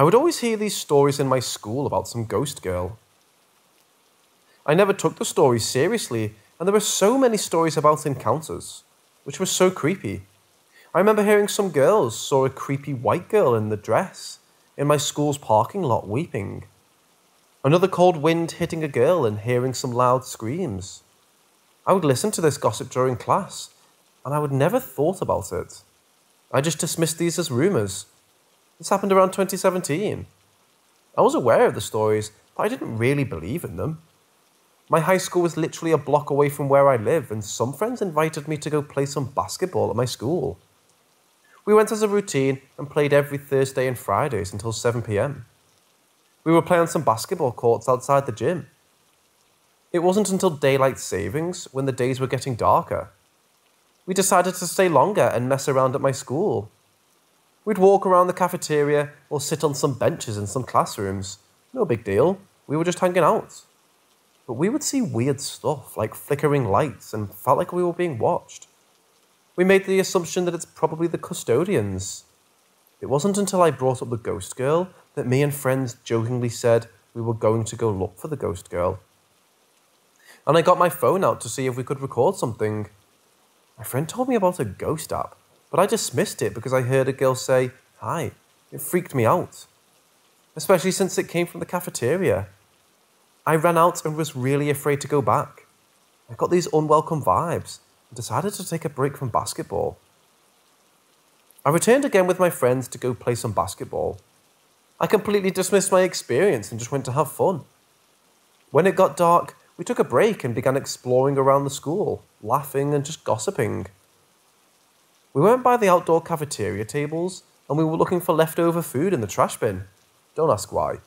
I would always hear these stories in my school about some ghost girl. I never took the stories seriously, and there were so many stories about encounters, which were so creepy. I remember hearing some girls saw a creepy white girl in the dress in my school's parking lot weeping. Another cold wind hitting a girl and hearing some loud screams. I would listen to this gossip during class, and I would never thought about it. I just dismissed these as rumours. This happened around 2017. I was aware of the stories, but I didn't really believe in them. My high school was literally a block away from where I live, and some friends invited me to go play some basketball at my school. We went as a routine and played every Thursday and Fridays until 7 pm. We were playing some basketball courts outside the gym. It wasn't until daylight savings, when the days were getting darker. We decided to stay longer and mess around at my school. We'd walk around the cafeteria or sit on some benches in some classrooms. No big deal. We were just hanging out. But we would see weird stuff like flickering lights and felt like we were being watched. We made the assumption that it's probably the custodians. It wasn't until I brought up the ghost girl that me and friends jokingly said we were going to go look for the ghost girl. And I got my phone out to see if we could record something. My friend told me about a ghost app, but I dismissed it because I heard a girl say, Hi. It freaked me out. Especially since it came from the cafeteria. I ran out and was really afraid to go back. I got these unwelcome vibes and decided to take a break from basketball. I returned again with my friends to go play some basketball. I completely dismissed my experience and just went to have fun. When it got dark, we took a break and began exploring around the school, laughing and just gossiping. We went by the outdoor cafeteria tables and we were looking for leftover food in the trash bin. Don't ask why.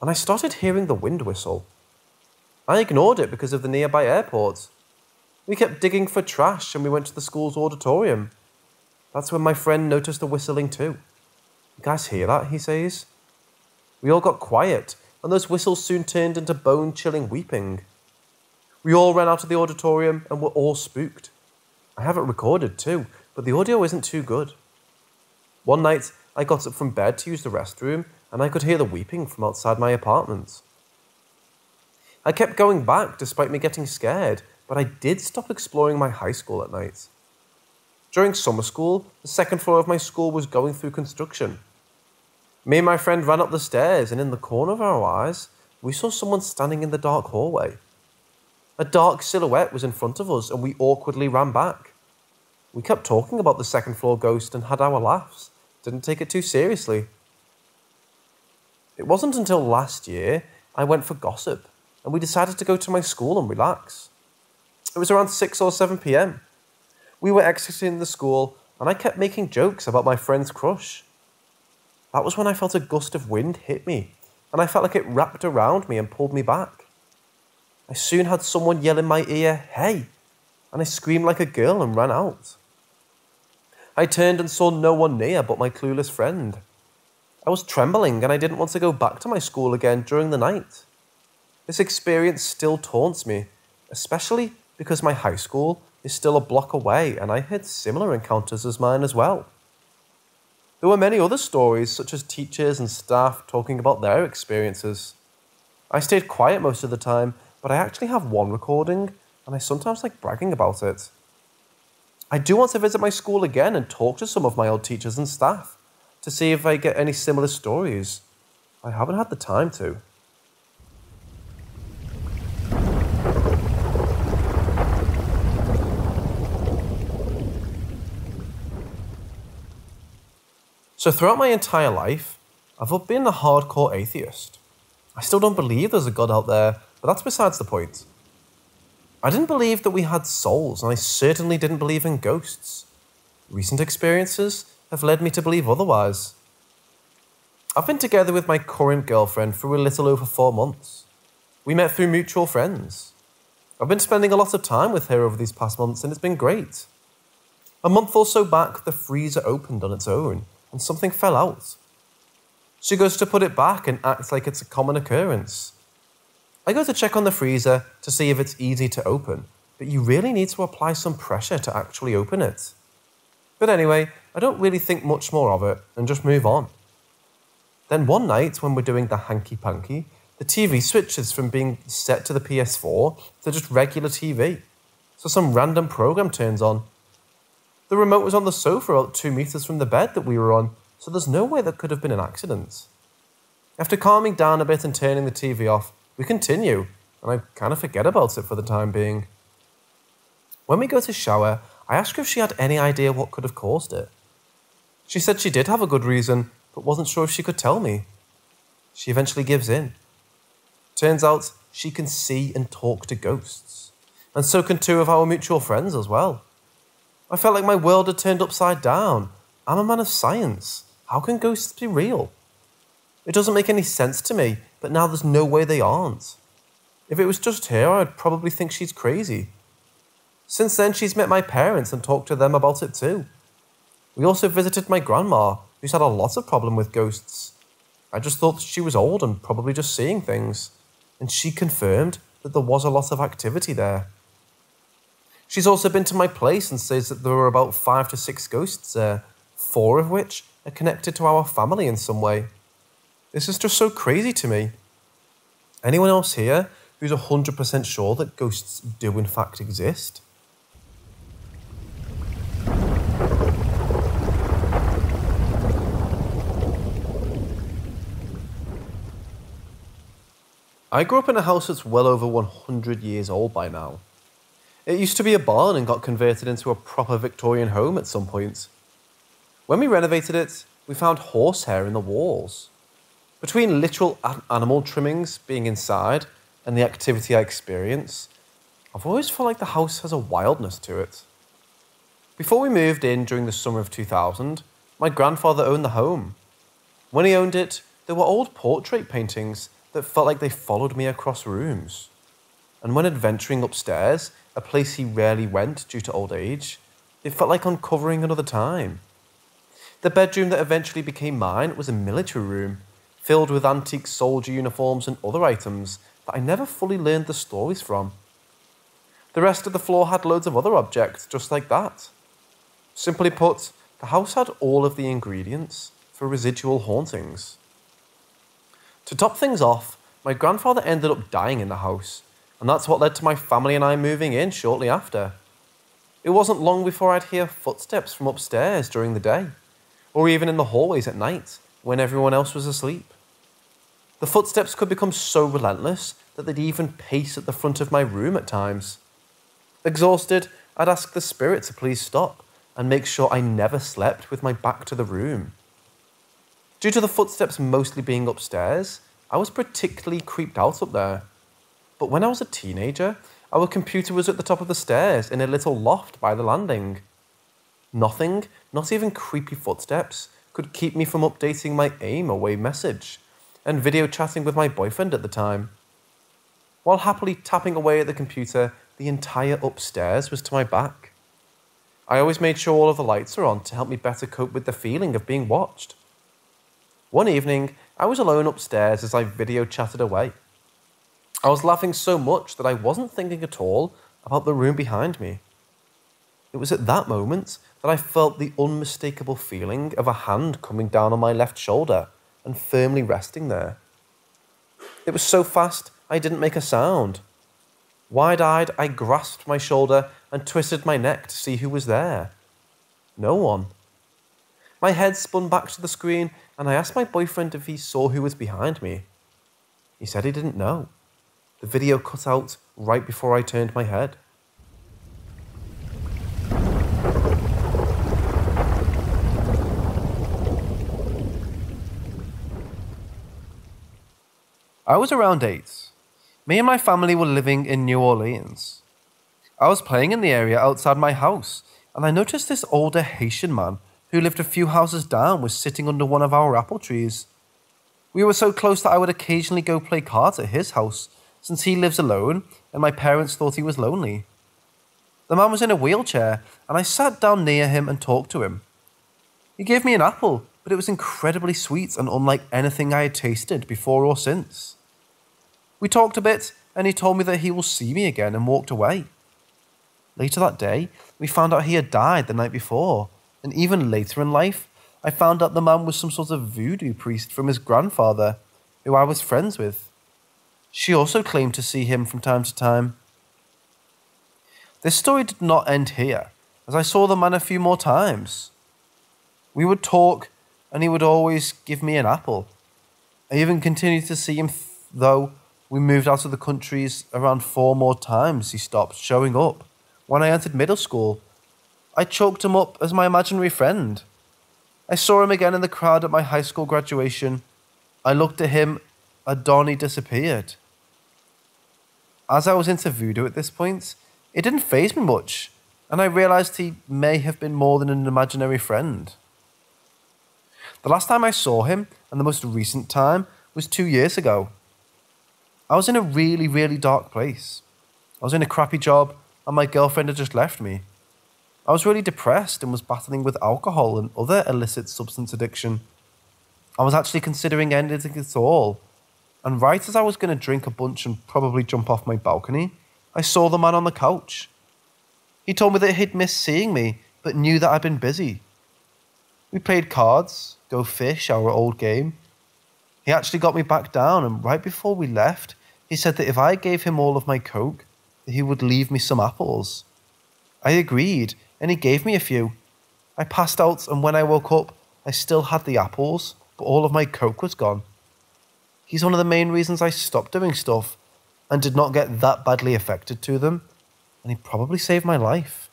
And I started hearing the wind whistle. I ignored it because of the nearby airport. We kept digging for trash and we went to the school's auditorium. That's when my friend noticed the whistling too. You guys hear that? he says. We all got quiet, and those whistles soon turned into bone chilling weeping. We all ran out of the auditorium and were all spooked. I have it recorded too, but the audio isn't too good. One night, I got up from bed to use the restroom, and I could hear the weeping from outside my apartment. I kept going back despite me getting scared, but I did stop exploring my high school at night. During summer school, the second floor of my school was going through construction. Me and my friend ran up the stairs, and in the corner of our eyes, we saw someone standing in the dark hallway. A dark silhouette was in front of us, and we awkwardly ran back. We kept talking about the second floor ghost and had our laughs, didn't take it too seriously. It wasn't until last year I went for gossip, and we decided to go to my school and relax. It was around 6 or 7 pm. We were exiting the school, and I kept making jokes about my friend's crush. That was when I felt a gust of wind hit me, and I felt like it wrapped around me and pulled me back. I soon had someone yell in my ear, Hey! And I screamed like a girl and ran out. I turned and saw no one near but my clueless friend. I was trembling and I didn't want to go back to my school again during the night. This experience still taunts me, especially because my high school is still a block away and I had similar encounters as mine as well. There were many other stories, such as teachers and staff talking about their experiences. I stayed quiet most of the time, but I actually have one recording and I sometimes like bragging about it. I do want to visit my school again and talk to some of my old teachers and staff to see if I get any similar stories. I haven't had the time to. So, throughout my entire life, I've been a hardcore atheist. I still don't believe there's a God out there, but that's besides the point. I didn't believe that we had souls, and I certainly didn't believe in ghosts. Recent experiences have led me to believe otherwise. I've been together with my current girlfriend for a little over four months. We met through mutual friends. I've been spending a lot of time with her over these past months, and it's been great. A month or so back, the freezer opened on its own, and something fell out. She goes to put it back and acts like it's a common occurrence. I go to check on the freezer to see if it's easy to open, but you really need to apply some pressure to actually open it. But anyway, I don't really think much more of it and just move on. Then one night, when we're doing the hanky panky, the TV switches from being set to the PS4 to just regular TV. So some random program turns on. The remote was on the sofa about two meters from the bed that we were on, so there's no way that could have been an accident. After calming down a bit and turning the TV off, we continue, and I kind of forget about it for the time being. When we go to shower, I ask her if she had any idea what could have caused it. She said she did have a good reason, but wasn't sure if she could tell me. She eventually gives in. Turns out she can see and talk to ghosts, and so can two of our mutual friends as well. I felt like my world had turned upside down. I'm a man of science. How can ghosts be real? It doesn't make any sense to me, but now there's no way they aren't. If it was just her, I'd probably think she's crazy. Since then, she's met my parents and talked to them about it too. We also visited my grandma, who's had a lot of problem with ghosts. I just thought she was old and probably just seeing things, and she confirmed that there was a lot of activity there. She's also been to my place and says that there were about five to six ghosts there, four of which are connected to our family in some way. This is just so crazy to me. Anyone else here who's 100% sure that ghosts do in fact exist? I grew up in a house that's well over 100 years old by now. It used to be a barn and got converted into a proper Victorian home at some point. When we renovated it, we found horsehair in the walls. Between literal animal trimmings being inside and the activity I experience, I've always felt like the house has a wildness to it. Before we moved in during the summer of 2000, my grandfather owned the home. When he owned it, there were old portrait paintings that felt like they followed me across rooms. And when adventuring upstairs, a place he rarely went due to old age, it felt like uncovering another time. The bedroom that eventually became mine was a military room, filled with antique soldier uniforms and other items that I never fully learned the stories from. The rest of the floor had loads of other objects just like that. Simply put, the house had all of the ingredients for residual hauntings. To top things off, my grandfather ended up dying in the house, and that's what led to my family and I moving in shortly after. It wasn't long before I'd hear footsteps from upstairs during the day, or even in the hallways at night when everyone else was asleep. The footsteps could become so relentless that they'd even pace at the front of my room at times. Exhausted, I'd ask the spirit to please stop and make sure I never slept with my back to the room. Due to the footsteps mostly being upstairs, I was particularly creeped out up there. But when I was a teenager, our computer was at the top of the stairs in a little loft by the landing. Nothing, not even creepy footsteps, could keep me from updating my AIM away message and video chatting with my boyfriend at the time. While happily tapping away at the computer, the entire upstairs was to my back. I always made sure all of the lights were on to help me better cope with the feeling of being watched. One evening, I was alone upstairs as I video chatted away. I was laughing so much that I wasn't thinking at all about the room behind me. It was at that moment that I felt the unmistakable feeling of a hand coming down on my left shoulder and firmly resting there. It was so fast, I didn't make a sound. Wide eyed, I grasped my shoulder and twisted my neck to see who was there. No one. My head spun back to the screen and I asked my boyfriend if he saw who was behind me. He said he didn't know. The video cut out right before I turned my head. I was around eight. Me and my family were living in New Orleans. I was playing in the area outside my house, and I noticed this older Haitian man who lived a few houses down, was sitting under one of our apple trees. We were so close that I would occasionally go play cards at his house, since he lives alone and my parents thought he was lonely. The man was in a wheelchair, and I sat down near him and talked to him. He gave me an apple, but it was incredibly sweet and unlike anything I had tasted before or since. We talked a bit, and he told me that he will see me again and walked away. Later that day, we found out he had died the night before, and even later in life, I found out the man was some sort of voodoo priest from his grandfather, who I was friends with. She also claimed to see him from time to time. This story did not end here, as I saw the man a few more times. We would talk, and he would always give me an apple. I even continued to see him, though we moved out of the countries around four more times. He stopped showing up. When I entered middle school, I chalked him up as my imaginary friend. I saw him again in the crowd at my high school graduation. I looked at him, and Donny disappeared. As I was into voodoo at this point, it didn't faze me much, and I realised he may have been more than an imaginary friend. The last time I saw him, and the most recent time, was two years ago. I was in a really, really dark place. I was in a crappy job, and my girlfriend had just left me. I was really depressed and was battling with alcohol and other illicit substance addiction. I was actually considering ending it all. And right as I was going to drink a bunch and probably jump off my balcony, I saw the man on the couch. He told me that he'd missed seeing me, but knew that I'd been busy. We played cards, go fish, our old game. He actually got me back down, and right before we left, he said that if I gave him all of my coke, he would leave me some apples. I agreed, and he gave me a few. I passed out, and when I woke up, I still had the apples, but all of my coke was gone. He's one of the main reasons I stopped doing stuff and did not get that badly affected to them, and he probably saved my life.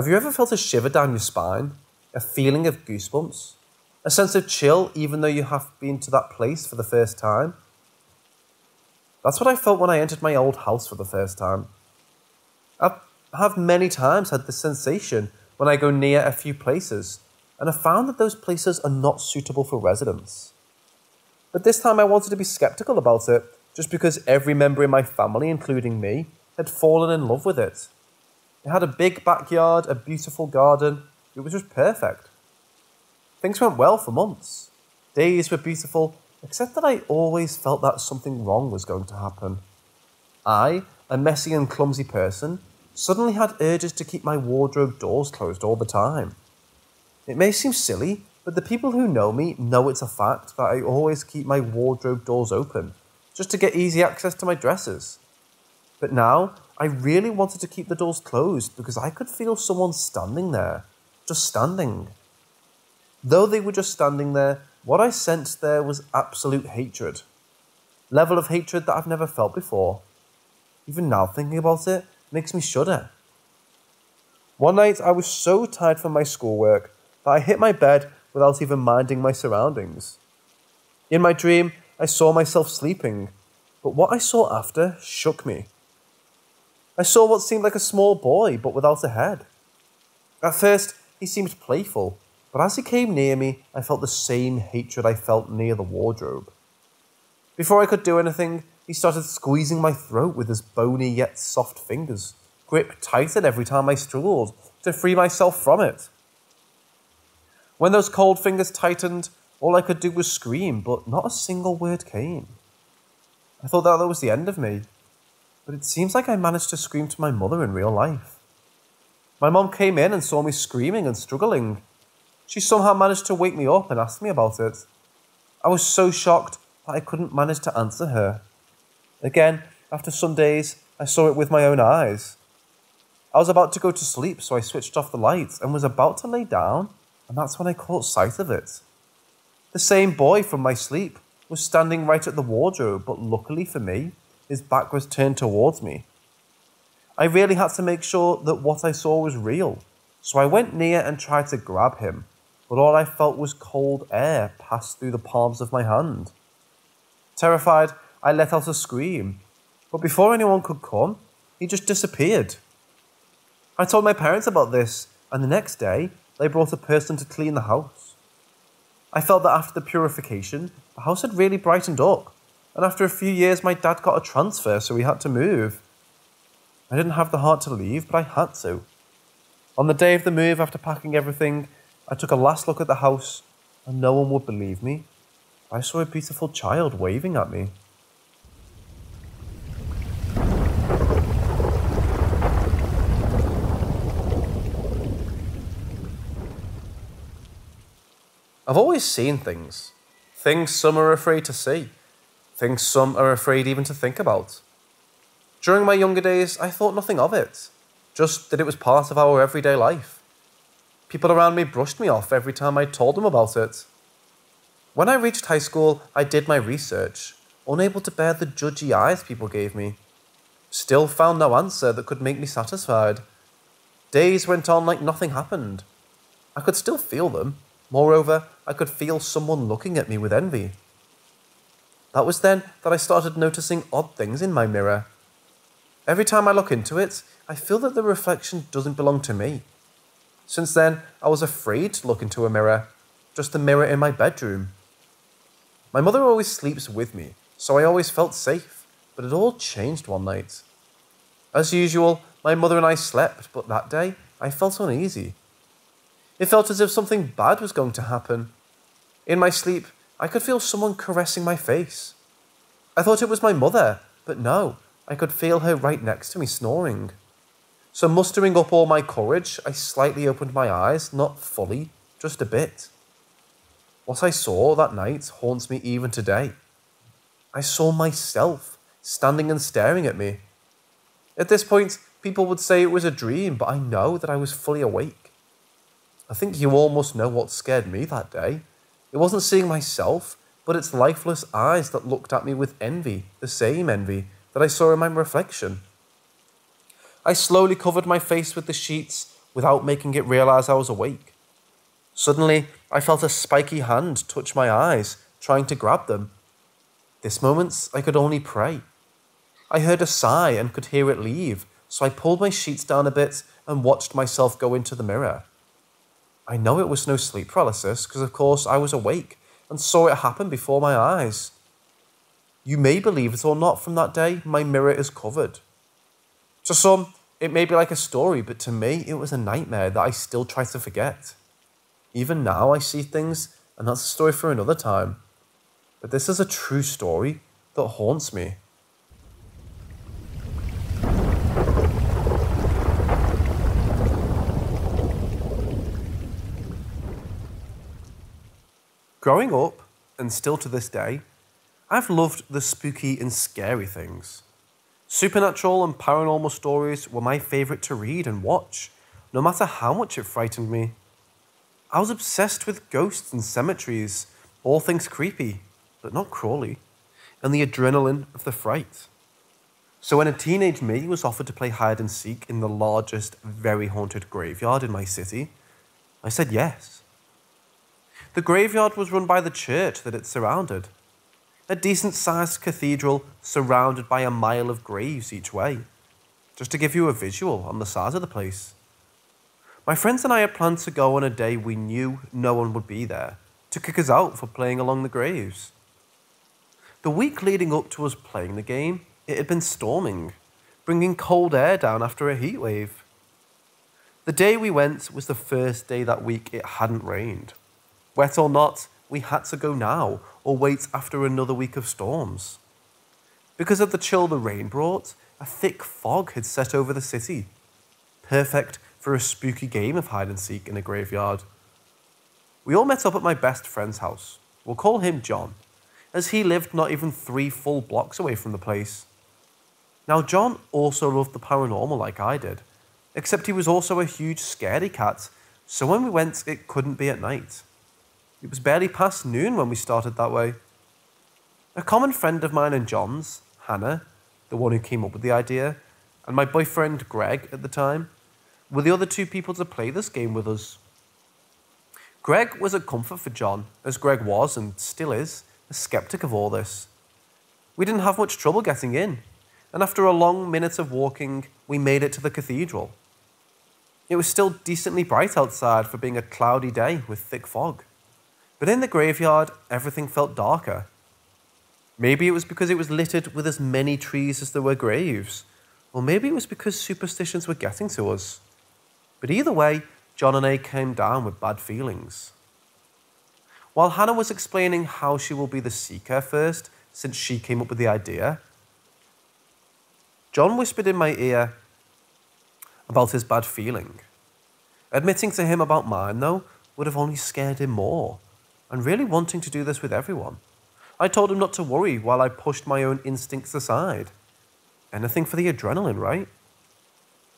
Have you ever felt a shiver down your spine? A feeling of goosebumps? A sense of chill even though you have been to that place for the first time? That's what I felt when I entered my old house for the first time. I have many times had this sensation when I go near a few places, and I found that those places are not suitable for residents. But this time I wanted to be skeptical about it, just because every member in my family, including me, had fallen in love with it. It had a big backyard, a beautiful garden. It was just perfect. Things went well for months. Days were beautiful, except that I always felt that something wrong was going to happen. I, a messy and clumsy person, suddenly had urges to keep my wardrobe doors closed all the time. It may seem silly, but the people who know me know it's a fact that I always keep my wardrobe doors open, just to get easy access to my dresses. But now, I really wanted to keep the doors closed because I could feel someone standing there, just standing. Though they were just standing there, what I sensed there was absolute hatred. Level of hatred that I've never felt before. Even now, thinking about it makes me shudder. One night, I was so tired from my schoolwork that I hit my bed without even minding my surroundings. In my dream, I saw myself sleeping, but what I saw after shook me. I saw what seemed like a small boy, but without a head. At first, he seemed playful, but as he came near me, I felt the same hatred I felt near the wardrobe. Before I could do anything, he started squeezing my throat with his bony yet soft fingers. Grip tightened every time I struggled to free myself from it. When those cold fingers tightened, all I could do was scream, but not a single word came. I thought that that was the end of me, but it seems like I managed to scream to my mother in real life. My mom came in and saw me screaming and struggling. She somehow managed to wake me up and ask me about it. I was so shocked that I couldn't manage to answer her. Again, after some days, I saw it with my own eyes. I was about to go to sleep, so I switched off the lights and was about to lay down, and that's when I caught sight of it. The same boy from my sleep was standing right at the wardrobe, but luckily for me, his back was turned towards me. I really had to make sure that what I saw was real, so I went near and tried to grab him, but all I felt was cold air pass through the palms of my hand. Terrified, I let out a scream, but before anyone could come, he just disappeared. I told my parents about this, and the next day, they brought a person to clean the house. I felt that after the purification, the house had really brightened up and after a few years, my dad got a transfer, so we had to move. I didn't have the heart to leave, but I had to. On the day of the move, after packing everything, I took a last look at the house, and no one would believe me. I saw a beautiful child waving at me. I've always seen things, things some are afraid to see. Things some are afraid even to think about. During my younger days, I thought nothing of it, just that it was part of our everyday life. People around me brushed me off every time I told them about it. When I reached high school, I did my research, unable to bear the judgy eyes people gave me. Still found no answer that could make me satisfied. Days went on like nothing happened. I could still feel them. Moreover, I could feel someone looking at me with envy. That was then that I started noticing odd things in my mirror. Every time I look into it, I feel that the reflection doesn't belong to me. Since then, I was afraid to look into a mirror, just the mirror in my bedroom. My mother always sleeps with me, so I always felt safe, but it all changed one night. As usual, my mother and I slept, but that day I felt uneasy. It felt as if something bad was going to happen. In my sleep, I could feel someone caressing my face. I thought it was my mother, but no, I could feel her right next to me snoring. So, mustering up all my courage, I slightly opened my eyes, not fully, just a bit. What I saw that night haunts me even today. I saw myself standing and staring at me. At this point, people would say it was a dream, but I know that I was fully awake. I think you almost know what scared me that day. It wasn't seeing myself, but its lifeless eyes that looked at me with envy, the same envy that I saw in my reflection. I slowly covered my face with the sheets without making it realize I was awake. Suddenly, I felt a spiky hand touch my eyes, trying to grab them. This moment, I could only pray. I heard a sigh and could hear it leave, so I pulled my sheets down a bit and watched myself go into the mirror. I know it was no sleep paralysis because, of course, I was awake and saw it happen before my eyes. You may believe it or not, from that day, my mirror is covered. To some, it may be like a story, but to me, it was a nightmare that I still try to forget. Even now, I see things, and that's a story for another time. But this is a true story that haunts me. Growing up, and still to this day, I've loved the spooky and scary things. Supernatural and paranormal stories were my favourite to read and watch, no matter how much it frightened me. I was obsessed with ghosts and cemeteries, all things creepy, but not crawly, and the adrenaline of the fright. So when a teenage me was offered to play hide and seek in the largest, very haunted graveyard in my city, I said yes. The graveyard was run by the church that it surrounded, a decent sized cathedral surrounded by a mile of graves each way, just to give you a visual on the size of the place. My friends and I had planned to go on a day we knew no one would be there, to kick us out for playing along the graves. The week leading up to us playing the game, it had been storming, bringing cold air down after a heat wave. The day we went was the first day that week it hadn't rained. Wet or not, we had to go now or wait after another week of storms. Because of the chill the rain brought, a thick fog had set over the city. Perfect for a spooky game of hide and seek in a graveyard. We all met up at my best friend's house. We'll call him John, as he lived not even three full blocks away from the place. Now, John also loved the paranormal like I did, except he was also a huge scaredy cat, so when we went, it couldn't be at night. It was barely past noon when we started that way. A common friend of mine and John's, Hannah, the one who came up with the idea, and my boyfriend Greg at the time, were the other two people to play this game with us. Greg was a comfort for John, as Greg was, and still is, a skeptic of all this. We didn't have much trouble getting in, and after a long minute of walking, we made it to the cathedral. It was still decently bright outside for being a cloudy day with thick fog. But in the graveyard, everything felt darker. Maybe it was because it was littered with as many trees as there were graves, or maybe it was because superstitions were getting to us. But either way, John and I came down with bad feelings. While Hannah was explaining how she will be the seeker first, since she came up with the idea, John whispered in my ear about his bad feeling. Admitting to him about mine, though, would have only scared him more. And really wanting to do this with everyone. I told him not to worry while I pushed my own instincts aside. Anything for the adrenaline, right?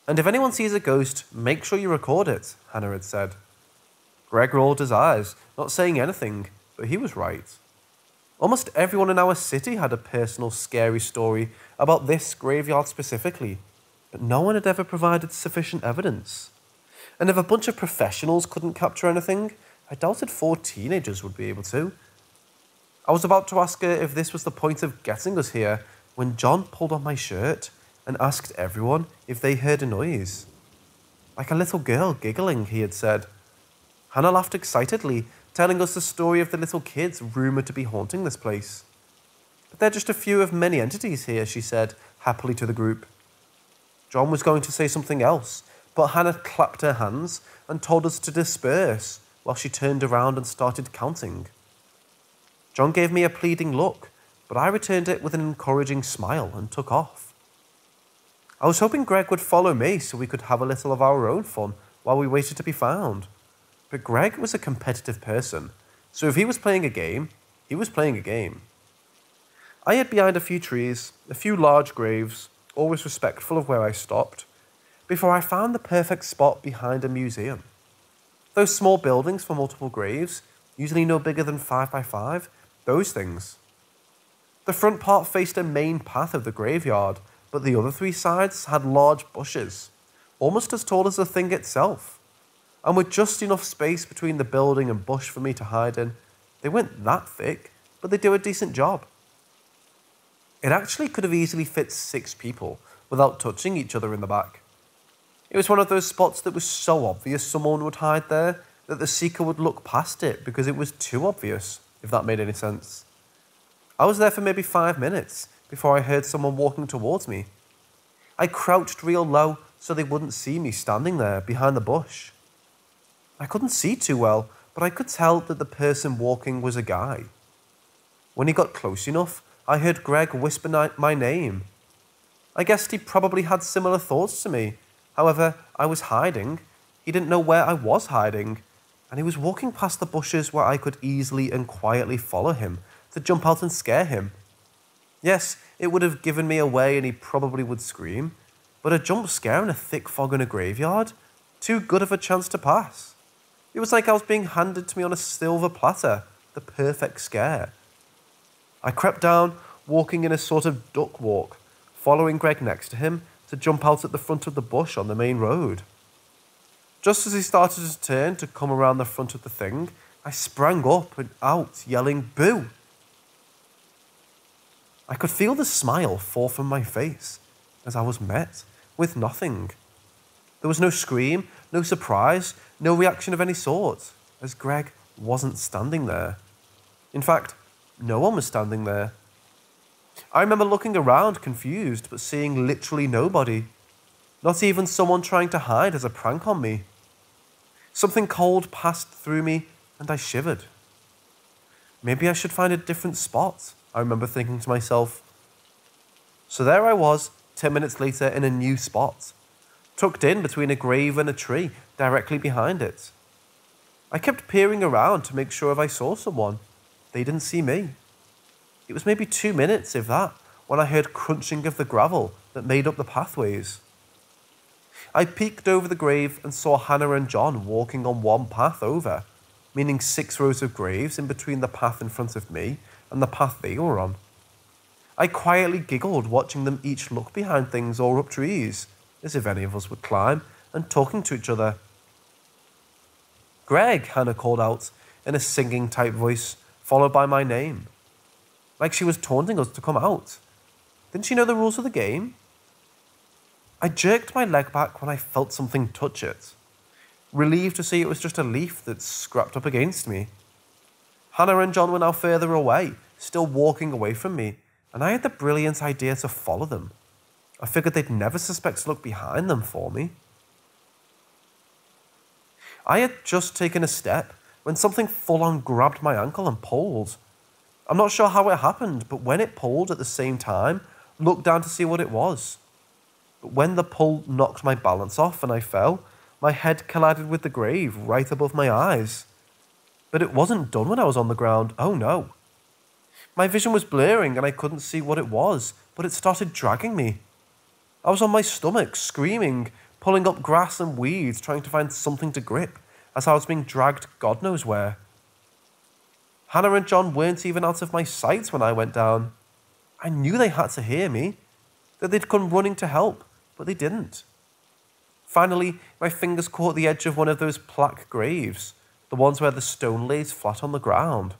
And if anyone sees a ghost, make sure you record it, Hannah had said. Greg rolled his eyes, not saying anything, but he was right. Almost everyone in our city had a personal scary story about this graveyard specifically, but no one had ever provided sufficient evidence. And if a bunch of professionals couldn't capture anything, I doubted four teenagers would be able to. I was about to ask her if this was the point of getting us here when John pulled on my shirt and asked everyone if they heard a noise. Like a little girl giggling, he had said. Hannah laughed excitedly, telling us the story of the little kids rumoured to be haunting this place. But they're just a few of many entities here, she said happily to the group. John was going to say something else, but Hannah clapped her hands and told us to disperse while she turned around and started counting. John gave me a pleading look, but I returned it with an encouraging smile and took off. I was hoping Greg would follow me so we could have a little of our own fun while we waited to be found. But Greg was a competitive person, so if he was playing a game, he was playing a game. I hid behind a few trees, a few large graves, always respectful of where I stopped, before I found the perfect spot behind a mausoleum. Those small buildings for multiple graves, usually no bigger than 5 by 5, those things. The front part faced a main path of the graveyard, but the other three sides had large bushes, almost as tall as the thing itself. And with just enough space between the building and bush for me to hide in, they weren't that thick, but they do a decent job. It actually could have easily fit six people without touching each other in the back. It was one of those spots that was so obvious someone would hide there that the seeker would look past it because it was too obvious if that made any sense. I was there for maybe five minutes before I heard someone walking towards me. I crouched real low so they wouldn't see me standing there behind the bush. I couldn't see too well, but I could tell that the person walking was a guy. When he got close enough, I heard Greg whisper my name. I guessed he probably had similar thoughts to me. However, I was hiding. He didn't know where I was hiding, and he was walking past the bushes where I could easily and quietly follow him to jump out and scare him. Yes, it would have given me away and he probably would scream, but a jump scare in a thick fog in a graveyard? Too good of a chance to pass. It was like I was being handed to me on a silver platter, the perfect scare. I crept down, walking in a sort of duck walk, following Greg next to him to jump out at the front of the bush on the main road. Just as he started to turn to come around the front of the thing, I sprang up and out, yelling, Boo! I could feel the smile fall from my face as I was met with nothing. There was no scream, no surprise, no reaction of any sort, as Greg wasn't standing there. In fact, no one was standing there. I remember looking around confused, but seeing literally nobody. Not even someone trying to hide as a prank on me. Something cold passed through me and I shivered. Maybe I should find a different spot, I remember thinking to myself. So there I was, 10 minutes later, in a new spot, tucked in between a grave and a tree, directly behind it. I kept peering around to make sure if I saw someone. They didn't see me. It was maybe two minutes, if that, when I heard crunching of the gravel that made up the pathways. I peeked over the grave and saw Hannah and John walking on one path over, meaning six rows of graves in between the path in front of me and the path they were on. I quietly giggled watching them each look behind things or up trees, as if any of us would climb, and talking to each other. Greg, Hannah called out in a singing type voice, followed by my name. Like she was taunting us to come out. Didn't she know the rules of the game? I jerked my leg back when I felt something touch it, relieved to see it was just a leaf that scrapped up against me. Hannah and John were now further away, still walking away from me, and I had the brilliant idea to follow them. I figured they'd never suspect to look behind them for me. I had just taken a step when something full on grabbed my ankle and pulled. I'm not sure how it happened, but when it pulled at the same time, looked down to see what it was. But when the pull knocked my balance off and I fell, my head collided with the grave right above my eyes. But it wasn't done when I was on the ground. Oh no. My vision was blurring and I couldn't see what it was, but it started dragging me. I was on my stomach, screaming, pulling up grass and weeds, trying to find something to grip as I was being dragged God knows where. Hannah and John weren't even out of my sight when I went down. I knew they had to hear me, that they'd come running to help, but they didn't. Finally, my fingers caught the edge of one of those plaque graves, the ones where the stone lays flat on the ground.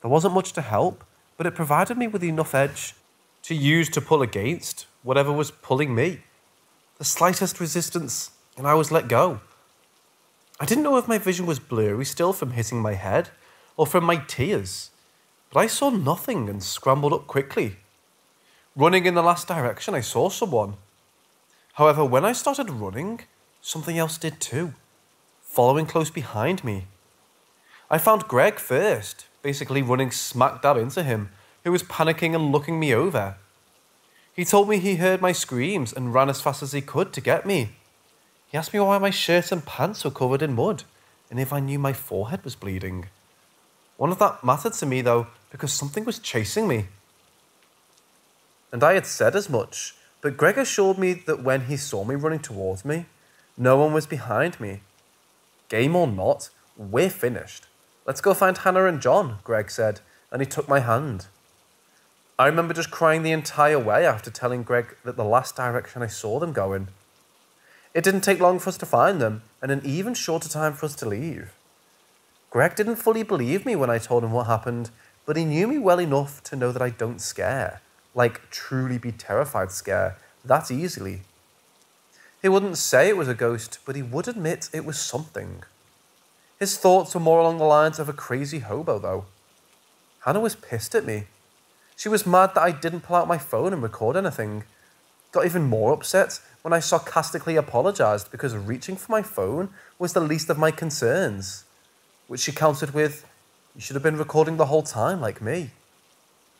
There wasn't much to help, but it provided me with enough edge to use to pull against whatever was pulling me. The slightest resistance, and I was let go. I didn't know if my vision was blurry still from hitting my head or from my tears, but I saw nothing and scrambled up quickly. Running in the last direction, I saw someone. However, when I started running, something else did too, following close behind me. I found Greg first, basically running smack dab into him, who was panicking and looking me over. He told me he heard my screams and ran as fast as he could to get me. He asked me why my shirt and pants were covered in mud and if I knew my forehead was bleeding. One of that mattered to me though, because something was chasing me. And I had said as much, but Greg assured me that when he saw me running towards me, no one was behind me. Game or not, we're finished. Let's go find Hannah and John, Greg said, and he took my hand. I remember just crying the entire way after telling Greg that the last direction I saw them going it didn't take long for us to find them, and an even shorter time for us to leave. Greg didn't fully believe me when I told him what happened, but he knew me well enough to know that I don't scare, like truly be terrified scare, that easily. He wouldn't say it was a ghost, but he would admit it was something. His thoughts were more along the lines of a crazy hobo, though. Hannah was pissed at me. She was mad that I didn't pull out my phone and record anything. Got even more upset when I sarcastically apologised because reaching for my phone was the least of my concerns, which she countered with, You should have been recording the whole time like me.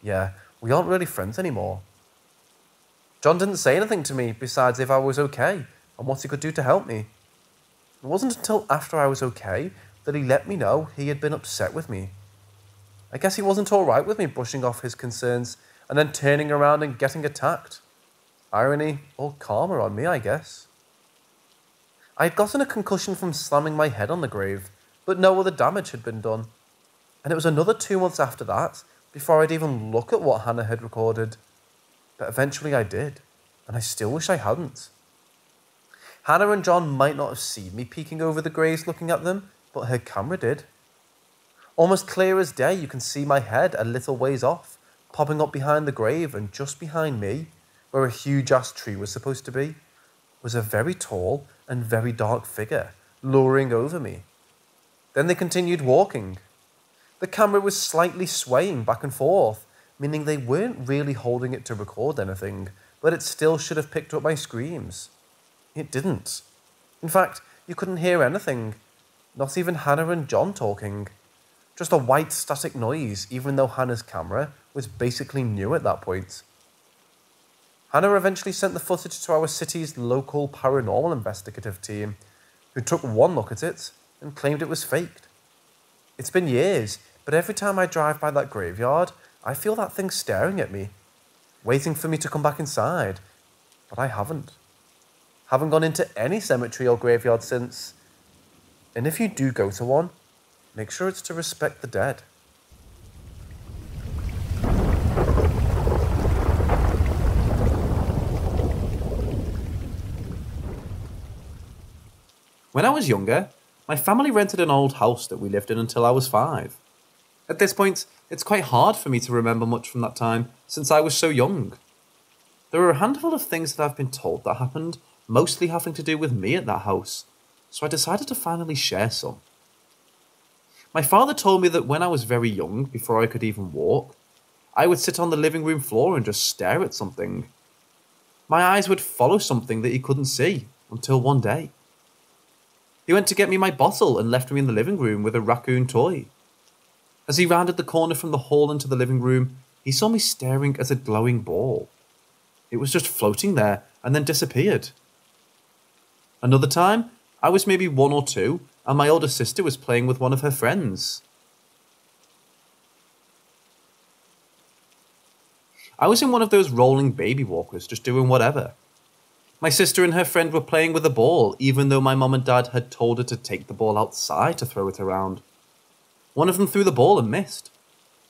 Yeah, we aren't really friends anymore. John didn't say anything to me besides if I was okay and what he could do to help me. It wasn't until after I was okay that he let me know he had been upset with me. I guess he wasn't alright with me brushing off his concerns and then turning around and getting attacked. Irony or karma on me, I guess. I had gotten a concussion from slamming my head on the grave, but no other damage had been done. And it was another two months after that before I'd even look at what Hannah had recorded. But eventually I did, and I still wish I hadn't. Hannah and John might not have seen me peeking over the graves looking at them, but her camera did. Almost clear as day, you can see my head a little ways off, popping up behind the grave, and just behind me where a huge ass tree was supposed to be, was a very tall and very dark figure lowering over me. Then they continued walking. The camera was slightly swaying back and forth, meaning they weren't really holding it to record anything, but it still should have picked up my screams. It didn't. In fact, you couldn't hear anything, not even Hannah and John talking. Just a white static noise, even though Hannah's camera was basically new at that point. Hannah eventually sent the footage to our city's local paranormal investigative team, who took one look at it and claimed it was faked. It's been years, but every time I drive by that graveyard, I feel that thing staring at me, waiting for me to come back inside. But I haven't. Haven't gone into any cemetery or graveyard since. And if you do go to one, make sure it's to respect the dead. When I was younger, my family rented an old house that we lived in until I was five. At this point, it's quite hard for me to remember much from that time since I was so young. There are a handful of things that I've been told that happened, mostly having to do with me at that house, so I decided to finally share some. My father told me that when I was very young, before I could even walk, I would sit on the living room floor and just stare at something. My eyes would follow something that he couldn't see until one day. He went to get me my bottle and left me in the living room with a raccoon toy. As he rounded the corner from the hall into the living room, he saw me staring at a glowing ball. It was just floating there and then disappeared. Another time, I was maybe one or two, and my older sister was playing with one of her friends. I was in one of those rolling baby walkers, just doing whatever. My sister and her friend were playing with a ball, even though my mum and dad had told her to take the ball outside to throw it around. One of them threw the ball and missed.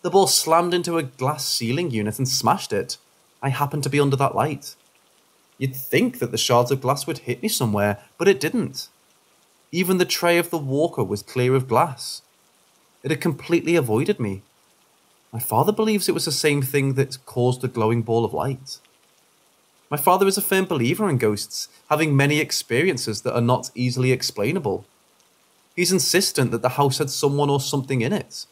The ball slammed into a glass ceiling unit and smashed it. I happened to be under that light. You'd think that the shards of glass would hit me somewhere, but it didn't. Even the tray of the walker was clear of glass. It had completely avoided me. My father believes it was the same thing that caused the glowing ball of light. My father is a firm believer in ghosts, having many experiences that are not easily explainable. He's insistent that the house had someone or something in it.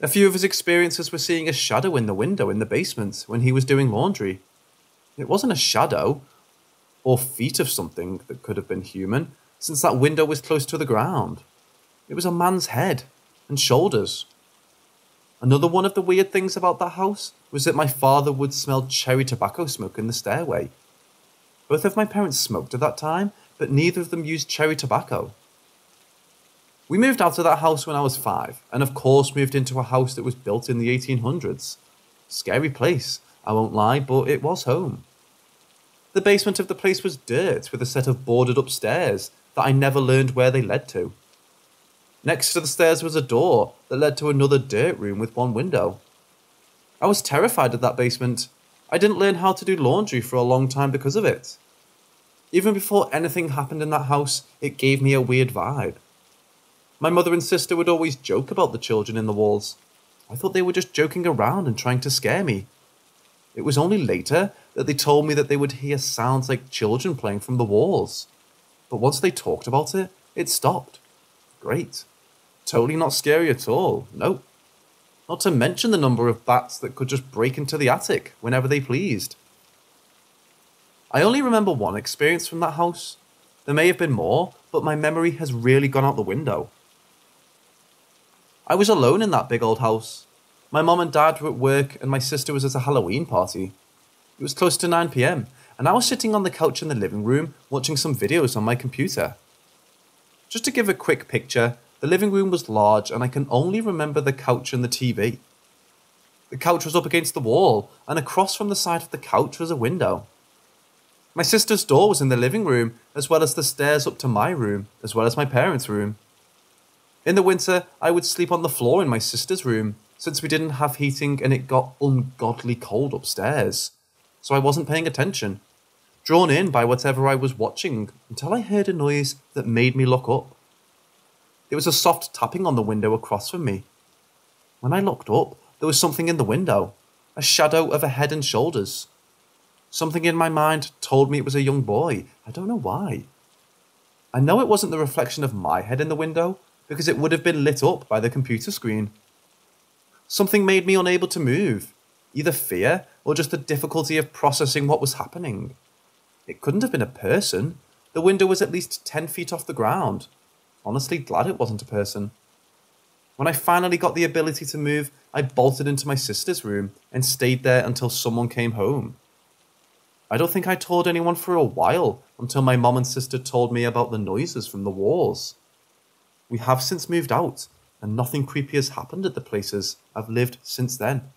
A few of his experiences were seeing a shadow in the window in the basement when he was doing laundry. It wasn't a shadow, or feet of something that could have been human, since that window was close to the ground. It was a man's head and shoulders. Another one of the weird things about that house was that my father would smell cherry tobacco smoke in the stairway. Both of my parents smoked at that time, but neither of them used cherry tobacco. We moved out of that house when I was five, and of course moved into a house that was built in the 1800s. Scary place, I won't lie, but it was home. The basement of the place was dirt with a set of boarded up stairs that I never learned where they led to. Next to the stairs was a door that led to another dirt room with one window. I was terrified of that basement. I didn't learn how to do laundry for a long time because of it. Even before anything happened in that house, it gave me a weird vibe. My mother and sister would always joke about the children in the walls. I thought they were just joking around and trying to scare me. It was only later that they told me that they would hear sounds like children playing from the walls. But once they talked about it, it stopped. Great. Totally not scary at all. Nope. Not to mention the number of bats that could just break into the attic whenever they pleased. I only remember one experience from that house. There may have been more, but my memory has really gone out the window. I was alone in that big old house. My mom and dad were at work, and my sister was at a Halloween party. It was close to 9 pm, and I was sitting on the couch in the living room watching some videos on my computer. Just to give a quick picture, the living room was large, and I can only remember the couch and the TV. The couch was up against the wall, and across from the side of the couch was a window. My sister's door was in the living room, as well as the stairs up to my room, as well as my parents' room. In the winter, I would sleep on the floor in my sister's room, since we didn't have heating and it got ungodly cold upstairs. So I wasn't paying attention, drawn in by whatever I was watching, until I heard a noise that made me look up. There was a soft tapping on the window across from me. When I looked up, there was something in the window, a shadow of a head and shoulders. Something in my mind told me it was a young boy. I don't know why. I know it wasn't the reflection of my head in the window, because it would have been lit up by the computer screen. Something made me unable to move, either fear or just the difficulty of processing what was happening. It couldn't have been a person. The window was at least 10 feet off the ground honestly glad it wasn't a person. When I finally got the ability to move, I bolted into my sister's room and stayed there until someone came home. I don't think I told anyone for a while until my mom and sister told me about the noises from the walls. We have since moved out, and nothing creepy has happened at the places I've lived since then.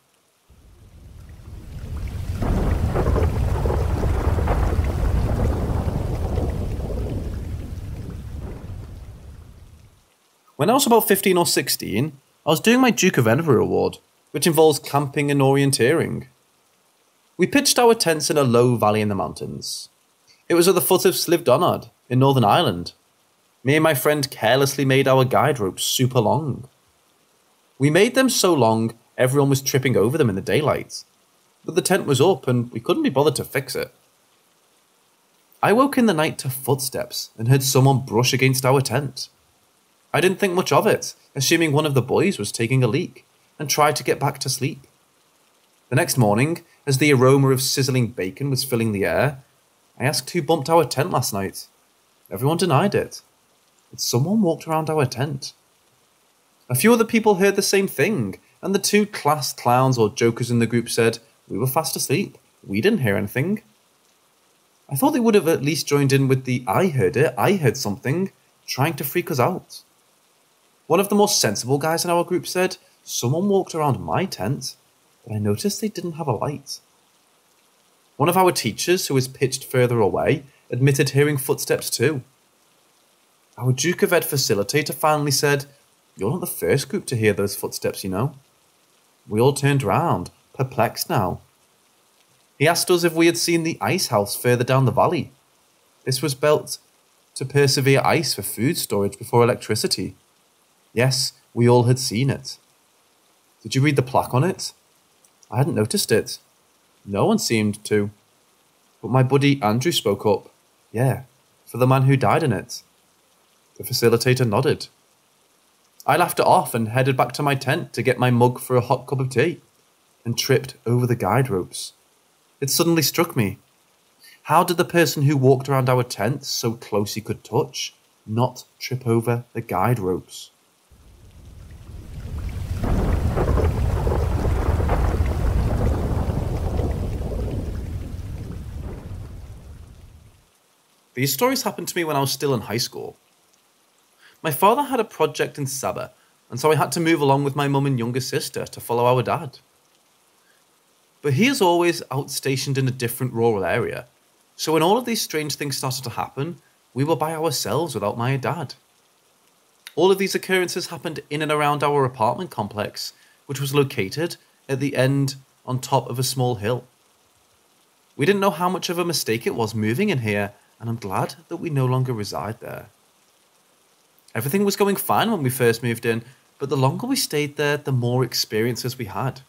When I was about 15 or 16, I was doing my Duke of Edinburgh Award, which involves camping and orienteering. We pitched our tents in a low valley in the mountains. It was at the foot of Slieve Donard in Northern Ireland. Me and my friend carelessly made our guide ropes super long. We made them so long everyone was tripping over them in the daylight, but the tent was up and we couldn't be bothered to fix it. I woke in the night to footsteps and heard someone brush against our tent. I didn't think much of it, assuming one of the boys was taking a leak, and tried to get back to sleep. The next morning, as the aroma of sizzling bacon was filling the air, I asked who bumped our tent last night. Everyone denied it. But someone walked around our tent. A few other people heard the same thing, and the two class clowns or jokers in the group said, We were fast asleep. We didn't hear anything. I thought they would have at least joined in with the I heard it, I heard something, trying to freak us out. One of the most sensible guys in our group said, Someone walked around my tent, but I noticed they didn't have a light. One of our teachers, who was pitched further away, admitted hearing footsteps too. Our Duke of Ed facilitator finally said, You're not the first group to hear those footsteps, you know. We all turned round, perplexed now. He asked us if we had seen the ice house further down the valley. This was built to persevere ice for food storage before electricity. Yes, we all had seen it. Did you read the plaque on it? I hadn't noticed it. No one seemed to. But my buddy Andrew spoke up. Yeah, for the man who died in it. The facilitator nodded. I laughed it off and headed back to my tent to get my mug for a hot cup of tea, and tripped over the guide ropes. It suddenly struck me. How did the person who walked around our tent so close he could touch not trip over the guide ropes? These stories happened to me when I was still in high school. My father had a project in Sabah, and so I had to move along with my mum and younger sister to follow our dad. But he is always outstationed in a different rural area, so when all of these strange things started to happen, we were by ourselves without my dad. All of these occurrences happened in and around our apartment complex, which was located at the end on top of a small hill. We didn't know how much of a mistake it was moving in here and I'm glad that we no longer reside there. Everything was going fine when we first moved in, but the longer we stayed there, the more experiences we had.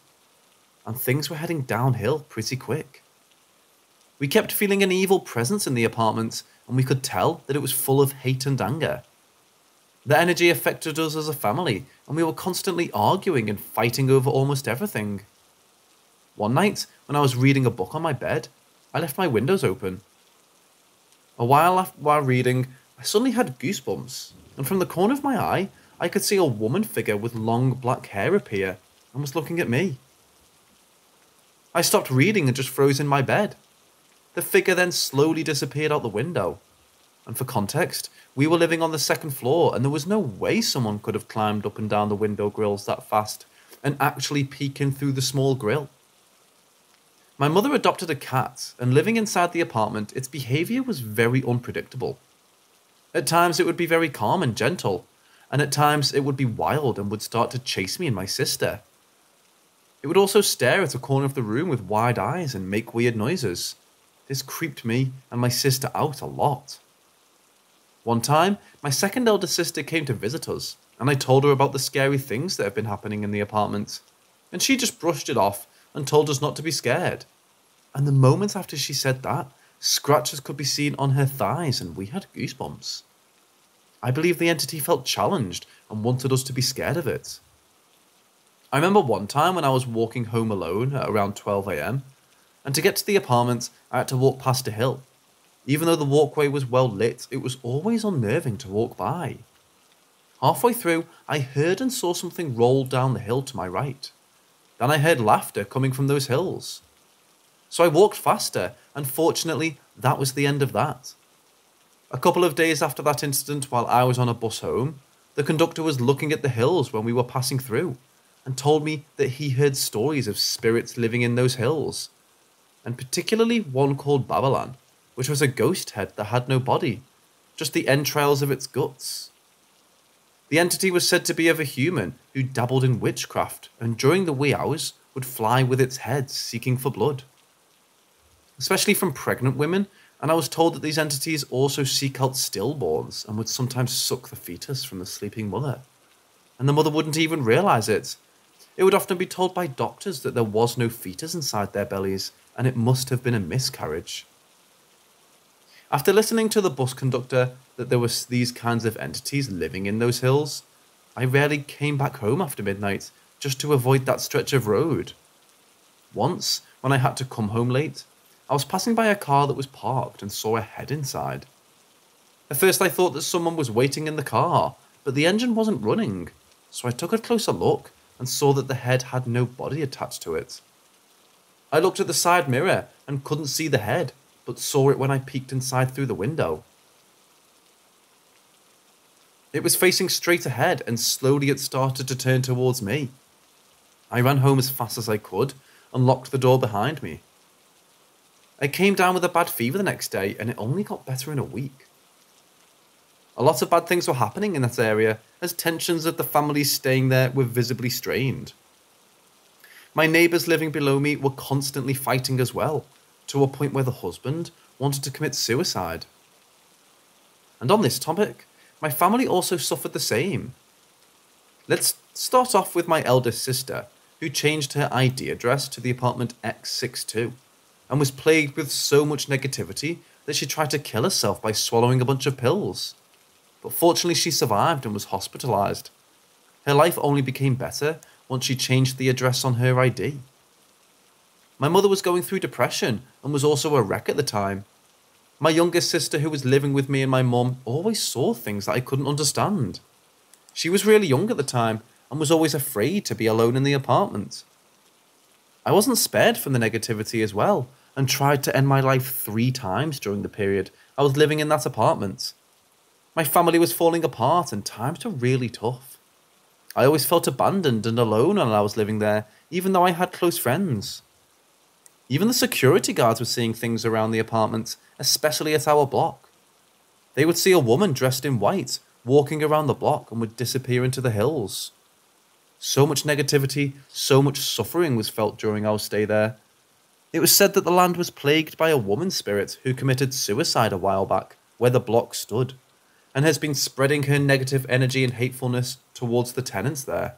And things were heading downhill pretty quick. We kept feeling an evil presence in the apartment, and we could tell that it was full of hate and anger. The energy affected us as a family, and we were constantly arguing and fighting over almost everything. One night, when I was reading a book on my bed, I left my windows open a while after, while reading, I suddenly had goosebumps, and from the corner of my eye, I could see a woman figure with long black hair appear and was looking at me. I stopped reading and just froze in my bed. The figure then slowly disappeared out the window. And for context, we were living on the second floor, and there was no way someone could have climbed up and down the window grills that fast and actually peeking through the small grill. My mother adopted a cat, and living inside the apartment, its behavior was very unpredictable. At times, it would be very calm and gentle, and at times, it would be wild and would start to chase me and my sister. It would also stare at a corner of the room with wide eyes and make weird noises. This creeped me and my sister out a lot. One time, my second elder sister came to visit us, and I told her about the scary things that have been happening in the apartment, and she just brushed it off and told us not to be scared. And the moment after she said that, scratches could be seen on her thighs, and we had goosebumps. I believe the entity felt challenged and wanted us to be scared of it. I remember one time when I was walking home alone at around 12am, and to get to the apartment, I had to walk past a hill. Even though the walkway was well lit, it was always unnerving to walk by. Halfway through, I heard and saw something roll down the hill to my right. Then I heard laughter coming from those hills. So I walked faster, and fortunately, that was the end of that. A couple of days after that incident, while I was on a bus home, the conductor was looking at the hills when we were passing through and told me that he heard stories of spirits living in those hills, and particularly one called Babylon, which was a ghost head that had no body, just the entrails of its guts. The entity was said to be of a human who dabbled in witchcraft and during the wee hours would fly with its head seeking for blood. Especially from pregnant women, and I was told that these entities also seek out stillborns and would sometimes suck the fetus from the sleeping mother. And the mother wouldn't even realize it. It would often be told by doctors that there was no fetus inside their bellies and it must have been a miscarriage. After listening to the bus conductor that there were these kinds of entities living in those hills, I rarely came back home after midnight just to avoid that stretch of road. Once, when I had to come home late, I was passing by a car that was parked and saw a head inside. At first, I thought that someone was waiting in the car, but the engine wasn't running, so I took a closer look and saw that the head had no body attached to it. I looked at the side mirror and couldn't see the head, but saw it when I peeked inside through the window. It was facing straight ahead, and slowly it started to turn towards me. I ran home as fast as I could and locked the door behind me. I came down with a bad fever the next day, and it only got better in a week. A lot of bad things were happening in that area, as tensions of the families staying there were visibly strained. My neighbours living below me were constantly fighting as well, to a point where the husband wanted to commit suicide. And on this topic, my family also suffered the same. Let's start off with my eldest sister, who changed her ID address to the apartment X62 and was plagued with so much negativity that she tried to kill herself by swallowing a bunch of pills. But fortunately, she survived and was hospitalized. Her life only became better once she changed the address on her ID. My mother was going through depression and was also a wreck at the time. My youngest sister, who was living with me and my mum, always saw things that I couldn't understand. She was really young at the time and was always afraid to be alone in the apartment. I wasn't spared from the negativity as well and tried to end my life three times during the period I was living in that apartment. My family was falling apart and times were really tough. I always felt abandoned and alone while I was living there, even though I had close friends. Even the security guards were seeing things around the apartment, especially at our block. They would see a woman dressed in white walking around the block and would disappear into the hills. So much negativity, so much suffering was felt during our stay there. It was said that the land was plagued by a woman spirit who committed suicide a while back, where the block stood, and has been spreading her negative energy and hatefulness towards the tenants there.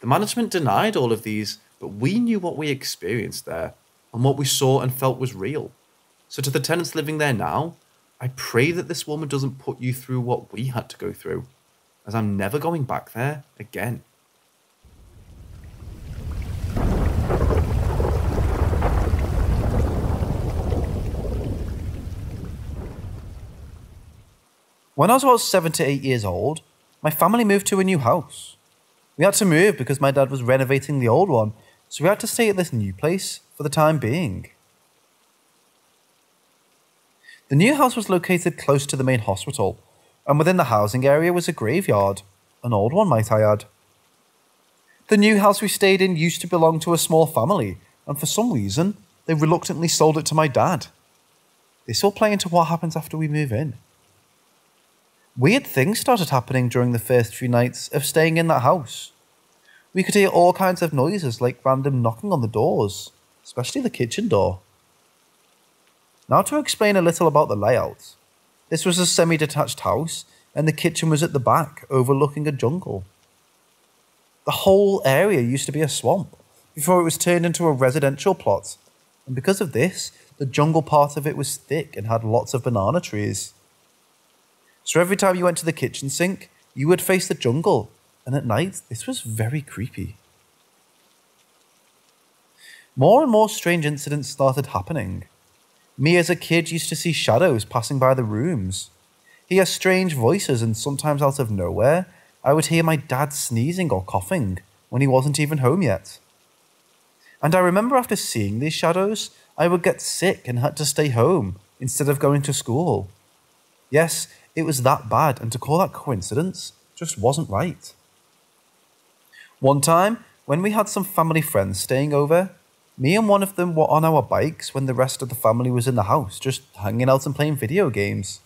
The management denied all of these, but we knew what we experienced there, and what we saw and felt was real. So, to the tenants living there now, I pray that this woman doesn't put you through what we had to go through as I'm never going back there again. When I was about seven to eight years old, my family moved to a new house. We had to move because my dad was renovating the old one, so we had to stay at this new place for the time being. The new house was located close to the main hospital, and within the housing area was a graveyard, an old one, might I add. The new house we stayed in used to belong to a small family, and for some reason, they reluctantly sold it to my dad. This will play into what happens after we move in. Weird things started happening during the first few nights of staying in that house. We could hear all kinds of noises like random knocking on the doors, especially the kitchen door. Now, to explain a little about the layout. This was a semi detached house, and the kitchen was at the back, overlooking a jungle. The whole area used to be a swamp before it was turned into a residential plot, and because of this, the jungle part of it was thick and had lots of banana trees. So every time you went to the kitchen sink, you would face the jungle, and at night, this was very creepy. More and more strange incidents started happening. Me as a kid used to see shadows passing by the rooms. Hear strange voices, and sometimes out of nowhere, I would hear my dad sneezing or coughing when he wasn't even home yet. And I remember after seeing these shadows, I would get sick and had to stay home instead of going to school. Yes, it was that bad, and to call that coincidence just wasn't right. One time, when we had some family friends staying over, me and one of them were on our bikes when the rest of the family was in the house, just hanging out and playing video games.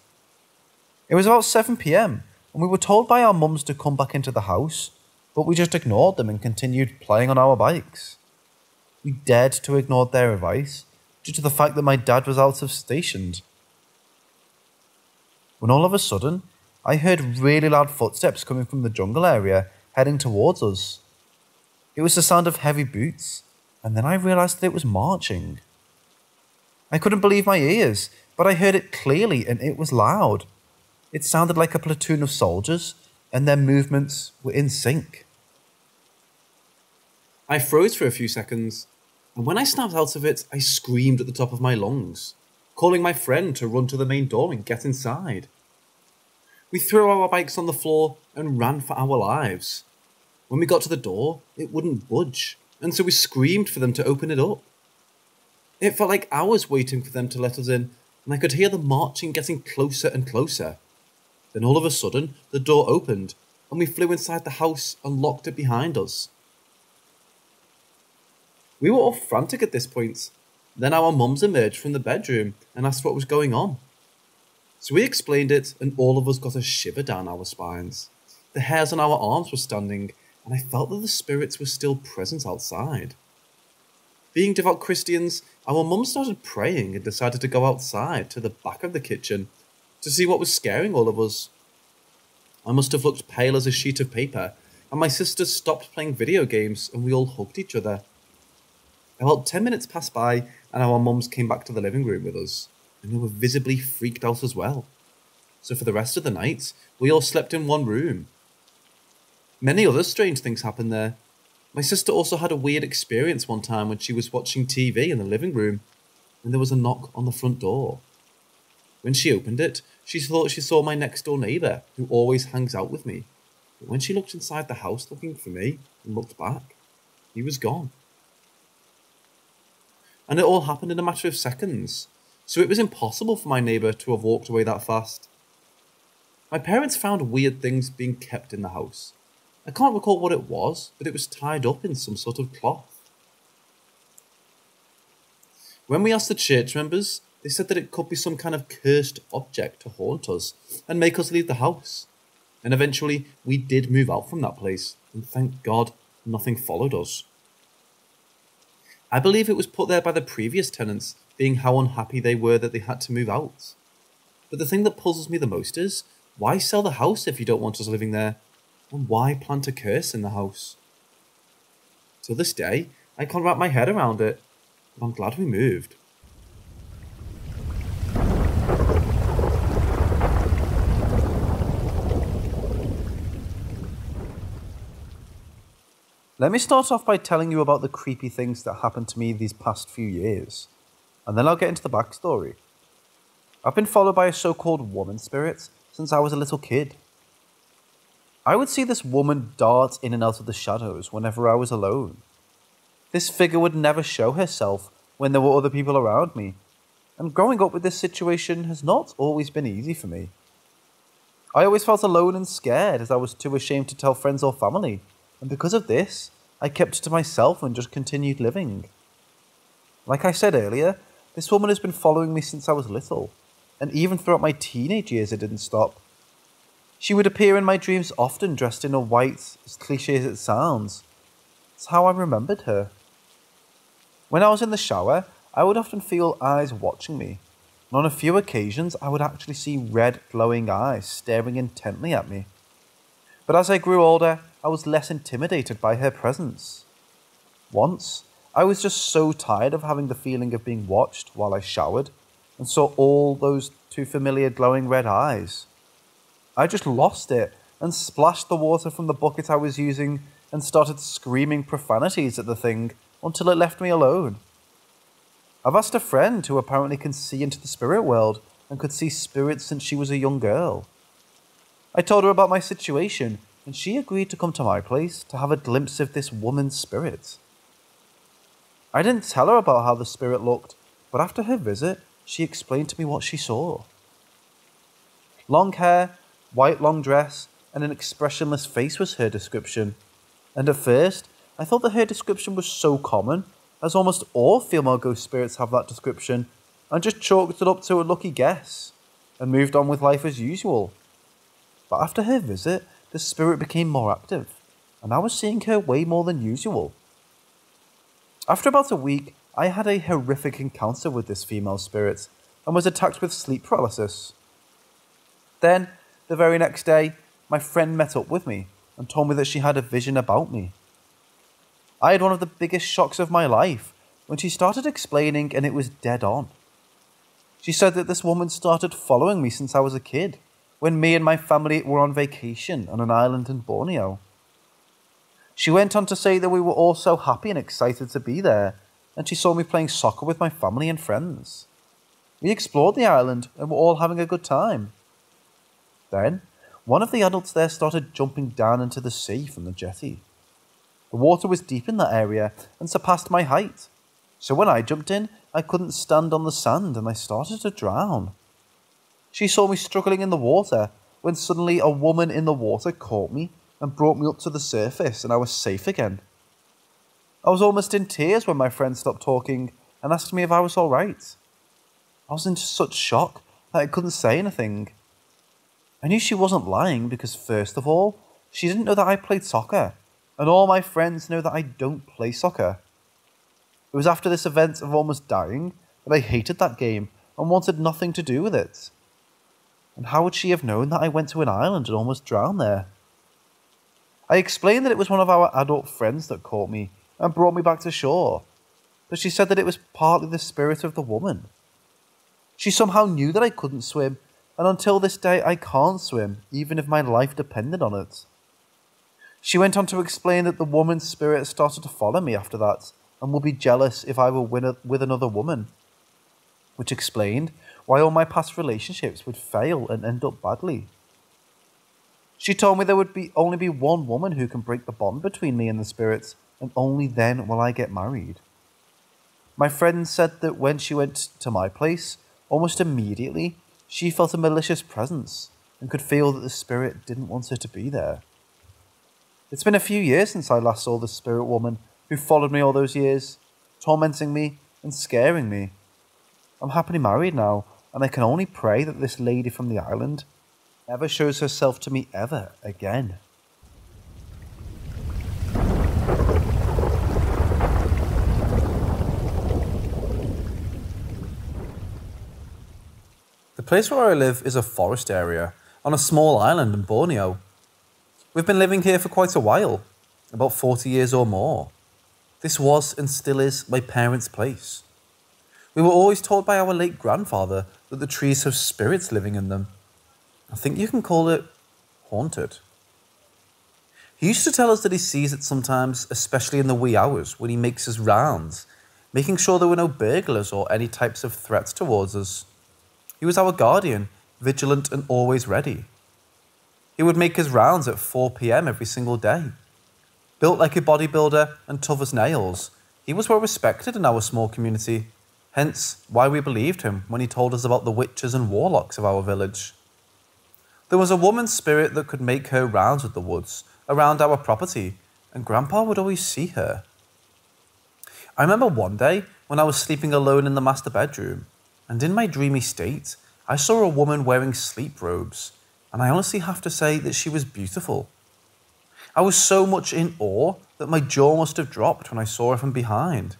It was about 7 pm, and we were told by our mums to come back into the house, but we just ignored them and continued playing on our bikes. We dared to ignore their advice due to the fact that my dad was out of stationed. When all of a sudden, I heard really loud footsteps coming from the jungle area heading towards us. It was the sound of heavy boots and then I realized that it was marching. I couldn't believe my ears, but I heard it clearly and it was loud. It sounded like a platoon of soldiers, and their movements were in sync. I froze for a few seconds, and when I snapped out of it, I screamed at the top of my lungs, calling my friend to run to the main door and get inside. We threw our bikes on the floor and ran for our lives. When we got to the door, it wouldn't budge and so we screamed for them to open it up. It felt like hours waiting for them to let us in, and I could hear the marching getting closer and closer. Then all of a sudden, the door opened, and we flew inside the house and locked it behind us. We were all frantic at this point. Then our mums emerged from the bedroom and asked what was going on. So we explained it, and all of us got a shiver down our spines. The hairs on our arms were standing, and I felt that the spirits were still present outside. Being devout Christians, our mum started praying and decided to go outside to the back of the kitchen to see what was scaring all of us. I must have looked pale as a sheet of paper, and my sister stopped playing video games and we all hugged each other. About ten minutes passed by, and our mums came back to the living room with us, and they were visibly freaked out as well. So for the rest of the night, we all slept in one room. Many other strange things happened there. My sister also had a weird experience one time when she was watching TV in the living room, and there was a knock on the front door. When she opened it, she thought she saw my next door neighbour, who always hangs out with me. But when she looked inside the house looking for me and looked back, he was gone and it all happened in a matter of seconds, so it was impossible for my neighbour to have walked away that fast. My parents found weird things being kept in the house. I can't recall what it was, but it was tied up in some sort of cloth. When we asked the church members, they said that it could be some kind of cursed object to haunt us and make us leave the house. And eventually, we did move out from that place, and thank God nothing followed us. I believe it was put there by the previous tenants, being how unhappy they were that they had to move out. But the thing that puzzles me the most is why sell the house if you don't want us living there? And why plant a curse in the house? To this day, I can't wrap my head around it, but I'm glad we moved. Let me start off by telling you about the creepy things that happened to me these past few years, and then I'll get into the backstory. I've been followed by a so called woman spirit since I was a little kid. I would see this woman dart in and out of the shadows whenever I was alone. This figure would never show herself when there were other people around me, and growing up with this situation has not always been easy for me. I always felt alone and scared as I was too ashamed to tell friends or family and because of this, I kept to myself and just continued living. Like I said earlier, this woman has been following me since I was little, and even throughout my teenage years it didn't stop. She would appear in my dreams often dressed in a white, as cliche as it sounds. It's how I remembered her. When I was in the shower, I would often feel eyes watching me, and on a few occasions I would actually see red glowing eyes staring intently at me. But as I grew older, I was less intimidated by her presence. Once, I was just so tired of having the feeling of being watched while I showered and saw all those too familiar glowing red eyes. I just lost it and splashed the water from the bucket I was using and started screaming profanities at the thing until it left me alone. I've asked a friend who apparently can see into the spirit world and could see spirits since she was a young girl. I told her about my situation and she agreed to come to my place to have a glimpse of this woman's spirit. I didn't tell her about how the spirit looked, but after her visit, she explained to me what she saw. Long hair, white long dress, and an expressionless face was her description. And at first, I thought that her description was so common, as almost all female ghost spirits have that description, and just chalked it up to a lucky guess, and moved on with life as usual. But after her visit, the spirit became more active, and I was seeing her way more than usual. After about a week, I had a horrific encounter with this female spirit and was attacked with sleep paralysis. Then, the very next day, my friend met up with me and told me that she had a vision about me. I had one of the biggest shocks of my life when she started explaining, and it was dead on. She said that this woman started following me since I was a kid when me and my family were on vacation on an island in Borneo. She went on to say that we were all so happy and excited to be there, and she saw me playing soccer with my family and friends. We explored the island and were all having a good time. Then, one of the adults there started jumping down into the sea from the jetty. The water was deep in that area and surpassed my height, so when I jumped in, I couldn't stand on the sand and I started to drown. She saw me struggling in the water when suddenly a woman in the water caught me and brought me up to the surface and I was safe again. I was almost in tears when my friend stopped talking and asked me if I was alright. I was in such shock that I couldn't say anything. I knew she wasn't lying because, first of all, she didn't know that I played soccer, and all my friends know that I don't play soccer. It was after this event of almost dying that I hated that game and wanted nothing to do with it. And how would she have known that I went to an island and almost drowned there? I explained that it was one of our adult friends that caught me and brought me back to shore, but she said that it was partly the spirit of the woman. She somehow knew that I couldn't swim, and until this day I can't swim, even if my life depended on it. She went on to explain that the woman's spirit started to follow me after that, and would be jealous if I were with another woman, which explained why all my past relationships would fail and end up badly. She told me there would be only be one woman who can break the bond between me and the spirits, and only then will I get married. My friend said that when she went to my place, almost immediately she felt a malicious presence and could feel that the spirit didn't want her to be there. It's been a few years since I last saw the spirit woman who followed me all those years, tormenting me and scaring me. I'm happily married now, and I can only pray that this lady from the island never shows herself to me ever again. Place where I live is a forest area on a small island in Borneo. We've been living here for quite a while, about 40 years or more. This was and still is my parents' place. We were always told by our late grandfather that the trees have spirits living in them. I think you can call it haunted. He used to tell us that he sees it sometimes, especially in the wee hours when he makes his rounds, making sure there were no burglars or any types of threats towards us. He was our guardian, vigilant and always ready. He would make his rounds at 4 pm every single day. Built like a bodybuilder and tough as nails, he was well respected in our small community, hence why we believed him when he told us about the witches and warlocks of our village. There was a woman's spirit that could make her rounds with the woods around our property, and Grandpa would always see her. I remember one day when I was sleeping alone in the master bedroom, and in my dreamy state, I saw a woman wearing sleep robes, and I honestly have to say that she was beautiful. I was so much in awe that my jaw must have dropped when I saw her from behind.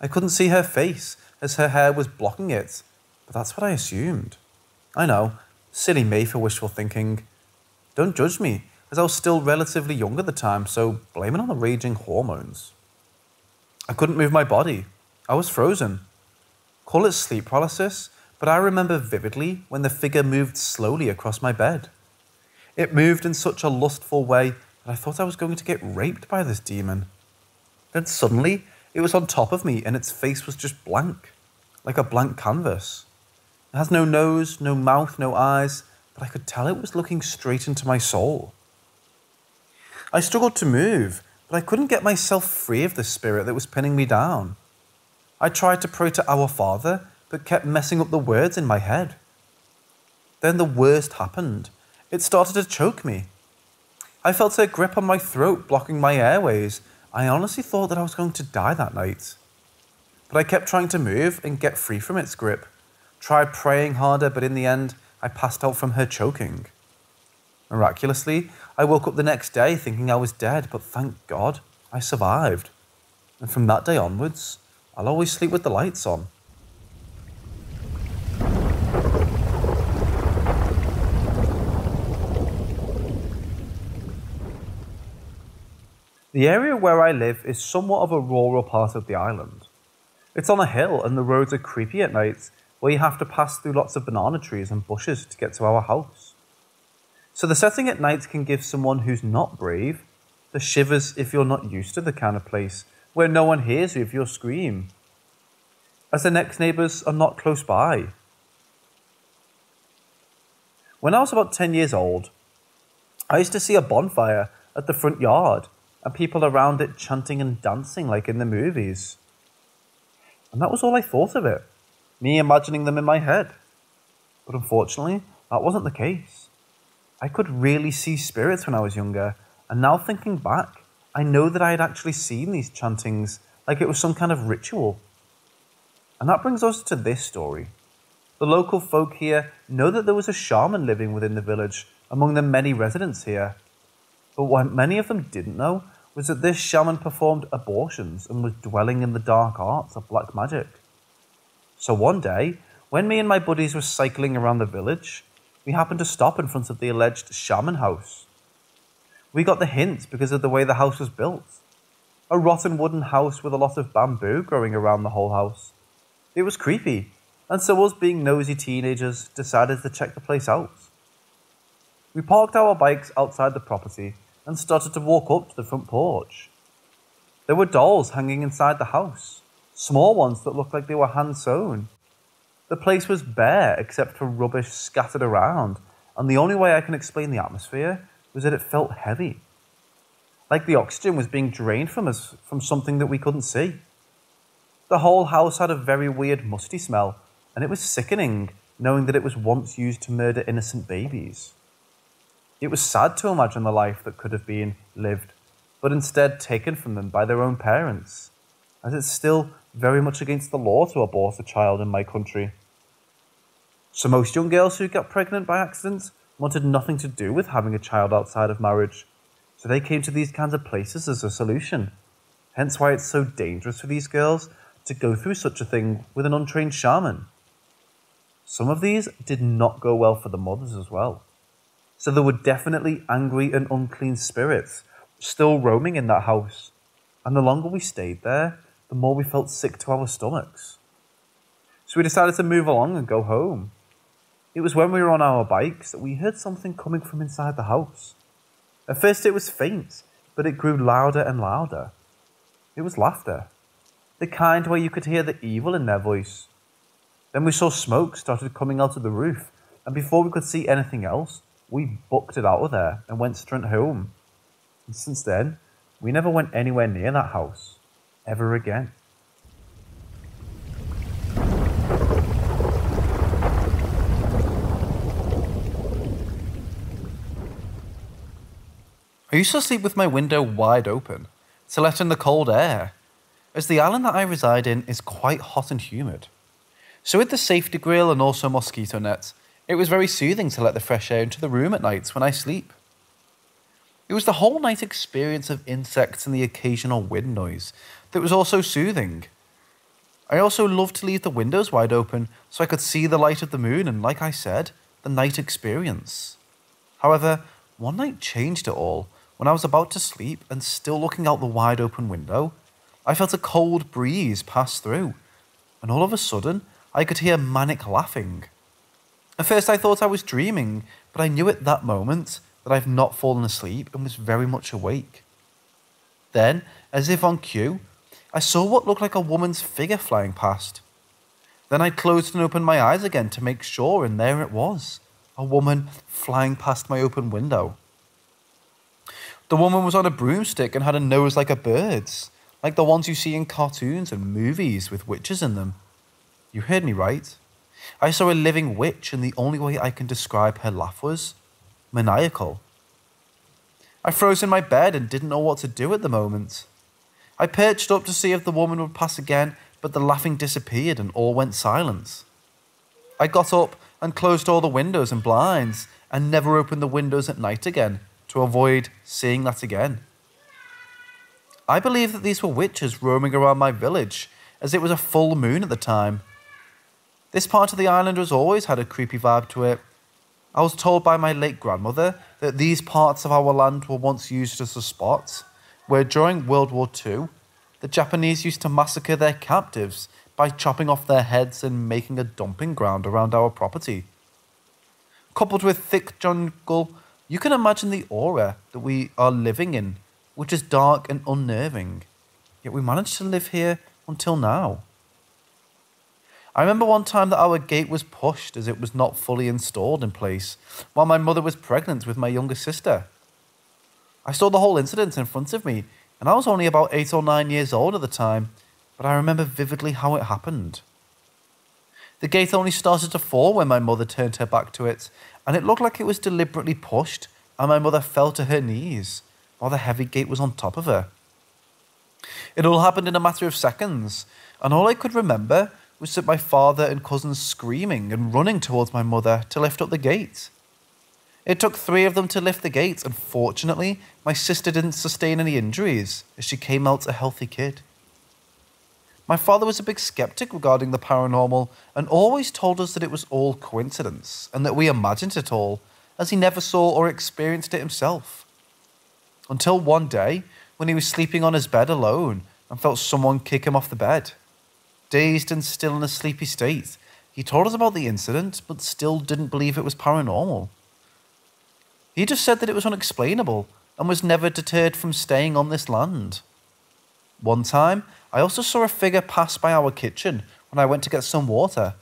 I couldn't see her face as her hair was blocking it, but that's what I assumed. I know, silly me for wishful thinking. Don't judge me, as I was still relatively young at the time, so blame it on the raging hormones. I couldn't move my body. I was frozen. Call it sleep paralysis, but I remember vividly when the figure moved slowly across my bed. It moved in such a lustful way that I thought I was going to get raped by this demon. Then suddenly, it was on top of me and its face was just blank, like a blank canvas. It has no nose, no mouth, no eyes, but I could tell it was looking straight into my soul. I struggled to move, but I couldn't get myself free of the spirit that was pinning me down. I tried to pray to Our Father, but kept messing up the words in my head. Then the worst happened. It started to choke me. I felt her grip on my throat, blocking my airways. I honestly thought that I was going to die that night. But I kept trying to move and get free from its grip. Tried praying harder, but in the end, I passed out from her choking. Miraculously, I woke up the next day thinking I was dead, but thank God I survived. And from that day onwards, I'll always sleep with the lights on. The area where I live is somewhat of a rural part of the island. It's on a hill and the roads are creepy at night, where you have to pass through lots of banana trees and bushes to get to our house. So the setting at night can give someone who's not brave the shivers if you're not used to the kind of place where no one hears you if you scream, as the next neighbours are not close by. When I was about 10 years old, I used to see a bonfire at the front yard and people around it chanting and dancing like in the movies. And that was all I thought of it, me imagining them in my head. But unfortunately, that wasn't the case. I could really see spirits when I was younger, and now thinking back, I know that I had actually seen these chantings like it was some kind of ritual. And that brings us to this story. The local folk here know that there was a shaman living within the village among the many residents here. But what many of them didn't know was that this shaman performed abortions and was dwelling in the dark arts of black magic. So one day, when me and my buddies were cycling around the village, we happened to stop in front of the alleged shaman house. We got the hint because of the way the house was built. A rotten wooden house with a lot of bamboo growing around the whole house. It was creepy, and so us being nosy teenagers decided to check the place out. We parked our bikes outside the property and started to walk up to the front porch. There were dolls hanging inside the house, small ones that looked like they were hand sewn. The place was bare except for rubbish scattered around, and the only way I can explain the atmosphere was that it felt heavy. Like the oxygen was being drained from us from something that we couldn't see. The whole house had a very weird musty smell, and it was sickening knowing that it was once used to murder innocent babies. It was sad to imagine the life that could have been lived, but instead taken from them by their own parents, as it's still very much against the law to abort a child in my country. So most young girls who got pregnant by accident wanted nothing to do with having a child outside of marriage, so they came to these kinds of places as a solution. Hence why it's so dangerous for these girls to go through such a thing with an untrained shaman. Some of these did not go well for the mothers as well. So there were definitely angry and unclean spirits still roaming in that house. And the longer we stayed there, the more we felt sick to our stomachs. So we decided to move along and go home. It was when we were on our bikes that we heard something coming from inside the house. At first it was faint, but it grew louder and louder. It was laughter, the kind where you could hear the evil in their voice. Then we saw smoke started coming out of the roof, and before we could see anything else, we booked it out of there and went straight home. And since then, we never went anywhere near that house, ever again. I used to sleep with my window wide open to let in the cold air, as the island that I reside in is quite hot and humid. So, with the safety grill and also mosquito nets, it was very soothing to let the fresh air into the room at nights when I sleep. It was the whole night experience of insects and the occasional wind noise that was also soothing. I also loved to leave the windows wide open so I could see the light of the moon and, like I said, the night experience. However, one night changed it all when I was about to sleep and still looking out the wide open window. I felt a cold breeze pass through, and all of a sudden I could hear Manic laughing. At first, I thought I was dreaming, but I knew at that moment that I've not fallen asleep and was very much awake. Then, as if on cue, I saw what looked like a woman's figure flying past. Then I closed and opened my eyes again to make sure, and there it was a woman flying past my open window. The woman was on a broomstick and had a nose like a bird's, like the ones you see in cartoons and movies with witches in them. You heard me right. I saw a living witch, and the only way I can describe her laugh was maniacal. I froze in my bed and didn't know what to do at the moment. I perched up to see if the woman would pass again, but the laughing disappeared and all went silent. I got up and closed all the windows and blinds and never opened the windows at night again to avoid seeing that again. I believe that these were witches roaming around my village as it was a full moon at the time this part of the island has always had a creepy vibe to it. I was told by my late grandmother that these parts of our land were once used as a spot where during World War II, the Japanese used to massacre their captives by chopping off their heads and making a dumping ground around our property. Coupled with thick jungle, you can imagine the aura that we are living in, which is dark and unnerving. Yet we managed to live here until now. I remember one time that our gate was pushed as it was not fully installed in place while my mother was pregnant with my younger sister. I saw the whole incident in front of me, and I was only about eight or nine years old at the time, but I remember vividly how it happened. The gate only started to fall when my mother turned her back to it, and it looked like it was deliberately pushed, and my mother fell to her knees while the heavy gate was on top of her. It all happened in a matter of seconds, and all I could remember was that my father and cousins screaming and running towards my mother to lift up the gate. It took three of them to lift the gate, and fortunately, my sister didn't sustain any injuries as she came out a healthy kid. My father was a big skeptic regarding the paranormal and always told us that it was all coincidence and that we imagined it all, as he never saw or experienced it himself. Until one day, when he was sleeping on his bed alone and felt someone kick him off the bed. Dazed and still in a sleepy state, he told us about the incident, but still didn't believe it was paranormal. He just said that it was unexplainable and was never deterred from staying on this land. One time, I also saw a figure pass by our kitchen when I went to get some water.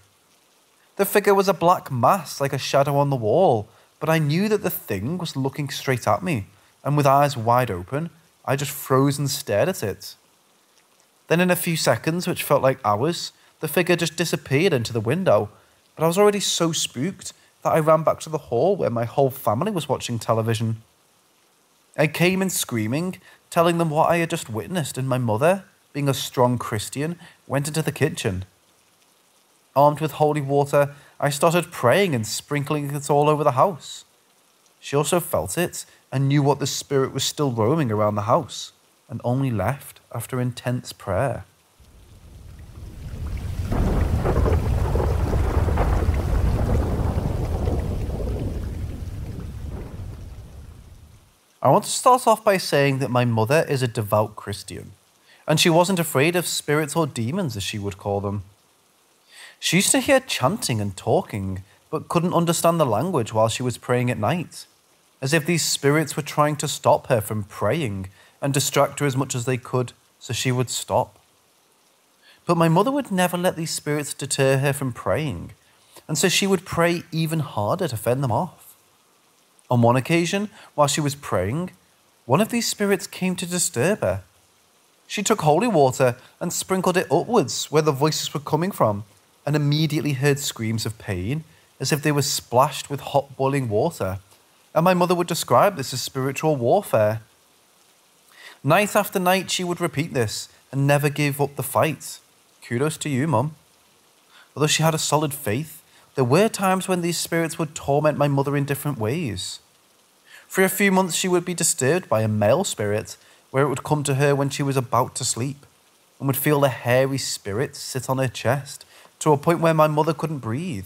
The figure was a black mass like a shadow on the wall, but I knew that the thing was looking straight at me, and with eyes wide open, I just froze and stared at it. Then, in a few seconds, which felt like hours, the figure just disappeared into the window, but I was already so spooked that I ran back to the hall where my whole family was watching television. I came in screaming, telling them what I had just witnessed, and my mother, being a strong Christian, went into the kitchen. Armed with holy water, I started praying and sprinkling it all over the house. She also felt it and knew what the spirit was still roaming around the house, and only left after intense prayer. I want to start off by saying that my mother is a devout Christian, and she wasn't afraid of spirits or demons, as she would call them. She used to hear chanting and talking, but couldn't understand the language while she was praying at night, as if these spirits were trying to stop her from praying and distract her as much as they could so she would stop. But my mother would never let these spirits deter her from praying, and so she would pray even harder to fend them off. On one occasion, while she was praying, one of these spirits came to disturb her. She took holy water and sprinkled it upwards where the voices were coming from, and immediately heard screams of pain as if they were splashed with hot boiling water. And my mother would describe this as spiritual warfare. Night after night, she would repeat this and never give up the fight. Kudos to you, Mum. Although she had a solid faith, there were times when these spirits would torment my mother in different ways. For a few months, she would be disturbed by a male spirit, where it would come to her when she was about to sleep, and would feel the hairy spirit sit on her chest to a point where my mother couldn't breathe.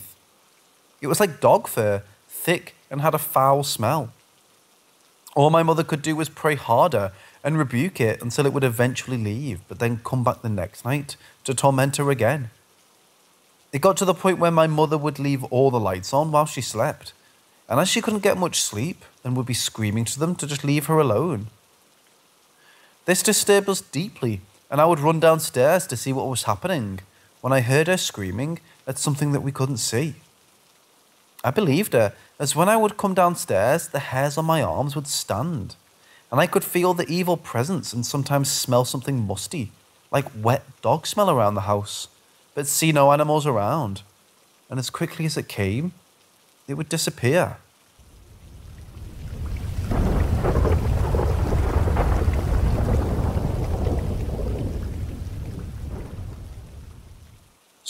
It was like dog fur, thick and had a foul smell. All my mother could do was pray harder and rebuke it until it would eventually leave, but then come back the next night to torment her again. It got to the point where my mother would leave all the lights on while she slept, and as she couldn't get much sleep, and would be screaming to them to just leave her alone. This disturbed us deeply, and I would run downstairs to see what was happening when I heard her screaming at something that we couldn't see. I believed her, as when I would come downstairs, the hairs on my arms would stand, and I could feel the evil presence and sometimes smell something musty, like wet dog smell around the house but see no animals around. And as quickly as it came, it would disappear.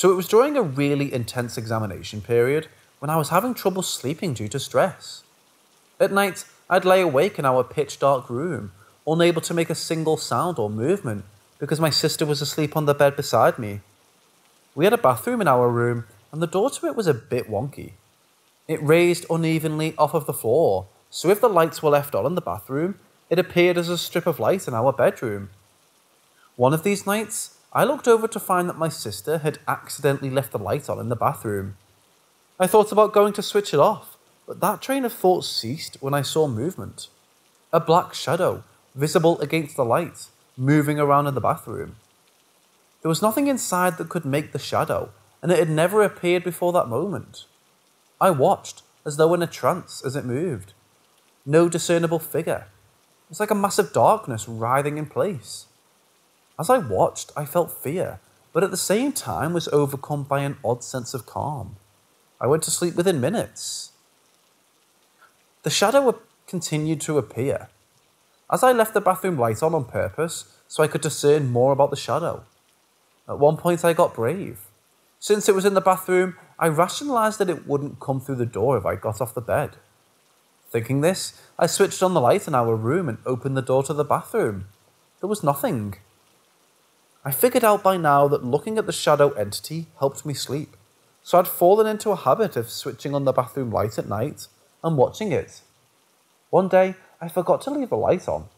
So it was during a really intense examination period when I was having trouble sleeping due to stress. At night, I'd lay awake in our pitch dark room, unable to make a single sound or movement because my sister was asleep on the bed beside me we had a bathroom in our room, and the door to it was a bit wonky. It raised unevenly off of the floor, so if the lights were left on in the bathroom, it appeared as a strip of light in our bedroom. One of these nights, I looked over to find that my sister had accidentally left the light on in the bathroom. I thought about going to switch it off, but that train of thought ceased when I saw movement. A black shadow, visible against the light, moving around in the bathroom. There was nothing inside that could make the shadow, and it had never appeared before that moment. I watched, as though in a trance, as it moved. No discernible figure. It was like a massive darkness writhing in place. As I watched, I felt fear, but at the same time was overcome by an odd sense of calm. I went to sleep within minutes. The shadow continued to appear. As I left the bathroom light on on purpose, so I could discern more about the shadow. At one point, I got brave. Since it was in the bathroom, I rationalised that it wouldn't come through the door if I got off the bed. Thinking this, I switched on the light in our room and opened the door to the bathroom. There was nothing. I figured out by now that looking at the shadow entity helped me sleep, so I'd fallen into a habit of switching on the bathroom light at night and watching it. One day, I forgot to leave the light on.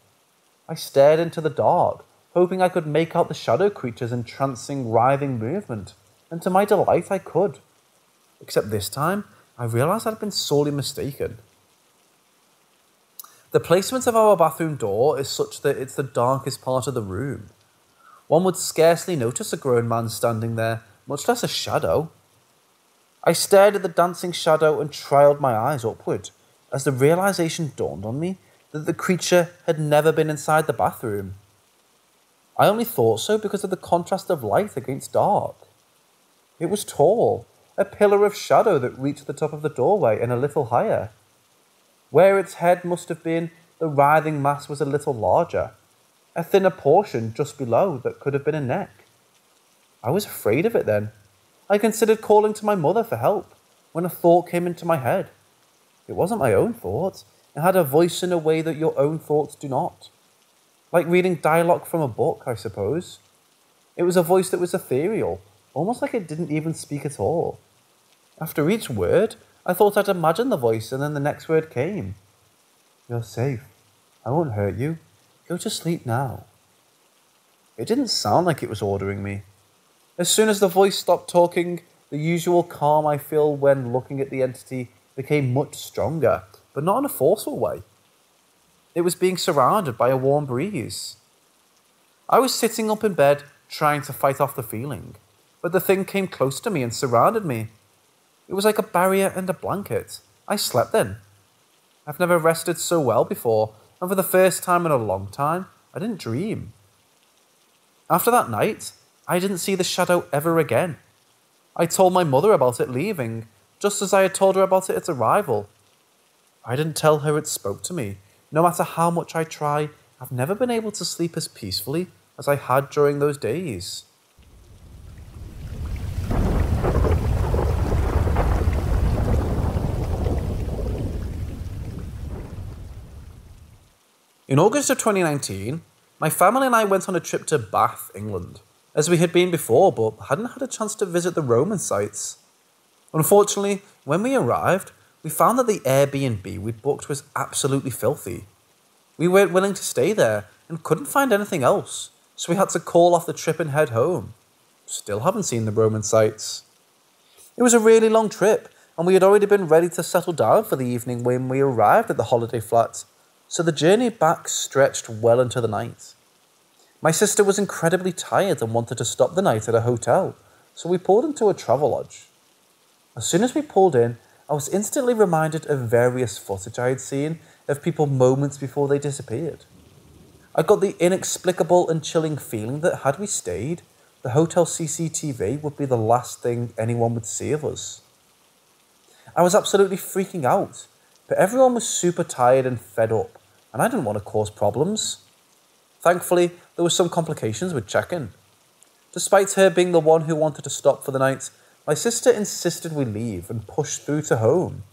I stared into the dark, hoping I could make out the shadow creature's entrancing, writhing movement, and to my delight, I could. Except this time, I realised I'd been sorely mistaken. The placement of our bathroom door is such that it's the darkest part of the room. One would scarcely notice a grown man standing there, much less a shadow. I stared at the dancing shadow and trailed my eyes upward as the realization dawned on me that the creature had never been inside the bathroom. I only thought so because of the contrast of light against dark. It was tall, a pillar of shadow that reached the top of the doorway and a little higher. Where its head must have been, the writhing mass was a little larger, a thinner portion just below that could have been a neck. I was afraid of it then. I considered calling to my mother for help when a thought came into my head. It wasn't my own thought, it had a voice in a way that your own thoughts do not. Like reading dialogue from a book, I suppose. It was a voice that was ethereal, almost like it didn't even speak at all. After each word, I thought I'd imagine the voice, and then the next word came. You're safe. I won't hurt you. Go to sleep now. It didn't sound like it was ordering me. As soon as the voice stopped talking, the usual calm I feel when looking at the entity became much stronger, but not in a forceful way. It was being surrounded by a warm breeze. I was sitting up in bed, trying to fight off the feeling, but the thing came close to me and surrounded me. It was like a barrier and a blanket. I slept then. I've never rested so well before, and for the first time in a long time, I didn't dream. After that night, I didn't see the shadow ever again. I told my mother about it leaving, just as I had told her about it at arrival. I didn't tell her it spoke to me. No matter how much I try, I've never been able to sleep as peacefully as I had during those days. In August of 2019, my family and I went on a trip to Bath, England, as we had been before but hadn't had a chance to visit the Roman sites. Unfortunately, when we arrived, we found that the Airbnb we'd booked was absolutely filthy. We weren't willing to stay there and couldn't find anything else, so we had to call off the trip and head home. Still haven't seen the Roman sites. It was a really long trip, and we had already been ready to settle down for the evening when we arrived at the holiday flat so the journey back stretched well into the night. My sister was incredibly tired and wanted to stop the night at a hotel, so we pulled into a travel lodge. As soon as we pulled in, I was instantly reminded of various footage I had seen of people moments before they disappeared. I got the inexplicable and chilling feeling that had we stayed, the hotel CCTV would be the last thing anyone would see of us. I was absolutely freaking out, but everyone was super tired and fed up, and I didn't want to cause problems. Thankfully, there were some complications with check-in. Despite her being the one who wanted to stop for the night, my sister insisted we leave and push through to home.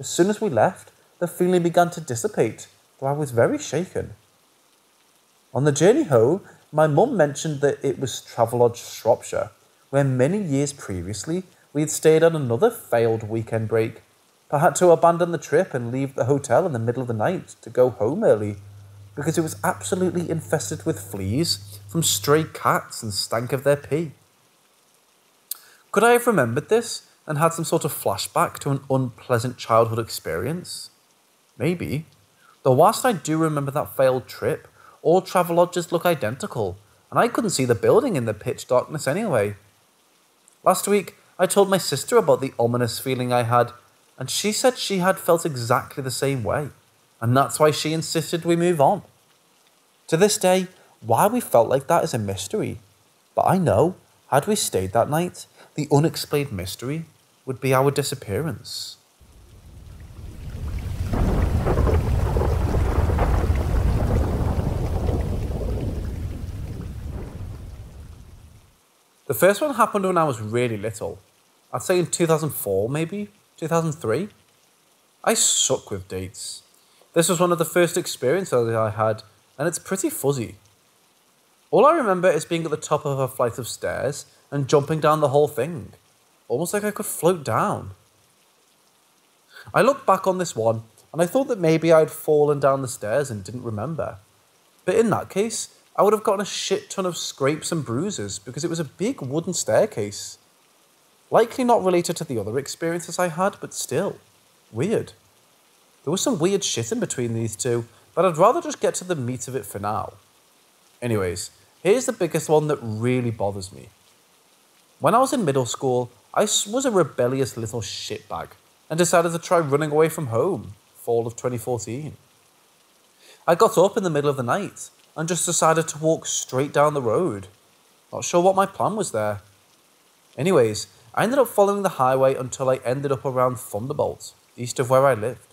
As soon as we left, the feeling began to dissipate, though I was very shaken. On the journey home, my mum mentioned that it was Travelodge Shropshire, where many years previously we had stayed on another failed weekend break I had to abandon the trip and leave the hotel in the middle of the night to go home early because it was absolutely infested with fleas from stray cats and stank of their pee. Could I have remembered this and had some sort of flashback to an unpleasant childhood experience? Maybe. Though whilst I do remember that failed trip, all travel lodges look identical, and I couldn't see the building in the pitch darkness anyway. Last week, I told my sister about the ominous feeling I had and she said she had felt exactly the same way, and that's why she insisted we move on. To this day, why we felt like that is a mystery, but I know, had we stayed that night, the unexplained mystery would be our disappearance. The first one happened when I was really little. I'd say in 2004, maybe. 2003? I suck with dates. This was one of the first experiences I had, and it's pretty fuzzy. All I remember is being at the top of a flight of stairs and jumping down the whole thing, almost like I could float down. I looked back on this one and I thought that maybe I'd fallen down the stairs and didn't remember. But in that case, I would have gotten a shit ton of scrapes and bruises because it was a big wooden staircase. Likely not related to the other experiences I had, but still, weird. There was some weird shit in between these two, but I'd rather just get to the meat of it for now. Anyways, here's the biggest one that really bothers me. When I was in middle school, I was a rebellious little shitbag and decided to try running away from home, fall of 2014. I got up in the middle of the night and just decided to walk straight down the road. Not sure what my plan was there. Anyways, I ended up following the highway until I ended up around Thunderbolt, east of where I lived,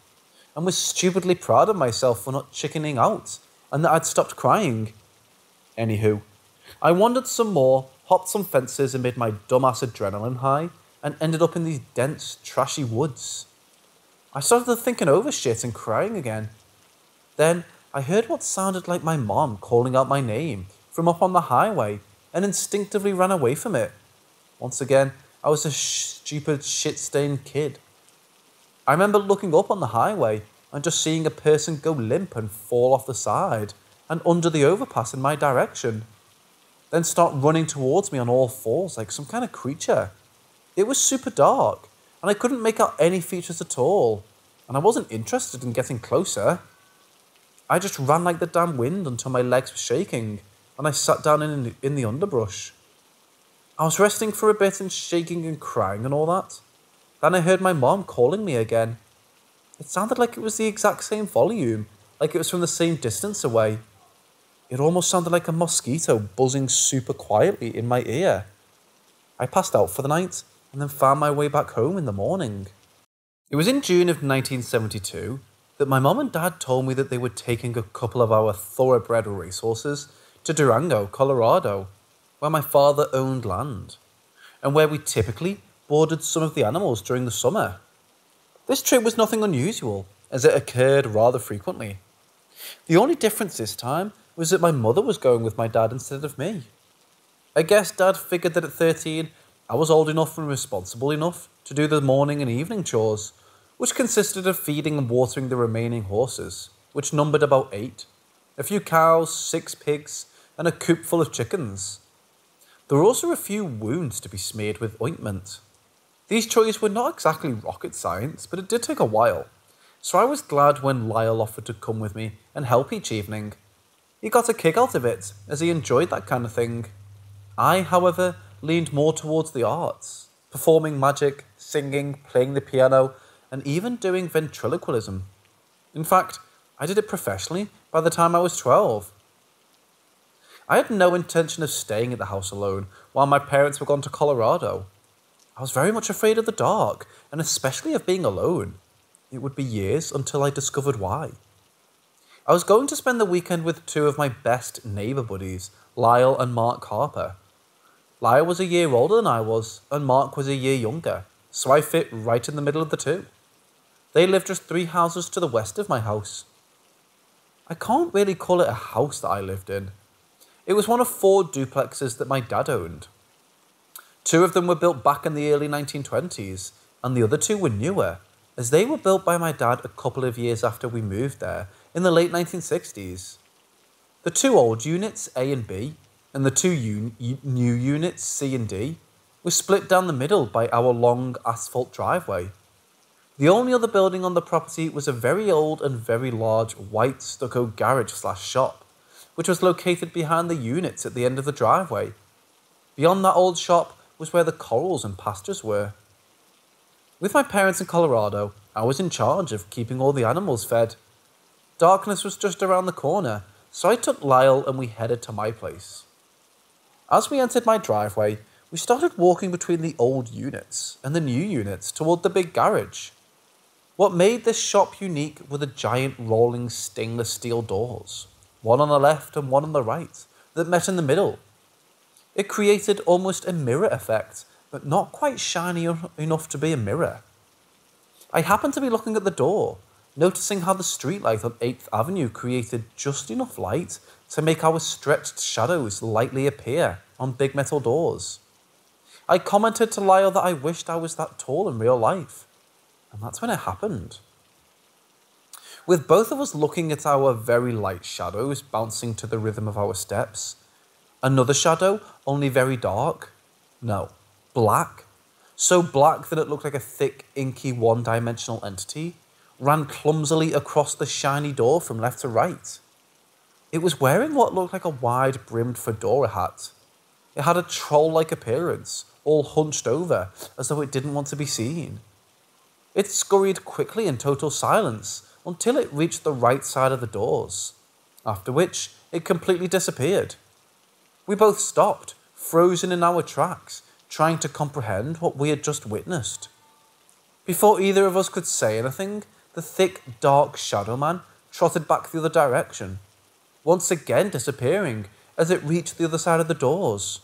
and was stupidly proud of myself for not chickening out and that I'd stopped crying. Anywho, I wandered some more hopped some fences amid my dumbass adrenaline high, and ended up in these dense, trashy woods. I started thinking over shit and crying again. Then I heard what sounded like my mom calling out my name from up on the highway and instinctively ran away from it. Once again, I was a stupid, shit stained kid. I remember looking up on the highway and just seeing a person go limp and fall off the side and under the overpass in my direction then start running towards me on all fours like some kind of creature. It was super dark, and I couldn't make out any features at all, and I wasn't interested in getting closer. I just ran like the damn wind until my legs were shaking, and I sat down in in the underbrush. I was resting for a bit and shaking and crying and all that. Then I heard my mom calling me again. It sounded like it was the exact same volume, like it was from the same distance away. It almost sounded like a mosquito buzzing super quietly in my ear. I passed out for the night and then found my way back home in the morning. It was in June of 1972 that my mom and dad told me that they were taking a couple of our thoroughbred racehorses to Durango, Colorado, where my father owned land, and where we typically boarded some of the animals during the summer. This trip was nothing unusual, as it occurred rather frequently. The only difference this time was that my mother was going with my dad instead of me. I guess dad figured that at 13 I was old enough and responsible enough to do the morning and evening chores, which consisted of feeding and watering the remaining horses, which numbered about eight, a few cows, six pigs, and a coop full of chickens. There were also a few wounds to be smeared with ointment. These chores were not exactly rocket science, but it did take a while, so I was glad when Lyle offered to come with me and help each evening he got a kick out of it, as he enjoyed that kind of thing. I, however, leaned more towards the arts, performing magic, singing, playing the piano, and even doing ventriloquism. In fact, I did it professionally by the time I was 12. I had no intention of staying at the house alone while my parents were gone to Colorado. I was very much afraid of the dark, and especially of being alone. It would be years until I discovered why. I was going to spend the weekend with two of my best neighbour buddies, Lyle and Mark Harper. Lyle was a year older than I was, and Mark was a year younger, so I fit right in the middle of the two. They lived just three houses to the west of my house. I can't really call it a house that I lived in. It was one of four duplexes that my dad owned. Two of them were built back in the early 1920s, and the other two were newer, as they were built by my dad a couple of years after we moved there in the late 1960s. The two old units, A and B, and the two un- new units, C and D, were split down the middle by our long asphalt driveway. The only other building on the property was a very old and very large white stucco garage slash shop, which was located behind the units at the end of the driveway. Beyond that old shop was where the corrals and pastures were. With my parents in Colorado, I was in charge of keeping all the animals fed. Darkness was just around the corner, so I took Lyle and we headed to my place. As we entered my driveway, we started walking between the old units and the new units toward the big garage. What made this shop unique were the giant rolling stainless steel doors, one on the left and one on the right, that met in the middle. It created almost a mirror effect, but not quite shiny enough to be a mirror. I happened to be looking at the door, noticing how the streetlight on 8th Avenue created just enough light to make our stretched shadows lightly appear on big metal doors. I commented to Lyle that I wished I was that tall in real life, and that's when it happened. With both of us looking at our very light shadows bouncing to the rhythm of our steps, another shadow, only very dark, no, black, so black that it looked like a thick, inky, one dimensional entity, ran clumsily across the shiny door from left to right. It was wearing what looked like a wide brimmed fedora hat. It had a troll like appearance, all hunched over, as though it didn't want to be seen. It scurried quickly in total silence until it reached the right side of the doors, after which it completely disappeared. We both stopped, frozen in our tracks, trying to comprehend what we had just witnessed. Before either of us could say anything, the thick, dark shadow man trotted back the other direction, once again disappearing as it reached the other side of the doors.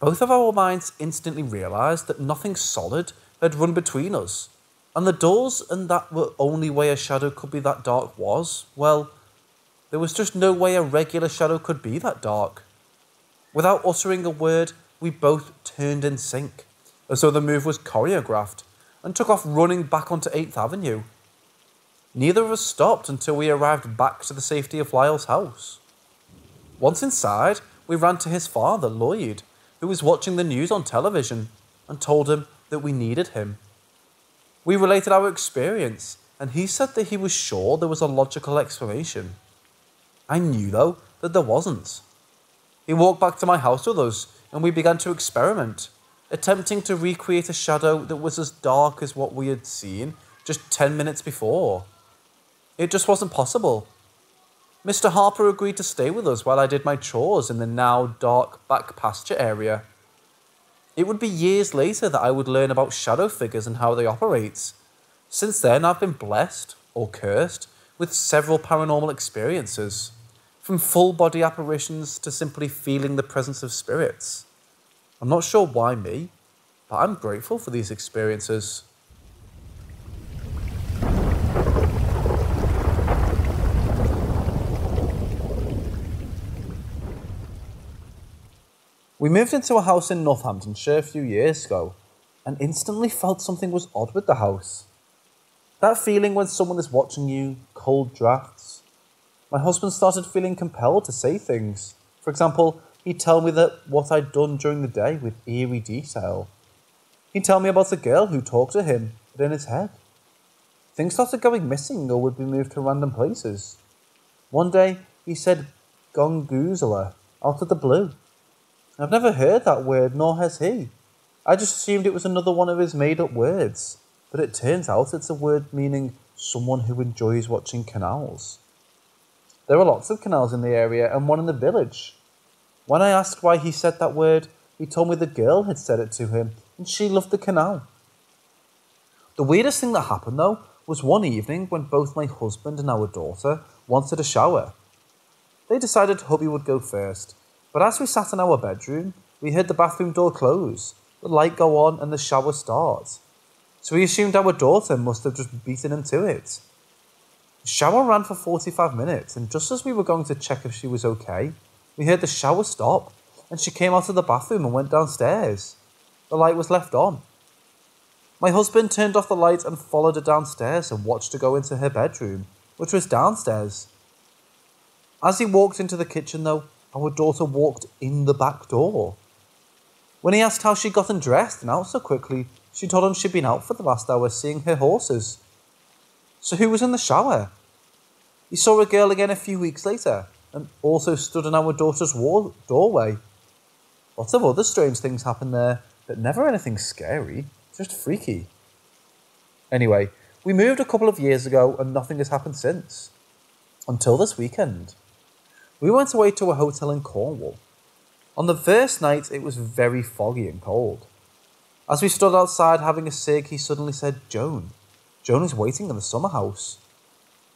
Both of our minds instantly realised that nothing solid had run between us, and the doors and that were only way a shadow could be that dark was, well, there was just no way a regular shadow could be that dark. Without uttering a word, we both turned in sync, as though the move was choreographed, and took off running back onto 8th Avenue. Neither of us stopped until we arrived back to the safety of Lyle's house. Once inside, we ran to his father, Lloyd, who was watching the news on television, and told him that we needed him. We related our experience, and he said that he was sure there was a logical explanation. I knew, though, that there wasn't. He walked back to my house with us, and we began to experiment, attempting to recreate a shadow that was as dark as what we had seen just 10 minutes before. It just wasn't possible. Mr. Harper agreed to stay with us while I did my chores in the now dark back pasture area. It would be years later that I would learn about shadow figures and how they operate. Since then, I've been blessed, or cursed, with several paranormal experiences, from full body apparitions to simply feeling the presence of spirits. I'm not sure why me, but I'm grateful for these experiences. We moved into a house in Northamptonshire a few years ago and instantly felt something was odd with the house. That feeling when someone is watching you, cold drafts. My husband started feeling compelled to say things. For example, he'd tell me that what I'd done during the day with eerie detail. He'd tell me about the girl who talked to him, but in his head. Things started going missing or would be moved to random places. One day, he said gongoozler out of the blue. I've never heard that word, nor has he. I just assumed it was another one of his made up words, but it turns out it's a word meaning someone who enjoys watching canals. There are lots of canals in the area and one in the village. When I asked why he said that word, he told me the girl had said it to him and she loved the canal. The weirdest thing that happened though was one evening when both my husband and our daughter wanted a shower. They decided hubby would go first, but as we sat in our bedroom, we heard the bathroom door close, the light go on, and the shower start. So we assumed our daughter must have just beaten him to it. The shower ran for 45 minutes, and just as we were going to check if she was okay, we heard the shower stop, and she came out of the bathroom and went downstairs. The light was left on. My husband turned off the light and followed her downstairs and watched her go into her bedroom, which was downstairs. As he walked into the kitchen, though, our daughter walked in the back door. When he asked how she got undressed and out so quickly, she told him she'd been out for the last hour seeing her horses. So who was in the shower? He saw a girl again a few weeks later and also stood in our daughter's wall- doorway. Lots of other strange things happened there, but never anything scary, just freaky. Anyway, we moved a couple of years ago and nothing has happened since. Until this weekend. We went away to a hotel in Cornwall. On the first night, it was very foggy and cold. As we stood outside having a cig, he suddenly said, Joan. Joan is waiting in the summer house.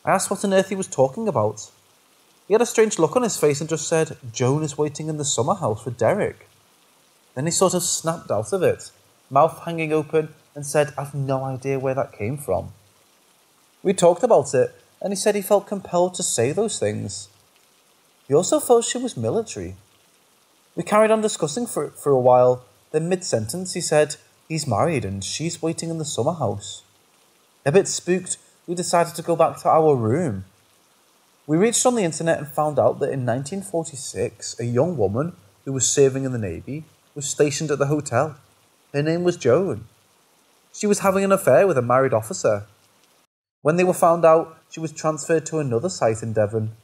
I asked what on earth he was talking about. He had a strange look on his face and just said, Joan is waiting in the summer house for Derek. Then he sort of snapped out of it, mouth hanging open, and said, I've no idea where that came from. We talked about it, and he said he felt compelled to say those things. He also felt she was military. We carried on discussing for, for a while, then mid sentence he said, He's married and she's waiting in the summer house. A bit spooked, we decided to go back to our room. We reached on the internet and found out that in 1946, a young woman who was serving in the Navy was stationed at the hotel. Her name was Joan. She was having an affair with a married officer. When they were found out, she was transferred to another site in Devon.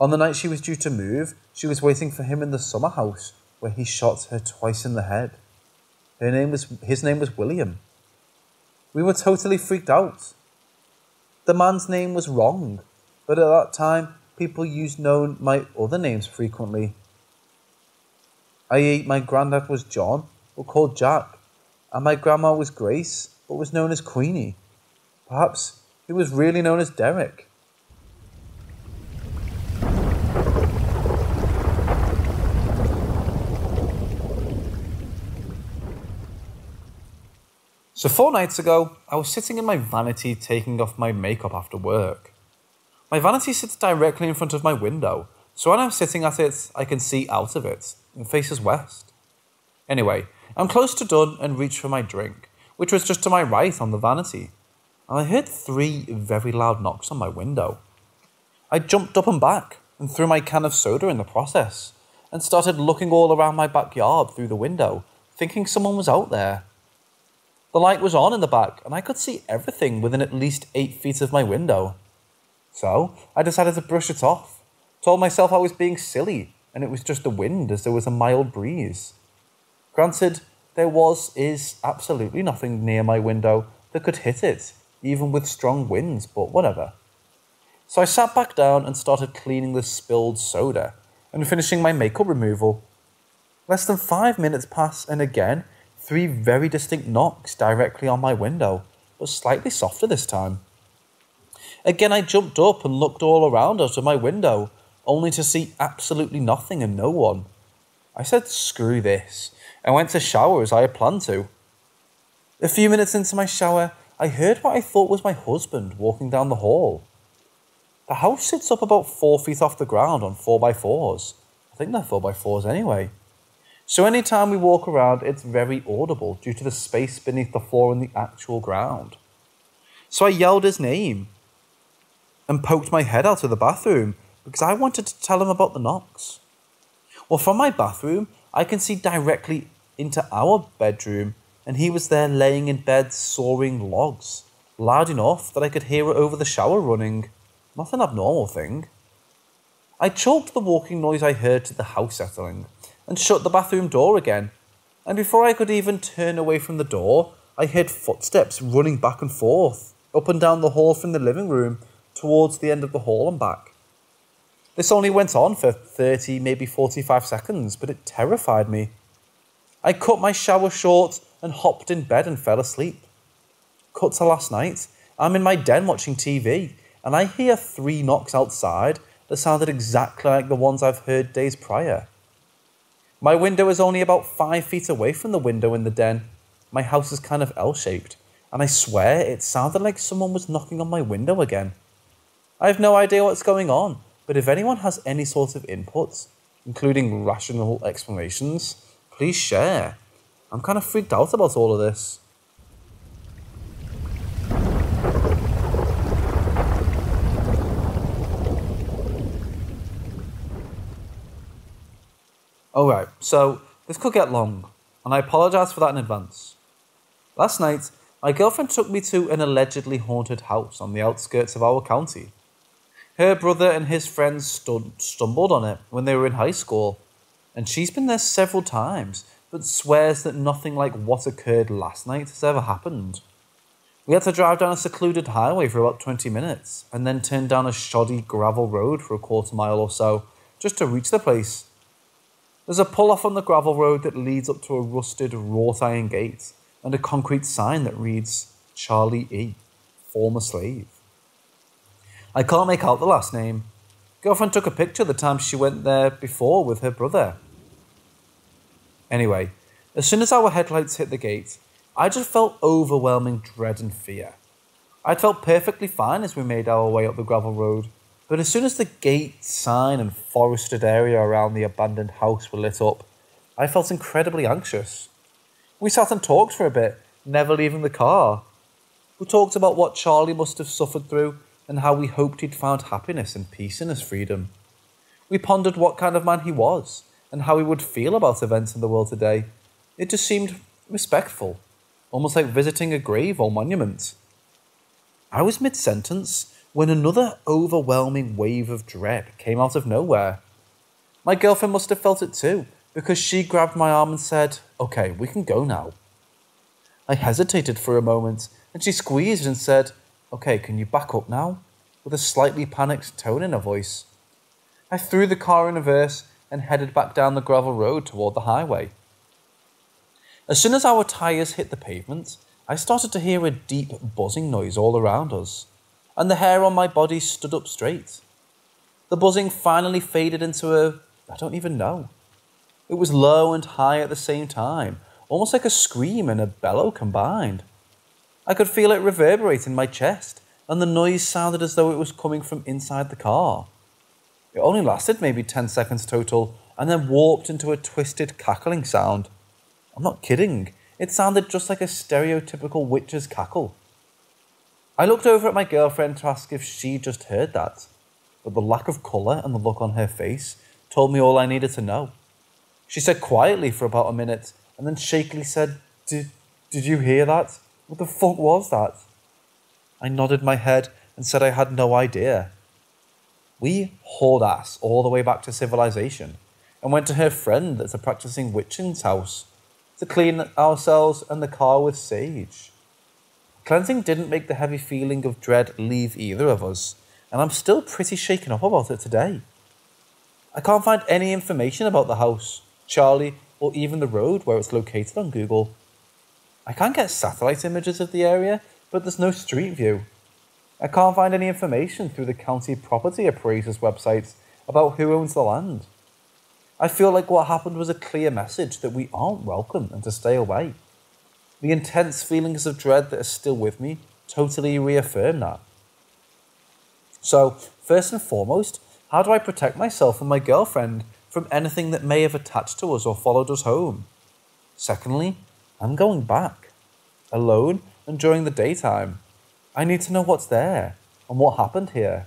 On the night she was due to move, she was waiting for him in the summer house, where he shot her twice in the head. Her name was, his name was William. We were totally freaked out. The man's name was wrong, but at that time, people used known my other names frequently. I.e., my granddad was John, but called Jack, and my grandma was Grace, but was known as Queenie. Perhaps he was really known as Derek. So, four nights ago, I was sitting in my vanity taking off my makeup after work. My vanity sits directly in front of my window, so when I'm sitting at it, I can see out of it and faces west. Anyway, I'm close to done and reach for my drink, which was just to my right on the vanity, and I heard three very loud knocks on my window. I jumped up and back and threw my can of soda in the process and started looking all around my backyard through the window, thinking someone was out there. The light was on in the back, and I could see everything within at least eight feet of my window. So I decided to brush it off, told myself I was being silly, and it was just the wind as there was a mild breeze. Granted, there was, is absolutely nothing near my window that could hit it, even with strong winds, but whatever. So I sat back down and started cleaning the spilled soda and finishing my makeup removal. Less than five minutes pass, and again, three very distinct knocks directly on my window, but slightly softer this time. Again, I jumped up and looked all around out of my window, only to see absolutely nothing and no one. I said, screw this, and went to shower as I had planned to. A few minutes into my shower, I heard what I thought was my husband walking down the hall. The house sits up about four feet off the ground on 4x4s. I think they're 4x4s anyway. So anytime we walk around, it's very audible due to the space beneath the floor and the actual ground. So I yelled his name and poked my head out of the bathroom because I wanted to tell him about the knocks. Well, from my bathroom, I can see directly into our bedroom, and he was there laying in bed sawing logs, loud enough that I could hear it over the shower running. Not an abnormal thing. I chalked the walking noise I heard to the house settling and shut the bathroom door again. And before I could even turn away from the door, I heard footsteps running back and forth, up and down the hall from the living room towards the end of the hall and back. This only went on for 30, maybe 45 seconds, but it terrified me. I cut my shower short and hopped in bed and fell asleep. Cut to last night, I'm in my den watching TV, and I hear three knocks outside that sounded exactly like the ones I've heard days prior. My window is only about five feet away from the window in the den. My house is kind of L shaped, and I swear it sounded like someone was knocking on my window again. I have no idea what's going on, but if anyone has any sort of input, including rational explanations, please share. I'm kind of freaked out about all of this. Alright, so this could get long, and I apologise for that in advance. Last night, my girlfriend took me to an allegedly haunted house on the outskirts of our county. Her brother and his friends stu- stumbled on it when they were in high school, and she's been there several times, but swears that nothing like what occurred last night has ever happened. We had to drive down a secluded highway for about 20 minutes, and then turn down a shoddy gravel road for a quarter mile or so, just to reach the place. There's a pull off on the gravel road that leads up to a rusted wrought iron gate and a concrete sign that reads Charlie E., former slave. I can't make out the last name. Girlfriend took a picture the time she went there before with her brother. Anyway, as soon as our headlights hit the gate, I just felt overwhelming dread and fear. I'd felt perfectly fine as we made our way up the gravel road, but as soon as the gate, sign, and forested area around the abandoned house were lit up, I felt incredibly anxious. We sat and talked for a bit, never leaving the car. We talked about what Charlie must have suffered through and how we hoped he'd found happiness and peace in his freedom. We pondered what kind of man he was and how he would feel about events in the world today. It just seemed respectful, almost like visiting a grave or monument. I was mid sentence when another overwhelming wave of dread came out of nowhere. My girlfriend must have felt it too, because she grabbed my arm and said, Okay, we can go now. I hesitated for a moment, and she squeezed and said, Okay, can you back up now? with a slightly panicked tone in her voice. I threw the car in reverse and headed back down the gravel road toward the highway. As soon as our tyres hit the pavement, I started to hear a deep buzzing noise all around us, and the hair on my body stood up straight. The buzzing finally faded into a I don't even know. It was low and high at the same time, almost like a scream and a bellow combined. I could feel it reverberate in my chest, and the noise sounded as though it was coming from inside the car. It only lasted maybe 10 seconds total, and then warped into a twisted cackling sound. I'm not kidding, it sounded just like a stereotypical witch's cackle. I looked over at my girlfriend to ask if she just heard that, but the lack of colour and the look on her face told me all I needed to know. She said quietly for about a minute, and then shakily said, Did, did you hear that? What the fuck was that? I nodded my head and said I had no idea. We hauled ass all the way back to civilization and went to her friend that's a practicing witching's house to clean ourselves and the car with sage. Cleansing didn't make the heavy feeling of dread leave either of us, and I'm still pretty shaken up about it today. I can't find any information about the house, Charlie, or even the road where it's located on Google. I can't get satellite images of the area, but there's no street view. I can't find any information through the county property appraisers websites about who owns the land. I feel like what happened was a clear message that we aren't welcome and to stay away. The intense feelings of dread that are still with me totally reaffirm that. So, first and foremost, how do I protect myself and my girlfriend from anything that may have attached to us or followed us home? Secondly, I'm going back. Alone and during the daytime. I need to know what's there and what happened here.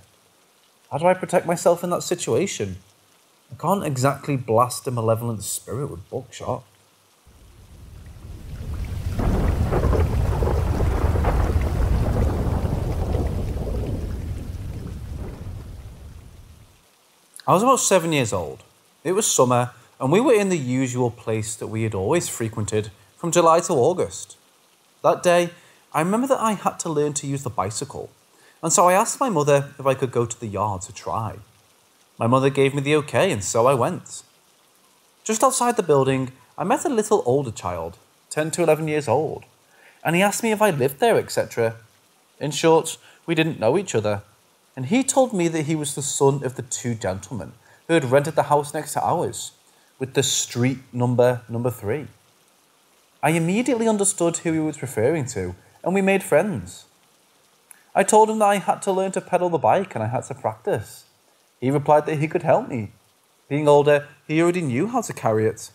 How do I protect myself in that situation? I can't exactly blast a malevolent spirit with buckshot. I was about seven years old. It was summer, and we were in the usual place that we had always frequented from July to August. That day, I remember that I had to learn to use the bicycle, and so I asked my mother if I could go to the yard to try. My mother gave me the okay, and so I went. Just outside the building, I met a little older child, 10 to 11 years old, and he asked me if I lived there, etc. In short, we didn't know each other, and he told me that he was the son of the two gentlemen who had rented the house next to ours, with the street number number three. I immediately understood who he was referring to and we made friends. I told him that I had to learn to pedal the bike and I had to practice. He replied that he could help me. Being older, he already knew how to carry it.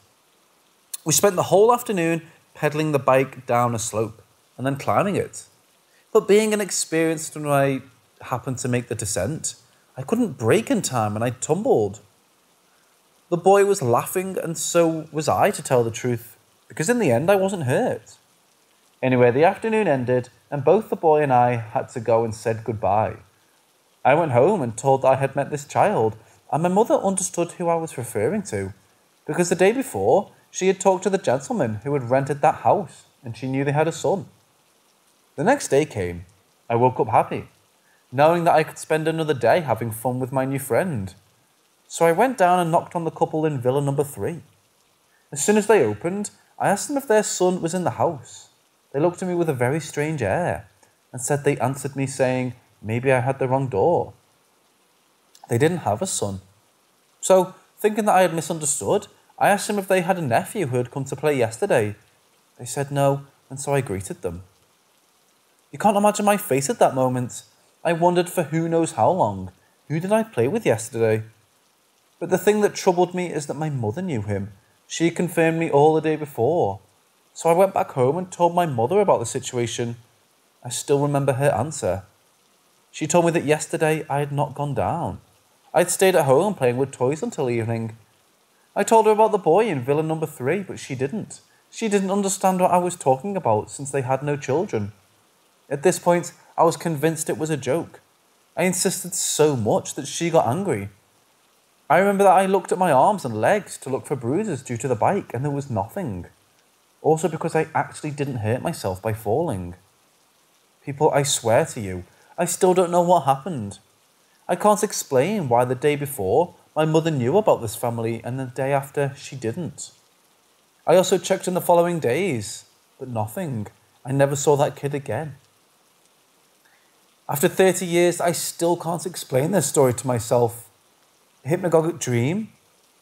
We spent the whole afternoon pedaling the bike down a slope and then climbing it. But being inexperienced when I happened to make the descent, I couldn't brake in time and I tumbled. The boy was laughing, and so was I, to tell the truth, because in the end I wasn't hurt. Anyway, the afternoon ended, and both the boy and I had to go and said goodbye. I went home and told I had met this child, and my mother understood who I was referring to, because the day before she had talked to the gentleman who had rented that house, and she knew they had a son. The next day came. I woke up happy, knowing that I could spend another day having fun with my new friend. So I went down and knocked on the couple in villa number three. As soon as they opened, I asked them if their son was in the house. They looked at me with a very strange air and said they answered me saying maybe I had the wrong door. They didn't have a son. So, thinking that I had misunderstood, I asked them if they had a nephew who had come to play yesterday. They said no, and so I greeted them. You can't imagine my face at that moment. I wondered for who knows how long. Who did I play with yesterday? But the thing that troubled me is that my mother knew him. She confirmed me all the day before. So I went back home and told my mother about the situation. I still remember her answer. She told me that yesterday I had not gone down. I'd stayed at home playing with toys until evening. I told her about the boy in villa number three, but she didn't. She didn't understand what I was talking about since they had no children. At this point, I was convinced it was a joke. I insisted so much that she got angry. I remember that I looked at my arms and legs to look for bruises due to the bike, and there was nothing. Also, because I actually didn't hurt myself by falling. People, I swear to you, I still don't know what happened. I can't explain why the day before my mother knew about this family and the day after she didn't. I also checked in the following days, but nothing. I never saw that kid again. After 30 years, I still can't explain this story to myself. A hypnagogic dream?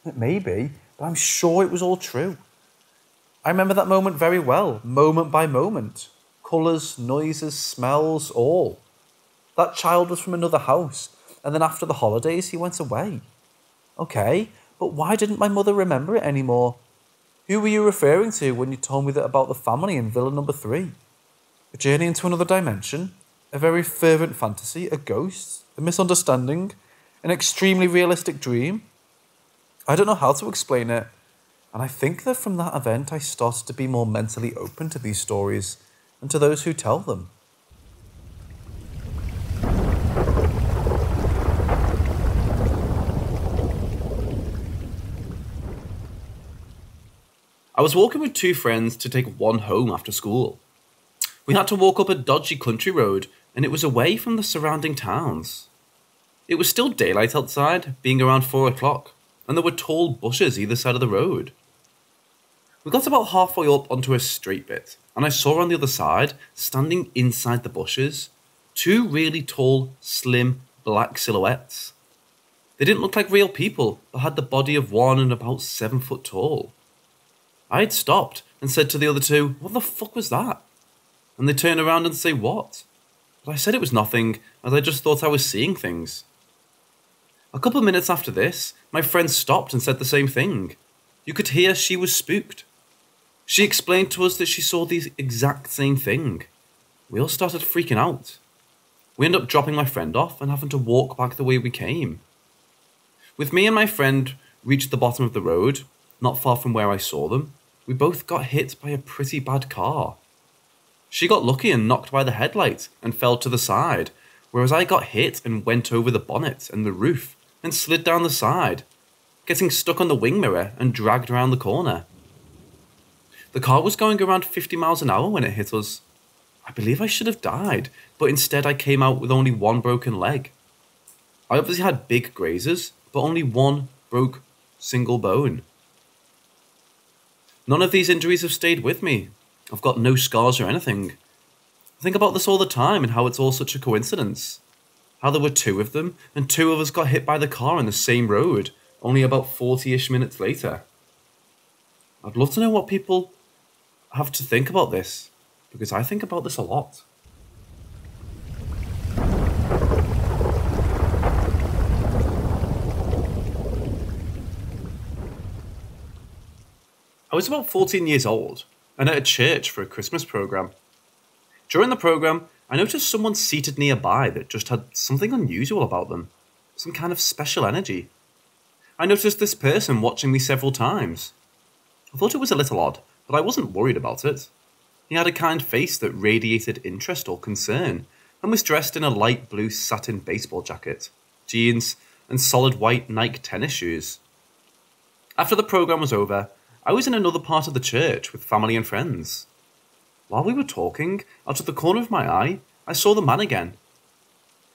It may be, but I'm sure it was all true. I remember that moment very well, moment by moment. Colours, noises, smells, all. That child was from another house, and then after the holidays, he went away. Okay, but why didn't my mother remember it anymore? Who were you referring to when you told me that about the family in villa number three? A journey into another dimension? A very fervent fantasy? A ghost? A misunderstanding? An extremely realistic dream? I don't know how to explain it. And I think that from that event, I started to be more mentally open to these stories and to those who tell them. I was walking with two friends to take one home after school. We had to walk up a dodgy country road, and it was away from the surrounding towns. It was still daylight outside, being around four o'clock, and there were tall bushes either side of the road. We got about halfway up onto a straight bit, and I saw on the other side, standing inside the bushes, two really tall, slim, black silhouettes. They didn't look like real people, but had the body of one and about seven foot tall. I had stopped and said to the other two, What the fuck was that? And they turned around and say, What? But I said it was nothing, as I just thought I was seeing things. A couple of minutes after this, my friend stopped and said the same thing. You could hear she was spooked. She explained to us that she saw the exact same thing. We all started freaking out. We ended up dropping my friend off and having to walk back the way we came. With me and my friend reached the bottom of the road, not far from where I saw them, we both got hit by a pretty bad car. She got lucky and knocked by the headlight and fell to the side, whereas I got hit and went over the bonnet and the roof and slid down the side, getting stuck on the wing mirror and dragged around the corner. The car was going around 50 miles an hour when it hit us. I believe I should have died, but instead I came out with only one broken leg. I obviously had big grazes, but only one broke single bone. None of these injuries have stayed with me. I've got no scars or anything. I think about this all the time and how it's all such a coincidence. How there were two of them, and two of us got hit by the car on the same road, only about 40 ish minutes later. I'd love to know what people have to think about this, because I think about this a lot. I was about 14 years old and at a church for a Christmas program. During the program, I noticed someone seated nearby that just had something unusual about them, some kind of special energy. I noticed this person watching me several times. I thought it was a little odd, but I wasn't worried about it. He had a kind face that radiated interest or concern, and was dressed in a light blue satin baseball jacket, jeans, and solid white Nike tennis shoes. After the program was over, I was in another part of the church with family and friends. While we were talking, out of the corner of my eye, I saw the man again.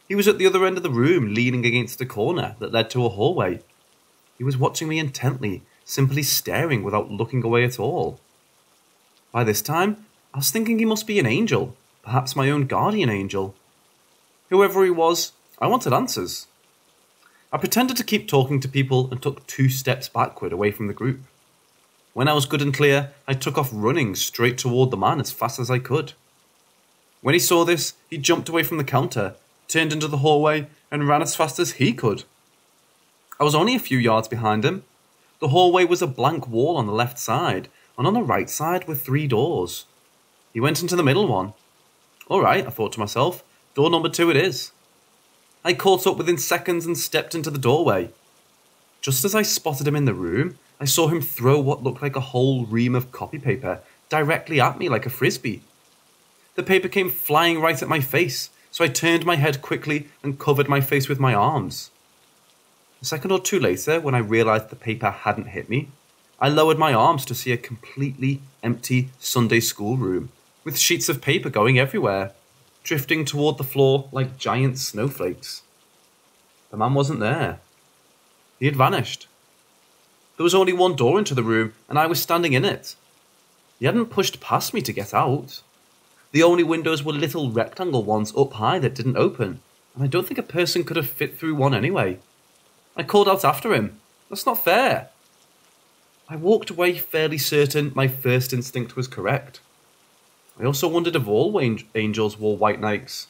He was at the other end of the room, leaning against a corner that led to a hallway. He was watching me intently, simply staring without looking away at all. By this time, I was thinking he must be an angel, perhaps my own guardian angel. Whoever he was, I wanted answers. I pretended to keep talking to people and took two steps backward away from the group. When I was good and clear, I took off running straight toward the man as fast as I could. When he saw this, he jumped away from the counter, turned into the hallway, and ran as fast as he could. I was only a few yards behind him. The hallway was a blank wall on the left side, and on the right side were three doors. He went into the middle one. All right, I thought to myself, door number two it is. I caught up within seconds and stepped into the doorway. Just as I spotted him in the room, I saw him throw what looked like a whole ream of copy paper directly at me like a frisbee. The paper came flying right at my face, so I turned my head quickly and covered my face with my arms. A second or two later, when I realized the paper hadn't hit me, I lowered my arms to see a completely empty Sunday school room with sheets of paper going everywhere, drifting toward the floor like giant snowflakes. The man wasn't there. He had vanished. There was only one door into the room, and I was standing in it. He hadn't pushed past me to get out. The only windows were little rectangle ones up high that didn't open, and I don't think a person could have fit through one anyway. I called out after him. That's not fair. I walked away fairly certain my first instinct was correct. I also wondered if all angels wore white Nikes.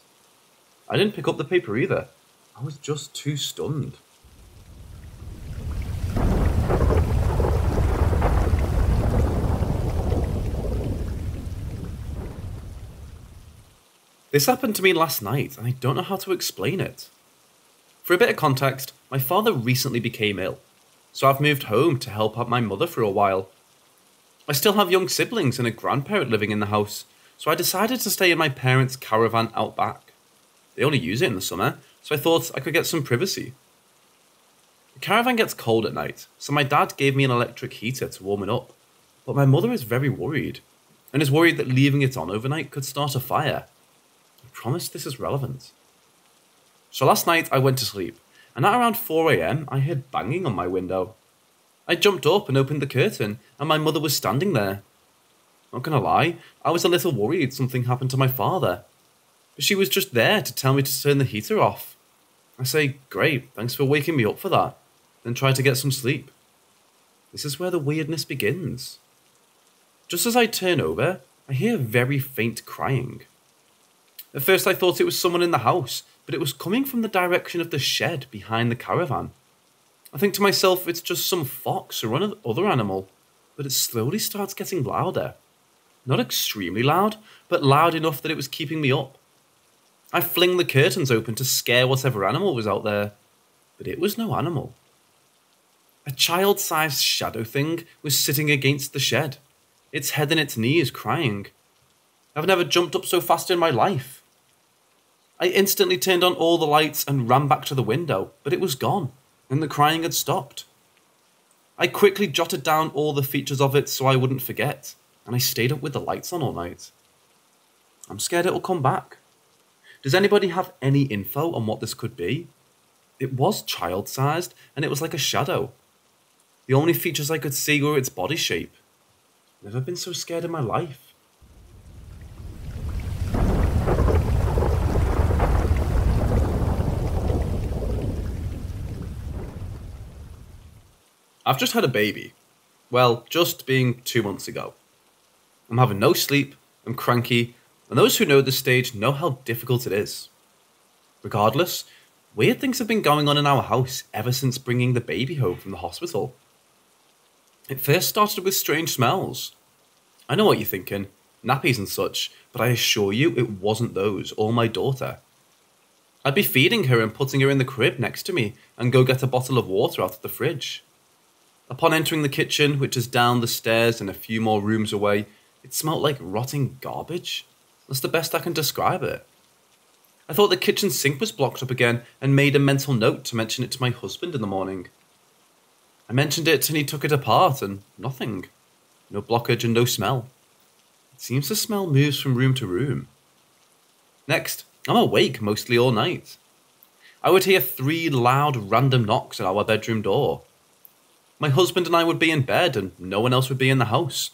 I didn't pick up the paper either. I was just too stunned. This happened to me last night, and I don't know how to explain it. For a bit of context, my father recently became ill, so I've moved home to help out my mother for a while. I still have young siblings and a grandparent living in the house, so I decided to stay in my parents' caravan out back. They only use it in the summer, so I thought I could get some privacy. The caravan gets cold at night, so my dad gave me an electric heater to warm it up, but my mother is very worried, and is worried that leaving it on overnight could start a fire promise this is relevant. So last night I went to sleep, and at around 4am I heard banging on my window. I jumped up and opened the curtain, and my mother was standing there. Not gonna lie, I was a little worried something happened to my father. But she was just there to tell me to turn the heater off. I say, Great, thanks for waking me up for that, then try to get some sleep. This is where the weirdness begins. Just as I turn over, I hear very faint crying. At first I thought it was someone in the house, but it was coming from the direction of the shed behind the caravan. I think to myself it's just some fox or other animal, but it slowly starts getting louder. Not extremely loud, but loud enough that it was keeping me up. I fling the curtains open to scare whatever animal was out there, but it was no animal. A child sized shadow thing was sitting against the shed, its head in its knees, crying. I've never jumped up so fast in my life. I instantly turned on all the lights and ran back to the window, but it was gone, and the crying had stopped. I quickly jotted down all the features of it so I wouldn't forget, and I stayed up with the lights on all night. I'm scared it'll come back. Does anybody have any info on what this could be? It was child sized, and it was like a shadow. The only features I could see were its body shape. Never been so scared in my life. I've just had a baby. Well, just being two months ago. I'm having no sleep, I'm cranky, and those who know this stage know how difficult it is. Regardless, weird things have been going on in our house ever since bringing the baby home from the hospital. It first started with strange smells. I know what you're thinking, nappies and such, but I assure you it wasn't those or my daughter. I'd be feeding her and putting her in the crib next to me and go get a bottle of water out of the fridge. Upon entering the kitchen, which is down the stairs and a few more rooms away, it smelt like rotting garbage. That's the best I can describe it. I thought the kitchen sink was blocked up again and made a mental note to mention it to my husband in the morning. I mentioned it and he took it apart and nothing. No blockage and no smell. It seems the smell moves from room to room. Next, I'm awake mostly all night. I would hear three loud random knocks at our bedroom door. My husband and I would be in bed and no one else would be in the house.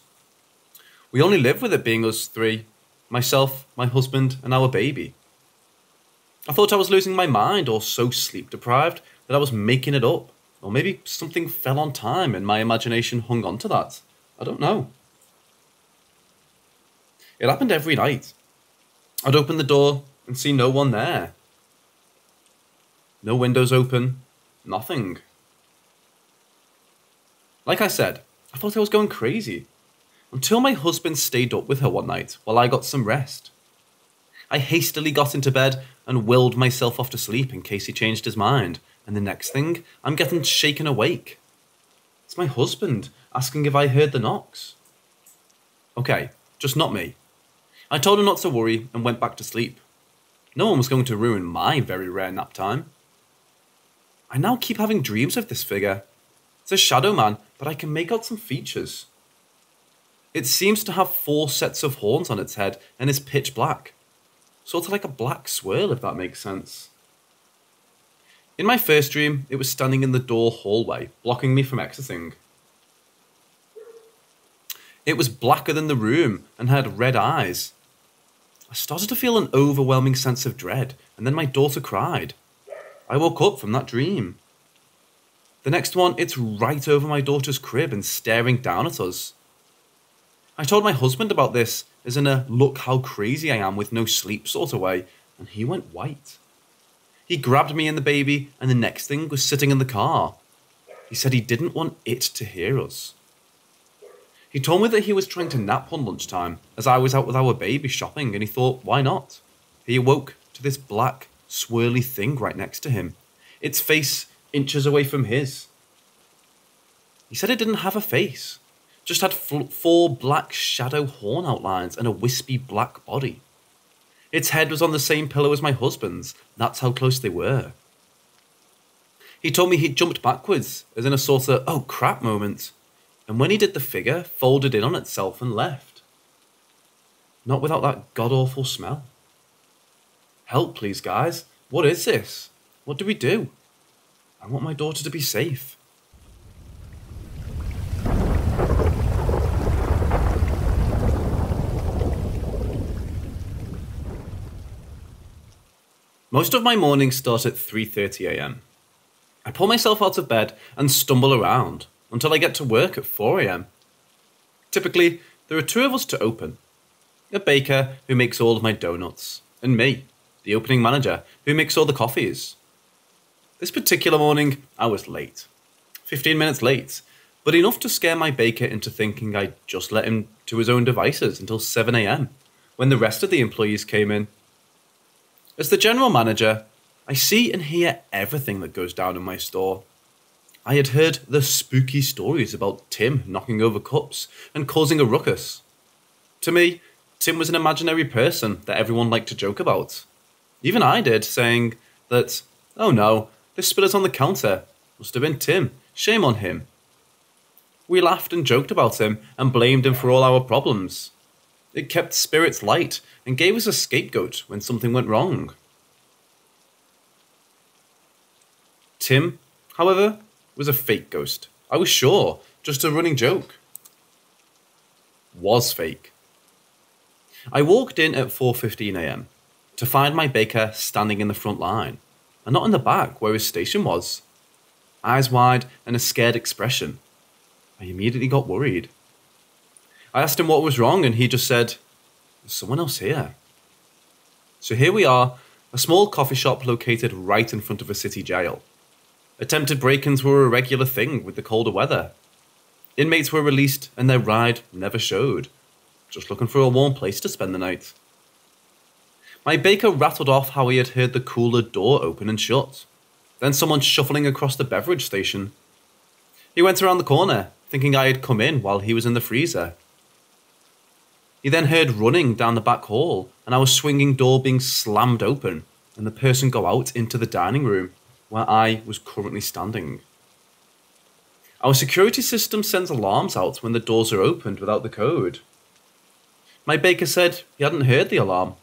We only live with it being us three myself, my husband, and our baby. I thought I was losing my mind or so sleep deprived that I was making it up. Or maybe something fell on time and my imagination hung on to that. I don't know. It happened every night. I'd open the door and see no one there. No windows open, nothing. Like I said, I thought I was going crazy. Until my husband stayed up with her one night while I got some rest. I hastily got into bed and willed myself off to sleep in case he changed his mind, and the next thing, I'm getting shaken awake. It's my husband asking if I heard the knocks. Okay, just not me. I told him not to worry and went back to sleep. No one was going to ruin my very rare nap time. I now keep having dreams of this figure. It's a shadow man, but I can make out some features. It seems to have four sets of horns on its head and is pitch black. Sort of like a black swirl, if that makes sense. In my first dream, it was standing in the door hallway, blocking me from exiting. It was blacker than the room and had red eyes. I started to feel an overwhelming sense of dread, and then my daughter cried. I woke up from that dream. The next one, it's right over my daughter's crib and staring down at us. I told my husband about this, as in a look how crazy I am with no sleep sort of way, and he went white. He grabbed me and the baby, and the next thing was sitting in the car. He said he didn't want it to hear us. He told me that he was trying to nap on lunchtime as I was out with our baby shopping, and he thought, why not? He awoke to this black, swirly thing right next to him, its face inches away from his. He said it didn't have a face, just had four black shadow horn outlines and a wispy black body. Its head was on the same pillow as my husband's, that's how close they were. He told me he'd jumped backwards, as in a sort of oh crap moment, and when he did the figure, folded in on itself and left. Not without that god awful smell. Help, please, guys. What is this? What do we do? I want my daughter to be safe. Most of my mornings start at 3:30 a.m. I pull myself out of bed and stumble around until I get to work at 4 a.m. Typically, there are two of us to open. A baker who makes all of my donuts, and me, the opening manager who makes all the coffees. This particular morning, I was late. 15 minutes late, but enough to scare my baker into thinking I'd just let him to his own devices until 7 a.m., when the rest of the employees came in as the general manager, I see and hear everything that goes down in my store. I had heard the spooky stories about Tim knocking over cups and causing a ruckus. To me, Tim was an imaginary person that everyone liked to joke about. Even I did, saying that, oh no, this spill is on the counter. Must have been Tim. Shame on him. We laughed and joked about him and blamed him for all our problems. It kept spirits light and gave us a scapegoat when something went wrong. Tim, however, was a fake ghost. I was sure, just a running joke. Was fake. I walked in at 4:15 a.m. to find my baker standing in the front line, and not in the back where his station was. Eyes wide and a scared expression. I immediately got worried. I asked him what was wrong, and he just said, There's someone else here. So here we are, a small coffee shop located right in front of a city jail. Attempted break ins were a regular thing with the colder weather. Inmates were released, and their ride never showed, just looking for a warm place to spend the night. My baker rattled off how he had heard the cooler door open and shut, then someone shuffling across the beverage station. He went around the corner, thinking I had come in while he was in the freezer. He then heard running down the back hall and our swinging door being slammed open and the person go out into the dining room where I was currently standing. Our security system sends alarms out when the doors are opened without the code. My baker said he hadn't heard the alarm.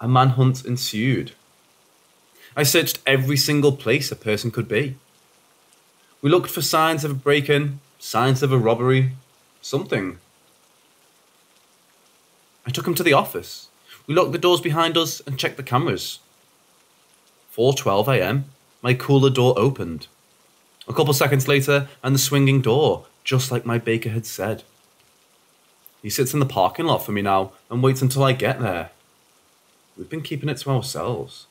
A manhunt ensued. I searched every single place a person could be. We looked for signs of a break in, signs of a robbery, something. I took him to the office. We locked the doors behind us and checked the cameras. 4:12 a.m. my cooler door opened. A couple seconds later, and the swinging door, just like my baker had said. He sits in the parking lot for me now and waits until I get there. We've been keeping it to ourselves.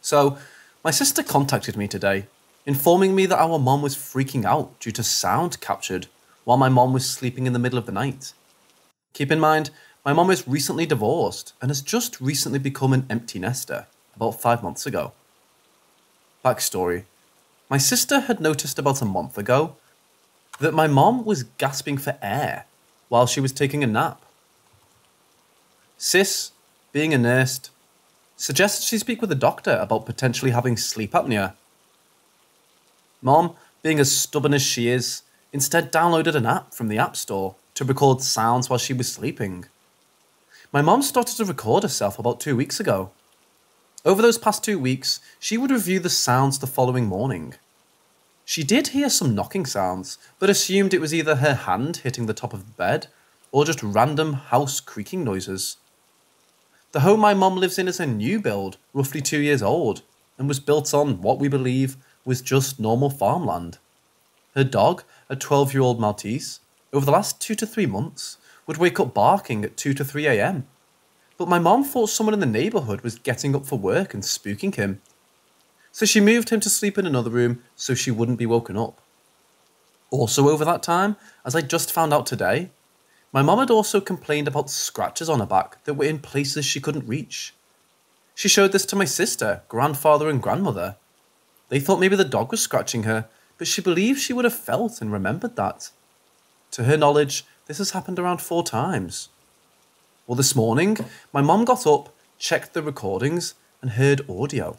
So, my sister contacted me today, informing me that our mom was freaking out due to sound captured while my mom was sleeping in the middle of the night. Keep in mind, my mom is recently divorced and has just recently become an empty nester about five months ago. Backstory My sister had noticed about a month ago that my mom was gasping for air while she was taking a nap. Sis, being a nurse, suggested she speak with a doctor about potentially having sleep apnea. Mom, being as stubborn as she is, instead downloaded an app from the App Store to record sounds while she was sleeping. My mom started to record herself about two weeks ago. Over those past two weeks, she would review the sounds the following morning. She did hear some knocking sounds, but assumed it was either her hand hitting the top of the bed or just random house creaking noises. The home my mom lives in is a new build, roughly two years old, and was built on what we believe was just normal farmland. Her dog, a 12 year old Maltese, over the last two to three months, would wake up barking at 2 to 3 am. But my mom thought someone in the neighbourhood was getting up for work and spooking him. So she moved him to sleep in another room so she wouldn't be woken up. Also, over that time, as I just found out today, my mum had also complained about scratches on her back that were in places she couldn't reach. She showed this to my sister, grandfather, and grandmother. They thought maybe the dog was scratching her, but she believed she would have felt and remembered that. To her knowledge, this has happened around four times. Well, this morning, my mum got up, checked the recordings, and heard audio.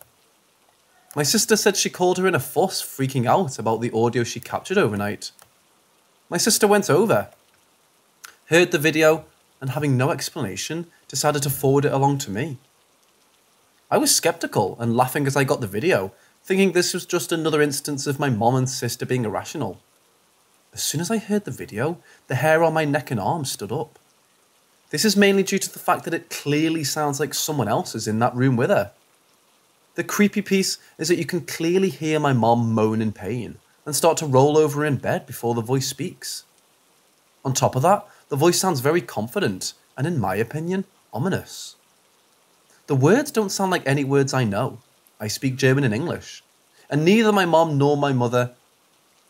My sister said she called her in a fuss, freaking out about the audio she captured overnight. My sister went over, heard the video, and having no explanation, decided to forward it along to me. I was skeptical and laughing as I got the video, thinking this was just another instance of my mom and sister being irrational. As soon as I heard the video, the hair on my neck and arms stood up. This is mainly due to the fact that it clearly sounds like someone else is in that room with her. The creepy piece is that you can clearly hear my mom moan in pain and start to roll over in bed before the voice speaks. On top of that, the voice sounds very confident and, in my opinion, ominous. The words don't sound like any words I know. I speak German and English, and neither my mom nor my mother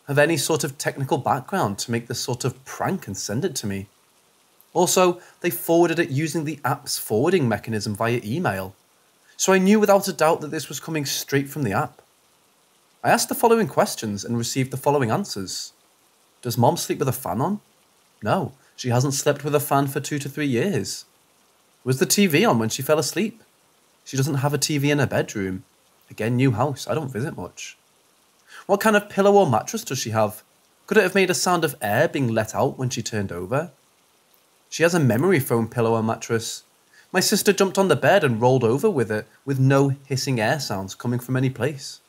have any sort of technical background to make this sort of prank and send it to me. Also, they forwarded it using the app's forwarding mechanism via email, so I knew without a doubt that this was coming straight from the app. I asked the following questions and received the following answers. Does mom sleep with a fan on? No. She hasn't slept with a fan for two to three years. Was the TV on when she fell asleep? She doesn't have a TV in her bedroom. Again, new house. I don't visit much. What kind of pillow or mattress does she have? Could it have made a sound of air being let out when she turned over? She has a memory foam pillow and mattress. My sister jumped on the bed and rolled over with it, with no hissing air sounds coming from any place.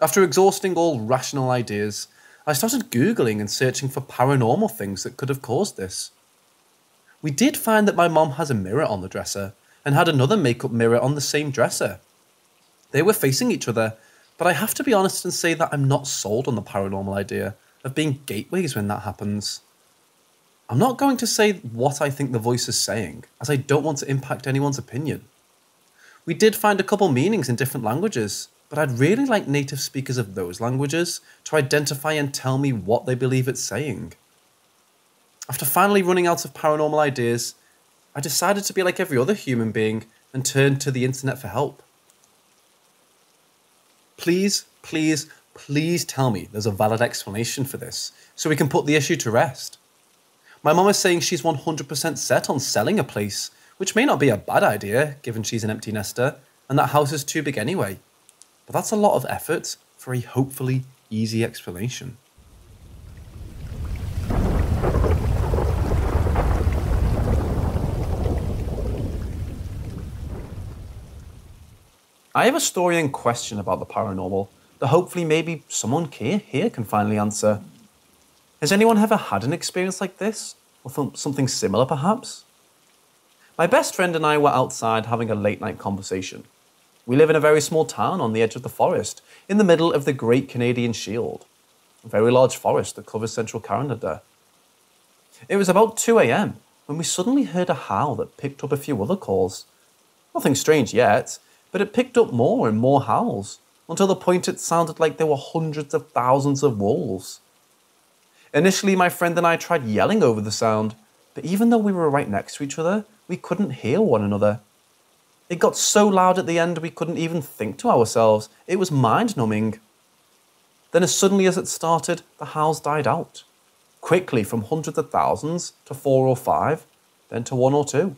After exhausting all rational ideas, I started Googling and searching for paranormal things that could have caused this. We did find that my mom has a mirror on the dresser and had another makeup mirror on the same dresser. They were facing each other, but I have to be honest and say that I'm not sold on the paranormal idea of being gateways when that happens. I'm not going to say what I think the voice is saying, as I don't want to impact anyone's opinion. We did find a couple meanings in different languages, but I'd really like native speakers of those languages to identify and tell me what they believe it's saying. After finally running out of paranormal ideas, I decided to be like every other human being and turned to the internet for help. Please, please, please tell me there's a valid explanation for this so we can put the issue to rest. My mum is saying she's 100% set on selling a place, which may not be a bad idea given she's an empty nester and that house is too big anyway. But that's a lot of effort for a hopefully easy explanation. I have a story and question about the paranormal that hopefully maybe someone here can finally answer. Has anyone ever had an experience like this? Or th- something similar, perhaps? My best friend and I were outside having a late night conversation. We live in a very small town on the edge of the forest, in the middle of the Great Canadian Shield, a very large forest that covers central Canada. It was about 2 a.m. when we suddenly heard a howl that picked up a few other calls. Nothing strange yet, but it picked up more and more howls, until the point it sounded like there were hundreds of thousands of wolves. Initially, my friend and I tried yelling over the sound, but even though we were right next to each other, we couldn't hear one another. It got so loud at the end we couldn't even think to ourselves. It was mind numbing. Then, as suddenly as it started, the howls died out. Quickly from hundreds of thousands to four or five, then to one or two,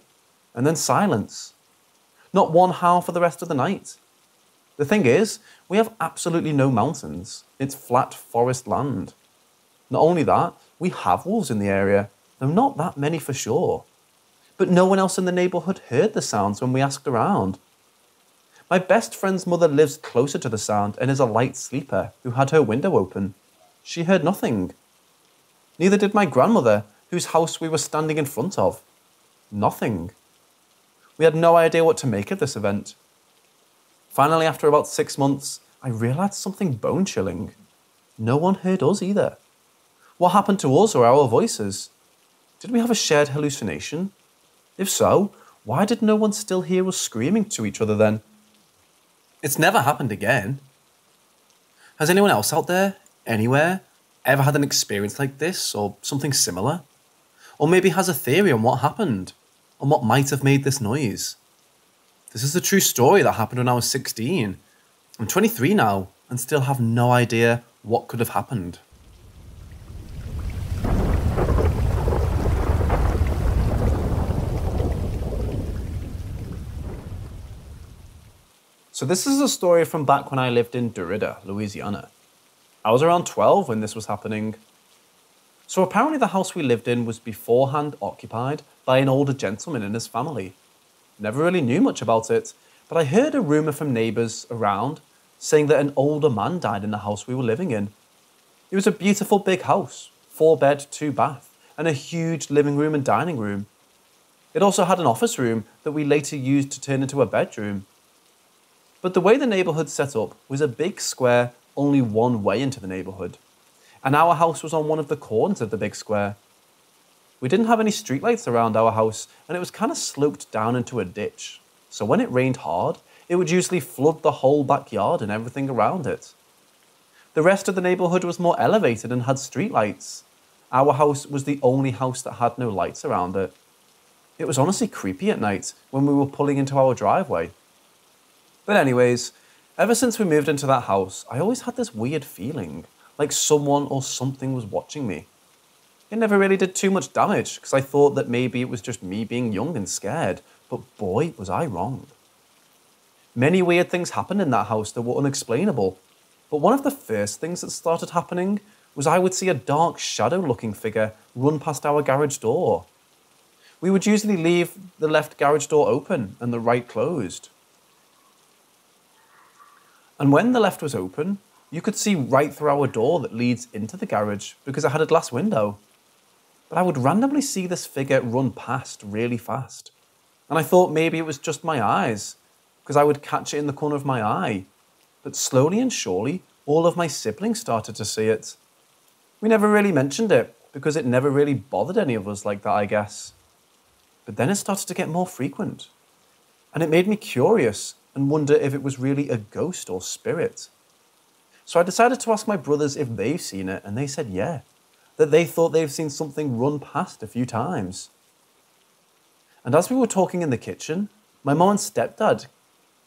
and then silence. Not one howl for the rest of the night. The thing is, we have absolutely no mountains. It's flat forest land. Not only that, we have wolves in the area, though not that many for sure. But no one else in the neighbourhood heard the sounds when we asked around. My best friend's mother lives closer to the sound and is a light sleeper who had her window open. She heard nothing. Neither did my grandmother, whose house we were standing in front of. Nothing. We had no idea what to make of this event. Finally, after about six months, I realised something bone chilling. No one heard us either. What happened to us or our voices? Did we have a shared hallucination? If so, why did no one still hear us screaming to each other then? It's never happened again. Has anyone else out there, anywhere, ever had an experience like this or something similar? Or maybe has a theory on what happened, on what might have made this noise? This is a true story that happened when I was 16. I'm 23 now and still have no idea what could have happened. So, this is a story from back when I lived in DeRidder, Louisiana. I was around 12 when this was happening. So, apparently, the house we lived in was beforehand occupied by an older gentleman and his family. Never really knew much about it, but I heard a rumour from neighbours around saying that an older man died in the house we were living in. It was a beautiful big house, four bed, two bath, and a huge living room and dining room. It also had an office room that we later used to turn into a bedroom. But the way the neighbourhood set up was a big square, only one way into the neighbourhood. And our house was on one of the corners of the big square. We didn't have any streetlights around our house, and it was kind of sloped down into a ditch. So when it rained hard, it would usually flood the whole backyard and everything around it. The rest of the neighbourhood was more elevated and had streetlights. Our house was the only house that had no lights around it. It was honestly creepy at night when we were pulling into our driveway. But, anyways, ever since we moved into that house, I always had this weird feeling like someone or something was watching me. It never really did too much damage because I thought that maybe it was just me being young and scared, but boy, was I wrong. Many weird things happened in that house that were unexplainable, but one of the first things that started happening was I would see a dark shadow looking figure run past our garage door. We would usually leave the left garage door open and the right closed. And when the left was open, you could see right through our door that leads into the garage because it had a glass window. But I would randomly see this figure run past really fast. And I thought maybe it was just my eyes, because I would catch it in the corner of my eye. But slowly and surely, all of my siblings started to see it. We never really mentioned it, because it never really bothered any of us like that, I guess. But then it started to get more frequent. And it made me curious and wonder if it was really a ghost or spirit. So I decided to ask my brothers if they've seen it, and they said yeah, that they thought they've seen something run past a few times. And as we were talking in the kitchen, my mom and stepdad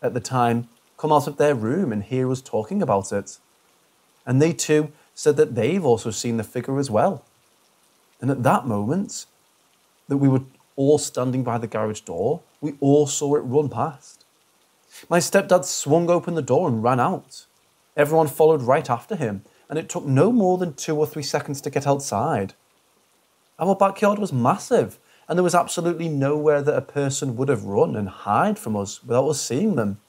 at the time come out of their room and hear us talking about it. And they too said that they've also seen the figure as well. And at that moment, that we were all standing by the garage door, we all saw it run past. My stepdad swung open the door and ran out. Everyone followed right after him, and it took no more than two or three seconds to get outside. Our backyard was massive, and there was absolutely nowhere that a person would have run and hide from us without us seeing them.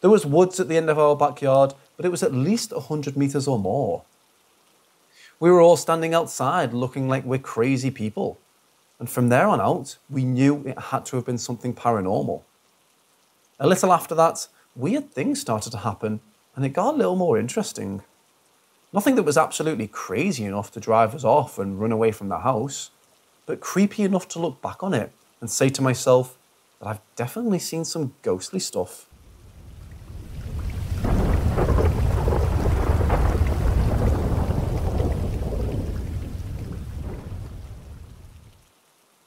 There was woods at the end of our backyard, but it was at least a hundred metres or more. We were all standing outside looking like we're crazy people. And from there on out, we knew it had to have been something paranormal. A little after that, weird things started to happen, and it got a little more interesting. Nothing that was absolutely crazy enough to drive us off and run away from the house, but creepy enough to look back on it and say to myself that I've definitely seen some ghostly stuff.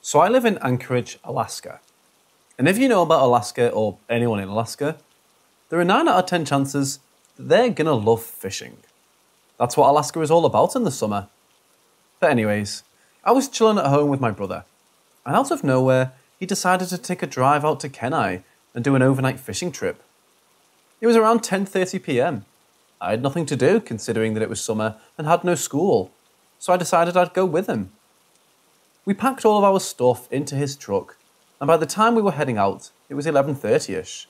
So I live in Anchorage, Alaska. And if you know about Alaska or anyone in Alaska, there are 9 out of 10 chances that they're gonna love fishing. That's what Alaska is all about in the summer. But, anyways, I was chilling at home with my brother, and out of nowhere, he decided to take a drive out to Kenai and do an overnight fishing trip. It was around 10:30 p.m. I had nothing to do considering that it was summer and had no school, so I decided I'd go with him. We packed all of our stuff into his truck, and by the time we were heading out, it was 11:30ish.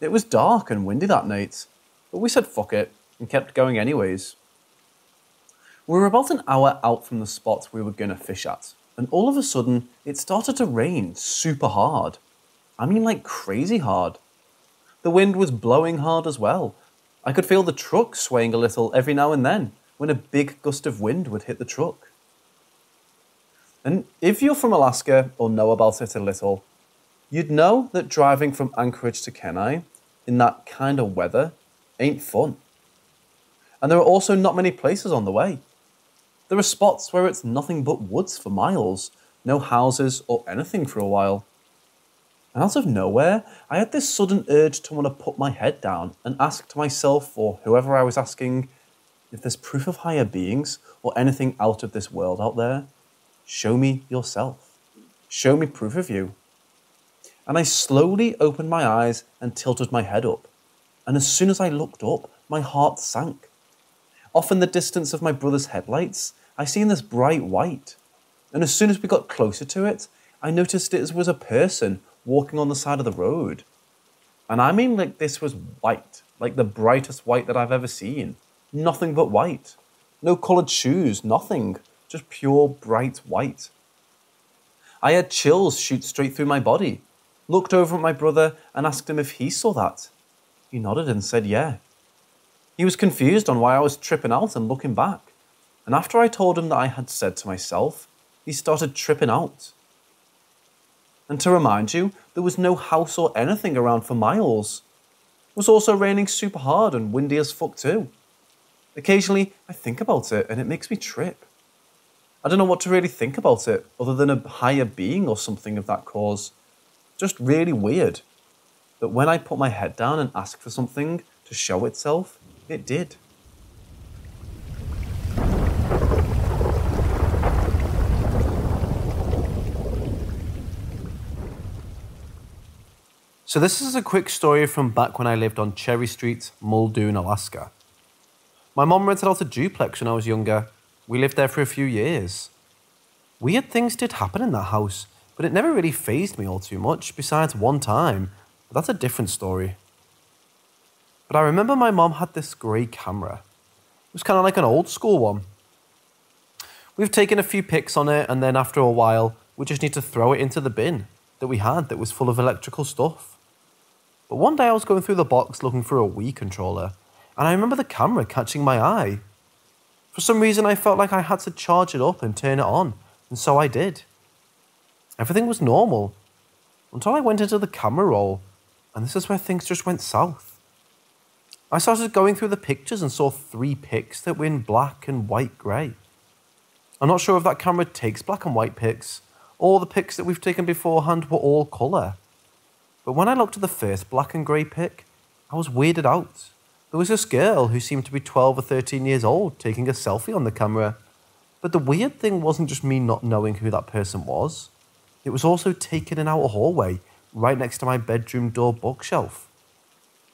It was dark and windy that night, but we said fuck it and kept going anyways. We were about an hour out from the spot we were gonna fish at, and all of a sudden it started to rain super hard. I mean, like crazy hard. The wind was blowing hard as well. I could feel the truck swaying a little every now and then when a big gust of wind would hit the truck. And if you're from Alaska or know about it a little, you'd know that driving from Anchorage to Kenai in that kind of weather ain't fun. And there are also not many places on the way. There are spots where it's nothing but woods for miles, no houses or anything for a while. And out of nowhere, I had this sudden urge to want to put my head down and ask myself or whoever I was asking if there's proof of higher beings or anything out of this world out there, show me yourself. Show me proof of you. And I slowly opened my eyes and tilted my head up. And as soon as I looked up, my heart sank. Off in the distance of my brother's headlights, I seen this bright white. And as soon as we got closer to it, I noticed it was a person walking on the side of the road. And I mean, like, this was white, like the brightest white that I've ever seen. Nothing but white. No coloured shoes, nothing. Just pure bright white. I had chills shoot straight through my body. Looked over at my brother and asked him if he saw that. He nodded and said, yeah. He was confused on why I was tripping out and looking back. And after I told him that I had said to myself, he started tripping out. And to remind you, there was no house or anything around for miles. It was also raining super hard and windy as fuck too. Occasionally, I think about it and it makes me trip. I don't know what to really think about it, other than a higher being or something of that cause. Just really weird. That when I put my head down and asked for something to show itself, it did. So, this is a quick story from back when I lived on Cherry Street, Muldoon, Alaska. My mom rented out a duplex when I was younger. We lived there for a few years. Weird things did happen in that house, but it never really phased me all too much, besides one time. But that's a different story. But I remember my mom had this grey camera. It was kind of like an old school one. We've taken a few pics on it, and then after a while, we just need to throw it into the bin that we had that was full of electrical stuff. But one day I was going through the box looking for a Wii controller, and I remember the camera catching my eye. For some reason, I felt like I had to charge it up and turn it on, and so I did. Everything was normal until I went into the camera roll, and this is where things just went south. I started going through the pictures and saw three pics that were in black and white grey. I'm not sure if that camera takes black and white pics, or the pics that we've taken beforehand were all colour. But when I looked at the first black and grey pic, I was weirded out. There was this girl who seemed to be 12 or 13 years old taking a selfie on the camera. But the weird thing wasn't just me not knowing who that person was, it was also taken in our hallway right next to my bedroom door bookshelf.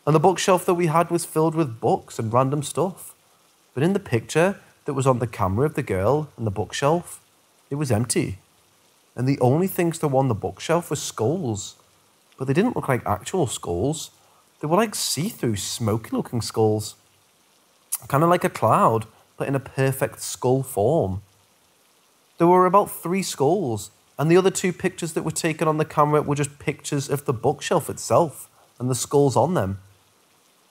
And the bookshelf that we had was filled with books and random stuff. But in the picture that was on the camera of the girl and the bookshelf, it was empty. And the only things that were on the bookshelf were skulls. But they didn't look like actual skulls. They were like see through, smoky looking skulls. Kind of like a cloud, but in a perfect skull form. There were about three skulls, and the other two pictures that were taken on the camera were just pictures of the bookshelf itself and the skulls on them.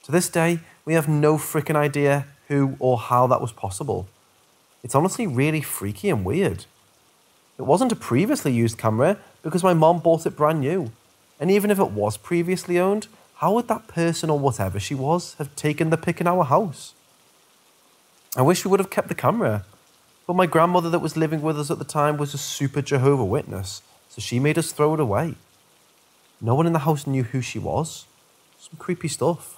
To this day, we have no freaking idea who or how that was possible. It's honestly really freaky and weird. It wasn't a previously used camera because my mom bought it brand new. And even if it was previously owned, how would that person or whatever she was have taken the pic in our house? I wish we would have kept the camera, but my grandmother that was living with us at the time was a super Jehovah Witness, so she made us throw it away. No one in the house knew who she was. Some creepy stuff.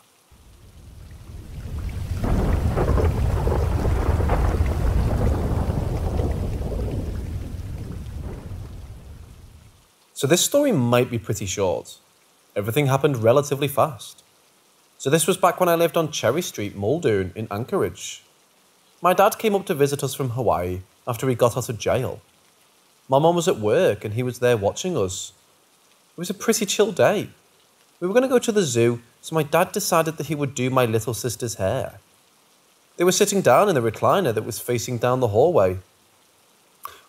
So this story might be pretty short. Everything happened relatively fast. So this was back when I lived on Cherry Street, Muldoon, in Anchorage. My dad came up to visit us from Hawaii after he got out of jail. My mum was at work and he was there watching us. It was a pretty chill day. We were going to go to the zoo, so my dad decided that he would do my little sister's hair. They were sitting down in the recliner that was facing down the hallway.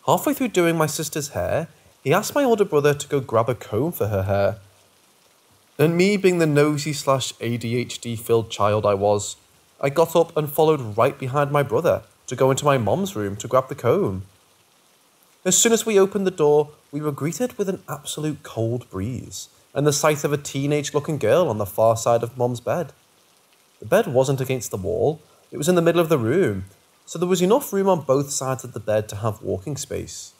Halfway through doing my sister's hair, he asked my older brother to go grab a comb for her hair. And me, being the nosy slash ADHD filled child I was, I got up and followed right behind my brother to go into my mom's room to grab the comb. As soon as we opened the door, we were greeted with an absolute cold breeze and the sight of a teenage looking girl on the far side of mom's bed. The bed wasn't against the wall, it was in the middle of the room, so there was enough room on both sides of the bed to have walking space.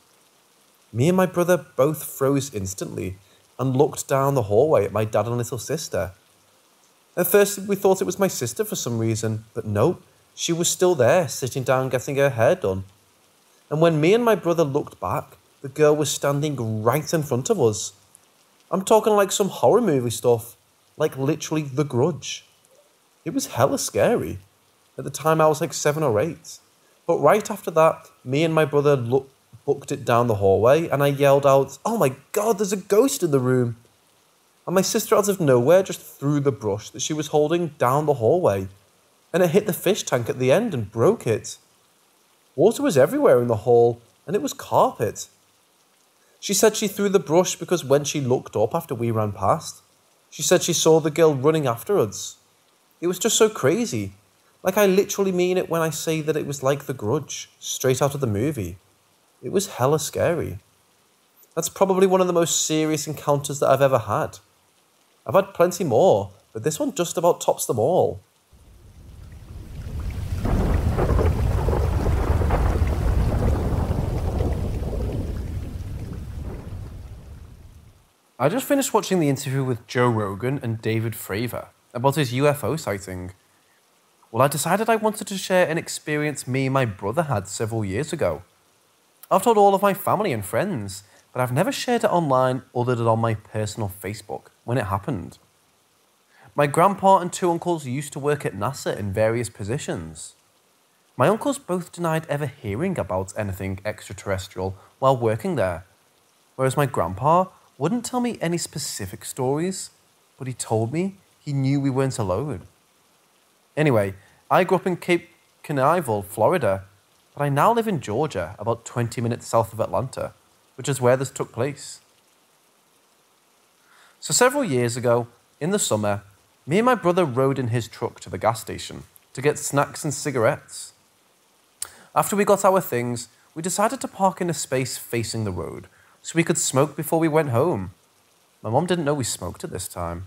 Me and my brother both froze instantly and looked down the hallway at my dad and little sister. At first, we thought it was my sister for some reason, but no, she was still there, sitting down getting her hair done. And when me and my brother looked back, the girl was standing right in front of us. I'm talking like some horror movie stuff, like literally The Grudge. It was hella scary. At the time, I was like seven or eight. But right after that, me and my brother look, booked it down the hallway, and I yelled out, Oh my god, there's a ghost in the room! And my sister, out of nowhere, just threw the brush that she was holding down the hallway, and it hit the fish tank at the end and broke it. Water was everywhere in the hall, and it was carpet. She said she threw the brush because when she looked up after we ran past, she said she saw the girl running after us. It was just so crazy. Like, I literally mean it when I say that it was like The Grudge, straight out of the movie. It was hella scary. That's probably one of the most serious encounters that I've ever had. I've had plenty more, but this one just about tops them all. I just finished watching the interview with Joe Rogan and David Fravor about his UFO sighting. Well, I decided I wanted to share an experience me and my brother had several years ago. I've told all of my family and friends, but I've never shared it online other than on my personal Facebook when it happened. My grandpa and two uncles used to work at NASA in various positions. My uncles both denied ever hearing about anything extraterrestrial while working there, whereas my grandpa wouldn't tell me any specific stories, but he told me he knew we weren't alone. Anyway, I grew up in Cape Canaveral, Florida, but I now live in Georgia, about 20 minutes south of Atlanta, which is where this took place. So, several years ago, in the summer, me and my brother rode in his truck to the gas station to get snacks and cigarettes. After we got our things, we decided to park in a space facing the road so we could smoke before we went home. My mom didn't know we smoked at this time.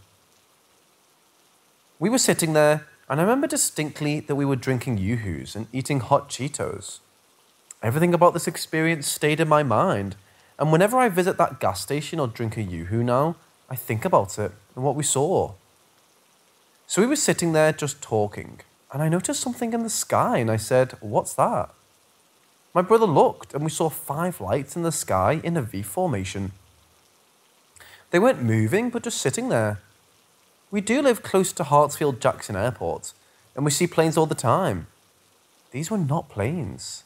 We were sitting there, and I remember distinctly that we were drinking Yoo-Hoos and eating hot Cheetos. Everything about this experience stayed in my mind, and whenever I visit that gas station or drink a Yoo-Hoo now, I think about it and what we saw. So we were sitting there just talking, and I noticed something in the sky, and I said, What's that? My brother looked, and we saw five lights in the sky in a V formation. They weren't moving, but just sitting there. We do live close to Hartsfield Jackson Airport, and we see planes all the time. These were not planes.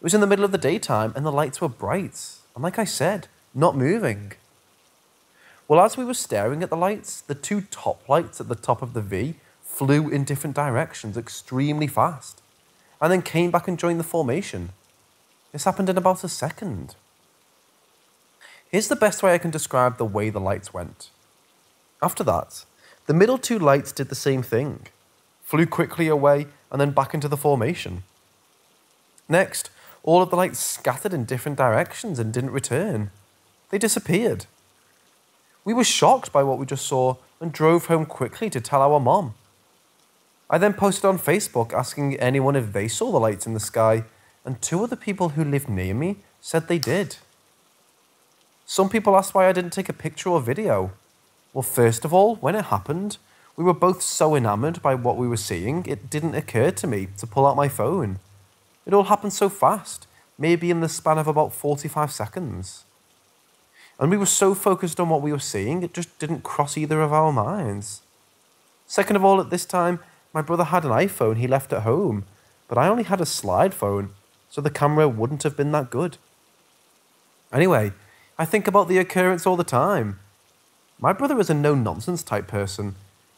It was in the middle of the daytime, and the lights were bright, and like I said, not moving. Well, as we were staring at the lights, the two top lights at the top of the V flew in different directions extremely fast and then came back and joined the formation. This happened in about a second. Here's the best way I can describe the way the lights went. After that, the middle two lights did the same thing, flew quickly away and then back into the formation. Next, all of the lights scattered in different directions and didn't return. They disappeared. We were shocked by what we just saw and drove home quickly to tell our mom. I then posted on Facebook asking anyone if they saw the lights in the sky, and two other people who lived near me said they did. Some people asked why I didn't take a picture or video. Well, first of all, when it happened, we were both so enamored by what we were seeing, it didn't occur to me to pull out my phone. It all happened so fast, maybe in the span of about 45 seconds. And we were so focused on what we were seeing, it just didn't cross either of our minds. Second of all, at this time, my brother had an iPhone he left at home, but I only had a slide phone, so the camera wouldn't have been that good. Anyway, I think about the occurrence all the time. My brother is a no nonsense type person.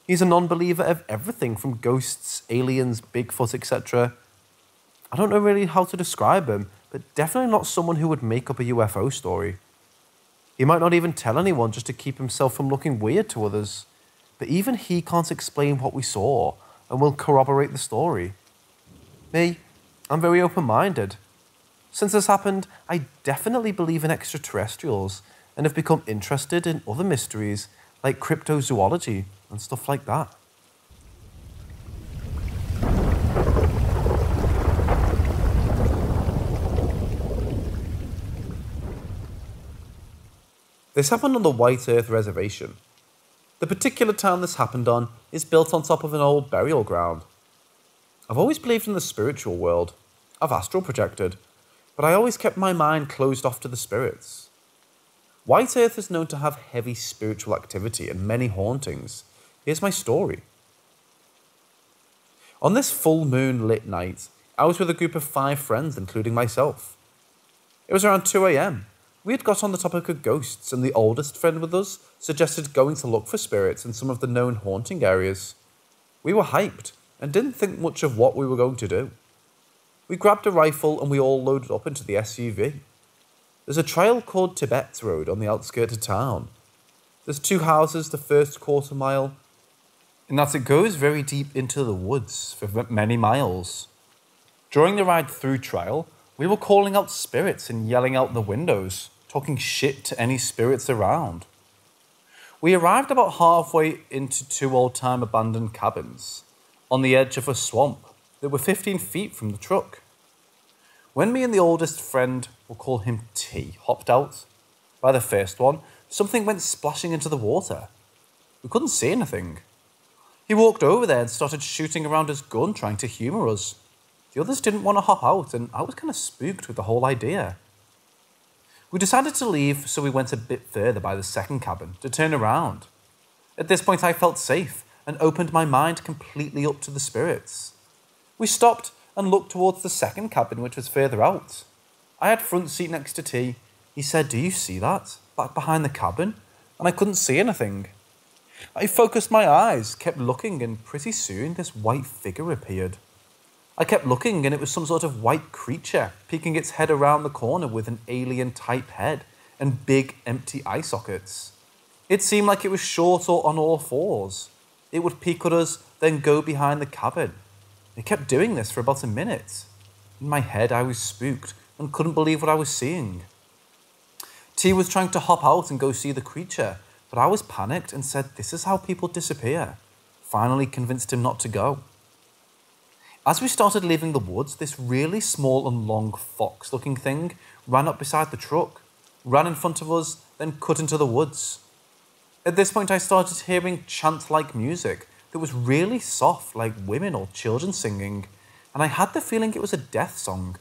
He's a non believer of everything from ghosts, aliens, Bigfoot, etc. I don't know really how to describe him, but definitely not someone who would make up a UFO story. He might not even tell anyone just to keep himself from looking weird to others, but even he can't explain what we saw and will corroborate the story. Me, I'm very open minded. Since this happened, I definitely believe in extraterrestrials and have become interested in other mysteries like cryptozoology and stuff like that. This happened on the White Earth Reservation. The particular town this happened on is built on top of an old burial ground. I've always believed in the spiritual world. I've astral projected, but I always kept my mind closed off to the spirits. White Earth is known to have heavy spiritual activity and many hauntings. Here's my story. On this full moon lit night, I was with a group of five friends, including myself. It was around 2 a.m. We had got on the topic of ghosts, and the oldest friend with us suggested going to look for spirits in some of the known haunting areas. We were hyped and didn't think much of what we were going to do. We grabbed a rifle and we all loaded up into the SUV. There's a trail called Tibet Road on the outskirts of town. There's two houses the first quarter mile, and that it goes very deep into the woods for many miles. During the ride through trail, we were calling out spirits and yelling out the windows talking shit to any spirits around. We arrived about halfway into two old time abandoned cabins on the edge of a swamp that were 15 feet from the truck. When me and the oldest friend, we'll call him T, hopped out, by the first one, something went splashing into the water. We couldn't see anything. He walked over there and started shooting around his gun, trying to humour us. The others didn't want to hop out, and I was kind of spooked with the whole idea. We decided to leave, so we went a bit further by the second cabin to turn around. At this point, I felt safe and opened my mind completely up to the spirits. We stopped and looked towards the second cabin, which was further out. I had front seat next to T. He said, Do you see that? Back behind the cabin? And I couldn't see anything. I focused my eyes, kept looking, and pretty soon this white figure appeared. I kept looking, and it was some sort of white creature peeking its head around the corner with an alien type head and big empty eye sockets. It seemed like it was short or on all fours. It would peek at us, then go behind the cabin. It kept doing this for about a minute. In my head, I was spooked and couldn't believe what I was seeing. T was trying to hop out and go see the creature, but I was panicked and said, This is how people disappear. Finally convinced him not to go. As we started leaving the woods, this really small and long fox looking thing ran up beside the truck, ran in front of us, then cut into the woods. At this point, I started hearing chant like music that was really soft, like women or children singing, and I had the feeling it was a death song.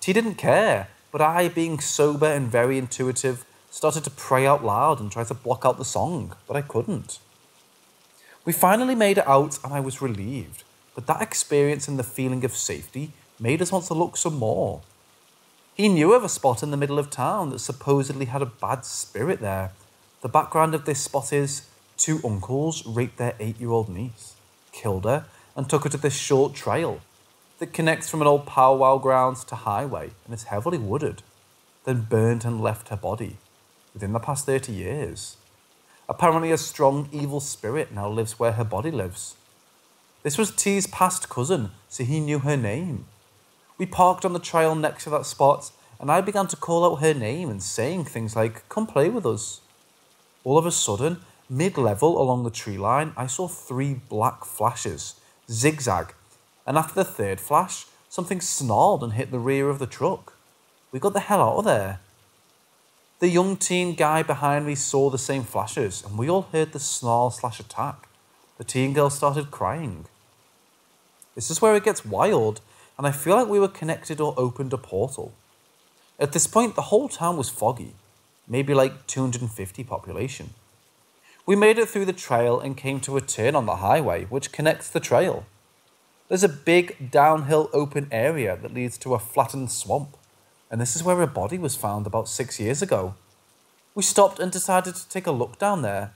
T didn't care, but I, being sober and very intuitive, started to pray out loud and try to block out the song, but I couldn't. We finally made it out, and I was relieved but that experience and the feeling of safety made us want to look some more. He knew of a spot in the middle of town that supposedly had a bad spirit there. The background of this spot is two uncles raped their eight year old niece, killed her, and took her to this short trail. That connects from an old powwow grounds to highway and is heavily wooded, then burnt and left her body within the past 30 years. Apparently, a strong evil spirit now lives where her body lives. This was T's past cousin, so he knew her name. We parked on the trail next to that spot, and I began to call out her name and saying things like, Come play with us. All of a sudden, mid level along the tree line, I saw three black flashes, zigzag, and after the third flash, something snarled and hit the rear of the truck. We got the hell out of there. The young teen guy behind me saw the same flashes, and we all heard the snarl slash attack. The teen girl started crying. This is where it gets wild, and I feel like we were connected or opened a portal. At this point, the whole town was foggy, maybe like 250 population. We made it through the trail and came to a turn on the highway, which connects the trail. There's a big downhill open area that leads to a flattened swamp and this is where a body was found about six years ago. We stopped and decided to take a look down there.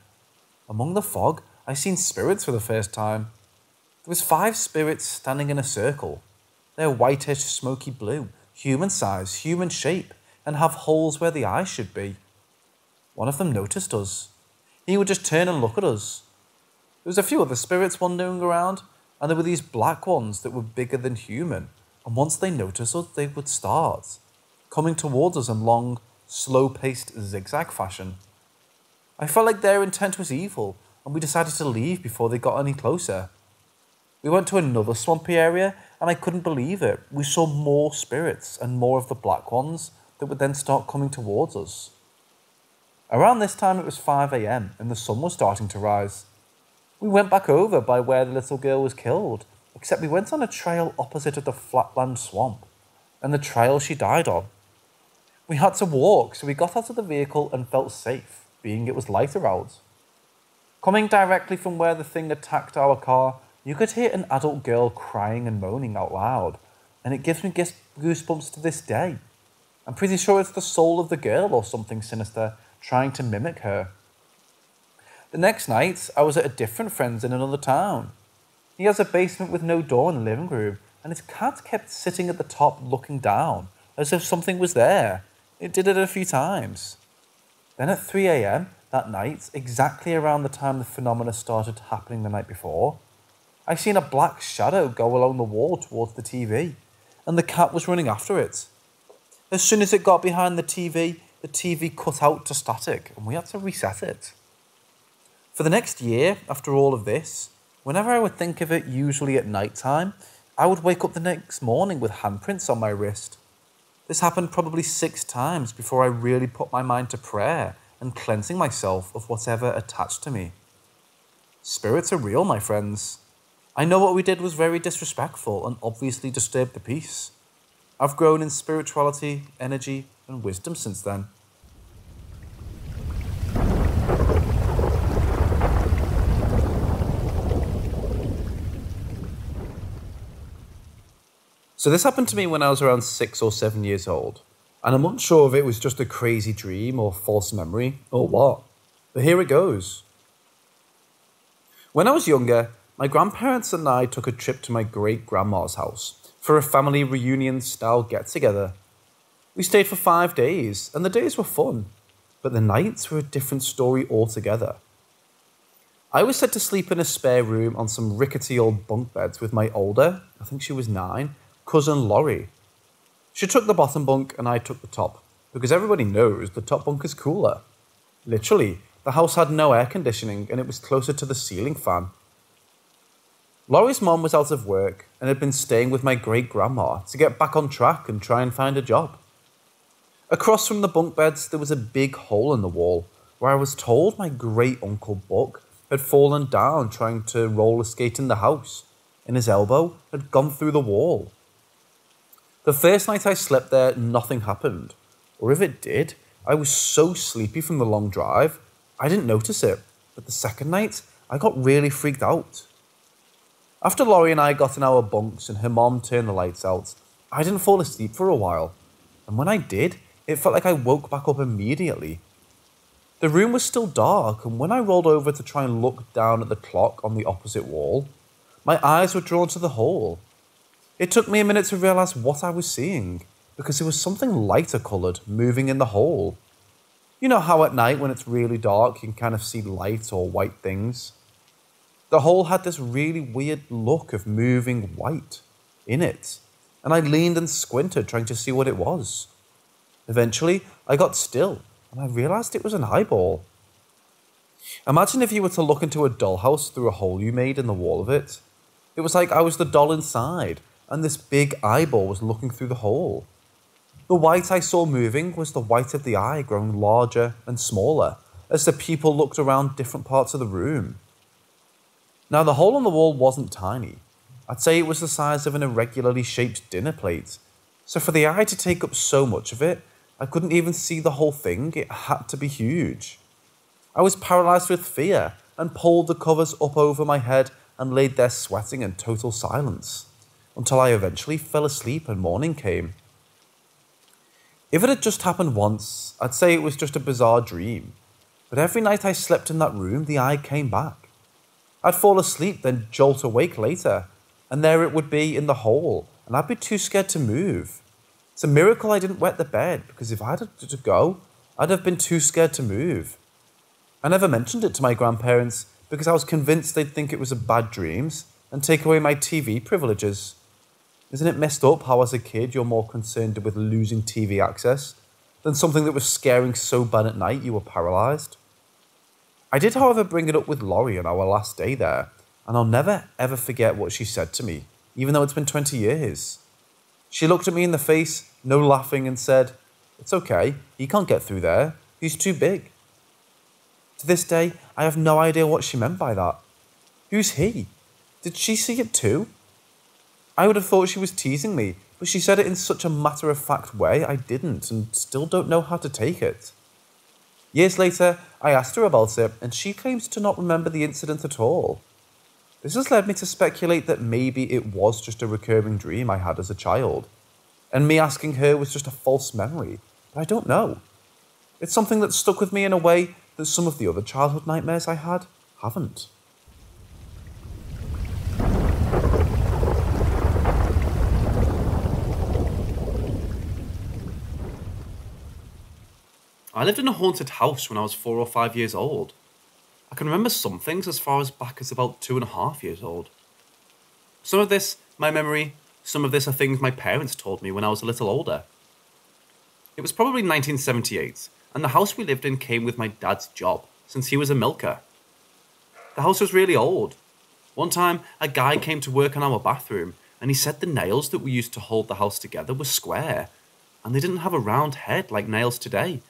Among the fog, I seen spirits for the first time. There was five spirits standing in a circle. They're whitish, smoky blue, human size, human shape, and have holes where the eyes should be. One of them noticed us. He would just turn and look at us. There was a few other spirits wandering around, and there were these black ones that were bigger than human, and once they noticed us, they would start coming towards us in long, slow paced zigzag fashion. I felt like their intent was evil, and we decided to leave before they got any closer. We went to another swampy area, and I couldn't believe it. We saw more spirits and more of the black ones that would then start coming towards us. Around this time, it was 5 am, and the sun was starting to rise. We went back over by where the little girl was killed, except we went on a trail opposite of the flatland swamp, and the trail she died on. We had to walk, so we got out of the vehicle and felt safe, being it was lighter out. Coming directly from where the thing attacked our car, you could hear an adult girl crying and moaning out loud, and it gives me goosebumps to this day. I'm pretty sure it's the soul of the girl or something sinister trying to mimic her. The next night, I was at a different friend's in another town. He has a basement with no door in the living room, and his cat kept sitting at the top looking down, as if something was there, it did it a few times. Then at 3 a.m. that night, exactly around the time the phenomena started happening the night before, I seen a black shadow go along the wall towards the TV, and the cat was running after it. As soon as it got behind the TV, the TV cut out to static, and we had to reset it. For the next year, after all of this, whenever I would think of it, usually at night time, I would wake up the next morning with handprints on my wrist. This happened probably six times before I really put my mind to prayer and cleansing myself of whatever attached to me. Spirits are real, my friends. I know what we did was very disrespectful and obviously disturbed the peace. I've grown in spirituality, energy, and wisdom since then. So this happened to me when I was around six or seven years old, and I'm unsure if it was just a crazy dream or false memory or what. But here it goes. When I was younger, my grandparents and I took a trip to my great grandma's house for a family reunion style get together. We stayed for five days, and the days were fun, but the nights were a different story altogether. I was set to sleep in a spare room on some rickety old bunk beds with my older, I think she was nine, cousin Laurie. She took the bottom bunk and I took the top, because everybody knows the top bunk is cooler. Literally, the house had no air conditioning and it was closer to the ceiling fan. Laurie's mom was out of work and had been staying with my great grandma to get back on track and try and find a job. Across from the bunk beds, there was a big hole in the wall where I was told my great uncle Buck had fallen down trying to roller skate in the house, and his elbow had gone through the wall. The first night I slept there, nothing happened. Or if it did, I was so sleepy from the long drive, I didn't notice it. But the second night, I got really freaked out. After Laurie and I got in our bunks and her mom turned the lights out, I didn't fall asleep for a while. And when I did, it felt like I woke back up immediately. The room was still dark, and when I rolled over to try and look down at the clock on the opposite wall, my eyes were drawn to the hole It took me a minute to realise what I was seeing, because there was something lighter coloured moving in the hole. You know how at night, when it's really dark, you can kind of see light or white things? The hole had this really weird look of moving white in it, and I leaned and squinted trying to see what it was. Eventually, I got still, and I realised it was an eyeball. Imagine if you were to look into a dollhouse through a hole you made in the wall of it. It was like I was the doll inside, and this big eyeball was looking through the hole. The white I saw moving was the white of the eye growing larger and smaller as the people looked around different parts of the room. Now, the hole in the wall wasn't tiny. I'd say it was the size of an irregularly shaped dinner plate. So, for the eye to take up so much of it, I couldn't even see the whole thing. It had to be huge. I was paralyzed with fear and pulled the covers up over my head and laid there sweating in total silence until I eventually fell asleep and morning came. If it had just happened once, I'd say it was just a bizarre dream. But every night I slept in that room, the eye came back. I'd fall asleep, then jolt awake later, and there it would be in the hole, and I'd be too scared to move. It's a miracle I didn't wet the bed, because if I had to go, I'd have been too scared to move. I never mentioned it to my grandparents because I was convinced they'd think it was a bad dreams and take away my TV privileges. Isn't it messed up how, as a kid, you're more concerned with losing TV access than something that was scaring so bad at night you were paralysed? I did, however, bring it up with Laurie on our last day there, and I'll never ever forget what she said to me, even though it's been 20 years. She looked at me in the face, no laughing, and said, It's okay, he can't get through there, he's too big. To this day, I have no idea what she meant by that. Who's he? Did she see it too? I would have thought she was teasing me, but she said it in such a matter of fact way I didn't and still don't know how to take it. Years later, I asked her about it, and she claims to not remember the incident at all. This has led me to speculate that maybe it was just a recurring dream I had as a child, and me asking her was just a false memory, but I don't know. It's something that stuck with me in a way that some of the other childhood nightmares I had haven't. I lived in a haunted house when I was four or five years old. I can remember some things as far as back as about two and a half years old. Some of this, my memory, some of this are things my parents told me when I was a little older. It was probably 1978, and the house we lived in came with my dad's job, since he was a milker. The house was really old. One time, a guy came to work on our bathroom, and he said the nails that we used to hold the house together were square, and they didn't have a round head like nails today.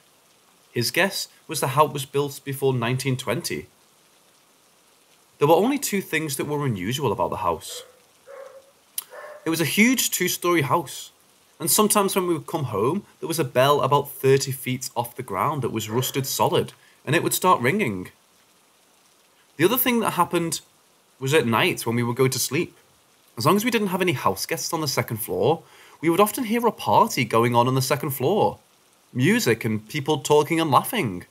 His guess was the house was built before 1920. There were only two things that were unusual about the house. It was a huge two story house, and sometimes when we would come home, there was a bell about 30 feet off the ground that was rusted solid, and it would start ringing. The other thing that happened was at night when we would go to sleep. As long as we didn't have any house guests on the second floor, we would often hear a party going on on the second floor music and people talking and laughing.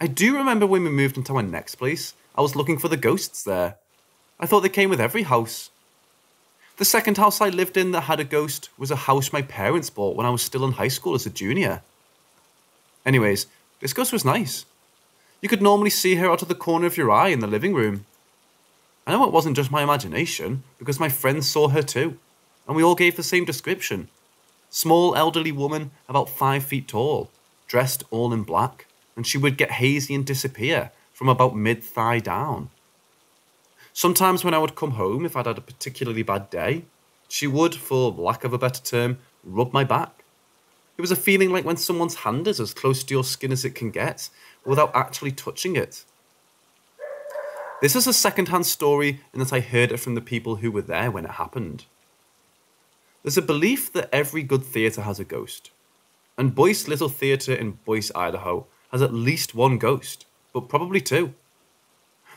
I do remember when we moved into our next place, I was looking for the ghosts there. I thought they came with every house. The second house I lived in that had a ghost was a house my parents bought when I was still in high school as a junior. Anyways, this ghost was nice. You could normally see her out of the corner of your eye in the living room. I know it wasn't just my imagination, because my friends saw her too, and we all gave the same description Small elderly woman, about five feet tall, dressed all in black, and she would get hazy and disappear from about mid thigh down. Sometimes when I would come home, if I'd had a particularly bad day, she would, for lack of a better term, rub my back. It was a feeling like when someone's hand is as close to your skin as it can get without actually touching it. This is a second hand story in that I heard it from the people who were there when it happened. There's a belief that every good theatre has a ghost. And Boise Little Theatre in Boise, Idaho has at least one ghost, but probably two.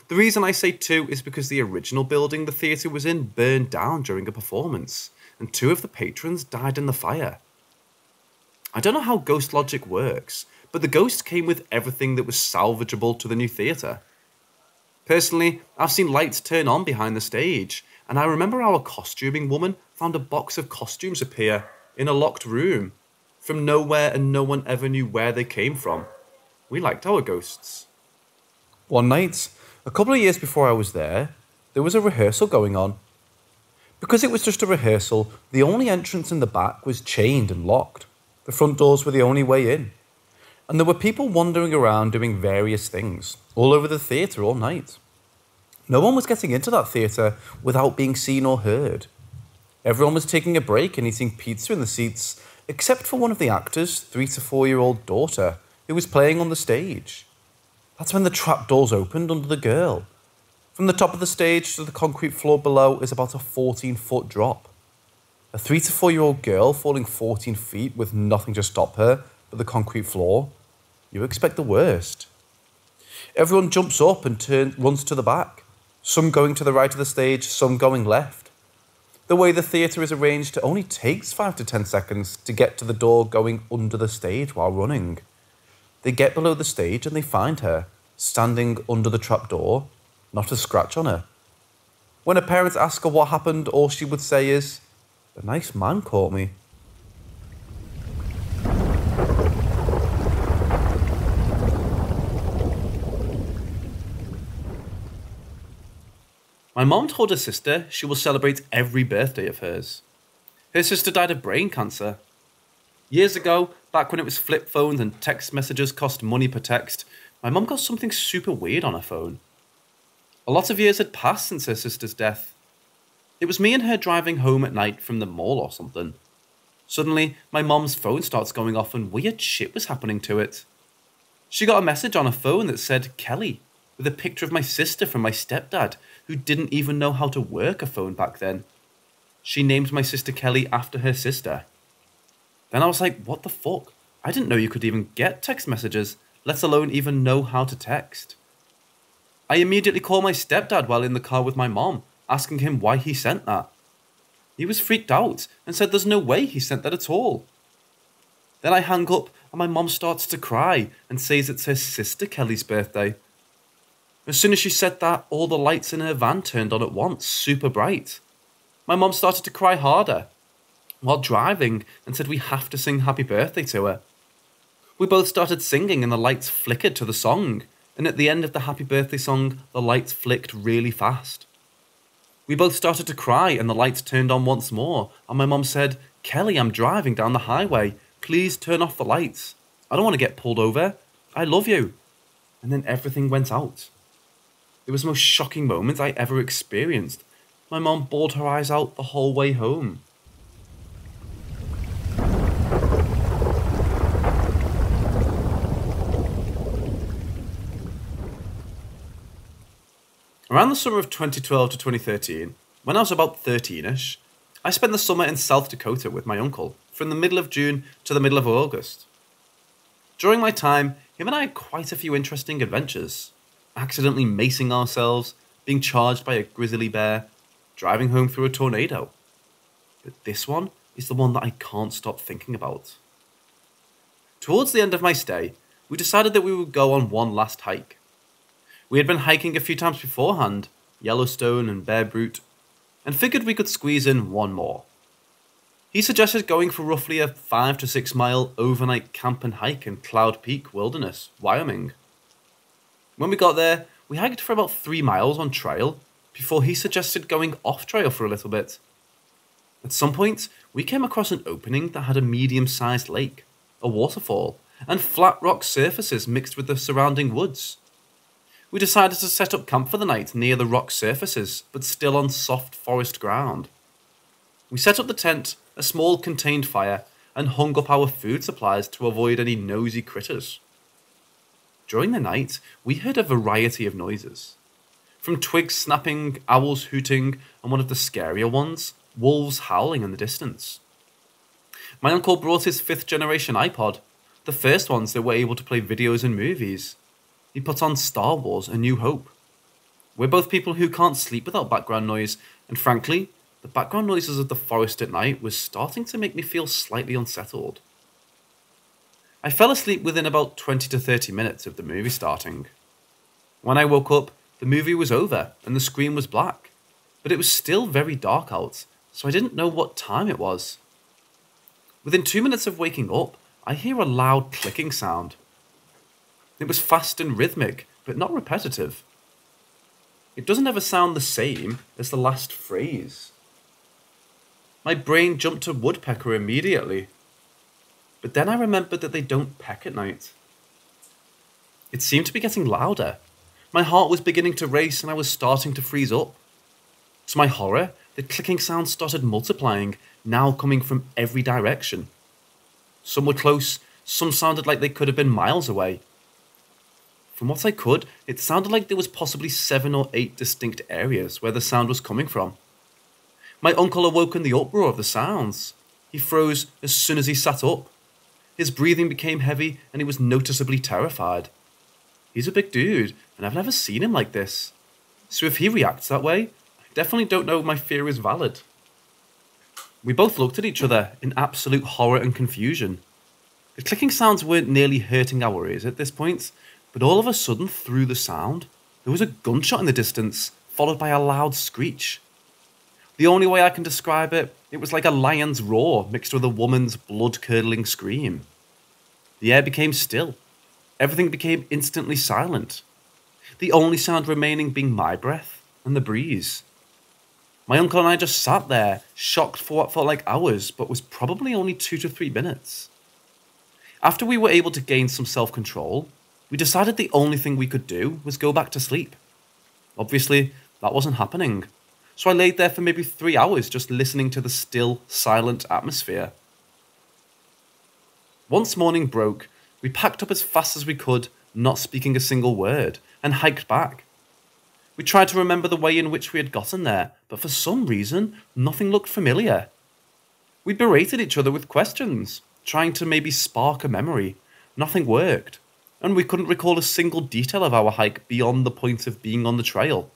The reason I say two is because the original building the theatre was in burned down during a performance, and two of the patrons died in the fire. I don't know how ghost logic works, but the ghost came with everything that was salvageable to the new theatre. Personally, I've seen lights turn on behind the stage, and I remember our costuming woman found a box of costumes appear in a locked room from nowhere, and no one ever knew where they came from. We liked our ghosts. One night, a couple of years before I was there, there was a rehearsal going on. Because it was just a rehearsal, the only entrance in the back was chained and locked. The front doors were the only way in. And there were people wandering around doing various things all over the theatre all night. No one was getting into that theatre without being seen or heard. Everyone was taking a break and eating pizza in the seats, except for one of the actors' three to four year old daughter, who was playing on the stage. That's when the trap doors opened under the girl. From the top of the stage to the concrete floor below is about a 14 foot drop. A three to four year old girl falling 14 feet with nothing to stop her but the concrete floor. You expect the worst. Everyone jumps up and turn, runs to the back, some going to the right of the stage, some going left. The way the theatre is arranged, it only takes 5 to 10 seconds to get to the door going under the stage while running. They get below the stage and they find her, standing under the trap door, not a scratch on her. When her parents ask her what happened, all she would say is, A nice man caught me. My mom told her sister she will celebrate every birthday of hers. Her sister died of brain cancer. Years ago, back when it was flip phones and text messages cost money per text, my mom got something super weird on her phone. A lot of years had passed since her sister's death. It was me and her driving home at night from the mall or something. Suddenly, my mom's phone starts going off and weird shit was happening to it. She got a message on her phone that said Kelly, with a picture of my sister from my stepdad, who didn't even know how to work a phone back then. She named my sister Kelly after her sister. Then I was like, what the fuck? I didn't know you could even get text messages, let alone even know how to text. I immediately called my stepdad while in the car with my mom, asking him why he sent that. He was freaked out and said there's no way he sent that at all. Then I hang up and my mom starts to cry and says it's her sister Kelly's birthday. As soon as she said that, all the lights in her van turned on at once, super bright. My mom started to cry harder while driving and said we have to sing happy birthday to her. We both started singing and the lights flickered to the song, and at the end of the happy birthday song, the lights flicked really fast. We both started to cry and the lights turned on once more, and my mom said, Kelly, I'm driving down the highway. Please turn off the lights. I don't want to get pulled over. I love you. And then everything went out. It was the most shocking moment I ever experienced. My mom bawled her eyes out the whole way home. Around the summer of 2012 to 2013, when I was about 13 ish, I spent the summer in South Dakota with my uncle from the middle of June to the middle of August. During my time, him and I had quite a few interesting adventures accidentally macing ourselves, being charged by a grizzly bear, driving home through a tornado. But this one is the one that I can't stop thinking about. Towards the end of my stay, we decided that we would go on one last hike. We had been hiking a few times beforehand, Yellowstone and Bear Butte, and figured we could squeeze in one more. He suggested going for roughly a 5 to 6 mile overnight camp and hike in Cloud Peak Wilderness, Wyoming. When we got there, we hiked for about three miles on trail before he suggested going off trail for a little bit. At some point, we came across an opening that had a medium sized lake, a waterfall, and flat rock surfaces mixed with the surrounding woods. We decided to set up camp for the night near the rock surfaces, but still on soft forest ground. We set up the tent, a small contained fire, and hung up our food supplies to avoid any nosy critters. During the night, we heard a variety of noises. From twigs snapping, owls hooting, and one of the scarier ones, wolves howling in the distance. My uncle brought his fifth generation iPod, the first ones that were able to play videos and movies. He put on Star Wars A New Hope. We're both people who can't sleep without background noise, and frankly, the background noises of the forest at night was starting to make me feel slightly unsettled. I fell asleep within about 20 to 30 minutes of the movie starting. When I woke up, the movie was over and the screen was black, but it was still very dark out, so I didn't know what time it was. Within two minutes of waking up, I hear a loud clicking sound. It was fast and rhythmic, but not repetitive. It doesn't ever sound the same as the last phrase. My brain jumped to woodpecker immediately. But then I remembered that they don't peck at night. It seemed to be getting louder. My heart was beginning to race and I was starting to freeze up. To my horror, the clicking sound started multiplying, now coming from every direction. Some were close, some sounded like they could have been miles away. From what I could, it sounded like there was possibly seven or eight distinct areas where the sound was coming from. My uncle awoke in the uproar of the sounds. He froze as soon as he sat up. His breathing became heavy and he was noticeably terrified. He's a big dude, and I've never seen him like this. So if he reacts that way, I definitely don't know if my fear is valid. We both looked at each other in absolute horror and confusion. The clicking sounds weren't nearly hurting our ears at this point, but all of a sudden, through the sound, there was a gunshot in the distance, followed by a loud screech. The only way I can describe it, it was like a lion's roar mixed with a woman's blood curdling scream. The air became still, Everything became instantly silent, the only sound remaining being my breath and the breeze. My uncle and I just sat there, shocked for what felt like hours, but was probably only two to three minutes. After we were able to gain some self control, we decided the only thing we could do was go back to sleep. Obviously, that wasn't happening, so I laid there for maybe three hours just listening to the still, silent atmosphere. Once morning broke, we packed up as fast as we could, not speaking a single word, and hiked back. We tried to remember the way in which we had gotten there, but for some reason, nothing looked familiar. We berated each other with questions, trying to maybe spark a memory. Nothing worked, and we couldn't recall a single detail of our hike beyond the point of being on the trail.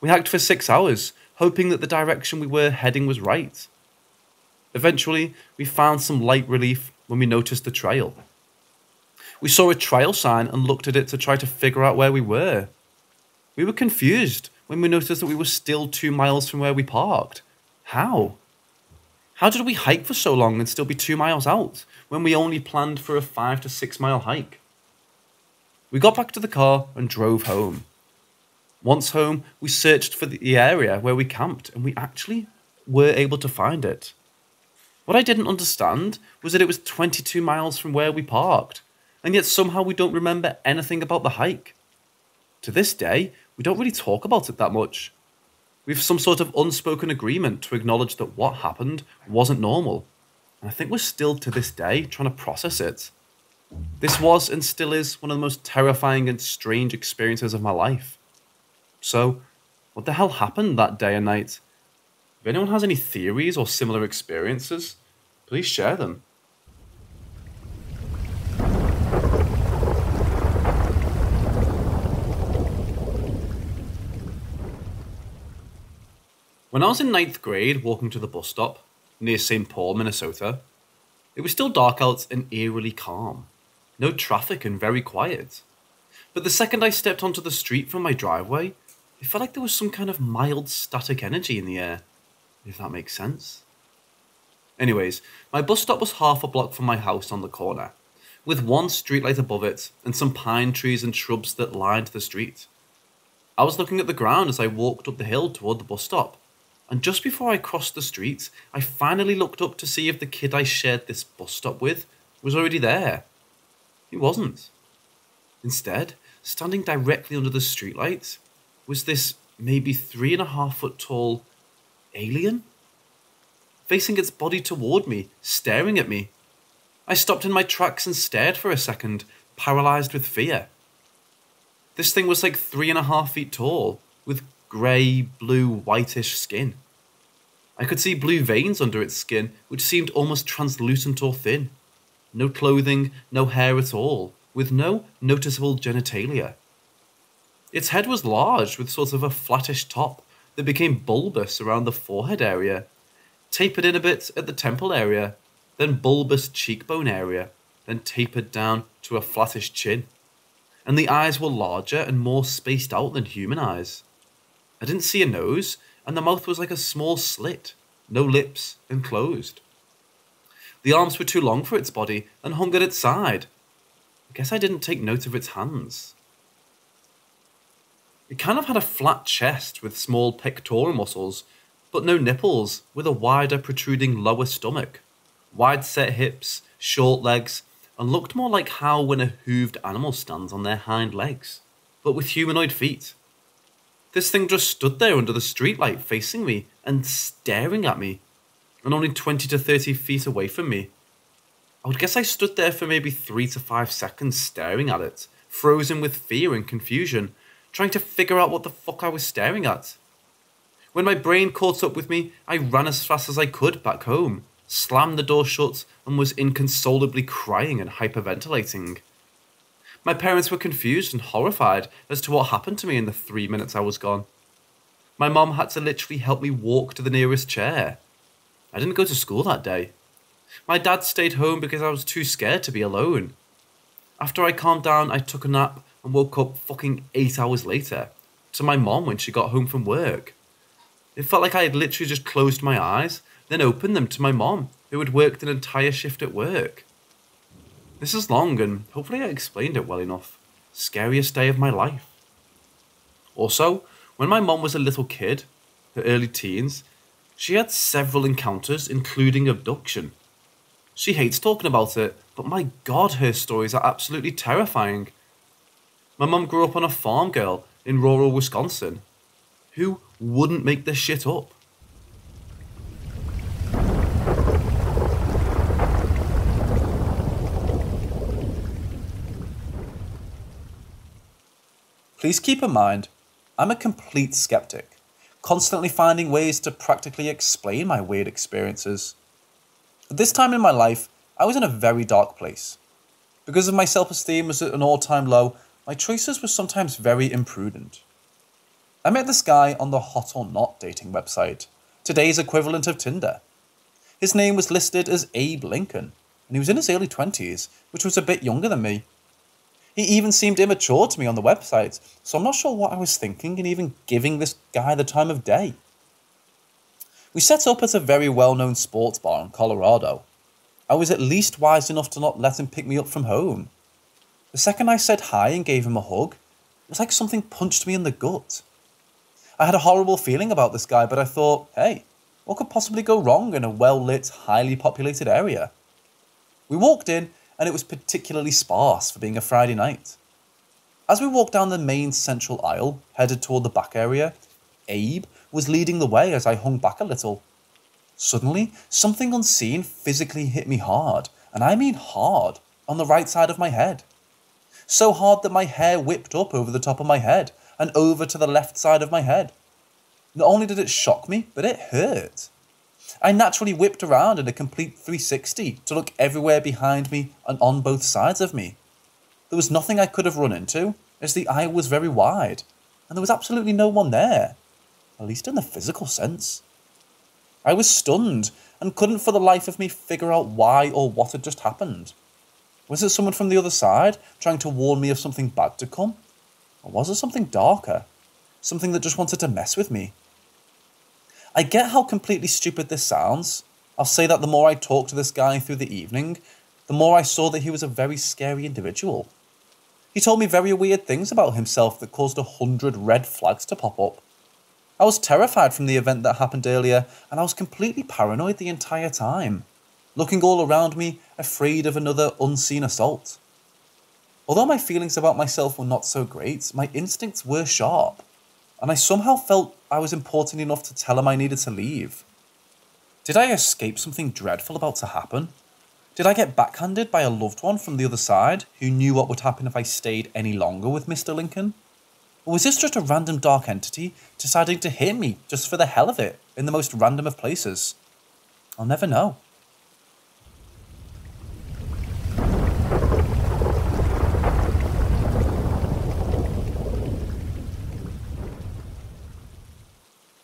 We hiked for six hours, hoping that the direction we were heading was right. Eventually, we found some light relief when we noticed the trail. We saw a trail sign and looked at it to try to figure out where we were. We were confused when we noticed that we were still two miles from where we parked. How? How did we hike for so long and still be two miles out when we only planned for a five to six mile hike? We got back to the car and drove home. Once home, we searched for the area where we camped and we actually were able to find it. What I didn't understand was that it was 22 miles from where we parked and yet somehow we don't remember anything about the hike. To this day, we don't really talk about it that much. We have some sort of unspoken agreement to acknowledge that what happened wasn't normal, and I think we're still to this day trying to process it. This was and still is one of the most terrifying and strange experiences of my life. So, what the hell happened that day and night? If anyone has any theories or similar experiences, please share them. When I was in ninth grade walking to the bus stop near St. Paul, Minnesota, it was still dark out and eerily calm. No traffic and very quiet. But the second I stepped onto the street from my driveway, it felt like there was some kind of mild static energy in the air, if that makes sense. Anyways, my bus stop was half a block from my house on the corner, with one streetlight above it and some pine trees and shrubs that lined the street. I was looking at the ground as I walked up the hill toward the bus stop and just before I crossed the street, I finally looked up to see if the kid I shared this bus stop with was already there. He wasn't. Instead, standing directly under the streetlight, was this maybe three and a half foot tall alien? Facing its body toward me, staring at me. I stopped in my tracks and stared for a second, paralyzed with fear. This thing was like three and a half feet tall, with grey, blue, whitish skin. I could see blue veins under its skin, which seemed almost translucent or thin. No clothing, no hair at all, with no noticeable genitalia. Its head was large, with sort of a flattish top that became bulbous around the forehead area, tapered in a bit at the temple area, then bulbous cheekbone area, then tapered down to a flattish chin. And the eyes were larger and more spaced out than human eyes. I didn't see a nose, and the mouth was like a small slit, no lips, and closed. The arms were too long for its body and hung at its side. I guess I didn't take note of its hands. It kind of had a flat chest with small pectoral muscles, but no nipples, with a wider protruding lower stomach, wide set hips, short legs, and looked more like how when a hooved animal stands on their hind legs, but with humanoid feet. This thing just stood there under the streetlight facing me and staring at me, and only 20 to 30 feet away from me. I would guess I stood there for maybe 3 to 5 seconds staring at it, frozen with fear and confusion, trying to figure out what the fuck I was staring at. When my brain caught up with me, I ran as fast as I could back home, slammed the door shut, and was inconsolably crying and hyperventilating. My parents were confused and horrified as to what happened to me in the three minutes I was gone. My mom had to literally help me walk to the nearest chair. I didn't go to school that day. My dad stayed home because I was too scared to be alone. After I calmed down, I took a nap and woke up fucking eight hours later to my mom when she got home from work. It felt like I had literally just closed my eyes, then opened them to my mom, who had worked an entire shift at work. This is long, and hopefully I explained it well enough. Scariest day of my life. Also, when my mom was a little kid, her early teens, she had several encounters, including abduction. She hates talking about it, but my god, her stories are absolutely terrifying. My mum grew up on a farm girl in rural Wisconsin. Who wouldn't make this shit up? Please keep in mind, I'm a complete skeptic, constantly finding ways to practically explain my weird experiences. At this time in my life, I was in a very dark place. Because of my self esteem was at an all time low, my choices were sometimes very imprudent. I met this guy on the Hot or Not dating website, today's equivalent of Tinder. His name was listed as Abe Lincoln, and he was in his early 20s, which was a bit younger than me. He even seemed immature to me on the website, so I'm not sure what I was thinking in even giving this guy the time of day. We set up at a very well known sports bar in Colorado. I was at least wise enough to not let him pick me up from home. The second I said hi and gave him a hug, it was like something punched me in the gut. I had a horrible feeling about this guy, but I thought, hey, what could possibly go wrong in a well lit, highly populated area? We walked in, and it was particularly sparse for being a Friday night. As we walked down the main central aisle, headed toward the back area, Abe was leading the way as I hung back a little. Suddenly, something unseen physically hit me hard, and I mean hard, on the right side of my head. So hard that my hair whipped up over the top of my head and over to the left side of my head. Not only did it shock me, but it hurt. I naturally whipped around in a complete 360 to look everywhere behind me and on both sides of me. There was nothing I could have run into, as the aisle was very wide, and there was absolutely no one there, at least in the physical sense. I was stunned and couldn't for the life of me figure out why or what had just happened. Was it someone from the other side trying to warn me of something bad to come? Or was it something darker? Something that just wanted to mess with me? I get how completely stupid this sounds. I'll say that the more I talked to this guy through the evening, the more I saw that he was a very scary individual. He told me very weird things about himself that caused a hundred red flags to pop up. I was terrified from the event that happened earlier, and I was completely paranoid the entire time looking all around me, afraid of another unseen assault. Although my feelings about myself were not so great, my instincts were sharp, and I somehow felt I was important enough to tell him I needed to leave. Did I escape something dreadful about to happen? Did I get backhanded by a loved one from the other side who knew what would happen if I stayed any longer with Mr. Lincoln? Or was this just a random dark entity deciding to hit me just for the hell of it in the most random of places? I'll never know.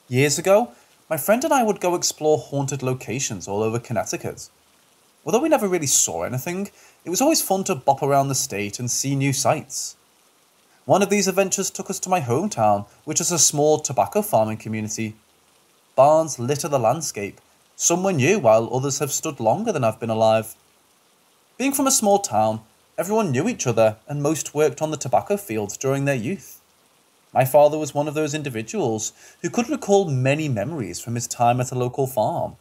Years ago, my friend and I would go explore haunted locations all over Connecticut. Although we never really saw anything, it was always fun to bop around the state and see new sights. One of these adventures took us to my hometown, which is a small tobacco farming community. Barns litter the landscape. Some were new, while others have stood longer than I've been alive. Being from a small town, everyone knew each other and most worked on the tobacco fields during their youth. My father was one of those individuals who could recall many memories from his time at a local farm.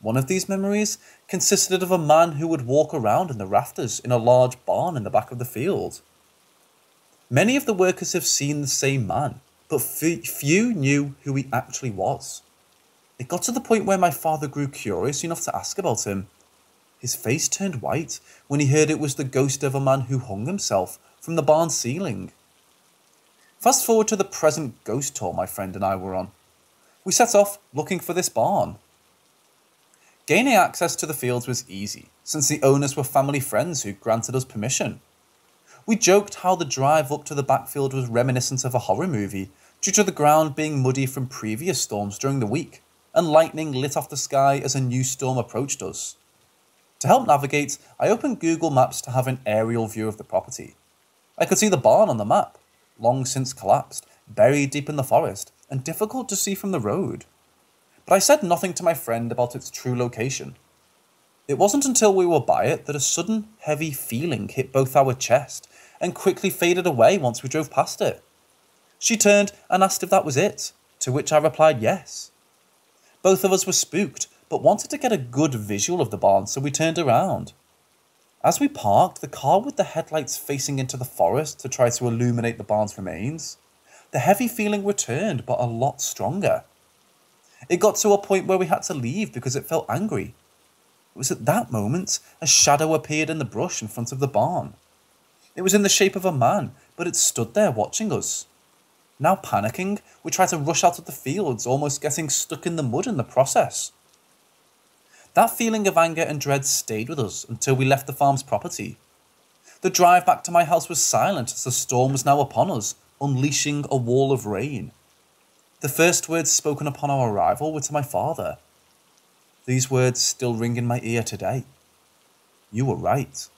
One of these memories consisted of a man who would walk around in the rafters in a large barn in the back of the field. Many of the workers have seen the same man, but few knew who he actually was. It got to the point where my father grew curious enough to ask about him. His face turned white when he heard it was the ghost of a man who hung himself from the barn ceiling. Fast forward to the present ghost tour my friend and I were on. We set off looking for this barn. Gaining access to the fields was easy, since the owners were family friends who granted us permission. We joked how the drive up to the backfield was reminiscent of a horror movie, due to the ground being muddy from previous storms during the week, and lightning lit off the sky as a new storm approached us. To help navigate, I opened Google Maps to have an aerial view of the property. I could see the barn on the map, long since collapsed, buried deep in the forest, and difficult to see from the road. But I said nothing to my friend about its true location. It wasn't until we were by it that a sudden heavy feeling hit both our chest and quickly faded away once we drove past it. She turned and asked if that was it, to which I replied yes. Both of us were spooked, but wanted to get a good visual of the barn, so we turned around. As we parked the car with the headlights facing into the forest to try to illuminate the barn's remains, the heavy feeling returned, but a lot stronger. It got to a point where we had to leave because it felt angry. It was at that moment a shadow appeared in the brush in front of the barn. It was in the shape of a man, but it stood there watching us. Now panicking, we tried to rush out of the fields, almost getting stuck in the mud in the process. That feeling of anger and dread stayed with us until we left the farm's property. The drive back to my house was silent as the storm was now upon us, unleashing a wall of rain. The first words spoken upon our arrival were to my father. These words still ring in my ear today. You were right.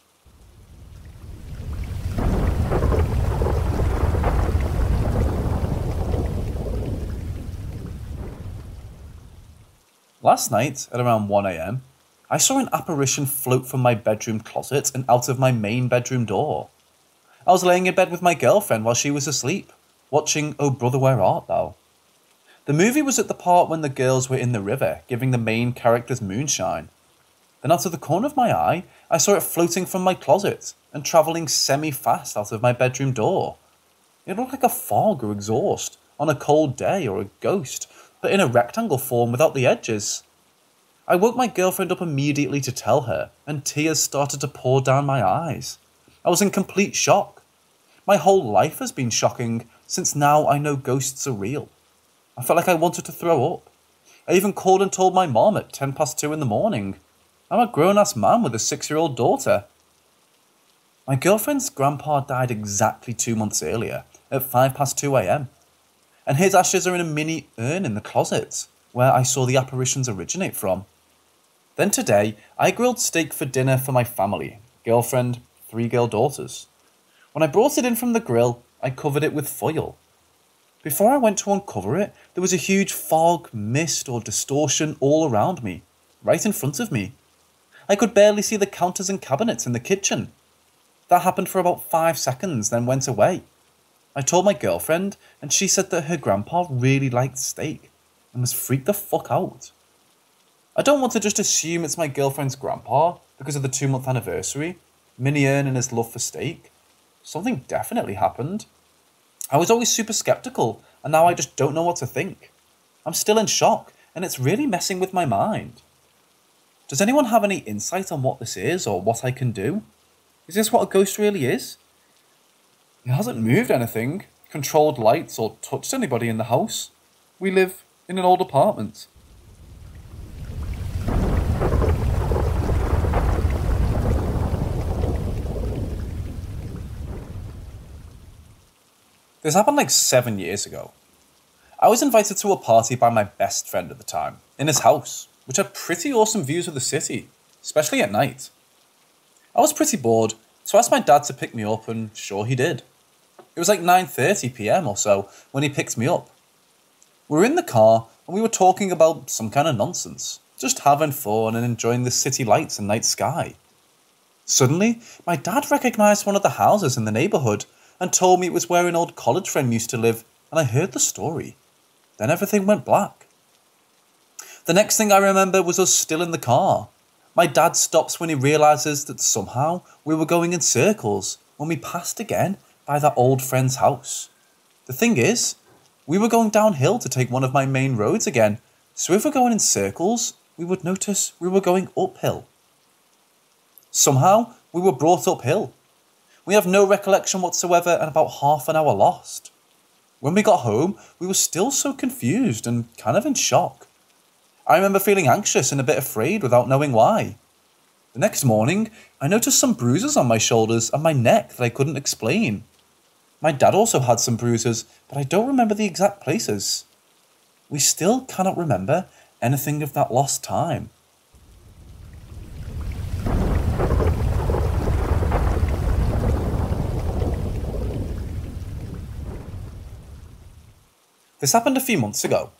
Last night, at around 1am, I saw an apparition float from my bedroom closet and out of my main bedroom door. I was laying in bed with my girlfriend while she was asleep, watching Oh Brother Where Art Thou? The movie was at the part when the girls were in the river, giving the main characters moonshine. Then out of the corner of my eye, I saw it floating from my closet and travelling semi-fast out of my bedroom door. It looked like a fog or exhaust on a cold day or a ghost but in a rectangle form without the edges. I woke my girlfriend up immediately to tell her, and tears started to pour down my eyes. I was in complete shock. My whole life has been shocking since now I know ghosts are real. I felt like I wanted to throw up. I even called and told my mom at 10 past 2 in the morning. I'm a grown ass man with a six year old daughter. My girlfriend's grandpa died exactly two months earlier, at 5 past 2 am and his ashes are in a mini urn in the closet, where I saw the apparitions originate from. Then today, I grilled steak for dinner for my family girlfriend, three girl daughters. When I brought it in from the grill, I covered it with foil. Before I went to uncover it, there was a huge fog, mist, or distortion all around me, right in front of me. I could barely see the counters and cabinets in the kitchen. That happened for about five seconds, then went away. I told my girlfriend, and she said that her grandpa really liked steak and was freaked the fuck out. I don't want to just assume it's my girlfriend's grandpa because of the two month anniversary, Mini Urn and his love for steak. Something definitely happened. I was always super skeptical, and now I just don't know what to think. I'm still in shock, and it's really messing with my mind. Does anyone have any insight on what this is or what I can do? Is this what a ghost really is? It hasn't moved anything, controlled lights, or touched anybody in the house. We live in an old apartment. This happened like seven years ago. I was invited to a party by my best friend at the time, in his house, which had pretty awesome views of the city, especially at night. I was pretty bored, so I asked my dad to pick me up, and sure he did. It was like 9:30 p.m. or so when he picked me up. We were in the car and we were talking about some kind of nonsense, just having fun and enjoying the city lights and night sky. Suddenly, my dad recognized one of the houses in the neighborhood and told me it was where an old college friend used to live, and I heard the story. Then everything went black. The next thing I remember was us still in the car. My dad stops when he realizes that somehow we were going in circles when we passed again by that old friend's house. The thing is, we were going downhill to take one of my main roads again, so if we're going in circles, we would notice we were going uphill. Somehow, we were brought uphill. We have no recollection whatsoever and about half an hour lost. When we got home, we were still so confused and kind of in shock. I remember feeling anxious and a bit afraid without knowing why. The next morning, I noticed some bruises on my shoulders and my neck that I couldn't explain. My dad also had some bruises, but I don't remember the exact places. We still cannot remember anything of that lost time. This happened a few months ago.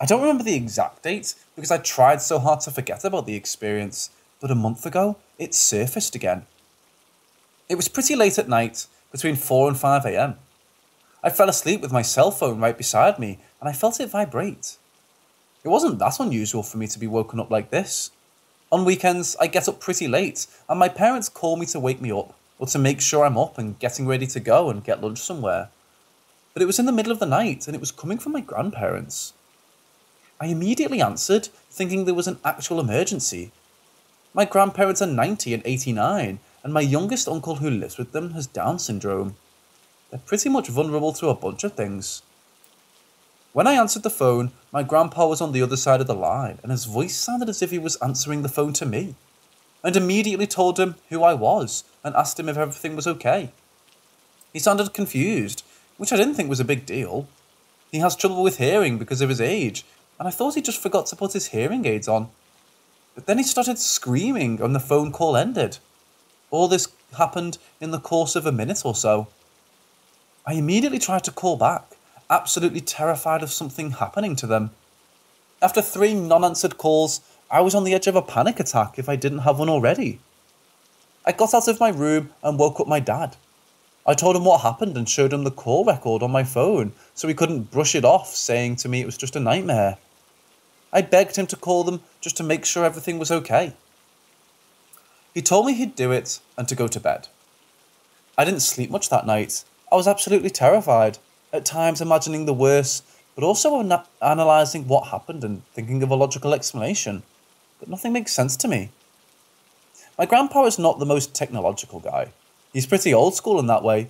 I don't remember the exact date because I tried so hard to forget about the experience, but a month ago it surfaced again. It was pretty late at night, between 4 and 5 am. I fell asleep with my cell phone right beside me and I felt it vibrate. It wasn't that unusual for me to be woken up like this. On weekends, I get up pretty late, and my parents call me to wake me up, or to make sure I'm up and getting ready to go and get lunch somewhere. But it was in the middle of the night, and it was coming from my grandparents. I immediately answered, thinking there was an actual emergency. My grandparents are 90 and 89, and my youngest uncle who lives with them has Down syndrome. They're pretty much vulnerable to a bunch of things. When I answered the phone, my grandpa was on the other side of the line, and his voice sounded as if he was answering the phone to me. And immediately told him who I was and asked him if everything was okay. He sounded confused, which I didn't think was a big deal. He has trouble with hearing because of his age, and I thought he just forgot to put his hearing aids on. But then he started screaming and the phone call ended. All this happened in the course of a minute or so. I immediately tried to call back, absolutely terrified of something happening to them. After three non answered calls, I was on the edge of a panic attack if I didn't have one already. I got out of my room and woke up my dad. I told him what happened and showed him the call record on my phone so he couldn't brush it off, saying to me it was just a nightmare. I begged him to call them just to make sure everything was okay. He told me he'd do it and to go to bed. I didn't sleep much that night. I was absolutely terrified at times imagining the worst, but also ana- analysing what happened and thinking of a logical explanation. But nothing makes sense to me. My grandpa is not the most technological guy. He's pretty old school in that way.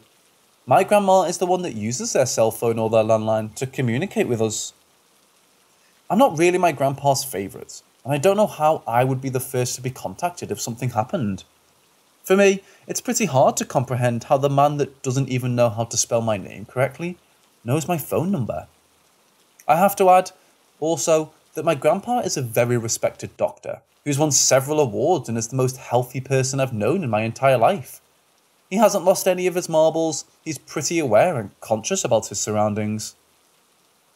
My grandma is the one that uses their cell phone or their landline to communicate with us. I'm not really my grandpa's favourite, and I don't know how I would be the first to be contacted if something happened. For me, it's pretty hard to comprehend how the man that doesn't even know how to spell my name correctly knows my phone number. I have to add, also, that my grandpa is a very respected doctor who's won several awards and is the most healthy person I've known in my entire life. He hasn't lost any of his marbles, he's pretty aware and conscious about his surroundings.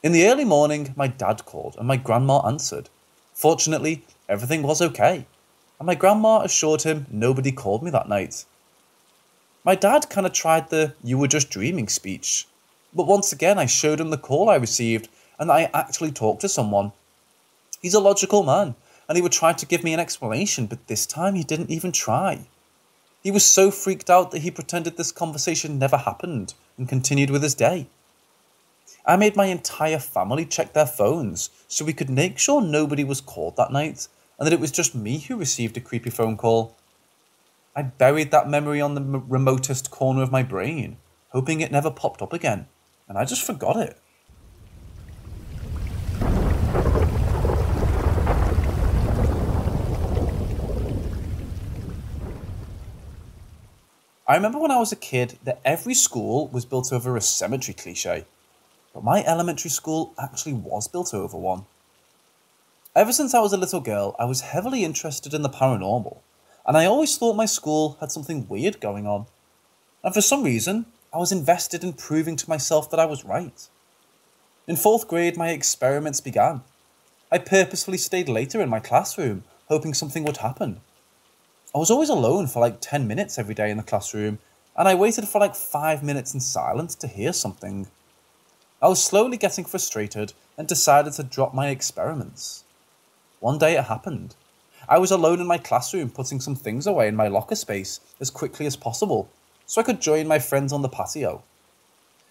In the early morning, my dad called and my grandma answered. Fortunately, everything was okay, and my grandma assured him nobody called me that night. My dad kind of tried the you were just dreaming speech, but once again, I showed him the call I received and that I actually talked to someone. He's a logical man, and he would try to give me an explanation, but this time he didn't even try. He was so freaked out that he pretended this conversation never happened and continued with his day. I made my entire family check their phones so we could make sure nobody was called that night and that it was just me who received a creepy phone call. I buried that memory on the remotest corner of my brain, hoping it never popped up again and I just forgot it. I remember when I was a kid that every school was built over a cemetery cliche, but my elementary school actually was built over one. Ever since I was a little girl, I was heavily interested in the paranormal, and I always thought my school had something weird going on. And for some reason, I was invested in proving to myself that I was right. In fourth grade, my experiments began, I purposefully stayed later in my classroom, hoping something would happen. I was always alone for like 10 minutes every day in the classroom, and I waited for like 5 minutes in silence to hear something. I was slowly getting frustrated and decided to drop my experiments. One day it happened. I was alone in my classroom putting some things away in my locker space as quickly as possible so I could join my friends on the patio.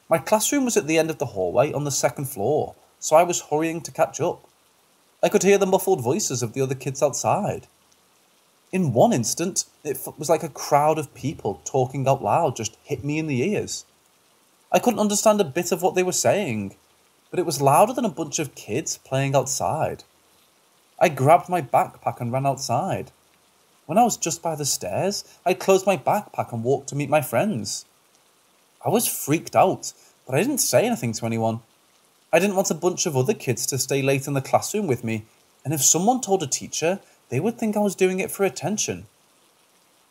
My classroom was at the end of the hallway on the second floor, so I was hurrying to catch up. I could hear the muffled voices of the other kids outside. In one instant, it was like a crowd of people talking out loud just hit me in the ears. I couldn't understand a bit of what they were saying, but it was louder than a bunch of kids playing outside. I grabbed my backpack and ran outside. When I was just by the stairs, I closed my backpack and walked to meet my friends. I was freaked out, but I didn't say anything to anyone. I didn't want a bunch of other kids to stay late in the classroom with me, and if someone told a teacher, they would think I was doing it for attention.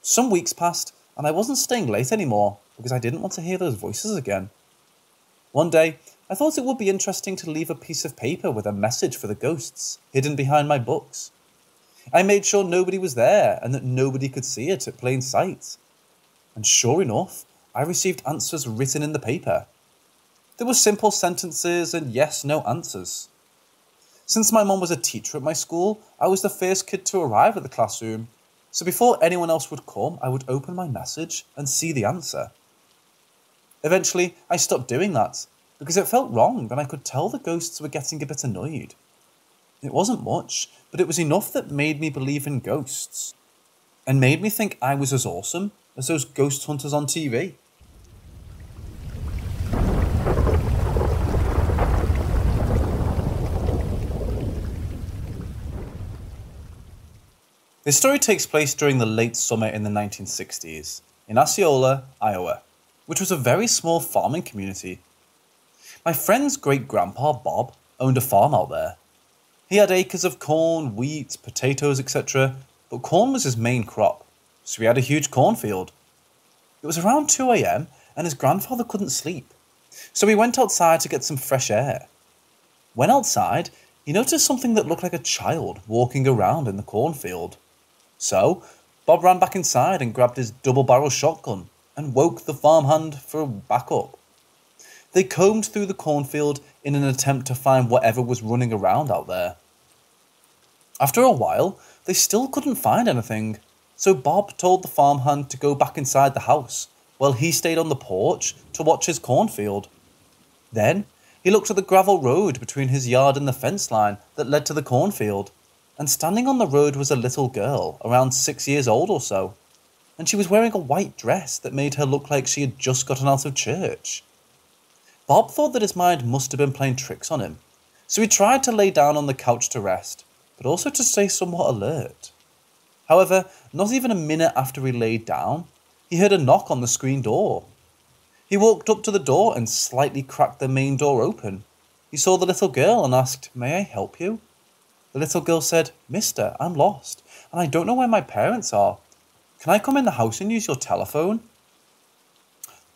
Some weeks passed, and I wasn't staying late anymore because I didn't want to hear those voices again. One day, I thought it would be interesting to leave a piece of paper with a message for the ghosts hidden behind my books. I made sure nobody was there and that nobody could see it at plain sight. And sure enough, I received answers written in the paper. There were simple sentences and yes no answers. Since my mom was a teacher at my school, I was the first kid to arrive at the classroom, so before anyone else would come, I would open my message and see the answer. Eventually, I stopped doing that because it felt wrong and I could tell the ghosts were getting a bit annoyed. It wasn't much, but it was enough that made me believe in ghosts and made me think I was as awesome as those ghost hunters on TV. This story takes place during the late summer in the 1960s in Osceola, Iowa, which was a very small farming community my friend's great grandpa, Bob, owned a farm out there. He had acres of corn, wheat, potatoes, etc., but corn was his main crop, so he had a huge cornfield. It was around 2 am, and his grandfather couldn't sleep, so he went outside to get some fresh air. When outside, he noticed something that looked like a child walking around in the cornfield. So, Bob ran back inside and grabbed his double barrel shotgun and woke the farmhand for backup. They combed through the cornfield in an attempt to find whatever was running around out there. After a while, they still couldn't find anything, so Bob told the farmhand to go back inside the house while he stayed on the porch to watch his cornfield. Then he looked at the gravel road between his yard and the fence line that led to the cornfield, and standing on the road was a little girl, around six years old or so, and she was wearing a white dress that made her look like she had just gotten out of church. Bob thought that his mind must have been playing tricks on him, so he tried to lay down on the couch to rest, but also to stay somewhat alert. However, not even a minute after he laid down, he heard a knock on the screen door. He walked up to the door and slightly cracked the main door open. He saw the little girl and asked, May I help you? The little girl said, Mister, I'm lost, and I don't know where my parents are. Can I come in the house and use your telephone?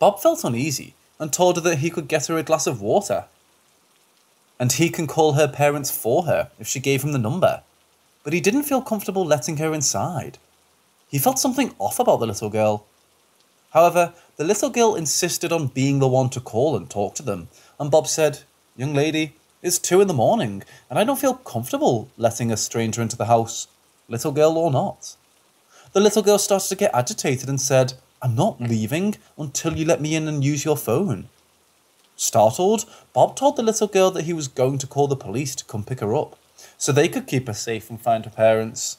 Bob felt uneasy and told her that he could get her a glass of water. And he can call her parents for her if she gave him the number. But he didn't feel comfortable letting her inside. He felt something off about the little girl. However, the little girl insisted on being the one to call and talk to them, and Bob said, Young lady, it's two in the morning, and I don't feel comfortable letting a stranger into the house, little girl or not. The little girl started to get agitated and said, I'm not mm. leaving until you let me in and use your phone. Startled, Bob told the little girl that he was going to call the police to come pick her up, so they could keep her safe and find her parents.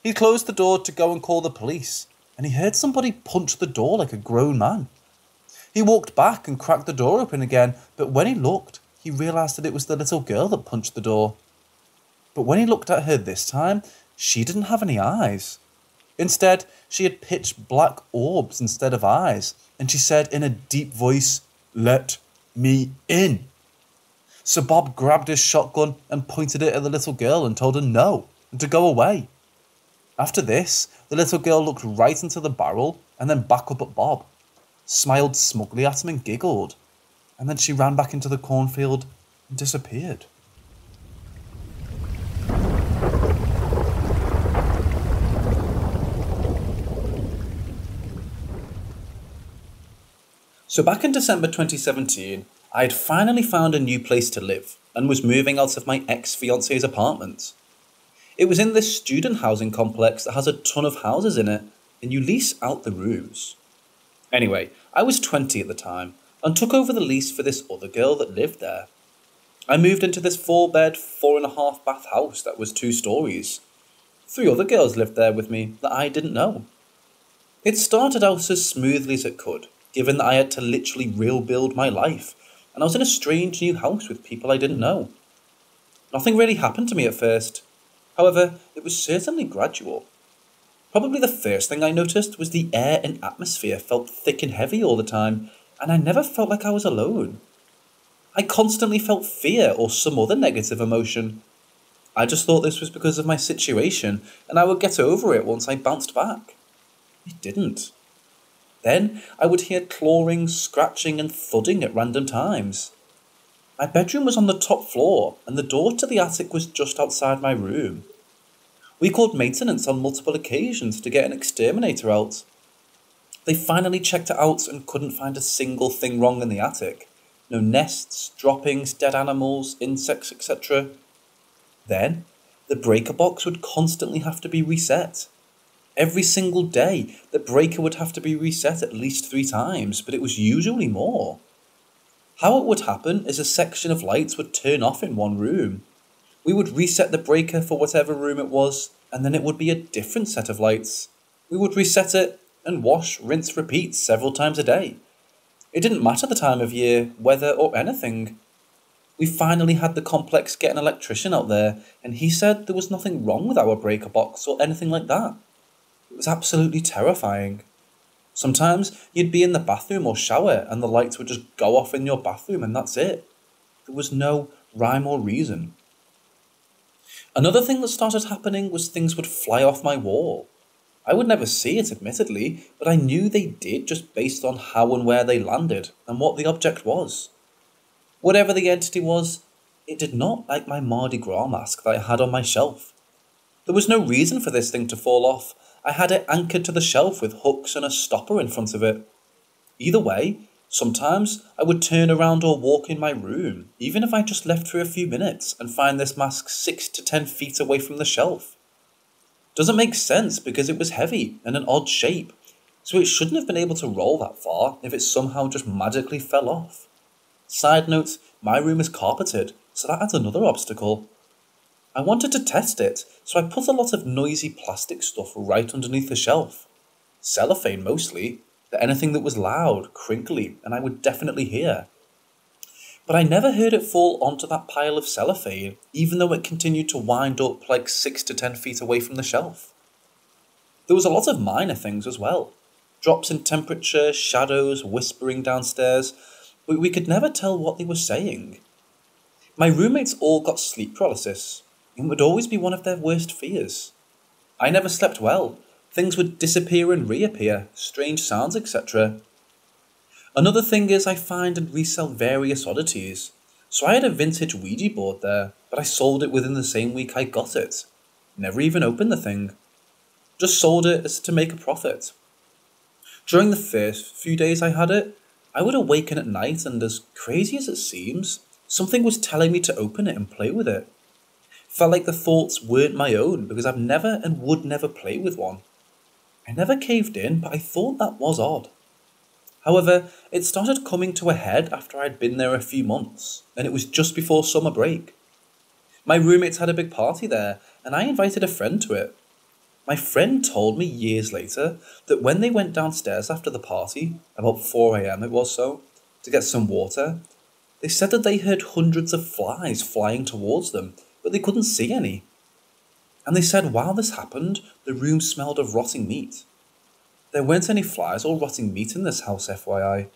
He closed the door to go and call the police, and he heard somebody punch the door like a grown man. He walked back and cracked the door open again, but when he looked, he realised that it was the little girl that punched the door. But when he looked at her this time, she didn't have any eyes. Instead, she had pitch black orbs instead of eyes, and she said in a deep voice, Let me in. So Bob grabbed his shotgun and pointed it at the little girl and told her no, and to go away. After this, the little girl looked right into the barrel and then back up at Bob, smiled smugly at him and giggled, and then she ran back into the cornfield and disappeared. So, back in December 2017, I had finally found a new place to live and was moving out of my ex fiance's apartment. It was in this student housing complex that has a ton of houses in it, and you lease out the rooms. Anyway, I was 20 at the time and took over the lease for this other girl that lived there. I moved into this four bed, four and a half bath house that was two stories. Three other girls lived there with me that I didn't know. It started out as smoothly as it could, given that I had to literally rebuild my life, and I was in a strange new house with people I didn't know. Nothing really happened to me at first. However, it was certainly gradual. Probably the first thing I noticed was the air and atmosphere felt thick and heavy all the time, and I never felt like I was alone. I constantly felt fear or some other negative emotion. I just thought this was because of my situation, and I would get over it once I bounced back. It didn't. Then I would hear clawing, scratching, and thudding at random times. My bedroom was on the top floor, and the door to the attic was just outside my room. We called maintenance on multiple occasions to get an exterminator out. They finally checked it out and couldn't find a single thing wrong in the attic. No nests, droppings, dead animals, insects, etc. Then, the breaker box would constantly have to be reset. Every single day, the breaker would have to be reset at least three times, but it was usually more. How it would happen is a section of lights would turn off in one room. We would reset the breaker for whatever room it was, and then it would be a different set of lights. We would reset it and wash, rinse, repeat several times a day. It didn't matter the time of year, weather, or anything. We finally had the complex get an electrician out there, and he said there was nothing wrong with our breaker box or anything like that. It was absolutely terrifying. Sometimes you'd be in the bathroom or shower and the lights would just go off in your bathroom and that's it. There was no rhyme or reason. Another thing that started happening was things would fly off my wall. I would never see it, admittedly, but I knew they did just based on how and where they landed and what the object was. Whatever the entity was, it did not like my Mardi Gras mask that I had on my shelf. There was no reason for this thing to fall off. I had it anchored to the shelf with hooks and a stopper in front of it. Either way, sometimes I would turn around or walk in my room, even if I just left for a few minutes, and find this mask six to ten feet away from the shelf. Doesn't make sense because it was heavy and an odd shape, so it shouldn't have been able to roll that far if it somehow just magically fell off. Side note, my room is carpeted, so that adds another obstacle. I wanted to test it, so I put a lot of noisy plastic stuff right underneath the shelf. Cellophane mostly, but anything that was loud, crinkly, and I would definitely hear. But I never heard it fall onto that pile of cellophane, even though it continued to wind up like six to ten feet away from the shelf. There was a lot of minor things as well drops in temperature, shadows, whispering downstairs, but we could never tell what they were saying. My roommates all got sleep paralysis. It would always be one of their worst fears. I never slept well. Things would disappear and reappear, strange sounds, etc. Another thing is I find and resell various oddities. So I had a vintage Ouija board there, but I sold it within the same week I got it. Never even opened the thing. Just sold it as to make a profit. During the first few days I had it, I would awaken at night and as crazy as it seems, something was telling me to open it and play with it. Felt like the thoughts weren't my own because I've never and would never play with one. I never caved in, but I thought that was odd. However, it started coming to a head after I'd been there a few months, and it was just before summer break. My roommates had a big party there, and I invited a friend to it. My friend told me years later that when they went downstairs after the party, about 4am it was so, to get some water, they said that they heard hundreds of flies flying towards them, but they couldn't see any. And they said while this happened, the room smelled of rotting meat. There weren't any flies or rotting meat in this house, FYI.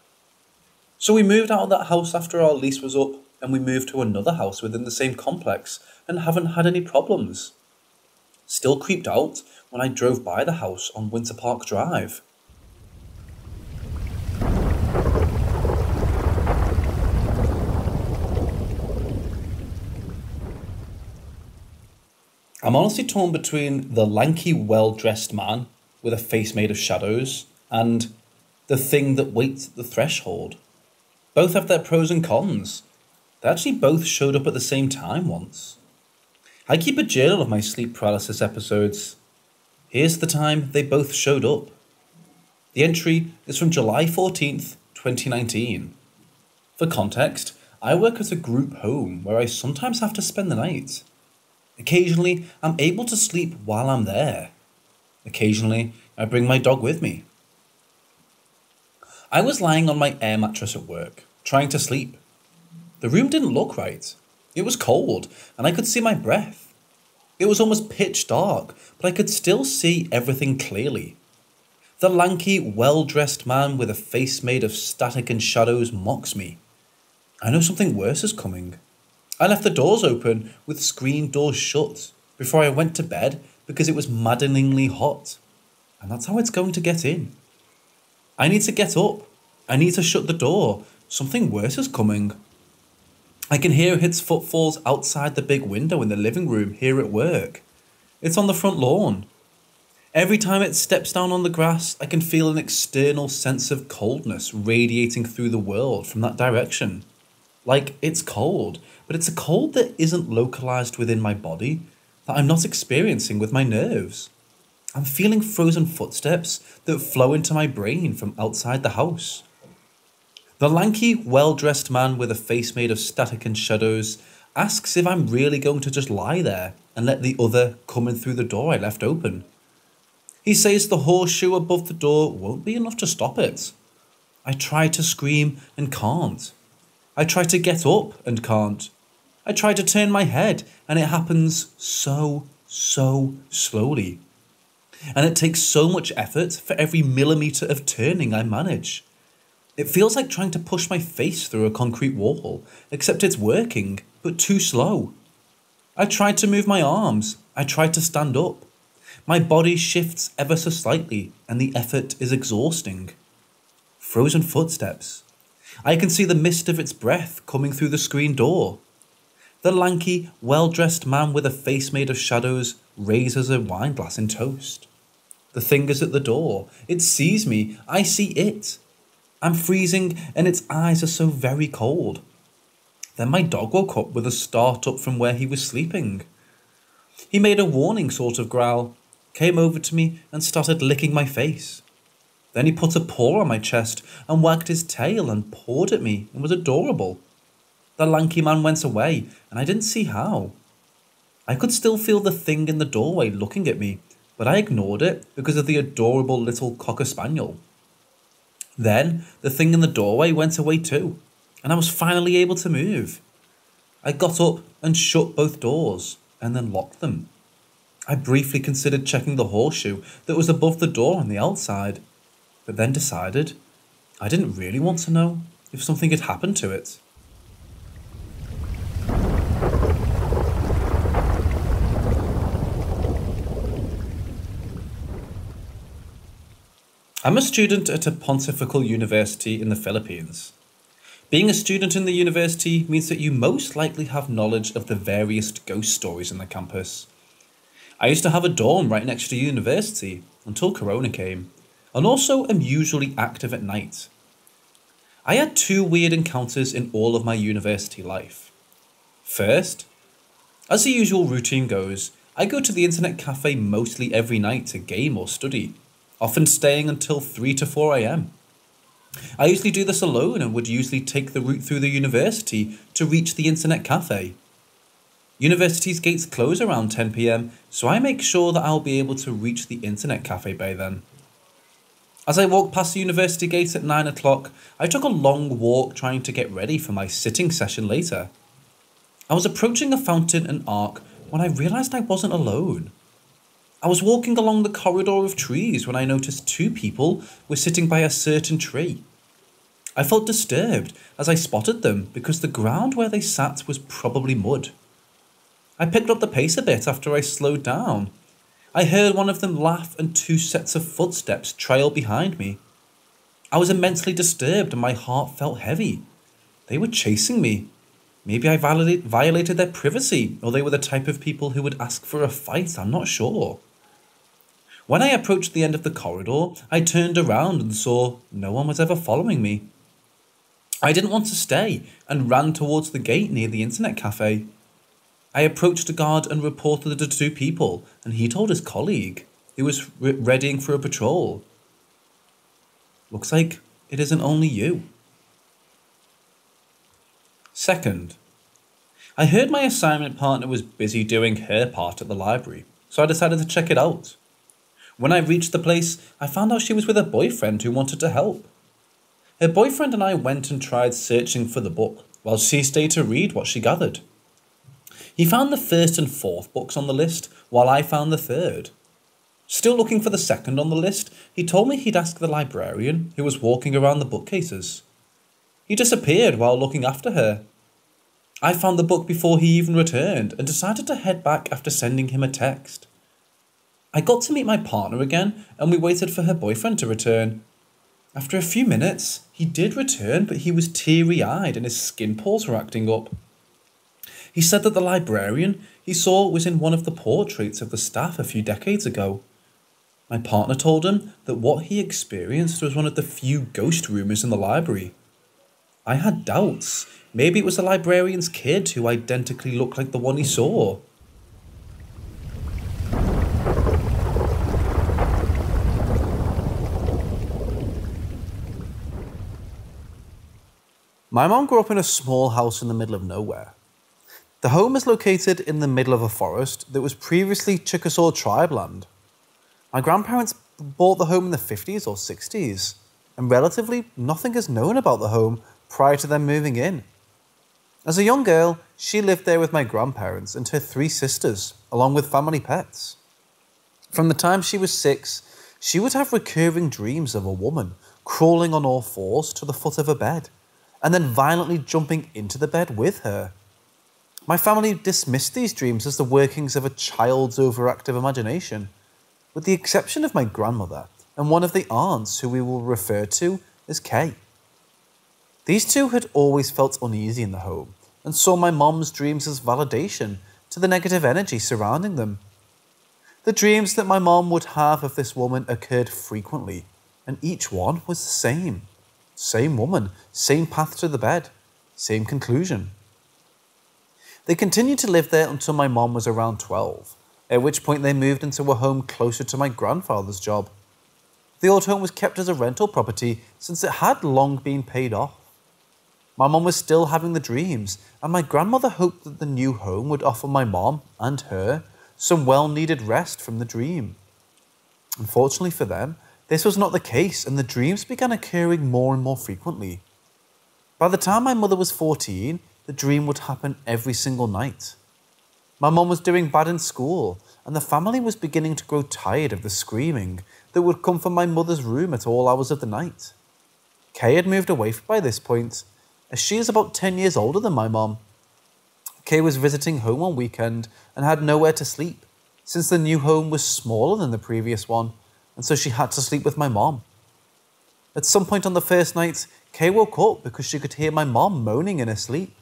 So we moved out of that house after our lease was up, and we moved to another house within the same complex, and haven't had any problems. Still creeped out when I drove by the house on Winter Park Drive. I'm honestly torn between the lanky, well dressed man with a face made of shadows and The thing that waits at the threshold. Both have their pros and cons. They actually both showed up at the same time once. I keep a journal of my sleep paralysis episodes. Here's the time they both showed up. The entry is from July 14th, 2019. For context, I work at a group home where I sometimes have to spend the night. Occasionally, I'm able to sleep while I'm there. Occasionally, I bring my dog with me. I was lying on my air mattress at work, trying to sleep. The room didn't look right. It was cold, and I could see my breath. It was almost pitch dark, but I could still see everything clearly. The lanky, well dressed man with a face made of static and shadows mocks me. I know something worse is coming. I left the doors open with screen doors shut before I went to bed because it was maddeningly hot. And that's how it's going to get in. I need to get up. I need to shut the door. Something worse is coming. I can hear its footfalls outside the big window in the living room here at work. It's on the front lawn. Every time it steps down on the grass, I can feel an external sense of coldness radiating through the world from that direction. Like it's cold, but it's a cold that isn't localized within my body, that I'm not experiencing with my nerves. I'm feeling frozen footsteps that flow into my brain from outside the house. The lanky, well dressed man with a face made of static and shadows asks if I'm really going to just lie there and let the other come in through the door I left open. He says the horseshoe above the door won't be enough to stop it. I try to scream and can't. I try to get up and can't. I try to turn my head and it happens so, so slowly. And it takes so much effort for every millimetre of turning I manage. It feels like trying to push my face through a concrete wall, except it's working, but too slow. I tried to move my arms. I tried to stand up. My body shifts ever so slightly, and the effort is exhausting. Frozen footsteps. I can see the mist of its breath coming through the screen door. The lanky, well dressed man with a face made of shadows raises a wine glass in toast. The thing is at the door. It sees me. I see it. I'm freezing and its eyes are so very cold. Then my dog woke up with a start up from where he was sleeping. He made a warning sort of growl, came over to me and started licking my face. Then he put a paw on my chest and wagged his tail and pawed at me and was adorable. The lanky man went away and I didn't see how. I could still feel the thing in the doorway looking at me, but I ignored it because of the adorable little cocker spaniel. Then the thing in the doorway went away too, and I was finally able to move. I got up and shut both doors, and then locked them. I briefly considered checking the horseshoe that was above the door on the outside, but then decided I didn't really want to know if something had happened to it. I'm a student at a pontifical university in the Philippines. Being a student in the university means that you most likely have knowledge of the various ghost stories in the campus. I used to have a dorm right next to university until Corona came, and also am usually active at night. I had two weird encounters in all of my university life. First, as the usual routine goes, I go to the internet cafe mostly every night to game or study often staying until 3 to 4 am. I usually do this alone and would usually take the route through the university to reach the internet cafe. University's gates close around 10 pm, so I make sure that I'll be able to reach the internet cafe by then. As I walked past the university gate at 9 o'clock, I took a long walk trying to get ready for my sitting session later. I was approaching a fountain and arc when I realised I wasn't alone. I was walking along the corridor of trees when I noticed two people were sitting by a certain tree. I felt disturbed as I spotted them because the ground where they sat was probably mud. I picked up the pace a bit after I slowed down. I heard one of them laugh and two sets of footsteps trail behind me. I was immensely disturbed and my heart felt heavy. They were chasing me. Maybe I violated their privacy, or they were the type of people who would ask for a fight, I'm not sure. When I approached the end of the corridor, I turned around and saw no one was ever following me. I didn't want to stay and ran towards the gate near the internet cafe. I approached a guard and reported the two people, and he told his colleague, who was re- readying for a patrol. Looks like it isn't only you. Second, I heard my assignment partner was busy doing her part at the library, so I decided to check it out. When I reached the place, I found out she was with a boyfriend who wanted to help. Her boyfriend and I went and tried searching for the book, while she stayed to read what she gathered. He found the first and fourth books on the list, while I found the third. Still looking for the second on the list, he told me he'd ask the librarian who was walking around the bookcases. He disappeared while looking after her. I found the book before he even returned and decided to head back after sending him a text. I got to meet my partner again and we waited for her boyfriend to return. After a few minutes, he did return, but he was teary eyed and his skin pores were acting up. He said that the librarian he saw was in one of the portraits of the staff a few decades ago. My partner told him that what he experienced was one of the few ghost rumours in the library. I had doubts. Maybe it was the librarian's kid who identically looked like the one he saw. My mom grew up in a small house in the middle of nowhere. The home is located in the middle of a forest that was previously Chickasaw tribe land. My grandparents bought the home in the 50s or 60s, and relatively nothing is known about the home prior to them moving in. As a young girl, she lived there with my grandparents and her three sisters, along with family pets. From the time she was six, she would have recurring dreams of a woman crawling on all fours to the foot of her bed and then violently jumping into the bed with her. My family dismissed these dreams as the workings of a child's overactive imagination, with the exception of my grandmother and one of the aunts who we will refer to as Kay. These two had always felt uneasy in the home and saw my mom's dreams as validation to the negative energy surrounding them. The dreams that my mom would have of this woman occurred frequently, and each one was the same. Same woman, same path to the bed, same conclusion. They continued to live there until my mom was around 12, at which point they moved into a home closer to my grandfather's job. The old home was kept as a rental property since it had long been paid off. My mom was still having the dreams, and my grandmother hoped that the new home would offer my mom and her some well needed rest from the dream. Unfortunately for them, this was not the case, and the dreams began occurring more and more frequently. By the time my mother was 14, the dream would happen every single night. My mom was doing bad in school, and the family was beginning to grow tired of the screaming that would come from my mother's room at all hours of the night. Kay had moved away by this point, as she is about 10 years older than my mom. Kay was visiting home one weekend and had nowhere to sleep, since the new home was smaller than the previous one and so she had to sleep with my mom. At some point on the first night, Kay woke up because she could hear my mom moaning in her sleep.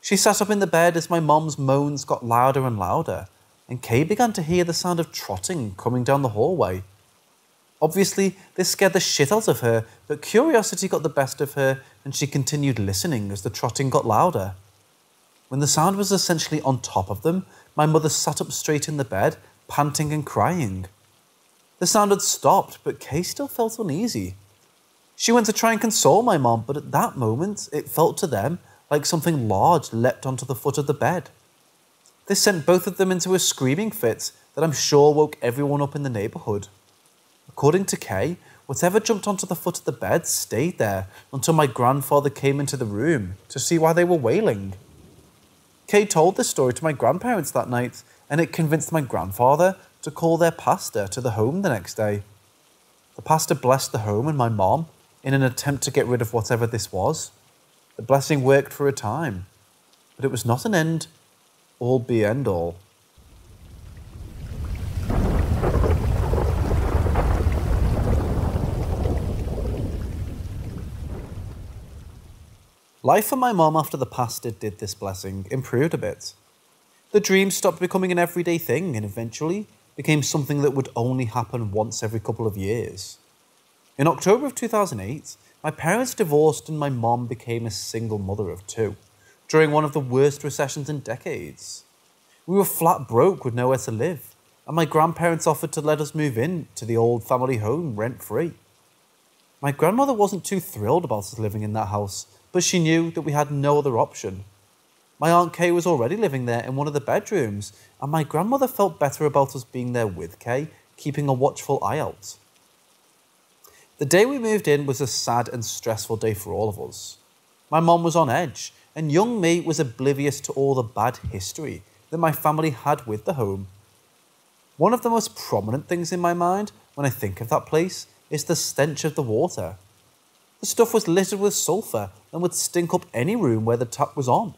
She sat up in the bed as my mom's moans got louder and louder, and Kay began to hear the sound of trotting coming down the hallway. Obviously, this scared the shit out of her, but curiosity got the best of her, and she continued listening as the trotting got louder. When the sound was essentially on top of them, my mother sat up straight in the bed, panting and crying. The sound had stopped, but Kay still felt uneasy. She went to try and console my mom, but at that moment it felt to them like something large leapt onto the foot of the bed. This sent both of them into a screaming fit that I'm sure woke everyone up in the neighbourhood. According to Kay, whatever jumped onto the foot of the bed stayed there until my grandfather came into the room to see why they were wailing. Kay told this story to my grandparents that night, and it convinced my grandfather to call their pastor to the home the next day. The pastor blessed the home and my mom in an attempt to get rid of whatever this was. The blessing worked for a time, but it was not an end all be end all. Life for my mom after the pastor did this blessing improved a bit. The dream stopped becoming an everyday thing, and eventually became something that would only happen once every couple of years. In October of 2008, my parents divorced and my mom became a single mother of two during one of the worst recessions in decades. We were flat broke with nowhere to live, and my grandparents offered to let us move in to the old family home rent free. My grandmother wasn't too thrilled about us living in that house, but she knew that we had no other option. My Aunt Kay was already living there in one of the bedrooms, and my grandmother felt better about us being there with Kay, keeping a watchful eye out. The day we moved in was a sad and stressful day for all of us. My mom was on edge, and young me was oblivious to all the bad history that my family had with the home. One of the most prominent things in my mind when I think of that place is the stench of the water. The stuff was littered with sulphur and would stink up any room where the tap was on.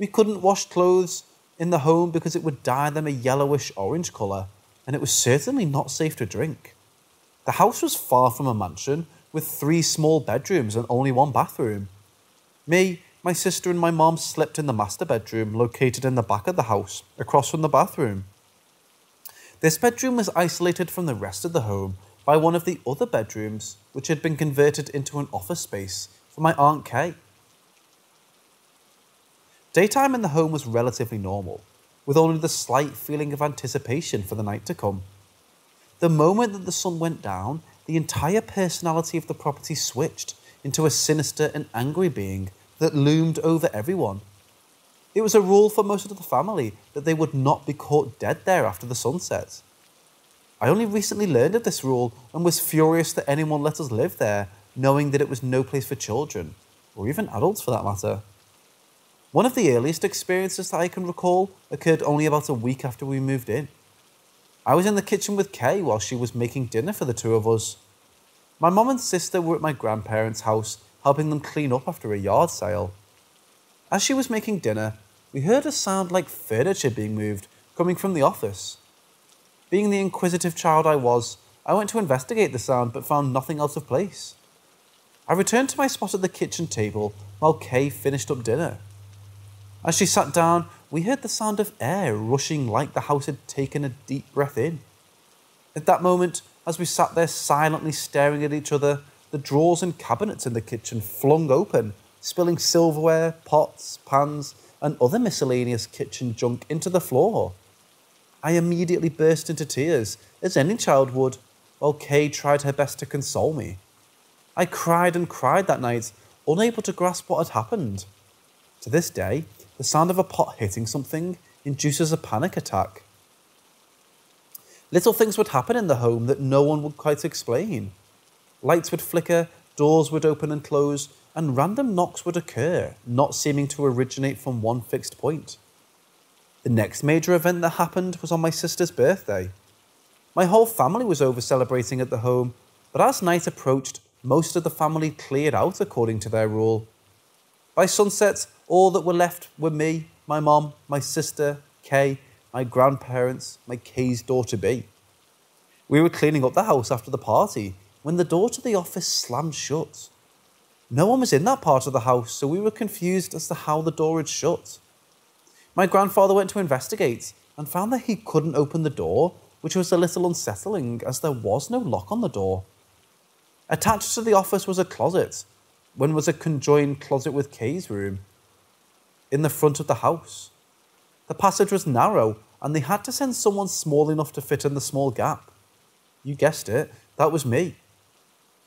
We couldn't wash clothes in the home because it would dye them a yellowish orange colour, and it was certainly not safe to drink. The house was far from a mansion, with three small bedrooms and only one bathroom. Me, my sister, and my mom slept in the master bedroom located in the back of the house, across from the bathroom. This bedroom was isolated from the rest of the home by one of the other bedrooms, which had been converted into an office space for my Aunt Kay. Daytime in the home was relatively normal, with only the slight feeling of anticipation for the night to come. The moment that the sun went down, the entire personality of the property switched into a sinister and angry being that loomed over everyone. It was a rule for most of the family that they would not be caught dead there after the sunset. I only recently learned of this rule and was furious that anyone let us live there, knowing that it was no place for children, or even adults for that matter. One of the earliest experiences that I can recall occurred only about a week after we moved in. I was in the kitchen with Kay while she was making dinner for the two of us. My mum and sister were at my grandparents' house helping them clean up after a yard sale. As she was making dinner, we heard a sound like furniture being moved coming from the office. Being the inquisitive child I was, I went to investigate the sound but found nothing out of place. I returned to my spot at the kitchen table while Kay finished up dinner. As she sat down, we heard the sound of air rushing like the house had taken a deep breath in. At that moment, as we sat there silently staring at each other, the drawers and cabinets in the kitchen flung open, spilling silverware, pots, pans, and other miscellaneous kitchen junk into the floor. I immediately burst into tears, as any child would, while Kay tried her best to console me. I cried and cried that night, unable to grasp what had happened. To this day, the sound of a pot hitting something induces a panic attack. Little things would happen in the home that no one would quite explain. Lights would flicker, doors would open and close, and random knocks would occur, not seeming to originate from one fixed point. The next major event that happened was on my sister's birthday. My whole family was over celebrating at the home, but as night approached, most of the family cleared out according to their rule. By sunset, all that were left were me, my mom, my sister, Kay, my grandparents, my Kay's daughter B. We were cleaning up the house after the party when the door to the office slammed shut. No one was in that part of the house, so we were confused as to how the door had shut. My grandfather went to investigate and found that he couldn't open the door, which was a little unsettling as there was no lock on the door. Attached to the office was a closet, when was a conjoined closet with Kay's room, in the front of the house. The passage was narrow, and they had to send someone small enough to fit in the small gap. You guessed it, that was me.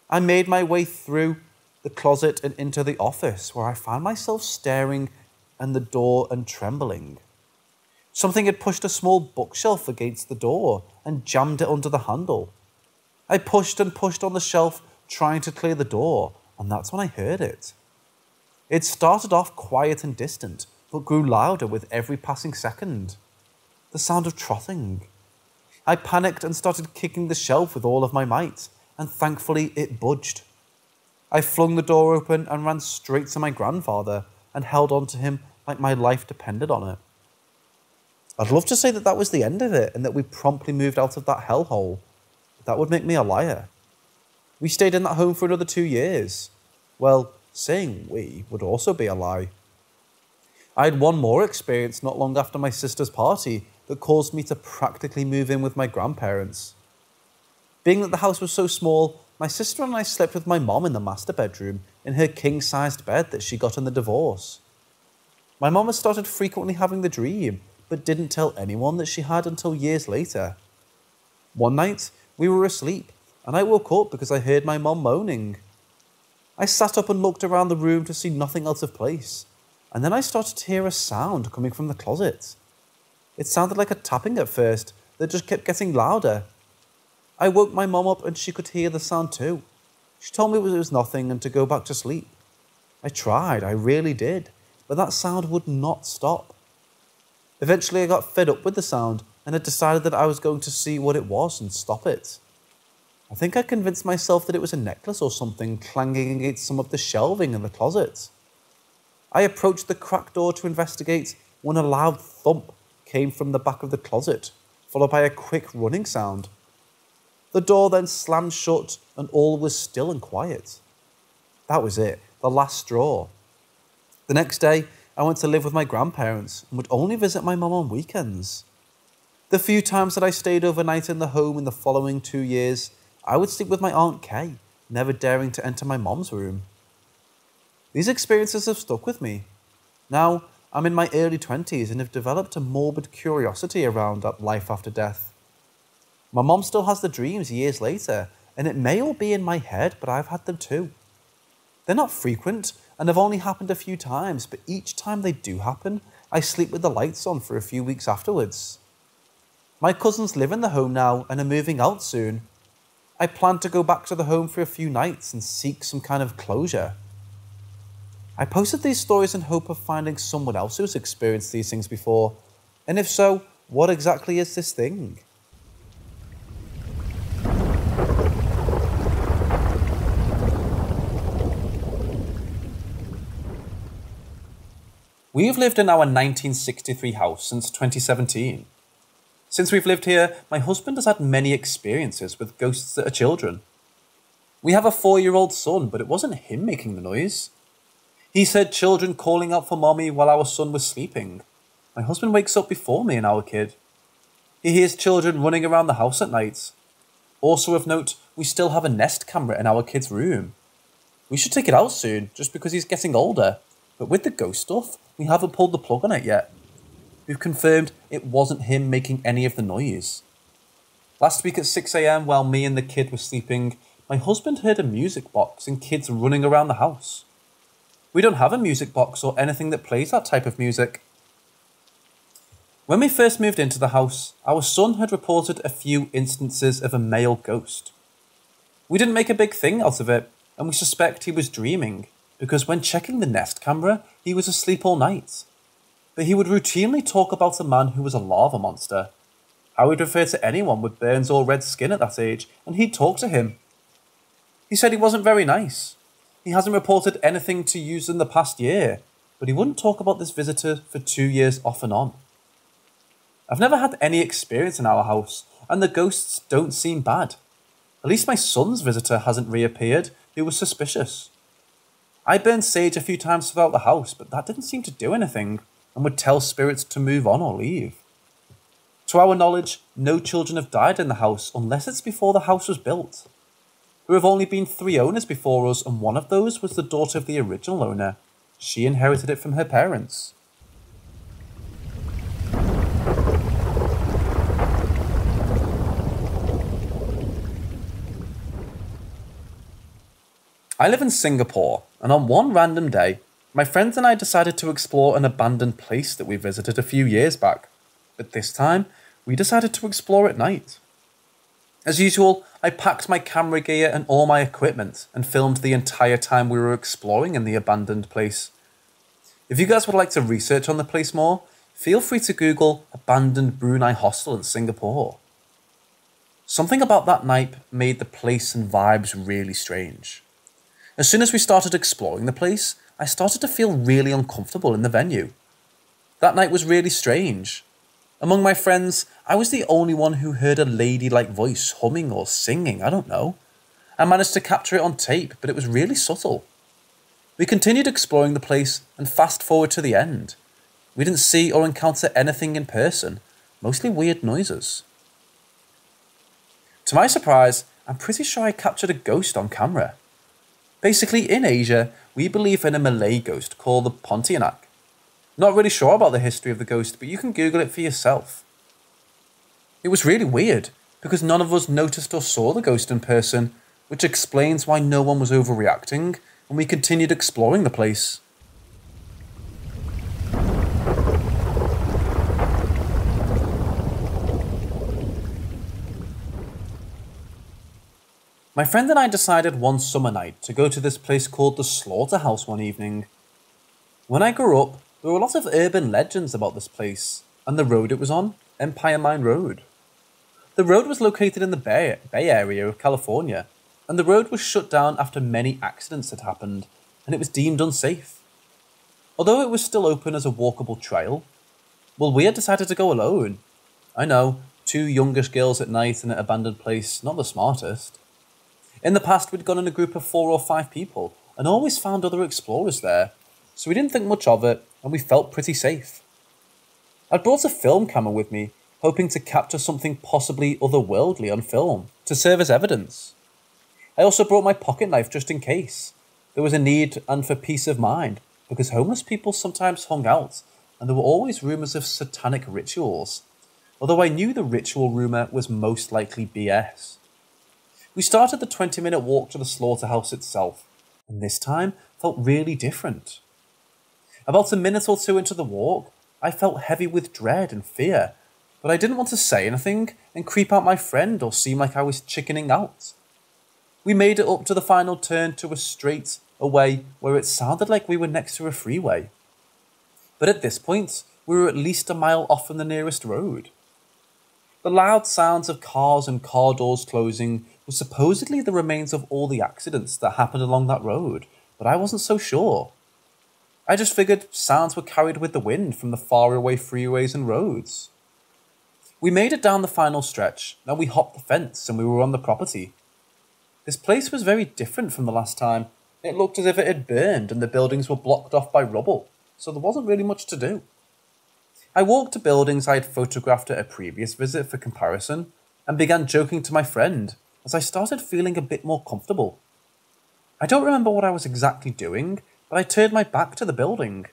I made my way through the closet and into the office, where I found myself staring and the door and trembling. Something had pushed a small bookshelf against the door and jammed it under the handle. I pushed and pushed on the shelf, trying to clear the door, and that's when I heard it. It started off quiet and distant, but grew louder with every passing second. The sound of trotting. I panicked and started kicking the shelf with all of my might, and thankfully it budged. I flung the door open and ran straight to my grandfather and held on to him like my life depended on it. I'd love to say that that was the end of it and that we promptly moved out of that hellhole. That would make me a liar. We stayed in that home for another two years. Well, saying we would also be a lie. I had one more experience not long after my sister's party that caused me to practically move in with my grandparents. Being that the house was so small, my sister and I slept with my mom in the master bedroom in her king sized bed that she got in the divorce. My mom had started frequently having the dream, but didn't tell anyone that she had until years later. One night, we were asleep, and I woke up because I heard my mom moaning. I sat up and looked around the room to see nothing out of place, and then I started to hear a sound coming from the closet. It sounded like a tapping at first that just kept getting louder. I woke my mom up and she could hear the sound too. She told me it was nothing and to go back to sleep. I tried, I really did, but that sound would not stop. Eventually, I got fed up with the sound and had decided that I was going to see what it was and stop it. I think I convinced myself that it was a necklace or something clanging against some of the shelving in the closet. I approached the crack door to investigate when a loud thump came from the back of the closet, followed by a quick running sound. The door then slammed shut and all was still and quiet. That was it, the last straw. The next day, I went to live with my grandparents and would only visit my mum on weekends. The few times that I stayed overnight in the home in the following two years, I would sleep with my Aunt Kay, never daring to enter my mom's room. These experiences have stuck with me. Now, I'm in my early 20s and have developed a morbid curiosity around life after death. My mom still has the dreams years later, and it may all be in my head, but I've had them too. They're not frequent and have only happened a few times, but each time they do happen, I sleep with the lights on for a few weeks afterwards. My cousins live in the home now and are moving out soon, I plan to go back to the home for a few nights and seek some kind of closure. I posted these stories in hope of finding someone else who's experienced these things before, and if so, what exactly is this thing? We have lived in our 1963 house since 2017. Since we've lived here, my husband has had many experiences with ghosts that are children. We have a four year old son, but it wasn't him making the noise. He said children calling out for mommy while our son was sleeping. My husband wakes up before me and our kid. He hears children running around the house at night. Also of note, we still have a nest camera in our kid's room. We should take it out soon, just because he's getting older. But with the ghost stuff, we haven't pulled the plug on it yet who confirmed it wasn't him making any of the noise. Last week at 6am, while me and the kid were sleeping, my husband heard a music box and kids running around the house. We don't have a music box or anything that plays that type of music. When we first moved into the house, our son had reported a few instances of a male ghost. We didn't make a big thing out of it, and we suspect he was dreaming, because when checking the Nest camera, he was asleep all night but he would routinely talk about a man who was a lava monster. How he'd refer to anyone with burns or red skin at that age, and he'd talk to him. He said he wasn't very nice. He hasn't reported anything to use in the past year, but he wouldn't talk about this visitor for two years off and on. I've never had any experience in our house, and the ghosts don't seem bad. At least my son's visitor hasn't reappeared, who was suspicious. I burned sage a few times throughout the house, but that didn't seem to do anything and would tell spirits to move on or leave. To our knowledge, no children have died in the house unless it's before the house was built. There have only been three owners before us, and one of those was the daughter of the original owner. She inherited it from her parents. I live in Singapore, and on one random day, my friends and I decided to explore an abandoned place that we visited a few years back, but this time we decided to explore at night. As usual, I packed my camera gear and all my equipment and filmed the entire time we were exploring in the abandoned place. If you guys would like to research on the place more, feel free to Google Abandoned Brunei Hostel in Singapore. Something about that night made the place and vibes really strange. As soon as we started exploring the place, I started to feel really uncomfortable in the venue. That night was really strange. Among my friends, I was the only one who heard a ladylike voice humming or singing, I don't know. I managed to capture it on tape, but it was really subtle. We continued exploring the place and fast forward to the end. We didn't see or encounter anything in person, mostly weird noises. To my surprise, I'm pretty sure I captured a ghost on camera. Basically, in Asia, we believe in a Malay ghost called the Pontianak. Not really sure about the history of the ghost, but you can Google it for yourself. It was really weird, because none of us noticed or saw the ghost in person, which explains why no one was overreacting, and we continued exploring the place. My friend and I decided one summer night to go to this place called the Slaughterhouse one evening. When I grew up, there were a lot of urban legends about this place, and the road it was on, Empire Mine Road. The road was located in the Bay, Bay Area of California, and the road was shut down after many accidents had happened, and it was deemed unsafe. Although it was still open as a walkable trail, well, we had decided to go alone. I know, two youngish girls at night in an abandoned place, not the smartest. In the past, we'd gone in a group of four or five people and always found other explorers there, so we didn't think much of it and we felt pretty safe. I'd brought a film camera with me, hoping to capture something possibly otherworldly on film to serve as evidence. I also brought my pocket knife just in case. There was a need and for peace of mind, because homeless people sometimes hung out and there were always rumours of satanic rituals, although I knew the ritual rumour was most likely BS. We started the 20 minute walk to the slaughterhouse itself, and this time felt really different. About a minute or two into the walk, I felt heavy with dread and fear, but I didn't want to say anything and creep out my friend or seem like I was chickening out. We made it up to the final turn to a straight away where it sounded like we were next to a freeway. But at this point, we were at least a mile off from the nearest road. The loud sounds of cars and car doors closing were supposedly the remains of all the accidents that happened along that road, but I wasn't so sure. I just figured sounds were carried with the wind from the faraway freeways and roads. We made it down the final stretch, and we hopped the fence and we were on the property. This place was very different from the last time. It looked as if it had burned and the buildings were blocked off by rubble, so there wasn't really much to do. I walked to buildings I had photographed at a previous visit for comparison and began joking to my friend as I started feeling a bit more comfortable. I don't remember what I was exactly doing, but I turned my back to the building.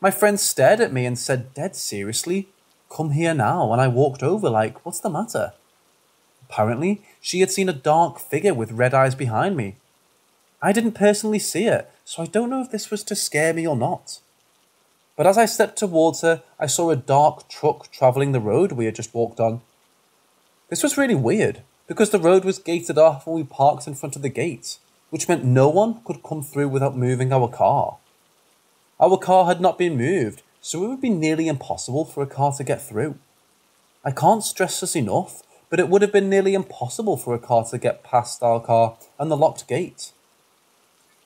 My friend stared at me and said dead seriously, Come here now, and I walked over like, What's the matter? Apparently, she had seen a dark figure with red eyes behind me. I didn't personally see it, so I don't know if this was to scare me or not. But as I stepped towards her, I saw a dark truck travelling the road we had just walked on. This was really weird, because the road was gated off and we parked in front of the gate, which meant no one could come through without moving our car. Our car had not been moved, so it would be nearly impossible for a car to get through. I can't stress this enough, but it would have been nearly impossible for a car to get past our car and the locked gate.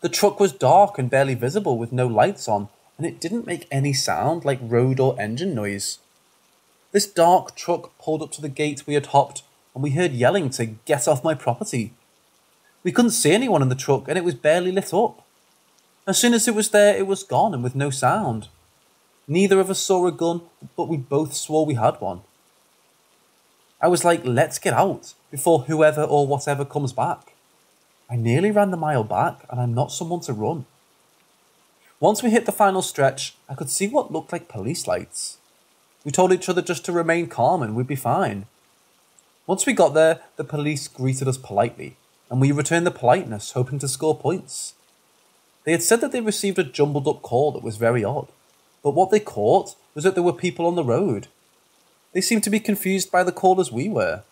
The truck was dark and barely visible with no lights on, and it didn't make any sound like road or engine noise. This dark truck pulled up to the gate we had hopped, and we heard yelling to get off my property. We couldn't see anyone in the truck, and it was barely lit up. As soon as it was there, it was gone and with no sound. Neither of us saw a gun, but we both swore we had one. I was like, let's get out before whoever or whatever comes back. I nearly ran the mile back, and I'm not someone to run. Once we hit the final stretch, I could see what looked like police lights. We told each other just to remain calm and we'd be fine. Once we got there, the police greeted us politely, and we returned the politeness, hoping to score points. They had said that they received a jumbled up call that was very odd, but what they caught was that there were people on the road. They seemed to be confused by the call as we were.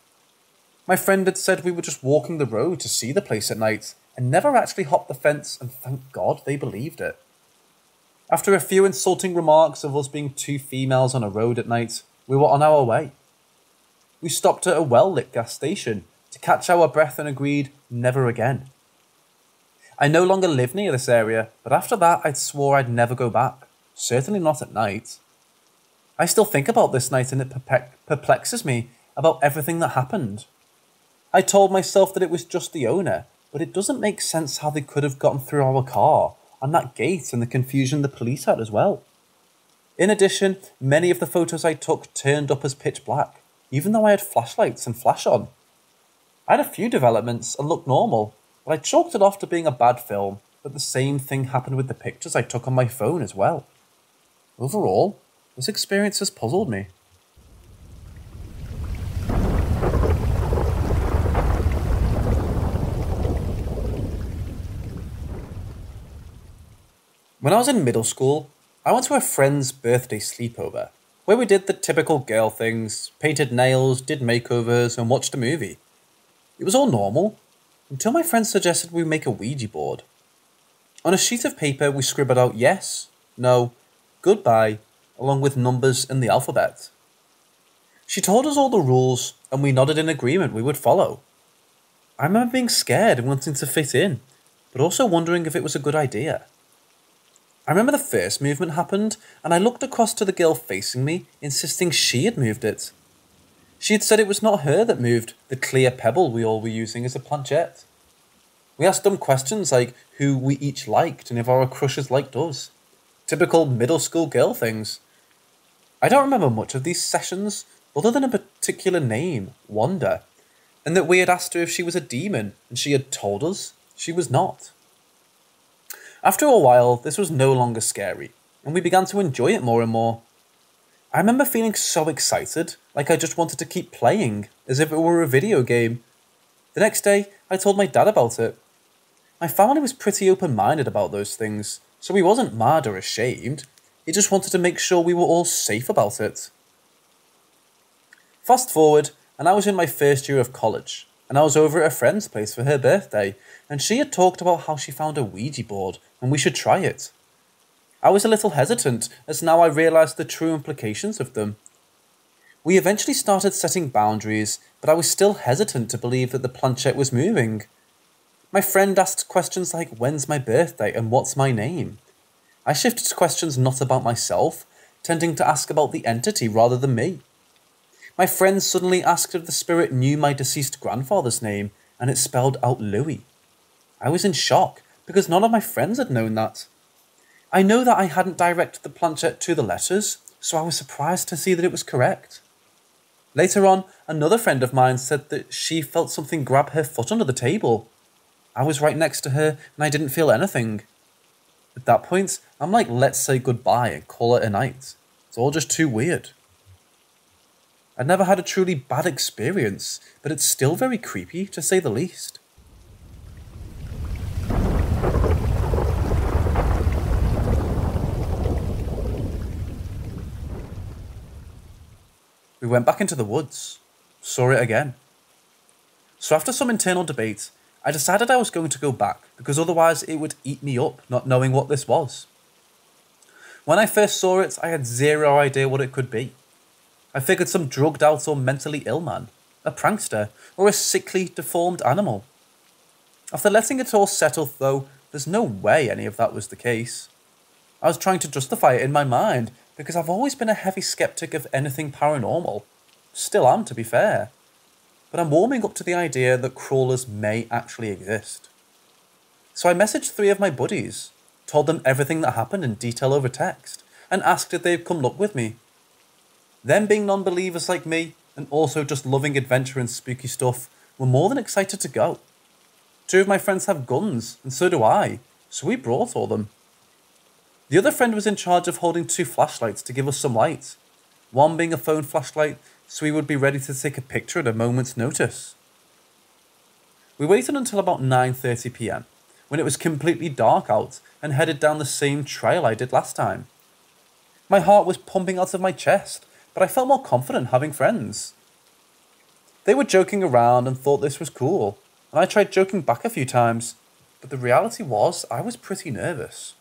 My friend had said we were just walking the road to see the place at night, and never actually hopped the fence, and thank God they believed it. After a few insulting remarks of us being two females on a road at night, we were on our way. We stopped at a well lit gas station to catch our breath and agreed never again. I no longer live near this area, but after that I'd swore I'd never go back, certainly not at night. I still think about this night and it perplexes me about everything that happened. I told myself that it was just the owner, but it doesn't make sense how they could have gotten through our car and that gate and the confusion the police had as well. In addition, many of the photos I took turned up as pitch black, even though I had flashlights and flash on. I had a few developments and looked normal, but I chalked it off to being a bad film, but the same thing happened with the pictures I took on my phone as well. Overall, this experience has puzzled me. When I was in middle school, I went to a friend's birthday sleepover, where we did the typical girl things, painted nails, did makeovers, and watched a movie. It was all normal, until my friend suggested we make a Ouija board. On a sheet of paper, we scribbled out yes, no, goodbye, along with numbers and the alphabet. She told us all the rules, and we nodded in agreement we would follow. I remember being scared and wanting to fit in, but also wondering if it was a good idea. I remember the first movement happened, and I looked across to the girl facing me, insisting she had moved it. She had said it was not her that moved the clear pebble we all were using as a planchette. We asked dumb questions like who we each liked and if our crushes liked us. Typical middle school girl things. I don't remember much of these sessions, other than a particular name, Wanda, and that we had asked her if she was a demon, and she had told us she was not. After a while, this was no longer scary, and we began to enjoy it more and more. I remember feeling so excited, like I just wanted to keep playing, as if it were a video game. The next day, I told my dad about it. My family was pretty open minded about those things, so he wasn't mad or ashamed. He just wanted to make sure we were all safe about it. Fast forward, and I was in my first year of college, and I was over at a friend's place for her birthday, and she had talked about how she found a Ouija board and we should try it. I was a little hesitant, as now I realised the true implications of them. We eventually started setting boundaries, but I was still hesitant to believe that the planchette was moving. My friend asked questions like when's my birthday and what's my name. I shifted to questions not about myself, tending to ask about the entity rather than me. My friend suddenly asked if the spirit knew my deceased grandfather's name, and it spelled out Louis. I was in shock, because none of my friends had known that. I know that I hadn't directed the planchette to the letters, so I was surprised to see that it was correct. Later on, another friend of mine said that she felt something grab her foot under the table. I was right next to her and I didn't feel anything. At that point, I'm like, let's say goodbye and call it a night. It's all just too weird. I'd never had a truly bad experience, but it's still very creepy, to say the least. We went back into the woods, saw it again. So after some internal debate, I decided I was going to go back because otherwise it would eat me up not knowing what this was. When I first saw it, I had zero idea what it could be. I figured some drugged out or mentally ill man, a prankster, or a sickly, deformed animal. After letting it all settle, though, there's no way any of that was the case. I was trying to justify it in my mind because I've always been a heavy skeptic of anything paranormal. Still am, to be fair. But I'm warming up to the idea that crawlers may actually exist. So I messaged three of my buddies, told them everything that happened in detail over text, and asked if they'd come look with me. Them being non believers like me, and also just loving adventure and spooky stuff, were more than excited to go. Two of my friends have guns, and so do I, so we brought all them. The other friend was in charge of holding two flashlights to give us some light, one being a phone flashlight so we would be ready to take a picture at a moment's notice. We waited until about 9:30 p.m. when it was completely dark out and headed down the same trail I did last time. My heart was pumping out of my chest, but I felt more confident having friends. They were joking around and thought this was cool, and I tried joking back a few times, but the reality was I was pretty nervous.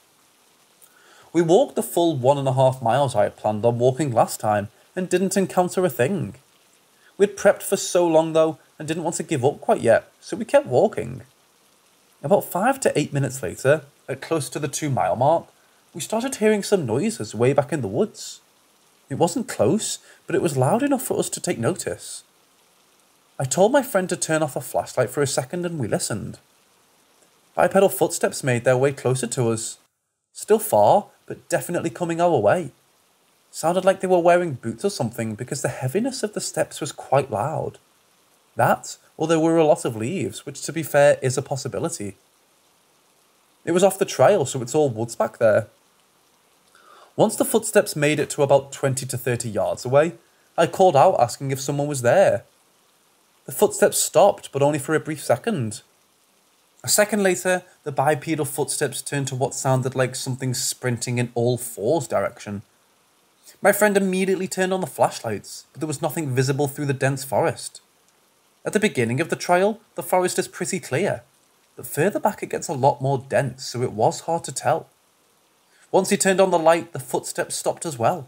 We walked the full one and a half miles I had planned on walking last time and didn't encounter a thing. We'd prepped for so long though and didn't want to give up quite yet, so we kept walking. About five to eight minutes later, at close to the two mile mark, we started hearing some noises way back in the woods. It wasn't close, but it was loud enough for us to take notice. I told my friend to turn off the flashlight for a second and we listened. Bipedal footsteps made their way closer to us. Still far, but definitely coming our way. sounded like they were wearing boots or something because the heaviness of the steps was quite loud. That, or there were a lot of leaves, which to be fair is a possibility. It was off the trail, so it's all woods back there. Once the footsteps made it to about 20 to 30 yards away, I called out asking if someone was there. The footsteps stopped, but only for a brief second. A second later, the bipedal footsteps turned to what sounded like something sprinting in all fours direction. My friend immediately turned on the flashlights, but there was nothing visible through the dense forest. At the beginning of the trail, the forest is pretty clear, but further back it gets a lot more dense, so it was hard to tell. Once he turned on the light, the footsteps stopped as well.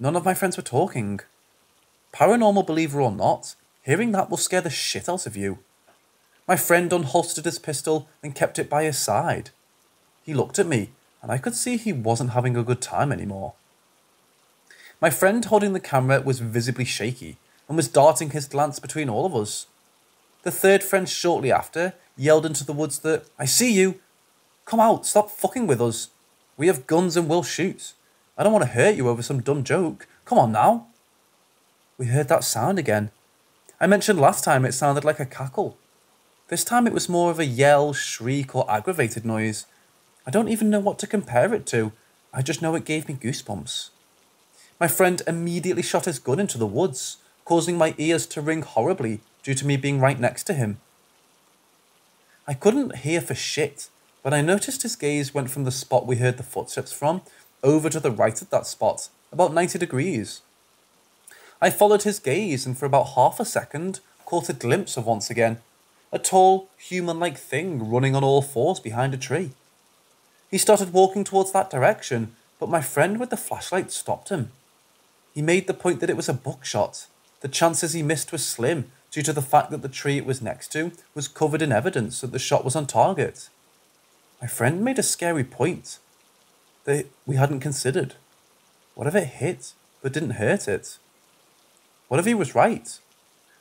None of my friends were talking. Paranormal believer or not, hearing that will scare the shit out of you. My friend unholstered his pistol and kept it by his side. He looked at me, and I could see he wasn't having a good time anymore. My friend holding the camera was visibly shaky and was darting his glance between all of us. The third friend shortly after yelled into the woods that, I see you! Come out, stop fucking with us! We have guns and we'll shoot. I don't want to hurt you over some dumb joke. Come on now! We heard that sound again. I mentioned last time it sounded like a cackle. This time it was more of a yell, shriek, or aggravated noise. I don't even know what to compare it to. I just know it gave me goosebumps. My friend immediately shot his gun into the woods, causing my ears to ring horribly due to me being right next to him. I couldn't hear for shit, but I noticed his gaze went from the spot we heard the footsteps from over to the right of that spot, about 90 degrees. I followed his gaze and for about half a second caught a glimpse of once again a tall, human like thing running on all fours behind a tree. He started walking towards that direction, but my friend with the flashlight stopped him. He made the point that it was a buckshot. The chances he missed were slim due to the fact that the tree it was next to was covered in evidence that the shot was on target. My friend made a scary point that we hadn't considered. What if it hit but didn't hurt it? What if he was right?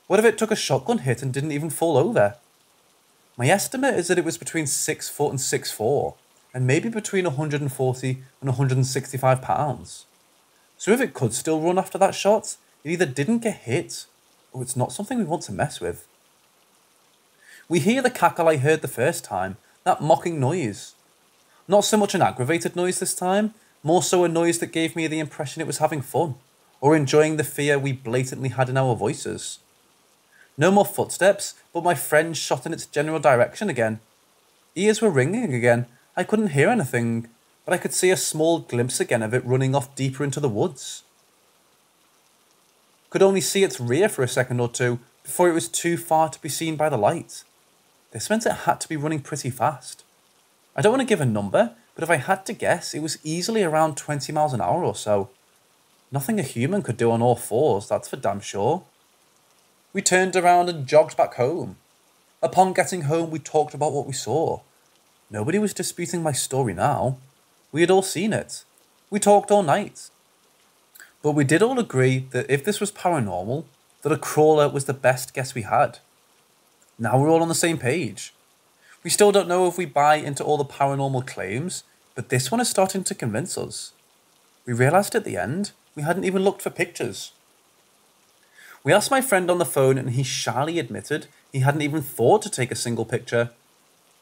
What if it took a shotgun hit and didn't even fall over? My estimate is that it was between 6 foot and 6 4, and maybe between 140 and 165 pounds. So if it could still run after that shot, it either didn't get hit, or it's not something we want to mess with. We hear the cackle I heard the first time, that mocking noise. Not so much an aggravated noise this time, more so a noise that gave me the impression it was having fun, or enjoying the fear we blatantly had in our voices. No more footsteps, but my friend shot in its general direction again. Ears were ringing again. I couldn't hear anything, but I could see a small glimpse again of it running off deeper into the woods. Could only see its rear for a second or two before it was too far to be seen by the light. This meant it had to be running pretty fast. I don't want to give a number, but if I had to guess, it was easily around 20 miles an hour or so. Nothing a human could do on all fours, that's for damn sure. We turned around and jogged back home. Upon getting home, we talked about what we saw. Nobody was disputing my story now. We had all seen it. We talked all night. But we did all agree that if this was paranormal, that a crawler was the best guess we had. Now we're all on the same page. We still don't know if we buy into all the paranormal claims, but this one is starting to convince us. We realised at the end we hadn't even looked for pictures. We asked my friend on the phone and he shyly admitted he hadn't even thought to take a single picture.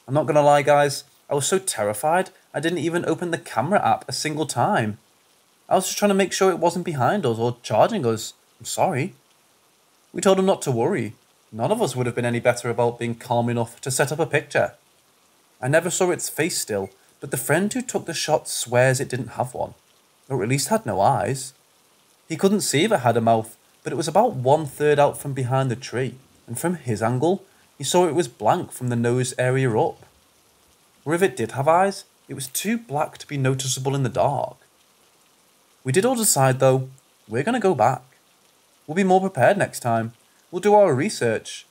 I'm not gonna lie, guys, I was so terrified I didn't even open the camera app a single time. I was just trying to make sure it wasn't behind us or charging us. I'm sorry. We told him not to worry. None of us would have been any better about being calm enough to set up a picture. I never saw its face still, but the friend who took the shot swears it didn't have one, or at least had no eyes. He couldn't see if it had a mouth, but it was about one third out from behind the tree, and from his angle, he saw it was blank from the nose area up. Or if it did have eyes, it was too black to be noticeable in the dark. We did all decide, though, we're going to go back. We'll be more prepared next time. We'll do our research.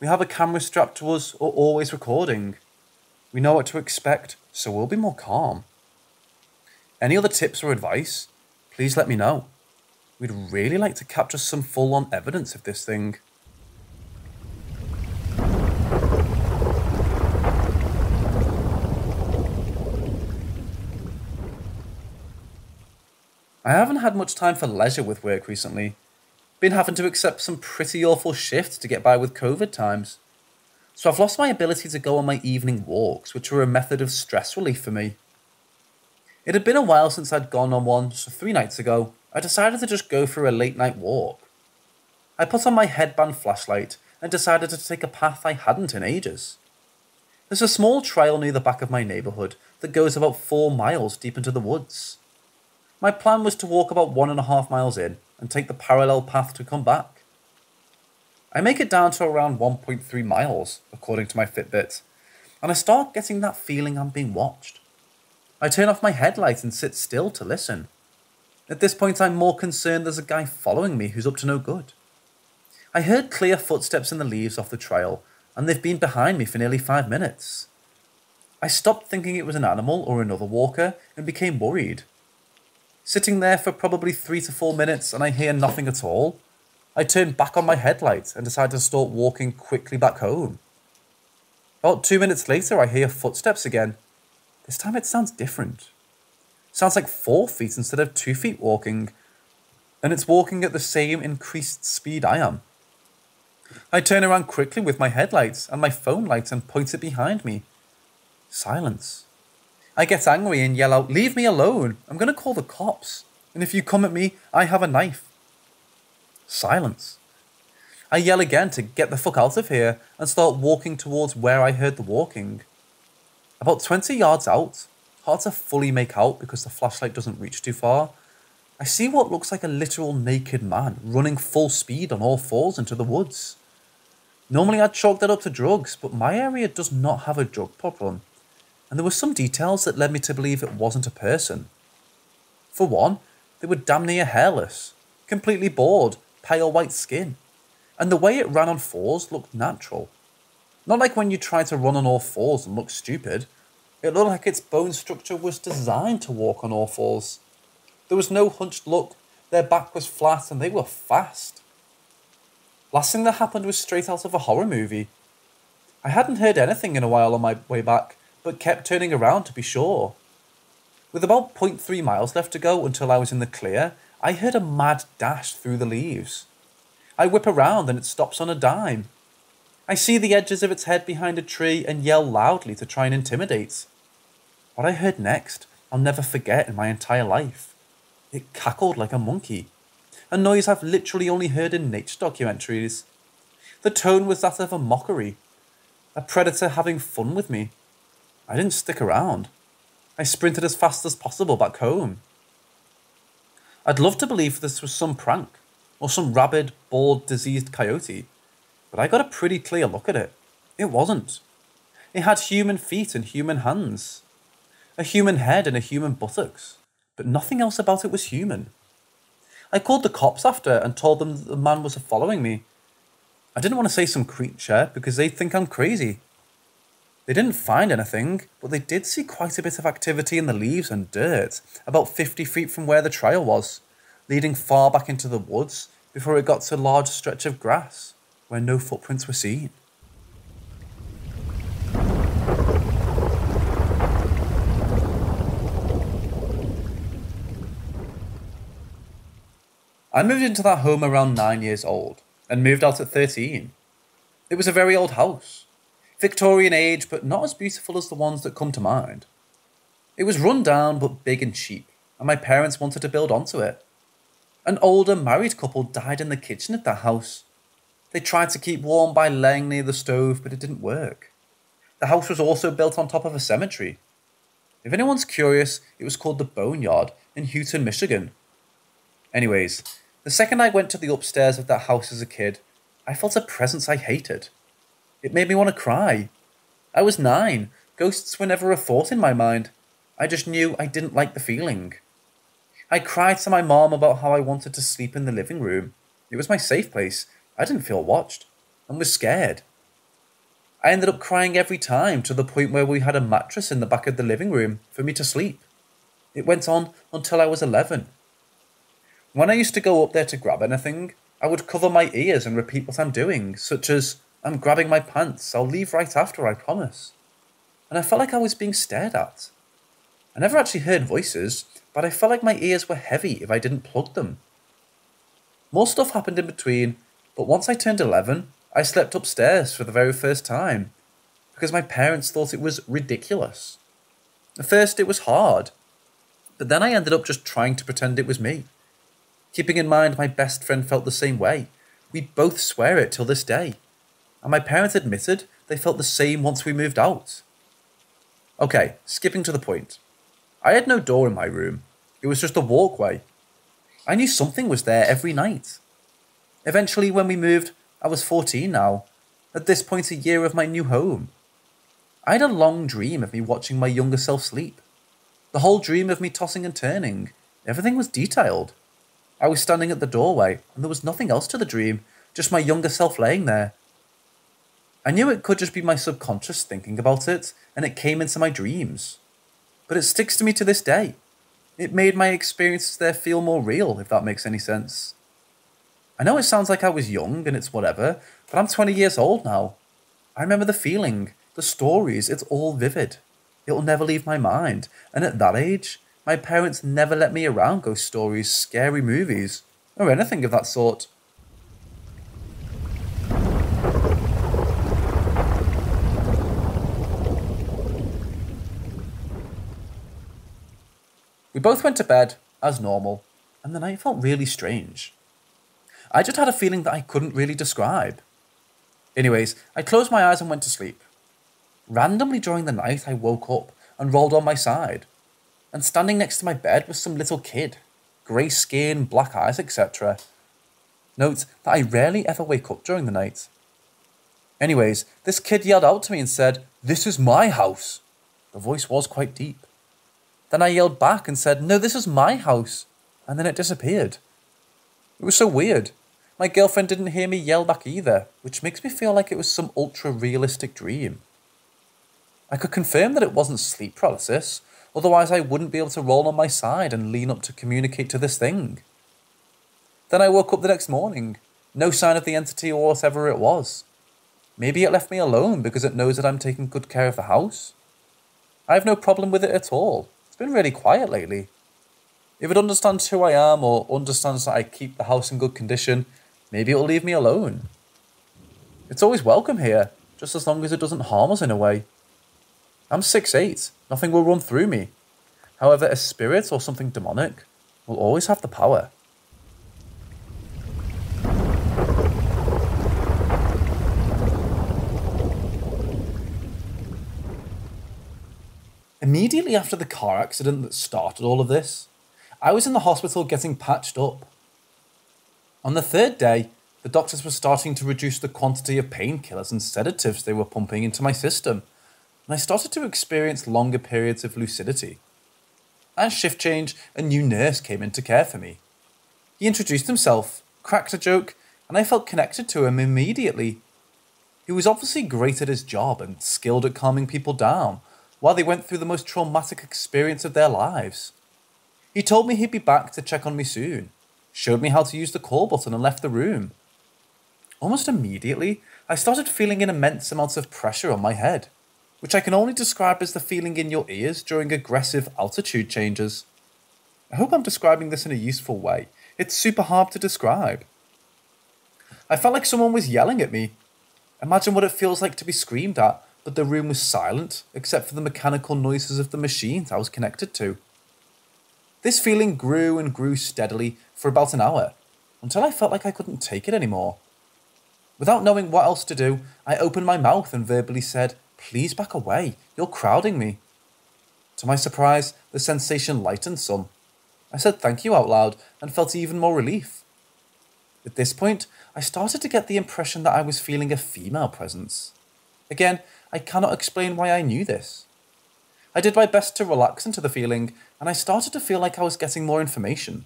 We have a camera strapped to us or always recording. We know what to expect, so we'll be more calm. Any other tips or advice? Please let me know. We'd really like to capture some full on evidence of this thing. I haven't had much time for leisure with work recently. Been having to accept some pretty awful shifts to get by with COVID times. So I've lost my ability to go on my evening walks, which were a method of stress relief for me. It had been a while since I'd gone on one, so three nights ago, I decided to just go for a late night walk. I put on my headband flashlight and decided to take a path I hadn't in ages. There's a small trail near the back of my neighbourhood that goes about four miles deep into the woods. My plan was to walk about one and a half miles in and take the parallel path to come back. I make it down to around 1.3 miles, according to my Fitbit, and I start getting that feeling I'm being watched. I turn off my headlight and sit still to listen. At this point, I'm more concerned there's a guy following me who's up to no good. I heard clear footsteps in the leaves off the trail, and they've been behind me for nearly five minutes. I stopped thinking it was an animal or another walker and became worried. Sitting there for probably three to four minutes and I hear nothing at all, I turn back on my headlight and decide to start walking quickly back home. About two minutes later, I hear footsteps again. This time it sounds different. Sounds like four feet instead of two feet walking, and it's walking at the same increased speed I am. I turn around quickly with my headlights and my phone light and point it behind me. Silence. I get angry and yell out, Leave me alone! I'm going to call the cops. And if you come at me, I have a knife. Silence. I yell again to get the fuck out of here and start walking towards where I heard the walking. About 20 yards out, hard to fully make out because the flashlight doesn't reach too far, I see what looks like a literal naked man running full speed on all fours into the woods. Normally I'd chalk that up to drugs, but my area does not have a drug problem and there were some details that led me to believe it wasn't a person. For one, they were damn near hairless, completely bald, pale white skin, and the way it ran on fours looked natural. Not like when you try to run on all fours and look stupid. It looked like its bone structure was designed to walk on all fours. There was no hunched look, their back was flat, and they were fast. Last thing that happened was straight out of a horror movie. I hadn't heard anything in a while on my way back, but kept turning around to be sure. With about 0.3 miles left to go until I was in the clear, I heard a mad dash through the leaves. I whip around and it stops on a dime. I see the edges of its head behind a tree and yell loudly to try and intimidate. What I heard next, I'll never forget in my entire life. It cackled like a monkey, a noise I've literally only heard in nature documentaries. The tone was that of a mockery, a predator having fun with me. I didn't stick around. I sprinted as fast as possible back home. I'd love to believe this was some prank, or some rabid, bald, diseased coyote, but I got a pretty clear look at it. It wasn't. It had human feet and human hands, a human head and a human buttocks, but nothing else about it was human. I called the cops after and told them that the man was following me. I didn't want to say some creature because they'd think I'm crazy. They didn't find anything, but they did see quite a bit of activity in the leaves and dirt, about 50 feet from where the trail was, leading far back into the woods before it got to a large stretch of grass, where no footprints were seen. I moved into that home around 9 years old, and moved out at 13. It was a very old house, Victorian age, but not as beautiful as the ones that come to mind. It was run down but big and cheap, and my parents wanted to build onto it. An older married couple died in the kitchen at that house. They tried to keep warm by laying near the stove, but it didn't work. The house was also built on top of a cemetery. If anyone's curious, it was called the Boneyard in Houghton, Michigan. Anyways, the second I went to the upstairs of that house as a kid, I felt a presence I hated. It made me want to cry. I was nine. Ghosts were never a thought in my mind. I just knew I didn't like the feeling. I cried to my mom about how I wanted to sleep in the living room. It was my safe place. I didn't feel watched and was scared. I ended up crying every time to the point where we had a mattress in the back of the living room for me to sleep. It went on until I was 11. When I used to go up there to grab anything, I would cover my ears and repeat what I'm doing, such as I'm grabbing my pants. I'll leave right after, I promise. And I felt like I was being stared at. I never actually heard voices, but I felt like my ears were heavy if I didn't plug them. More stuff happened in between, but once I turned 11, I slept upstairs for the very first time because my parents thought it was ridiculous. At first, it was hard, but then I ended up just trying to pretend it was me. Keeping in mind my best friend felt the same way, we both swear it till this day. And my parents admitted they felt the same once we moved out. Okay, skipping to the point. I had no door in my room, it was just a walkway. I knew something was there every night. Eventually, when we moved, I was 14 now, at this point, a year of my new home. I had a long dream of me watching my younger self sleep. The whole dream of me tossing and turning. Everything was detailed. I was standing at the doorway, and there was nothing else to the dream, just my younger self laying there. I knew it could just be my subconscious thinking about it, and it came into my dreams. But it sticks to me to this day. It made my experiences there feel more real, if that makes any sense. I know it sounds like I was young and it's whatever, but I'm 20 years old now. I remember the feeling, the stories, it's all vivid. It'll never leave my mind. And at that age, my parents never let me around ghost stories, scary movies, or anything of that sort. We both went to bed, as normal, and the night felt really strange. I just had a feeling that I couldn't really describe. Anyways, I closed my eyes and went to sleep. Randomly during the night, I woke up and rolled on my side, and standing next to my bed was some little kid, grey skin, black eyes, etc. Note that I rarely ever wake up during the night. Anyways, this kid yelled out to me and said, This is my house. The voice was quite deep. Then I yelled back and said, No, this is my house. And then it disappeared. It was so weird. My girlfriend didn't hear me yell back either, which makes me feel like it was some ultra realistic dream. I could confirm that it wasn't sleep paralysis, otherwise, I wouldn't be able to roll on my side and lean up to communicate to this thing. Then I woke up the next morning. No sign of the entity or whatever it was. Maybe it left me alone because it knows that I'm taking good care of the house. I have no problem with it at all been really quiet lately. If it understands who I am or understands that I keep the house in good condition, maybe it'll leave me alone. It's always welcome here, just as long as it doesn't harm us in a way. I'm 6'8, nothing will run through me. However, a spirit or something demonic will always have the power. Immediately after the car accident that started all of this, I was in the hospital getting patched up. On the third day, the doctors were starting to reduce the quantity of painkillers and sedatives they were pumping into my system, and I started to experience longer periods of lucidity. As shift change, a new nurse came in to care for me. He introduced himself, cracked a joke, and I felt connected to him immediately. He was obviously great at his job and skilled at calming people down, while they went through the most traumatic experience of their lives. He told me he'd be back to check on me soon, showed me how to use the call button, and left the room. Almost immediately, I started feeling an immense amount of pressure on my head, which I can only describe as the feeling in your ears during aggressive altitude changes. I hope I'm describing this in a useful way. It's super hard to describe. I felt like someone was yelling at me. Imagine what it feels like to be screamed at but the room was silent except for the mechanical noises of the machines I was connected to. This feeling grew and grew steadily for about an hour until I felt like I couldn't take it anymore. Without knowing what else to do, I opened my mouth and verbally said, Please back away, you're crowding me. To my surprise, the sensation lightened some. I said thank you out loud and felt even more relief. At this point, I started to get the impression that I was feeling a female presence. Again, I cannot explain why I knew this. I did my best to relax into the feeling, and I started to feel like I was getting more information.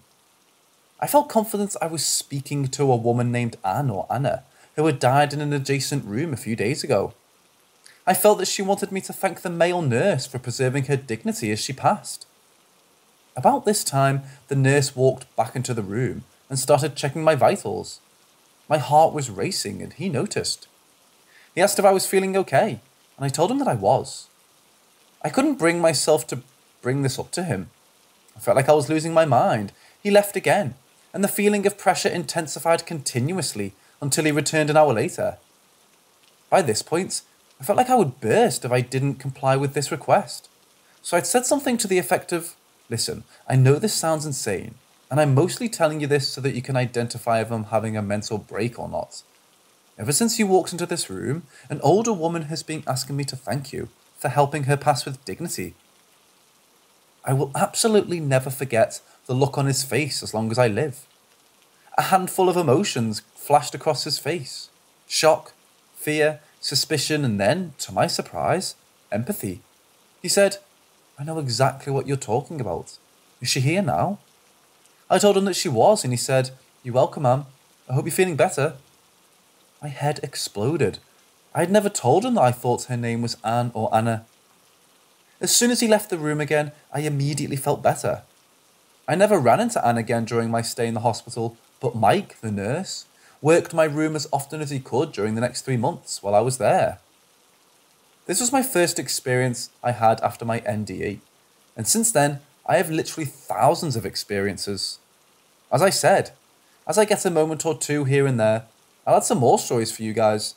I felt confident I was speaking to a woman named Anne or Anna, who had died in an adjacent room a few days ago. I felt that she wanted me to thank the male nurse for preserving her dignity as she passed. About this time, the nurse walked back into the room and started checking my vitals. My heart was racing, and he noticed. He asked if I was feeling okay, and I told him that I was. I couldn't bring myself to bring this up to him. I felt like I was losing my mind. He left again, and the feeling of pressure intensified continuously until he returned an hour later. By this point, I felt like I would burst if I didn't comply with this request. So I'd said something to the effect of Listen, I know this sounds insane, and I'm mostly telling you this so that you can identify if I'm having a mental break or not. Ever since you walked into this room, an older woman has been asking me to thank you for helping her pass with dignity. I will absolutely never forget the look on his face as long as I live. A handful of emotions flashed across his face shock, fear, suspicion, and then, to my surprise, empathy. He said, I know exactly what you're talking about. Is she here now? I told him that she was, and he said, You're welcome, ma'am. I hope you're feeling better. My head exploded. I had never told him that I thought her name was Anne or Anna. As soon as he left the room again, I immediately felt better. I never ran into Anne again during my stay in the hospital, but Mike, the nurse, worked my room as often as he could during the next three months while I was there. This was my first experience I had after my NDE, and since then, I have literally thousands of experiences. As I said, as I get a moment or two here and there, I'll add some more stories for you guys.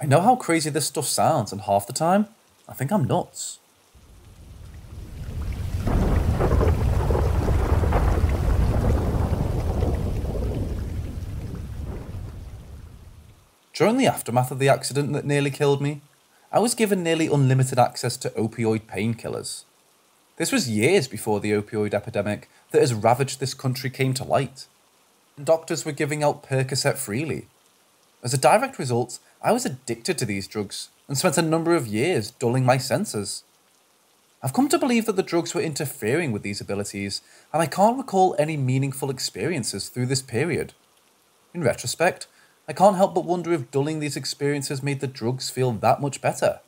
I know how crazy this stuff sounds, and half the time, I think I'm nuts. During the aftermath of the accident that nearly killed me, I was given nearly unlimited access to opioid painkillers. This was years before the opioid epidemic that has ravaged this country came to light. Doctors were giving out Percocet freely. As a direct result, I was addicted to these drugs and spent a number of years dulling my senses. I've come to believe that the drugs were interfering with these abilities, and I can't recall any meaningful experiences through this period. In retrospect, I can't help but wonder if dulling these experiences made the drugs feel that much better.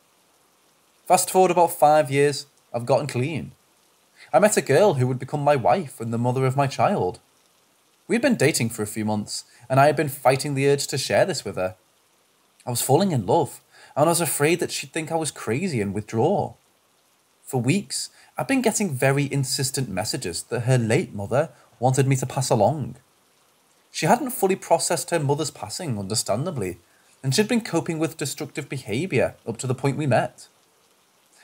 Fast forward about five years, I've gotten clean. I met a girl who would become my wife and the mother of my child. We had been dating for a few months, and I had been fighting the urge to share this with her. I was falling in love, and I was afraid that she'd think I was crazy and withdraw. For weeks, I'd been getting very insistent messages that her late mother wanted me to pass along. She hadn't fully processed her mother's passing, understandably, and she'd been coping with destructive behaviour up to the point we met.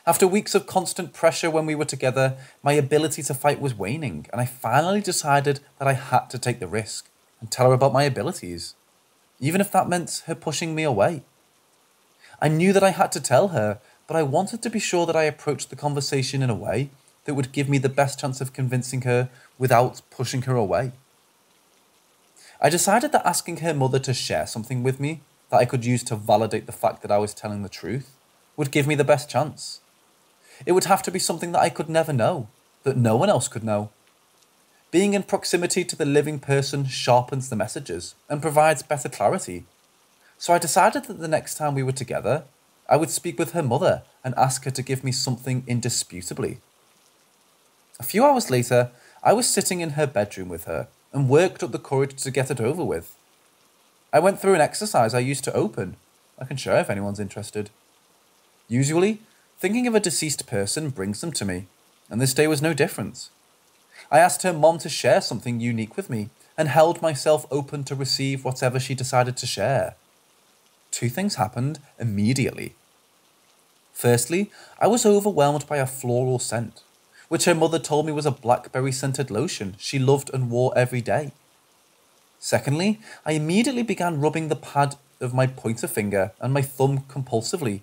After weeks of constant pressure when we were together, my ability to fight was waning, and I finally decided that I had to take the risk and tell her about my abilities, even if that meant her pushing me away. I knew that I had to tell her, but I wanted to be sure that I approached the conversation in a way that would give me the best chance of convincing her without pushing her away. I decided that asking her mother to share something with me that I could use to validate the fact that I was telling the truth would give me the best chance. It would have to be something that I could never know, that no one else could know. Being in proximity to the living person sharpens the messages and provides better clarity. So I decided that the next time we were together, I would speak with her mother and ask her to give me something indisputably. A few hours later, I was sitting in her bedroom with her and worked up the courage to get it over with. I went through an exercise I used to open. I can share if anyone's interested. Usually, thinking of a deceased person brings them to me, and this day was no different. I asked her mom to share something unique with me and held myself open to receive whatever she decided to share. Two things happened immediately. Firstly, I was overwhelmed by a floral scent which her mother told me was a blackberry scented lotion she loved and wore every day. Secondly, I immediately began rubbing the pad of my pointer finger and my thumb compulsively.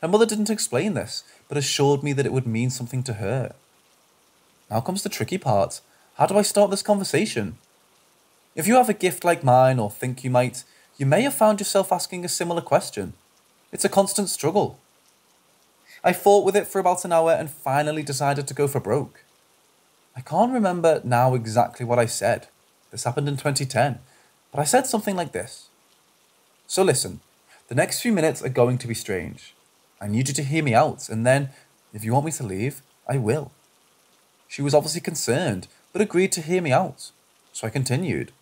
Her mother didn't explain this, but assured me that it would mean something to her. Now comes the tricky part. How do I start this conversation? If you have a gift like mine or think you might, you may have found yourself asking a similar question. It's a constant struggle. I fought with it for about an hour and finally decided to go for broke. I can't remember now exactly what I said. This happened in 2010, but I said something like this. So listen, the next few minutes are going to be strange. I need you to hear me out, and then, if you want me to leave, I will. She was obviously concerned, but agreed to hear me out, so I continued.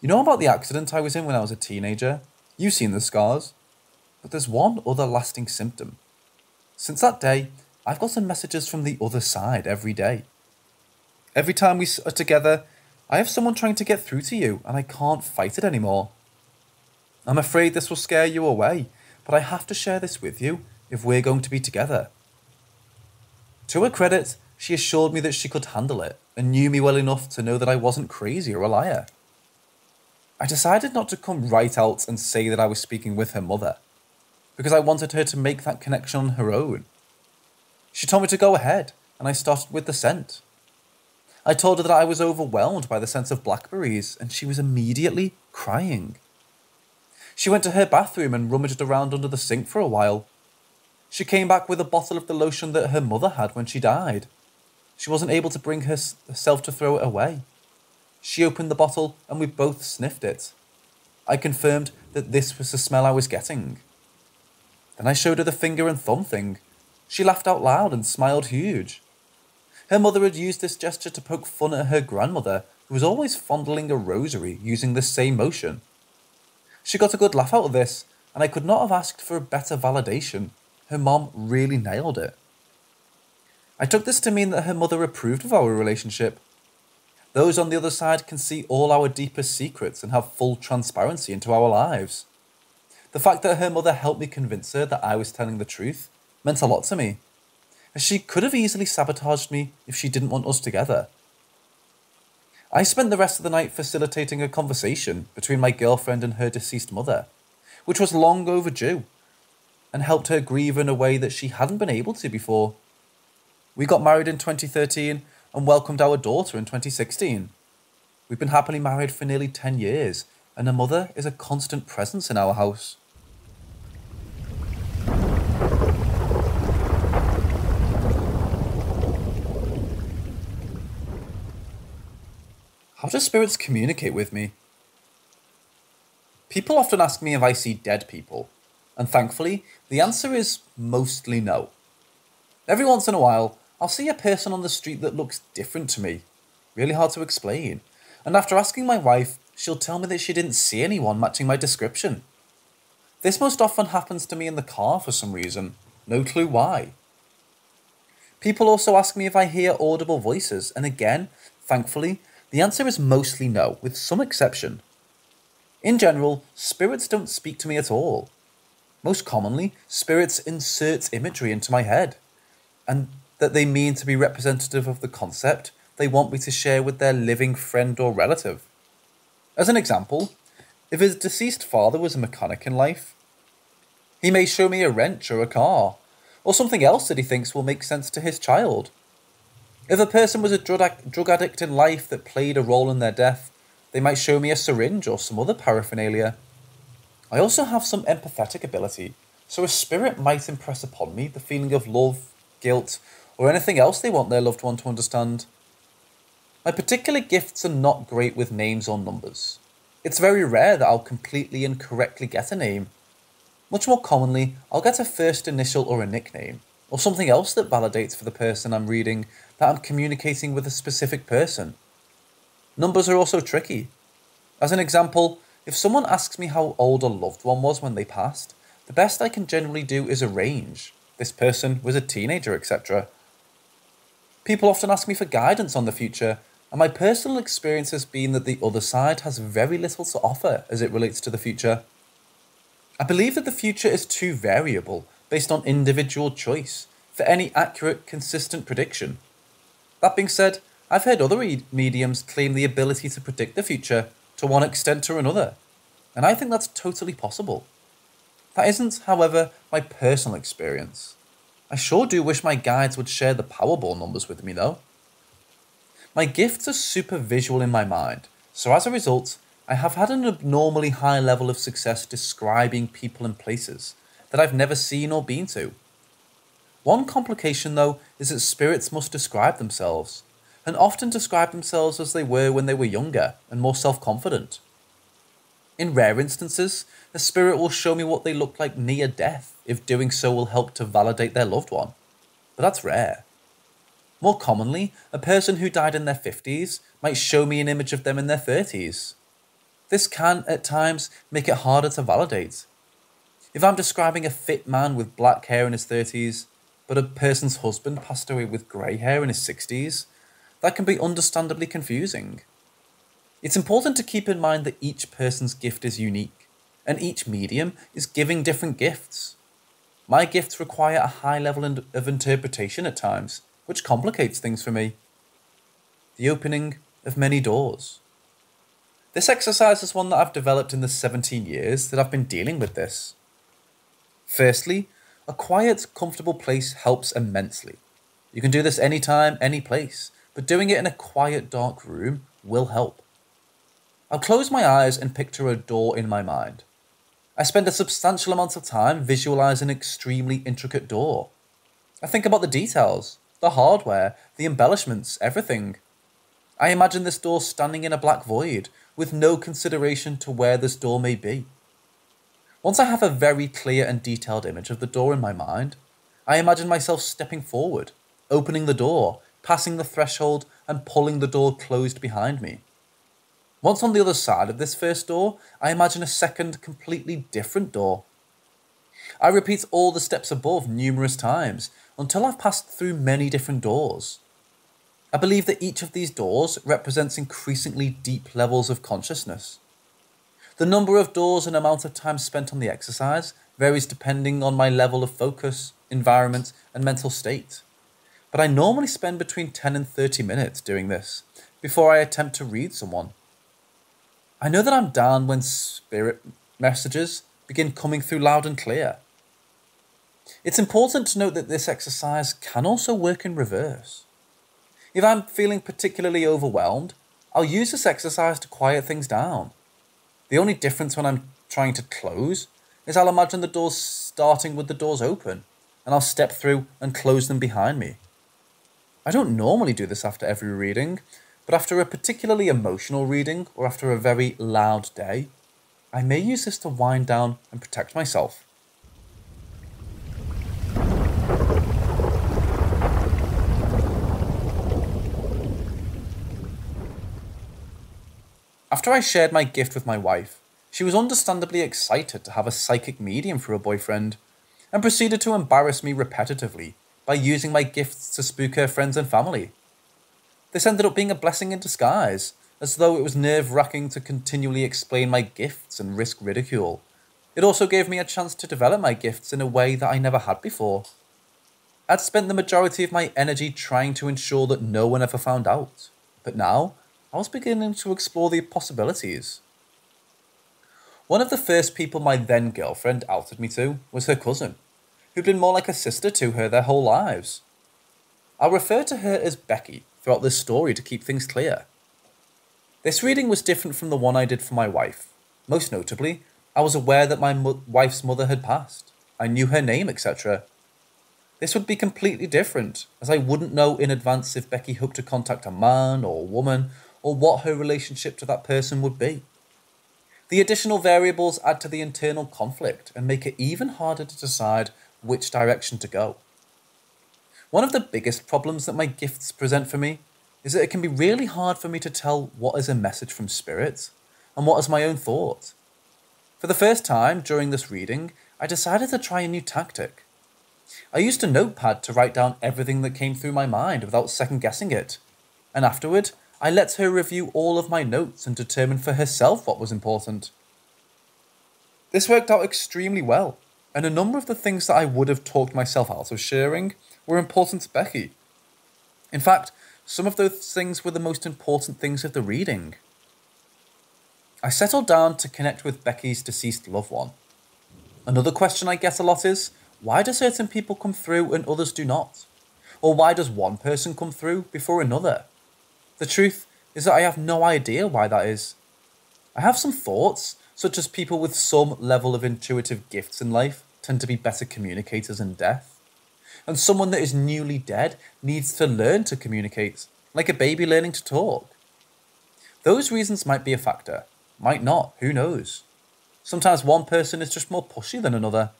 You know about the accident I was in when I was a teenager? You've seen the scars. But there's one other lasting symptom. Since that day, I've gotten messages from the other side every day. Every time we are together, I have someone trying to get through to you, and I can't fight it anymore. I'm afraid this will scare you away, but I have to share this with you if we're going to be together. To her credit, she assured me that she could handle it and knew me well enough to know that I wasn't crazy or a liar. I decided not to come right out and say that I was speaking with her mother, because I wanted her to make that connection on her own. She told me to go ahead, and I started with the scent. I told her that I was overwhelmed by the scent of blackberries, and she was immediately crying. She went to her bathroom and rummaged around under the sink for a while. She came back with a bottle of the lotion that her mother had when she died. She wasn't able to bring herself to throw it away. She opened the bottle and we both sniffed it. I confirmed that this was the smell I was getting. Then I showed her the finger and thumb thing. She laughed out loud and smiled huge. Her mother had used this gesture to poke fun at her grandmother, who was always fondling a rosary using the same motion. She got a good laugh out of this, and I could not have asked for a better validation. Her mom really nailed it. I took this to mean that her mother approved of our relationship those on the other side can see all our deepest secrets and have full transparency into our lives. The fact that her mother helped me convince her that I was telling the truth meant a lot to me, as she could have easily sabotaged me if she didn't want us together. I spent the rest of the night facilitating a conversation between my girlfriend and her deceased mother, which was long overdue, and helped her grieve in a way that she hadn't been able to before. We got married in 2013 and welcomed our daughter in 2016. We've been happily married for nearly 10 years, and her mother is a constant presence in our house. How do spirits communicate with me? People often ask me if I see dead people, and thankfully, the answer is mostly no. Every once in a while, I'll see a person on the street that looks different to me. Really hard to explain. And after asking my wife, she'll tell me that she didn't see anyone matching my description. This most often happens to me in the car for some reason. No clue why. People also ask me if I hear audible voices, and again, thankfully, the answer is mostly no, with some exception. In general, spirits don't speak to me at all. Most commonly, spirits insert imagery into my head. And that they mean to be representative of the concept they want me to share with their living friend or relative. As an example, if his deceased father was a mechanic in life, he may show me a wrench or a car, or something else that he thinks will make sense to his child. If a person was a drug addict in life that played a role in their death, they might show me a syringe or some other paraphernalia. I also have some empathetic ability, so a spirit might impress upon me the feeling of love, guilt, or anything else they want their loved one to understand. My particular gifts are not great with names or numbers. It's very rare that I'll completely and correctly get a name. Much more commonly, I'll get a first initial or a nickname, or something else that validates for the person I'm reading that I'm communicating with a specific person. Numbers are also tricky. As an example, if someone asks me how old a loved one was when they passed, the best I can generally do is a range. This person was a teenager, etc. People often ask me for guidance on the future, and my personal experience has been that the other side has very little to offer as it relates to the future. I believe that the future is too variable, based on individual choice, for any accurate, consistent prediction. That being said, I've heard other mediums claim the ability to predict the future to one extent or another, and I think that's totally possible. That isn't, however, my personal experience. I sure do wish my guides would share the Powerball numbers with me though. My gifts are super visual in my mind, so as a result, I have had an abnormally high level of success describing people and places that I've never seen or been to. One complication, though, is that spirits must describe themselves, and often describe themselves as they were when they were younger and more self confident. In rare instances, a spirit will show me what they look like near death, if doing so will help to validate their loved one. But that's rare. More commonly, a person who died in their 50s might show me an image of them in their 30s. This can, at times, make it harder to validate. If I'm describing a fit man with black hair in his 30s, but a person's husband passed away with grey hair in his 60s, that can be understandably confusing. It's important to keep in mind that each person's gift is unique, and each medium is giving different gifts. My gifts require a high level of interpretation at times, which complicates things for me. The opening of many doors. This exercise is one that I've developed in the 17 years that I've been dealing with this. Firstly, a quiet, comfortable place helps immensely. You can do this anytime, any place, but doing it in a quiet, dark room will help. I'll close my eyes and picture a door in my mind. I spend a substantial amount of time visualizing an extremely intricate door. I think about the details, the hardware, the embellishments, everything. I imagine this door standing in a black void, with no consideration to where this door may be. Once I have a very clear and detailed image of the door in my mind, I imagine myself stepping forward, opening the door, passing the threshold, and pulling the door closed behind me. Once on the other side of this first door, I imagine a second, completely different door. I repeat all the steps above numerous times until I've passed through many different doors. I believe that each of these doors represents increasingly deep levels of consciousness. The number of doors and amount of time spent on the exercise varies depending on my level of focus, environment, and mental state. But I normally spend between 10 and 30 minutes doing this before I attempt to read someone. I know that I'm down when spirit messages begin coming through loud and clear. It's important to note that this exercise can also work in reverse. If I'm feeling particularly overwhelmed, I'll use this exercise to quiet things down. The only difference when I'm trying to close is I'll imagine the doors starting with the doors open, and I'll step through and close them behind me. I don't normally do this after every reading, but after a particularly emotional reading or after a very loud day, I may use this to wind down and protect myself. After I shared my gift with my wife, she was understandably excited to have a psychic medium for a boyfriend, and proceeded to embarrass me repetitively by using my gifts to spook her friends and family. This ended up being a blessing in disguise, as though it was nerve wracking to continually explain my gifts and risk ridicule. It also gave me a chance to develop my gifts in a way that I never had before. I'd spent the majority of my energy trying to ensure that no one ever found out, but now I was beginning to explore the possibilities. One of the first people my then girlfriend outed me to was her cousin, who'd been more like a sister to her their whole lives. I'll refer to her as Becky throughout this story to keep things clear. This reading was different from the one I did for my wife. Most notably, I was aware that my mo- wife's mother had passed. I knew her name, etc. This would be completely different, as I wouldn't know in advance if Becky hoped to contact a man or a woman or what her relationship to that person would be. The additional variables add to the internal conflict and make it even harder to decide which direction to go. One of the biggest problems that my gifts present for me is that it can be really hard for me to tell what is a message from spirits and what is my own thought. For the first time during this reading, I decided to try a new tactic. I used a notepad to write down everything that came through my mind without second guessing it, and afterward, I let her review all of my notes and determine for herself what was important. This worked out extremely well, and a number of the things that I would have talked myself out of sharing were important to Becky. In fact, some of those things were the most important things of the reading. I settled down to connect with Becky's deceased loved one. Another question I get a lot is why do certain people come through and others do not? Or why does one person come through before another? The truth is that I have no idea why that is. I have some thoughts, such as people with some level of intuitive gifts in life tend to be better communicators in death. And someone that is newly dead needs to learn to communicate, like a baby learning to talk. Those reasons might be a factor, might not, who knows? Sometimes one person is just more pushy than another.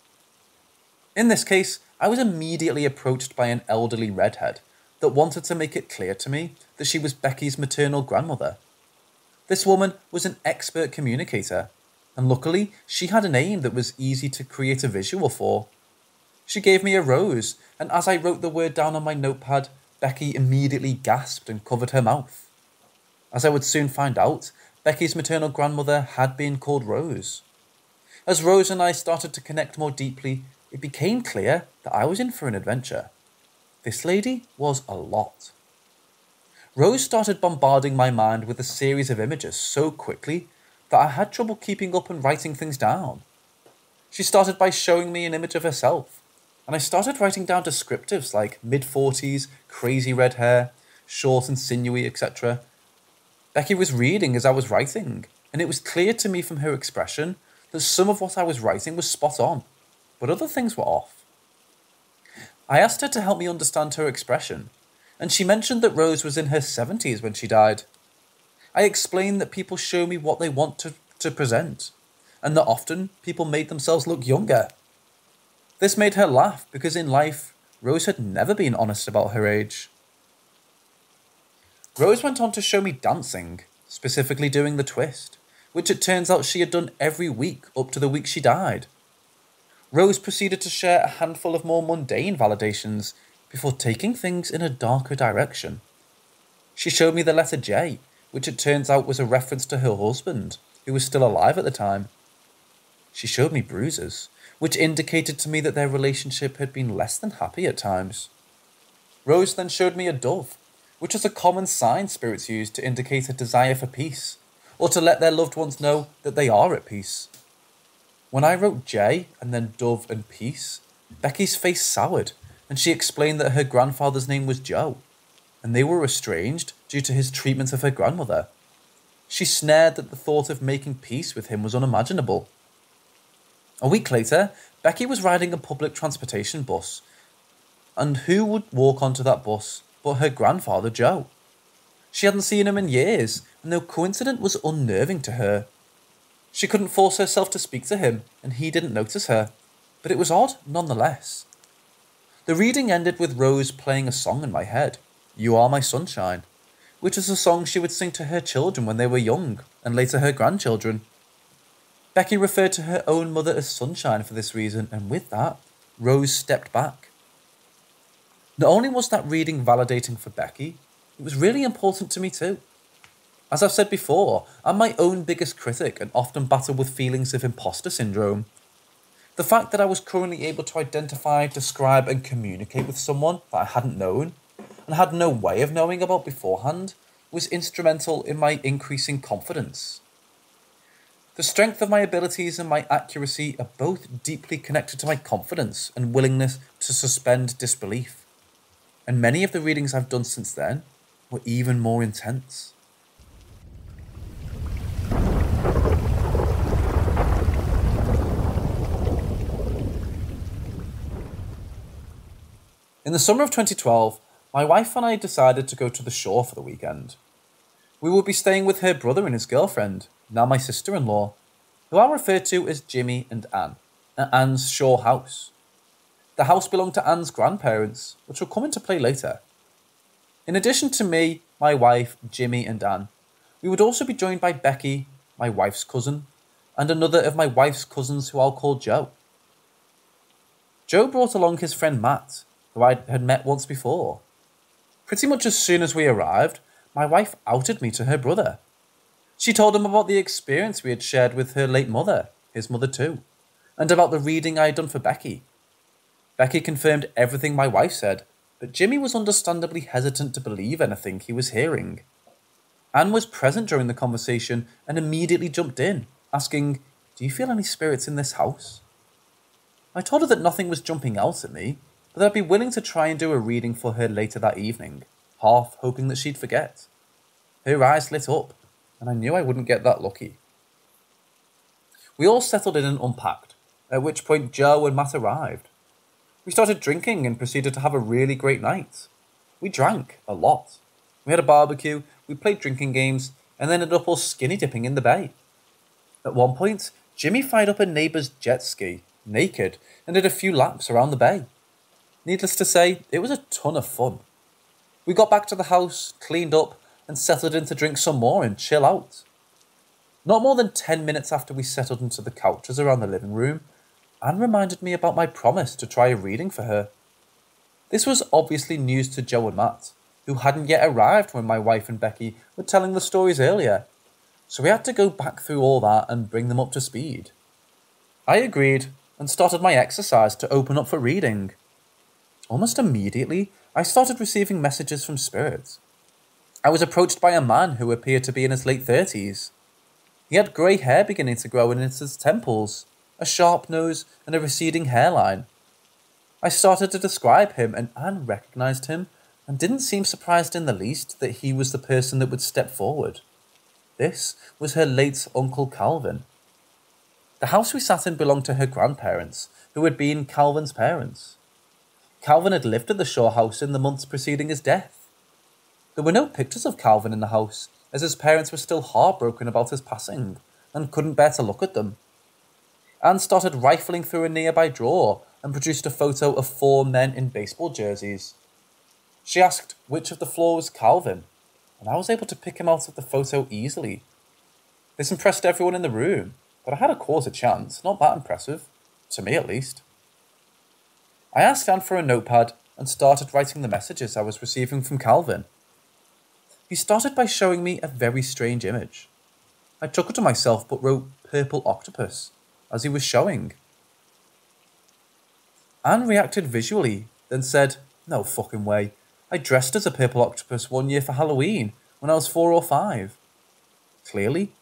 In this case, I was immediately approached by an elderly redhead that wanted to make it clear to me that she was Becky's maternal grandmother. This woman was an expert communicator, and luckily she had a name that was easy to create a visual for. She gave me a rose, and as I wrote the word down on my notepad, Becky immediately gasped and covered her mouth. As I would soon find out, Becky's maternal grandmother had been called Rose. As Rose and I started to connect more deeply, it became clear that I was in for an adventure. This lady was a lot. Rose started bombarding my mind with a series of images so quickly that I had trouble keeping up and writing things down. She started by showing me an image of herself, and I started writing down descriptives like mid 40s, crazy red hair, short and sinewy, etc. Becky was reading as I was writing, and it was clear to me from her expression that some of what I was writing was spot on, but other things were off. I asked her to help me understand her expression, and she mentioned that Rose was in her 70s when she died. I explained that people show me what they want to, to present, and that often people made themselves look younger. This made her laugh because in life, Rose had never been honest about her age. Rose went on to show me dancing, specifically doing the twist, which it turns out she had done every week up to the week she died. Rose proceeded to share a handful of more mundane validations before taking things in a darker direction. She showed me the letter J, which it turns out was a reference to her husband, who was still alive at the time. She showed me bruises, which indicated to me that their relationship had been less than happy at times. Rose then showed me a dove, which is a common sign spirits use to indicate a desire for peace, or to let their loved ones know that they are at peace. When I wrote J and then dove and peace, Becky's face soured, and she explained that her grandfather's name was Joe, and they were estranged due to his treatment of her grandmother. She snared that the thought of making peace with him was unimaginable. A week later, Becky was riding a public transportation bus, and who would walk onto that bus but her grandfather Joe? She hadn't seen him in years, and the coincidence was unnerving to her. She couldn't force herself to speak to him, and he didn't notice her, but it was odd nonetheless. The reading ended with Rose playing a song in my head, You Are My Sunshine, which is a song she would sing to her children when they were young, and later her grandchildren. Becky referred to her own mother as Sunshine for this reason, and with that, Rose stepped back. Not only was that reading validating for Becky, it was really important to me too. As I've said before, I'm my own biggest critic and often battle with feelings of imposter syndrome. The fact that I was currently able to identify, describe, and communicate with someone that I hadn't known and had no way of knowing about beforehand was instrumental in my increasing confidence. The strength of my abilities and my accuracy are both deeply connected to my confidence and willingness to suspend disbelief. And many of the readings I've done since then were even more intense. In the summer of 2012, my wife and I decided to go to the shore for the weekend. We would be staying with her brother and his girlfriend, now my sister in law, who I'll refer to as Jimmy and Anne, at Anne's shore house. The house belonged to Anne's grandparents, which will come into play later. In addition to me, my wife, Jimmy, and Anne, we would also be joined by Becky, my wife's cousin, and another of my wife's cousins who I'll call Joe. Joe brought along his friend Matt, who I had met once before. Pretty much as soon as we arrived, my wife outed me to her brother. She told him about the experience we had shared with her late mother, his mother too, and about the reading I had done for Becky. Becky confirmed everything my wife said, but Jimmy was understandably hesitant to believe anything he was hearing. Anne was present during the conversation and immediately jumped in, asking, Do you feel any spirits in this house? I told her that nothing was jumping out at me, but I'd be willing to try and do a reading for her later that evening, half hoping that she'd forget. Her eyes lit up, and I knew I wouldn't get that lucky. We all settled in and unpacked, at which point Joe and Matt arrived. We started drinking and proceeded to have a really great night. We drank a lot. We had a barbecue, we played drinking games, and then ended up all skinny dipping in the bay. At one point, Jimmy fired up a neighbour's jet ski, naked, and did a few laps around the bay. Needless to say, it was a ton of fun. We got back to the house, cleaned up, and settled in to drink some more and chill out. Not more than 10 minutes after we settled into the couches around the living room, Anne reminded me about my promise to try a reading for her. This was obviously news to Joe and Matt, who hadn't yet arrived when my wife and Becky were telling the stories earlier, so we had to go back through all that and bring them up to speed. I agreed and started my exercise to open up for reading. Almost immediately, I started receiving messages from spirits. I was approached by a man who appeared to be in his late 30s. He had grey hair beginning to grow in his temples, a sharp nose, and a receding hairline. I started to describe him, and Anne recognized him and didn't seem surprised in the least that he was the person that would step forward. This was her late Uncle Calvin. The house we sat in belonged to her grandparents, who had been Calvin's parents. Calvin had lived at the Shaw house in the months preceding his death. There were no pictures of Calvin in the house, as his parents were still heartbroken about his passing and couldn't bear to look at them. Anne started rifling through a nearby drawer and produced a photo of four men in baseball jerseys. She asked which of the four was Calvin, and I was able to pick him out of the photo easily. This impressed everyone in the room, but I had a quarter chance, not that impressive, to me at least. I asked Anne for a notepad and started writing the messages I was receiving from Calvin. He started by showing me a very strange image. I took it to myself but wrote purple octopus as he was showing. Anne reacted visually, then said, No fucking way. I dressed as a purple octopus one year for Halloween when I was four or five. Clearly,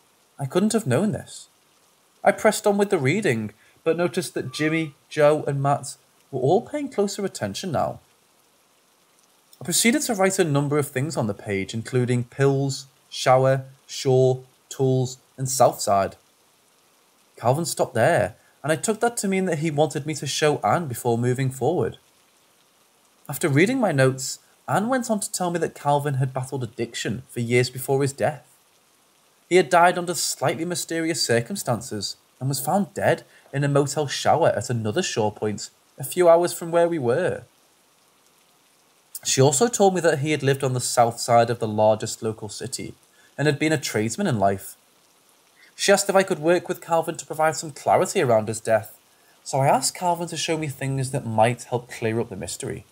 I couldn't have known this. I pressed on with the reading, but noticed that Jimmy, Joe, and Matt were all paying closer attention now. I proceeded to write a number of things on the page, including pills, shower, shore, tools, and Southside. Calvin stopped there, and I took that to mean that he wanted me to show Anne before moving forward. After reading my notes, Anne went on to tell me that Calvin had battled addiction for years before his death. He had died under slightly mysterious circumstances and was found dead in a motel shower at another shore point a few hours from where we were. She also told me that he had lived on the south side of the largest local city and had been a tradesman in life. She asked if I could work with Calvin to provide some clarity around his death, so I asked Calvin to show me things that might help clear up the mystery.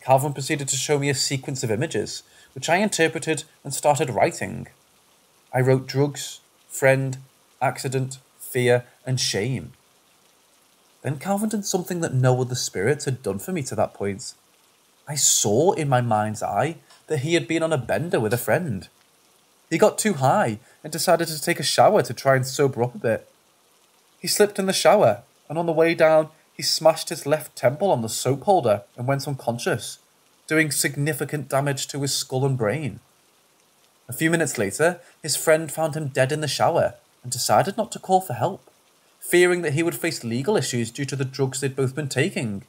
Calvin proceeded to show me a sequence of images, which I interpreted and started writing. I wrote drugs, friend, accident, fear, and shame. Then Calvin did something that no other spirit had done for me to that point. I saw in my mind's eye that he had been on a bender with a friend. He got too high and decided to take a shower to try and sober up a bit. He slipped in the shower, and on the way down, he smashed his left temple on the soap holder and went unconscious, doing significant damage to his skull and brain. A few minutes later, his friend found him dead in the shower and decided not to call for help, fearing that he would face legal issues due to the drugs they'd both been taking.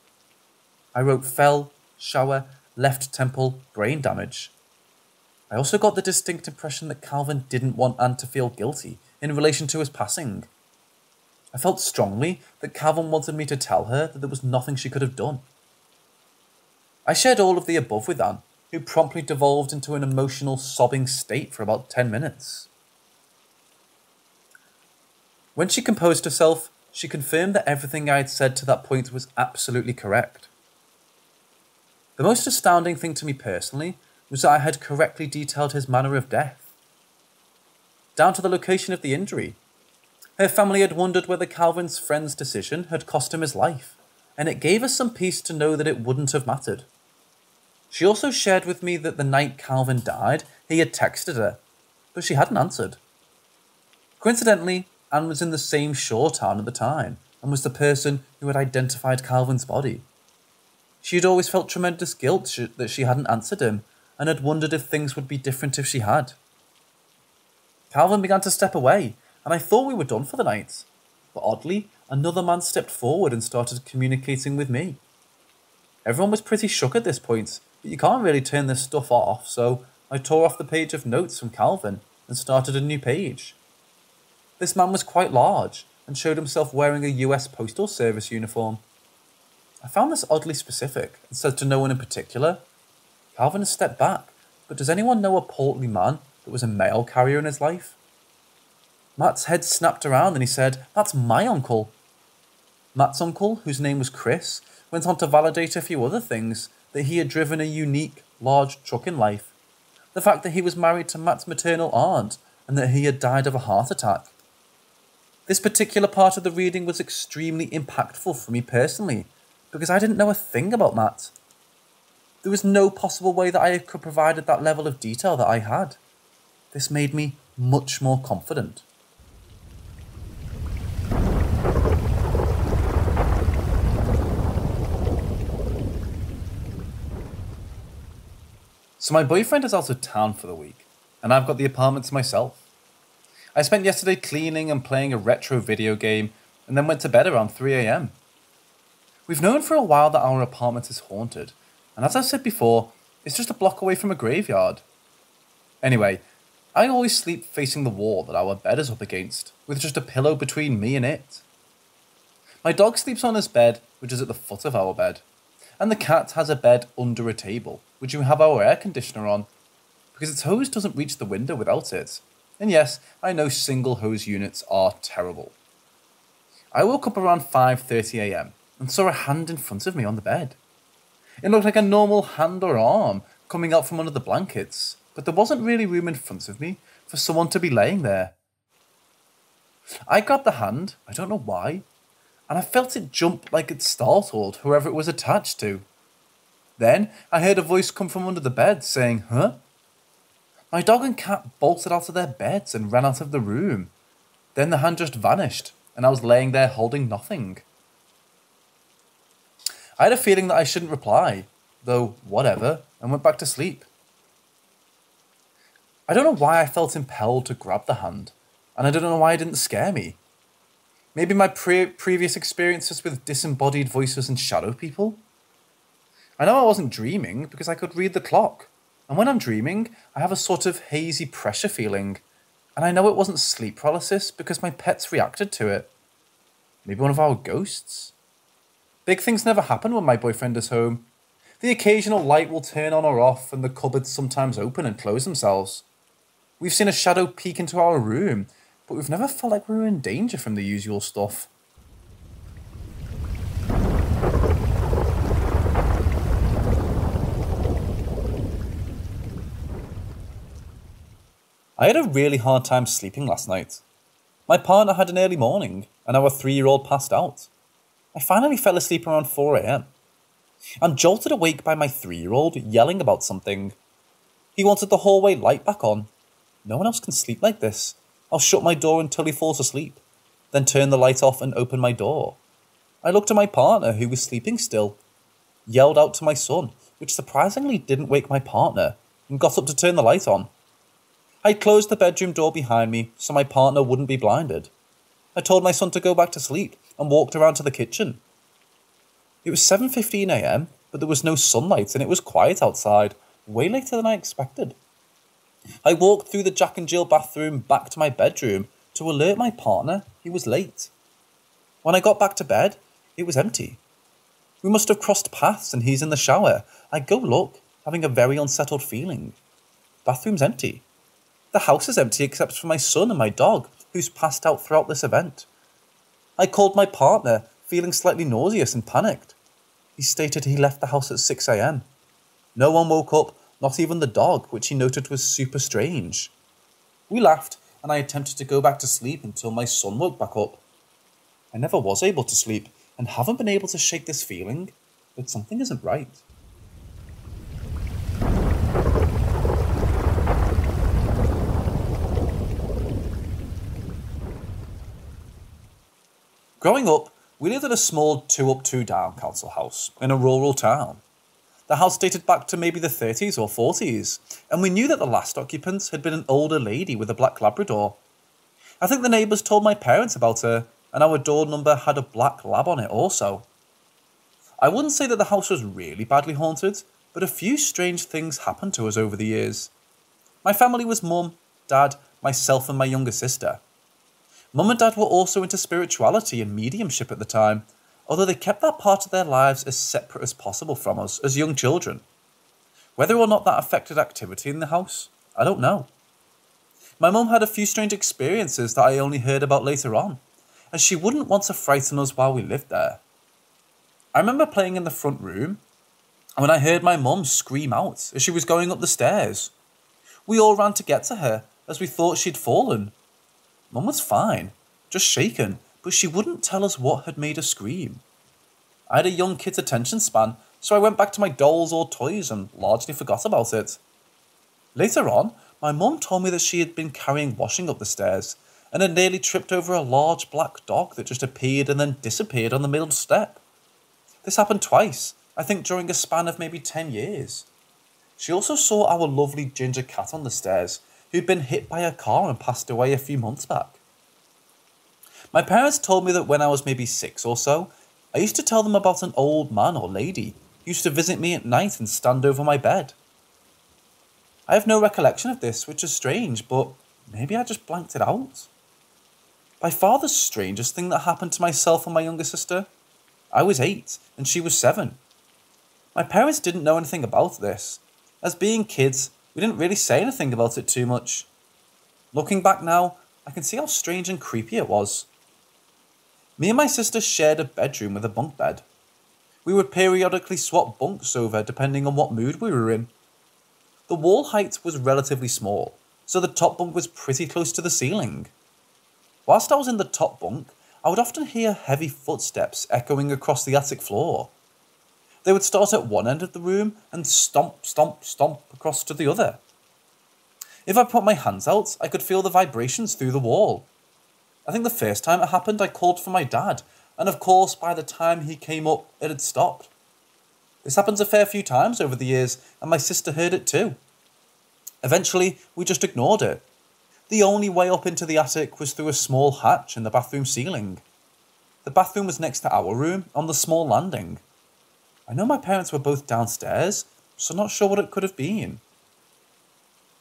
I wrote fell, shower, left temple, brain damage. I also got the distinct impression that Calvin didn't want Anne to feel guilty in relation to his passing. I felt strongly that Calvin wanted me to tell her that there was nothing she could have done. I shared all of the above with Anne, who promptly devolved into an emotional sobbing state for about 10 minutes. When she composed herself, she confirmed that everything I had said to that point was absolutely correct. The most astounding thing to me personally was that I had correctly detailed his manner of death. Down to the location of the injury. Her family had wondered whether Calvin's friend's decision had cost him his life, and it gave us some peace to know that it wouldn't have mattered. She also shared with me that the night Calvin died, he had texted her, but she hadn't answered. Coincidentally, Anne was in the same shore town at the time and was the person who had identified Calvin's body. She had always felt tremendous guilt that she hadn't answered him and had wondered if things would be different if she had. Calvin began to step away, and I thought we were done for the night. But oddly, another man stepped forward and started communicating with me. Everyone was pretty shook at this point, but you can't really turn this stuff off, so I tore off the page of notes from Calvin and started a new page. This man was quite large and showed himself wearing a US Postal Service uniform. I found this oddly specific and said to no one in particular, Calvin has stepped back, but does anyone know a portly man that was a mail carrier in his life? Matt's head snapped around and he said, That's my uncle. Matt's uncle, whose name was Chris, went on to validate a few other things that he had driven a unique, large truck in life, the fact that he was married to Matt's maternal aunt, and that he had died of a heart attack. This particular part of the reading was extremely impactful for me personally, because I didn't know a thing about Matt. There was no possible way that I could have provided that level of detail that I had. This made me much more confident. So my boyfriend is out of town for the week, and I've got the apartment to myself. I spent yesterday cleaning and playing a retro video game, and then went to bed around 3am. We've known for a while that our apartment is haunted, and as I've said before, it's just a block away from a graveyard. Anyway, I always sleep facing the wall that our bed is up against, with just a pillow between me and it. My dog sleeps on his bed, which is at the foot of our bed, and the cat has a bed under a table, which we have our air conditioner on, because its hose doesn't reach the window without it. And yes, I know single hose units are terrible. I woke up around 5.30am and saw a hand in front of me on the bed. It looked like a normal hand or arm coming out from under the blankets, but there wasn't really room in front of me for someone to be laying there. I grabbed the hand, I don't know why, and I felt it jump like it startled whoever it was attached to. Then I heard a voice come from under the bed saying, Huh? My dog and cat bolted out of their beds and ran out of the room. Then the hand just vanished, and I was laying there holding nothing. I had a feeling that I shouldn't reply, though whatever, and went back to sleep. I don't know why I felt impelled to grab the hand, and I don't know why it didn't scare me. Maybe my pre- previous experiences with disembodied voices and shadow people? I know I wasn't dreaming because I could read the clock. And when I'm dreaming, I have a sort of hazy pressure feeling. And I know it wasn't sleep paralysis because my pets reacted to it. Maybe one of our ghosts? Big things never happen when my boyfriend is home. The occasional light will turn on or off, and the cupboards sometimes open and close themselves. We've seen a shadow peek into our room, but we've never felt like we were in danger from the usual stuff. I had a really hard time sleeping last night. My partner had an early morning, and our three year old passed out. I finally fell asleep around 4am. I'm jolted awake by my three year old yelling about something. He wanted the hallway light back on. No one else can sleep like this. I'll shut my door until he falls asleep, then turn the light off and open my door. I looked at my partner, who was sleeping still, yelled out to my son, which surprisingly didn't wake my partner, and got up to turn the light on. I closed the bedroom door behind me so my partner wouldn't be blinded. I told my son to go back to sleep and walked around to the kitchen. It was 7:15 a.m., but there was no sunlight and it was quiet outside, way later than I expected. I walked through the Jack and Jill bathroom back to my bedroom to alert my partner he was late. When I got back to bed, it was empty. We must have crossed paths and he's in the shower. I go look, having a very unsettled feeling. Bathroom's empty. The house is empty except for my son and my dog, who's passed out throughout this event. I called my partner, feeling slightly nauseous and panicked. He stated he left the house at 6am. No one woke up, not even the dog, which he noted was super strange. We laughed, and I attempted to go back to sleep until my son woke back up. I never was able to sleep, and haven't been able to shake this feeling that something isn't right. Growing up, we lived in a small two up, two down council house in a rural town. The house dated back to maybe the 30s or 40s, and we knew that the last occupant had been an older lady with a black Labrador. I think the neighbours told my parents about her, and our door number had a black lab on it also. I wouldn't say that the house was really badly haunted, but a few strange things happened to us over the years. My family was mum, dad, myself, and my younger sister. Mum and Dad were also into spirituality and mediumship at the time, although they kept that part of their lives as separate as possible from us as young children. Whether or not that affected activity in the house, I don't know. My mum had a few strange experiences that I only heard about later on, and she wouldn't want to frighten us while we lived there. I remember playing in the front room, and when I heard my mum scream out as she was going up the stairs. We all ran to get to her as we thought she'd fallen. Mum was fine, just shaken, but she wouldn't tell us what had made her scream. I had a young kid's attention span, so I went back to my dolls or toys and largely forgot about it. Later on, my mum told me that she had been carrying washing up the stairs and had nearly tripped over a large black dog that just appeared and then disappeared on the middle step. This happened twice, I think during a span of maybe 10 years. She also saw our lovely ginger cat on the stairs, who'd been hit by a car and passed away a few months back. My parents told me that when I was maybe six or so, I used to tell them about an old man or lady who used to visit me at night and stand over my bed. I have no recollection of this, which is strange, but maybe I just blanked it out. By far the strangest thing that happened to myself and my younger sister. I was eight and she was seven. My parents didn't know anything about this. As being kids, we didn't really say anything about it too much. Looking back now, I can see how strange and creepy it was. Me and my sister shared a bedroom with a bunk bed. We would periodically swap bunks over depending on what mood we were in. The wall height was relatively small, so the top bunk was pretty close to the ceiling. Whilst I was in the top bunk, I would often hear heavy footsteps echoing across the attic floor. They would start at one end of the room and stomp, stomp, stomp across to the other. If I put my hands out, I could feel the vibrations through the wall. I think the first time it happened, I called for my dad, and of course, by the time he came up, it had stopped. This happens a fair few times over the years, and my sister heard it too. Eventually, we just ignored it. The only way up into the attic was through a small hatch in the bathroom ceiling. The bathroom was next to our room on the small landing. I know my parents were both downstairs, so not sure what it could have been.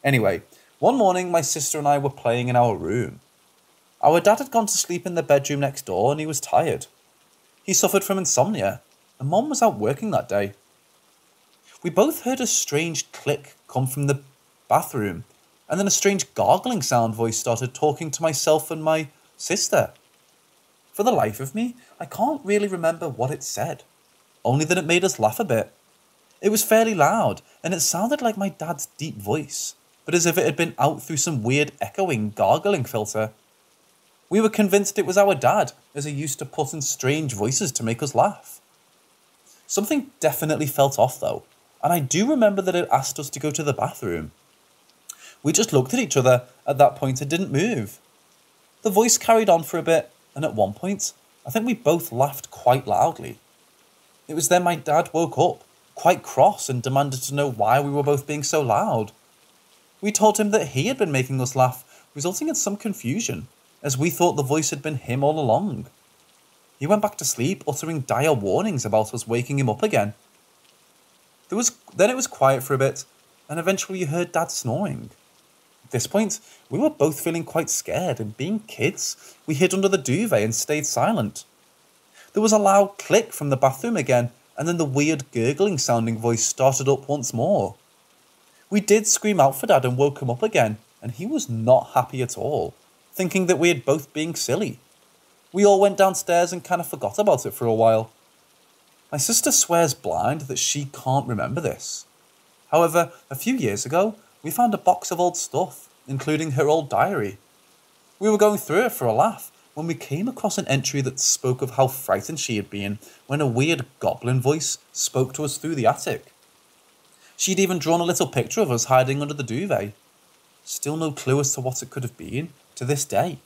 Anyway, one morning my sister and I were playing in our room. Our dad had gone to sleep in the bedroom next door and he was tired. He suffered from insomnia, and mom was out working that day. We both heard a strange click come from the bathroom, and then a strange gargling sound voice started talking to myself and my sister. For the life of me, I can't really remember what it said, only that it made us laugh a bit. It was fairly loud, and it sounded like my dad's deep voice, but as if it had been out through some weird echoing gargling filter. We were convinced it was our dad, as he used to put in strange voices to make us laugh. Something definitely felt off though, and I do remember that it asked us to go to the bathroom. We just looked at each other at that point and didn't move. The voice carried on for a bit, and at one point, I think we both laughed quite loudly. It was then my dad woke up, quite cross, and demanded to know why we were both being so loud. We told him that he had been making us laugh, resulting in some confusion, as we thought the voice had been him all along. He went back to sleep, uttering dire warnings about us waking him up again. There was then it was quiet for a bit, and eventually you heard Dad snoring. At this point, we were both feeling quite scared, and being kids, we hid under the duvet and stayed silent. There was a loud click from the bathroom again, and then the weird gurgling sounding voice started up once more. We did scream out for Dad and woke him up again, and he was not happy at all, thinking that we had both been silly. We all went downstairs and kind of forgot about it for a while. My sister swears blind that she can't remember this. However, a few years ago, we found a box of old stuff, including her old diary. We were going through it for a laugh when we came across an entry that spoke of how frightened she had been when a weird goblin voice spoke to us through the attic. She'd even drawn a little picture of us hiding under the duvet. Still no clue as to what it could have been to this day.